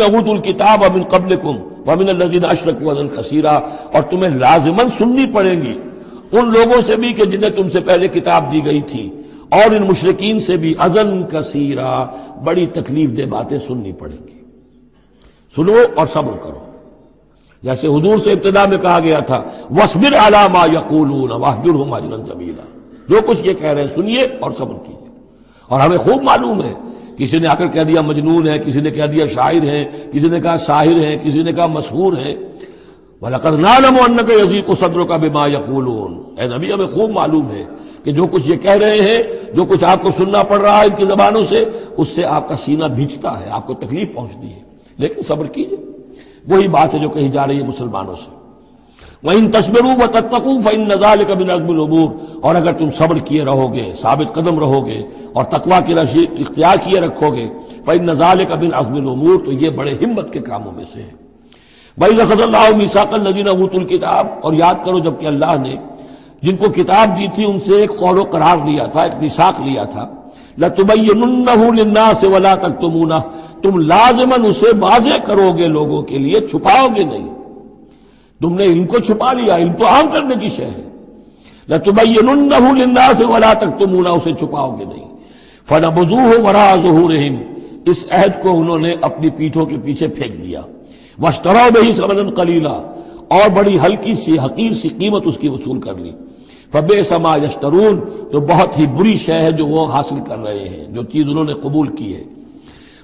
अबूतुल किताब अमिन कबल कुम वमिन अशरक वज़न कसीरा। और तुम्हें लाजमन सुननी पड़ेगी, उन लोगों से भी कि जिन्हें तुमसे पहले किताब दी गई थी, और इन मुशरकिन से भी अजन कसीरा। बड़ी तकलीफ़ दे बातें सुननी पड़ेंगी। सुनो और सब्र करो। जैसे हजूर से इब्तदा में कहा गया था, वसबिर अलामा यकूलून वाहजुर जमीला। जो कुछ ये कह रहे हैं सुनिए और सब्र कीजिए। और हमें खूब मालूम है, किसी ने आकर कह दिया मजनून है, किसी ने कह दिया शायर है, किसी ने कहा शाहिर है, किसी ने कहा मशहूर है। वलकद नालम के यजीक सदरों का बेमा यकूलून। नबी, हमें खूब मालूम है कि जो कुछ ये कह रहे हैं, जो कुछ आपको सुनना पड़ रहा है इनकी जबानों से, उससे आपका सीना भिजता है, आपको तकलीफ़ पहुँचती है। लेकिन सब्र कीजिए। वही बात है जो कही जा रही है मुसलमानों से। वहीं तस्बरू व तत्कू फ़ैन नजाल कबिन अजमूर और अगर तुम सब्र किए रहोगे, साबित कदम रहोगे और तकवा की रशी, इख्तियार किए रखोगे फ़ैन नजाल कबिन अजमूर तो ये बड़े हिम्मत के कामों में से है। वही जखसल्लासाकल नजीन अबूतुल किताब, और याद करो जबकि अल्लाह ने जिनको किताब दी थी, उनसे एक कौलो करार लिया था, एक निशाक लिया था। लतुबैन्ना से वला तक तुमूना तुम लाजमन उसे वाजे करोगे लोगों के लिए, छुपाओगे नहीं। तुमने इनको छुपा लिया इल्म तो आम करने की शय है। लतुबैन्ना से वला तक तुमूना उसे छुपाओगे नहीं। फनबजू हो वरा जहूर इस अहद को उन्होंने अपनी पीठों के पीछे फेंक दिया। वस्तरा बही समन कलीला, और बड़ी हल्की सी, हकीर सी कीमत उसकी वसूल कर ली। फबे समा यशतरून तो बहुत ही बुरी शय है जो वो हासिल कर रहे हैं, जो चीज़ उन्होंने कबूल की है।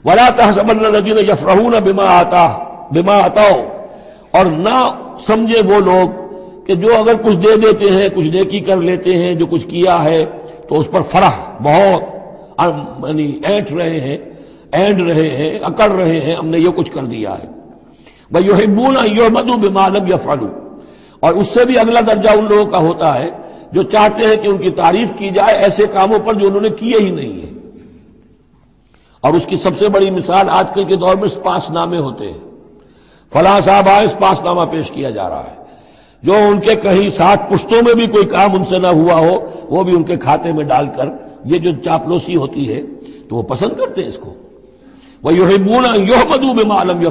वला तहसबन नदीन यफरहून बिमा आता बिमा आता और ना समझे वो लोग कि जो अगर कुछ दे देते हैं, कुछ नेकी कर लेते हैं, जो कुछ किया है तो उस पर फराह, बहुत यानी ऐंठ रहे हैं एंड रहे हैं, अकड़ रहे हैं, हमने ये कुछ कर दिया है। भाई योहिबून यो मधु बिमालम या फलू और उससे भी अगला दर्जा उन लोगों का होता है जो चाहते हैं कि उनकी तारीफ़ की जाए, ऐसे कामों पर जो उन्होंने किए ही नहीं है। और उसकी सबसे बड़ी मिसाल आजकल के दौर में स्पासनामे होते हैं। फला साहब आए स्पासनामा पेश किया जा रहा है। जो उनके कहीं सात पुश्तों में भी कोई काम उनसे ना हुआ हो, वो भी उनके खाते में डालकर, ये जो चापलोसी होती है तो वो पसंद करते हैं इसको। वह योहिबूना योह मधु में मालम या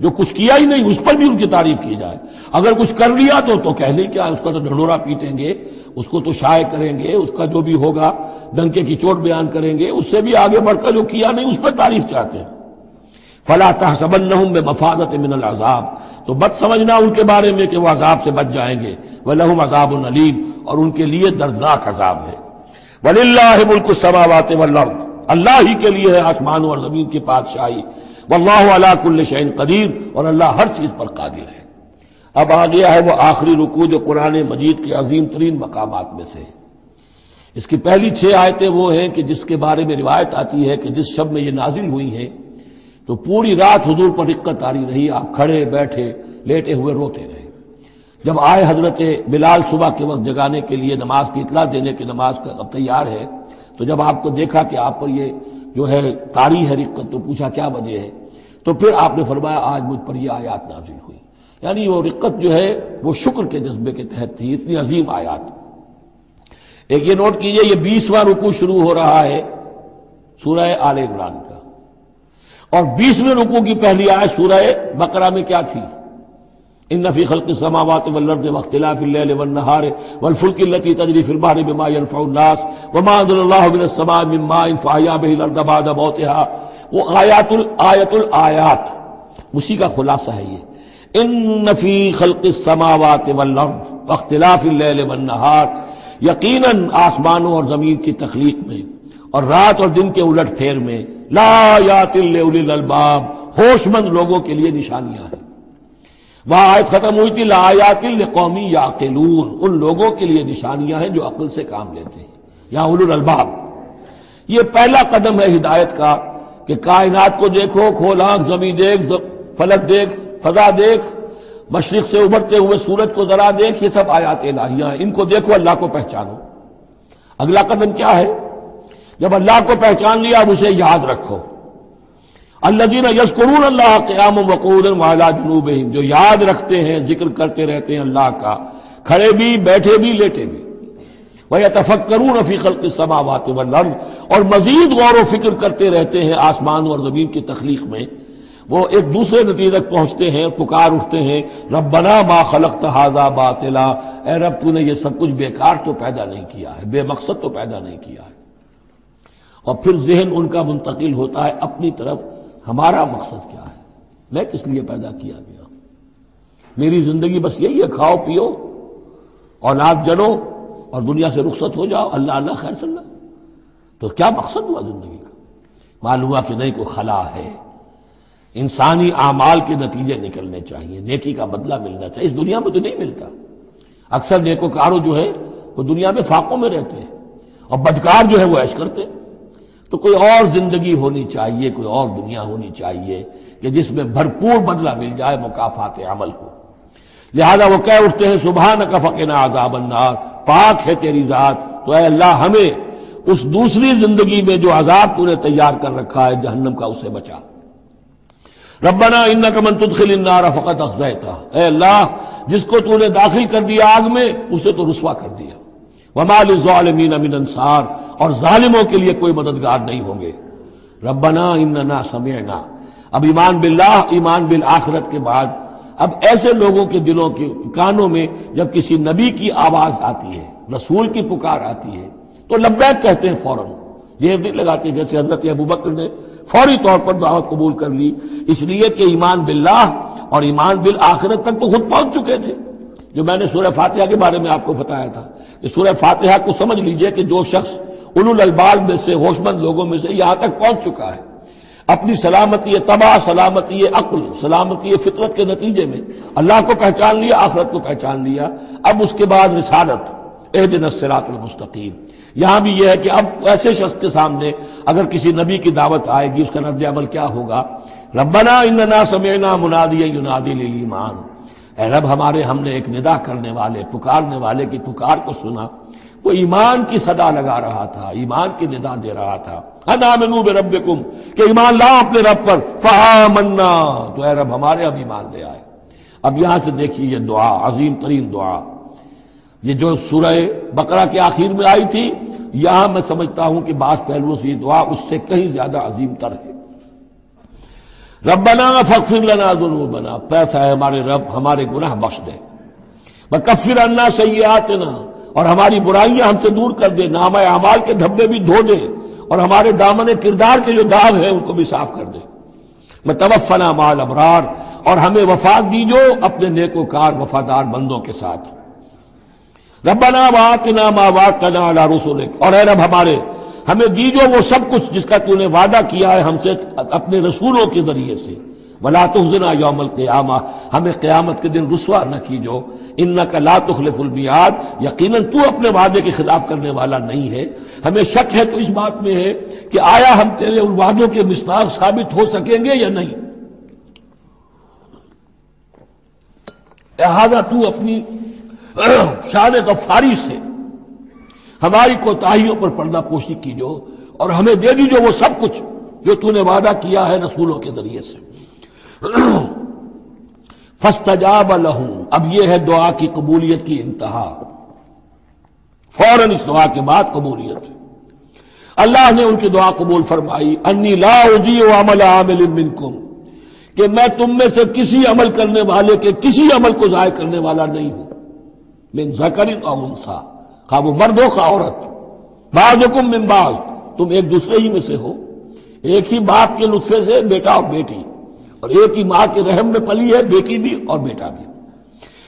जो कुछ किया ही नहीं, उस पर भी उनकी तारीफ़ की जाए। अगर कुछ कर लिया तो तो कहने क्या, उसका तो ढंडोरा पीटेंगे, उसको तो शाये करेंगे, उसका जो भी होगा डंके की चोट बयान करेंगे, उससे भी आगे बढ़कर जो किया नहीं, उस पर तारीफ़ चाहते हैं। फला तहसबन मफादत मिनल अजाब। तो बद समझना उनके बारे में कि वह अजाब से बच जाएँगे। वह लहम अजाब नलीम और उनके लिए दर्दनाक अजाब है। वलिल्लाह मुल्क समावात वल्लर्द अल्लाह ही के लिए है आसमान और ज़मीन की पातशाही वल्लाह कुल्ल शैन कदीर, और अल्लाह हर चीज़ पर कादिर है। अब आ गया है वो आखिरी रुकू जो कुरान मजीद के अजीम तरीन मकाम में से। इसकी पहली छह आयतें वो हैं कि जिसके बारे में रिवायत आती है कि जिस शब में ये नाजिल हुई हैं तो पूरी रात हजूर पर दिक्कत आ रही रही, आप खड़े, बैठे, लेटे हुए, रोते रहे। जब आए हज़रत बिलाल सुबह के वक्त जगाने के लिए, नमाज़ की इतला देने की नमाज़ का अब तैयार है तो जब आपको देखा कि आप पर ये जो है तारी है, रिक्कत तो पूछा क्या वजह है? तो फिर आपने फरमाया, आज मुझ पर यह आयात नाजिल हुई। यानी वो रिक्कत जो है, वो शुक्र के जज्बे के तहत थी, इतनी अजीम आयात। एक ये नोट कीजिए, ये बीसवां रुकू शुरू हो रहा है, सूरह आल इमरान का। और बीसवें रुकू की पहली आयत सूरह बकरा में क्या थी? इन नफी खल्क समावत वो आयातुल, आयतुल आयात। उसी का खुलासा है ये। इन नफी समावत वन्नहार यकीनन आसमानों और ज़मीन की तखलीक में और रात और दिन के उलट फेर में लायातिल अलबाब होशमंद लोगों के लिए निशानियाँ हैं वह आयत खत्म हुई थी लायातिल कौमी याकिलून उन लोगों के लिए निशानियाँ हैं जो अकल से काम लेते हैं या उलुल अलबाब ये पहला कदम है हिदायत का कि कायनात को देखो खोल जमी देख फलक देख फजा देख, मशरक से उभरते हुए सूरज को जरा देख, ये सब आयात इलाहियाँ हैं। इनको देखो, अल्लाह को पहचानो। अगला कदम क्या है? जब अल्लाह को पहचान लिया, अब उसे याद रखो। अल्लाजीन यस्करून अल्लाह क्याम वकूद वाला जनूब जो याद रखते हैं, ज़िक्र करते रहते हैं अल्लाह का, खड़े भी, बैठे भी, लेटे भी। वह तफक्रून फ़िकल के समावात और मजीद गौर व फ़िक्र करते रहते हैं आसमान और ज़मीन की तखलीक में। वो एक दूसरे नतीजे तक पहुँचते हैं, पुकार उठते हैं रबना मा खलक तहाजा बातिला। ए रब, तूने ये सब कुछ बेकार तो पैदा नहीं किया है, बेमकसद तो पैदा नहीं किया है। और फिर जहन उनका मुंतकिल होता है, अपनी तरफ़ हमारा मकसद क्या है? मैं किस लिए पैदा किया गया? मेरी ज़िंदगी बस यही है, खाओ, पियो औलाद जनो और दुनिया से रुखसत हो जाओ, अल्लाह अल्लाह, खैर सल्ला। तो क्या मकसद हुआ ज़िंदगी का? मालूम कि नहीं को खला है। इंसानी आमाल के नतीजे निकलने चाहिए, नेकी का बदला मिलना चाहिए। इस दुनिया में तो नहीं मिलता। अक्सर नेकोकारों जो है, वो दुनिया में फाकों में रहते हैं और बदकार जो है, वो ऐश करते हैं। तो कोई और ज़िंदगी होनी चाहिए, कोई और दुनिया होनी चाहिए कि जिसमें भरपूर बदला मिल जाए मुकाफात अमल हो लिहाजा वो कह उठते हैं सुबह न कफक न आजाब अन्नार पाक है तेरी जात तो अल्लाह हमें उस दूसरी ज़िंदगी में जो आजाब तूने तैयार कर रखा है, जहन्नम का उसे बचा। रब्बना इन्ना का मन तुदखिलनार फ़कत अफजैता अल्लाह, जिसको तूने दाखिल कर दिया आग में, उसे तो रुसवा कर दिया। वमालमीन अमिन अंसार और जालिमों के लिए कोई मददगार नहीं होंगे। रब्बना इन्ना समेना। अब ईमान बिल्लाह, ईमान बिल आखरत के बाद, अब ऐसे लोगों के दिलों के कानों में जब किसी नबी की आवाज़ आती है, रसूल की पुकार आती है तो लब्बैक कहते हैं फ़ौरन। ये नहीं लगाते जैसे हज़रत अबू बकर ने फौरी तौर पर दावत कबूल कर ली। इसलिए कि ईमान बिल्लाह और ईमान बिल आखिरत तक तो खुद पहुँच चुके थे। जो मैंने सूर्य फातिहा के बारे में आपको बताया था, कि सूर्य फातिहा को समझ लीजिए कि जो शख्स उलुल अलबाल में से, होशमंद लोगों में से यहाँ तक पहुँच चुका है। अपनी सलामती तबाह, सलामती अक्ल, सलामती फितरत के नतीजे में अल्लाह को पहचान लिया, आखरत को पहचान लिया। अब उसके बाद रिसालत। एह दिन मुस्तकीम। यहाँ भी यह है कि अब ऐसे शख्स के सामने अगर किसी नबी की दावत आएगी, उसका नद अमल क्या होगा? रब्बना इन्ना समेना मुनादी युनादी ईमान। रब, हमारे हमने एक निदा करने वाले, पुकारने वाले की पुकार को सुना। वो ईमान की सदा लगा रहा था, ईमान की निदा दे रहा था। अनामनूब रब कुम के ईमान ला अपने रब पर। फहा मन्ना तो रब, हमारे अब ईमान ले आए। अब यहाँ से देखिए ये दुआ, अजीम तरीन दुआ। ये जो सूरह बकरा के आखिर में आई थी, यहाँ मैं समझता हूँ कि बास पहलुओं से ये दुआ उससे कहीं ज़्यादा अजीम तर है। रबना फकफिर लना बना पैसा है हमारे रब, हमारे गुनाह बख्श दे। व कफिर अन्ना सयात ना और हमारी बुराइयाँ हमसे दूर कर दे नाम अमाल के धब्बे भी धो दे, और हमारे दामन किरदार के जो दाग है उनको भी साफ़ कर दे। मैं तवफ़ना माल अबरार, और हमें वफात दीजो अपने नेकोकार वफादार बंदों के साथ। रबना वातना मा वातना अला रसुल और रब हमारे, हमें दीजो वो सब कुछ जिसका तूने वादा किया है हमसे अपने रसूलों के ज़रिए से। वला तुजना यौमल क्यामा, हमें क्यामत के दिन रुसवा न कीजो। इन का ला तुखलफुलमियाद यकीन तू अपने वादे के खिलाफ करने वाला नहीं है। हमें शक है तो इस बात में है कि आया हम तेरे उन वादों के मिसदाक साबित हो सकेंगे या नहीं। लिहाजा तू अपनी शान गफारी से। हमारी कोताहियों पर पर्दा पोशी कीजो और हमें दे दीजो वो सब कुछ जो तूने वादा किया है रसूलों के ज़रिए से। फस्तजाब लहू। अब यह है दुआ की कबूलियत की इंतहा। फ़ौरन इस दुआ के बाद कबूलियत। अल्लाह ने उनकी दुआ कबूल फरमाई, अन्नी लाउदी अमल आमिल मिनकुम, कि मैं तुम में से किसी अमल करने वाले के किसी अमल को जाय करने वाला नहीं हूँ। मिन जकरिन और उनसा। खा वो मर्द हो खा औरत। बाजुकुम मिन बाज। तुम एक दूसरे ही में से हो। एक ही बाप के नुस्खे से बेटा और बेटी। और एक ही माँ के रहम में पली है, बेटी भी और बेटा भी।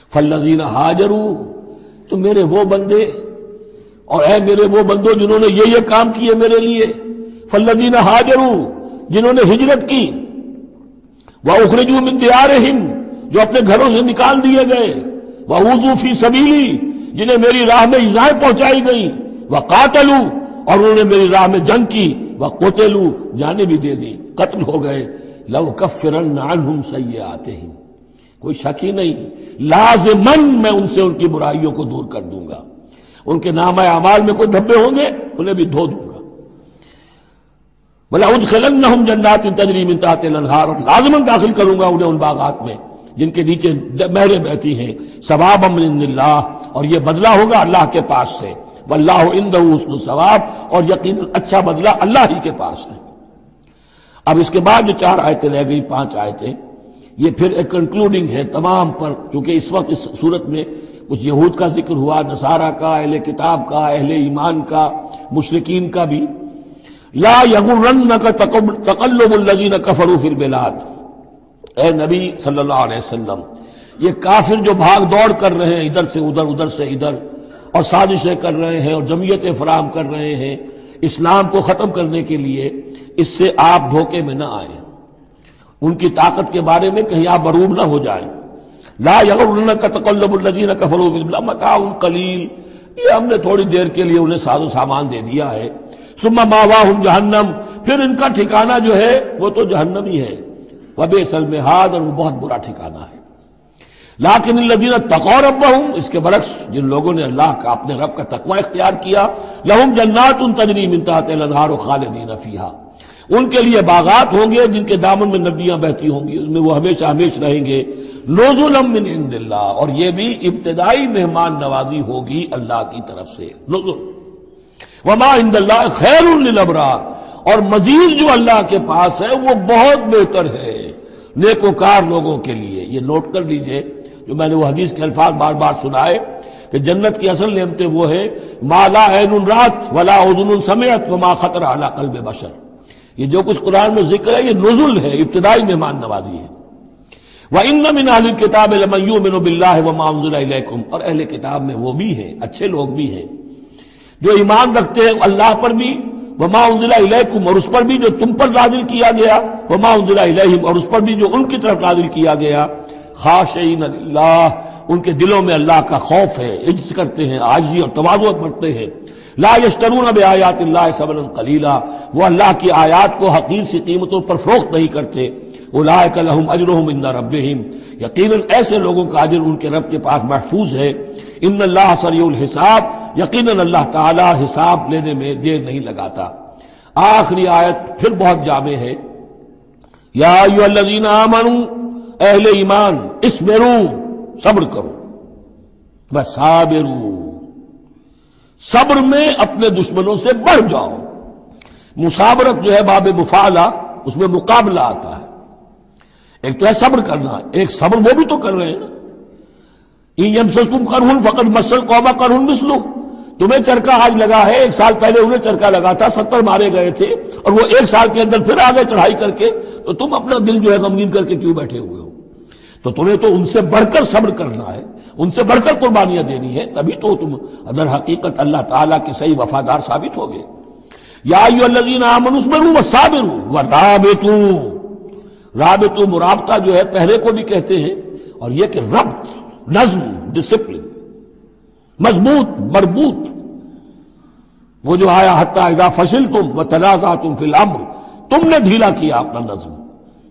फल्लजीन हाजरू। तो मेरे वो बंदे और है मेरे वो बंदो जिन्होंने ये ये काम किए मेरे लिए। फल्लजीन हाजरू, जिन्होंने हिजरत की। वह उखरजू मिन हिंद जो अपने घरों से निकाल दिए गए। वह सबीली, जिन्हें मेरी राह में इजाएँ पहुंचाई गई। वह कातलू, और उन्होंने मेरी राह में जंग की। वह कोतेलू, जाने भी दे दी। कत्ल हो गए। लव कफिरन नान सही आते हैं कोई शक ही नहीं, लाजमन मैं उनसे उनकी बुराइयों को दूर कर दूँगा। उनके नाम अमाल में कोई धब्बे होंगे, उन्हें भी धो दूँगा। बोला उद खिलन हम जन्नात तजरीम लनहार और लाजमन दाखिल करूँगा उन्हें उन बागात में। जिनके नीचे महरें बहती हैं। सवाब अमल्ला और ये बदला होगा अल्लाह के पास से। वल्लाह इंदू सवाब, और यकीन अच्छा बदला अल्लाह ही के पास है। अब इसके बाद जो चार आयतें रह गई, पाँच आयतें, ये फिर एक कंक्लूडिंग है तमाम पर, क्योंकि इस वक्त इस सूरत में कुछ यहूद का ज़िक्र हुआ, नसारा का, अहले किताब का, अहले ईमान का, मुशरकिन का भी। ला यगुरन का तकल्लुबुल्लजीन कफरू फिल बिलाद। ए नबी सल्लल्लाहु अलैहि वसल्लम, ये काफिर जो भाग दौड़ कर रहे हैं, इधर से उधर उधर से इधर, और साजिशें कर रहे हैं, और जमीयतें फराम कर रहे हैं, इस्लाम को खत्म करने के लिए, इससे आप धोखे में न आए। उनकी ताकत के बारे में कहीं आप मरूब ना हो जाए। ला का कलील। ये हमने थोड़ी देर के लिए उन्हें साजो सामान दे दिया है। सुम्मा मावा जहन्नम, फिर इनका ठिकाना जो है, वो तो जहन्नम ही है। वबे सलमेहाद और वो बहुत बुरा ठिकाना है। लाकिन लदीन तकौर हूँ इसके बरक्स जिन लोगों ने अल्लाह का, अपने रब का तकवा इख्तियार किया, लहुम जन्नात उन तजरी मिनतात लनहार खालिदीन फीहा। उनके लिए बागात होंगे, जिनके दामन में नदियाँ बहती होंगी उसमें वो हमेशा हमेश रहेंगे। नोजुलम मिन इंदिल्ला और ये भी इब्तदाई मेहमान नवाजी होगी अल्लाह की तरफ़ से। नोजुल। वमा इंदल्ला खैर अबरार। और मजीद जो अल्लाह के पास है, वो बहुत बेहतर है। नेकोकार लोगों के लिए। ये नोट कर लीजिए, जो मैंने वो हदीस के अल्फाज बार बार सुनाए, कि जन्नत की असल नियमतें वो है माला एन रात, वला समेत वमा खतर अला कल्ब बशर. ये जो कुछ कुरान में ज़िक्र है, ये नजुल है, इब्तदाई मेहमान नवाजी है। वह इन मिन अहल किताब लमयू मिन बिल्ला व और अहल किताब में वो भी है, अच्छे लोग भी हैं। जो ईमान रखते हैं अल्लाह पर भी वमा और उस पर भी जो तुम पर नाजिल किया गया, वमा उजिलाहिम और उस पर भी जो उनकी तरफ़ नाजिल किया गया खाशन उनके दिलों में अल्लाह का खौफ है इज़्ज़त करते हैं, आजी और तवाजुत बढ़ते हैं। ला यशतरून अब आयात सबन कलीला, वो अल्लाह की आयात को हकीर सी कीमतों पर फरोख्त नहीं करते। उलाकलहम अजरहम इंदा रबिम यकीन ऐसे लोगों का अजर उनके रब के पास महफूज है इन अल्लाह हिसाब यकीन अल्लाह ताला हिसाब लेने में देर नहीं लगाता। आखिरी आयत फिर बहुत जामे है। याजीना मनु अहले ईमान इसमेरू सब्र करो। बस साबेरू सब्र में अपने दुश्मनों से बढ़ जाओ। मुसाबरत जो है बाब मुफाला, उसमें मुकाबला आता है। एक तो है सब्र करना, एक सब्र वो भी तो कर रहे हैं ना। इन करहुन फकत मसल कौमा तुम्हें चरका आज लगा है, एक साल पहले उन्हें चरका लगा था, सत्तर मारे गए थे, और वो एक साल के अंदर फिर आ गए चढ़ाई करके तो तुम अपना दिल जो है गमगीन करके क्यों बैठे हुए हो? तो तुम्हें तो उनसे बढ़कर सब्र करना है, उनसे बढ़कर कुर्बानियाँ देनी है, तभी तो तुम अदर हकीकत अल्लाह ताला के सही वफादार साबित हो गए व साबिरू व राबेतू राबेतू मुराबता जो है पहले को भी कहते हैं, और यह कि रब्त नज्म डिसिप्लिन मज़बूत, मरबूत। वो जो आया, हत्या फसिल तुम व तनाजा तुम फिल अम्र। तुमने ढीला किया अपना नज्म।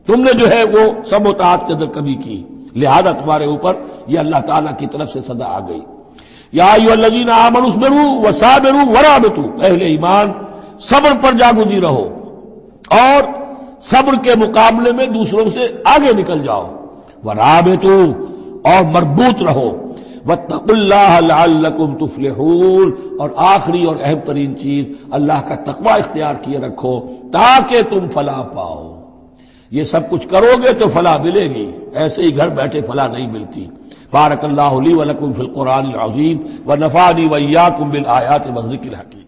तुमने जो है, वो समोतात के अंदर कभी की। लिहाजा तुम्हारे ऊपर यह अल्लाह ताला की तरफ़ से सदा आ गई। याजीन आमनुस्मरू व साबरू वराबतू पहले ईमान, सब्र पर जागुदी रहो। और सब्र के मुकाबले में दूसरों से आगे निकल जाओ। वराबतू और मरबूत रहो। वत्तकुल्लाकुम तुफलहून। और आखिरी और अहम तरीन चीज़, अल्लाह का तकवा इख्तियार किए रखो, ताकि तुम फला पाओ। ये सब कुछ करोगे तो फला मिलेगी। ऐसे ही घर बैठे फला नहीं मिलती। बारक वलकुम फिल कुरान अजीम। व नफ़ानी वैया कुम बिल आयात मजिक हकीम।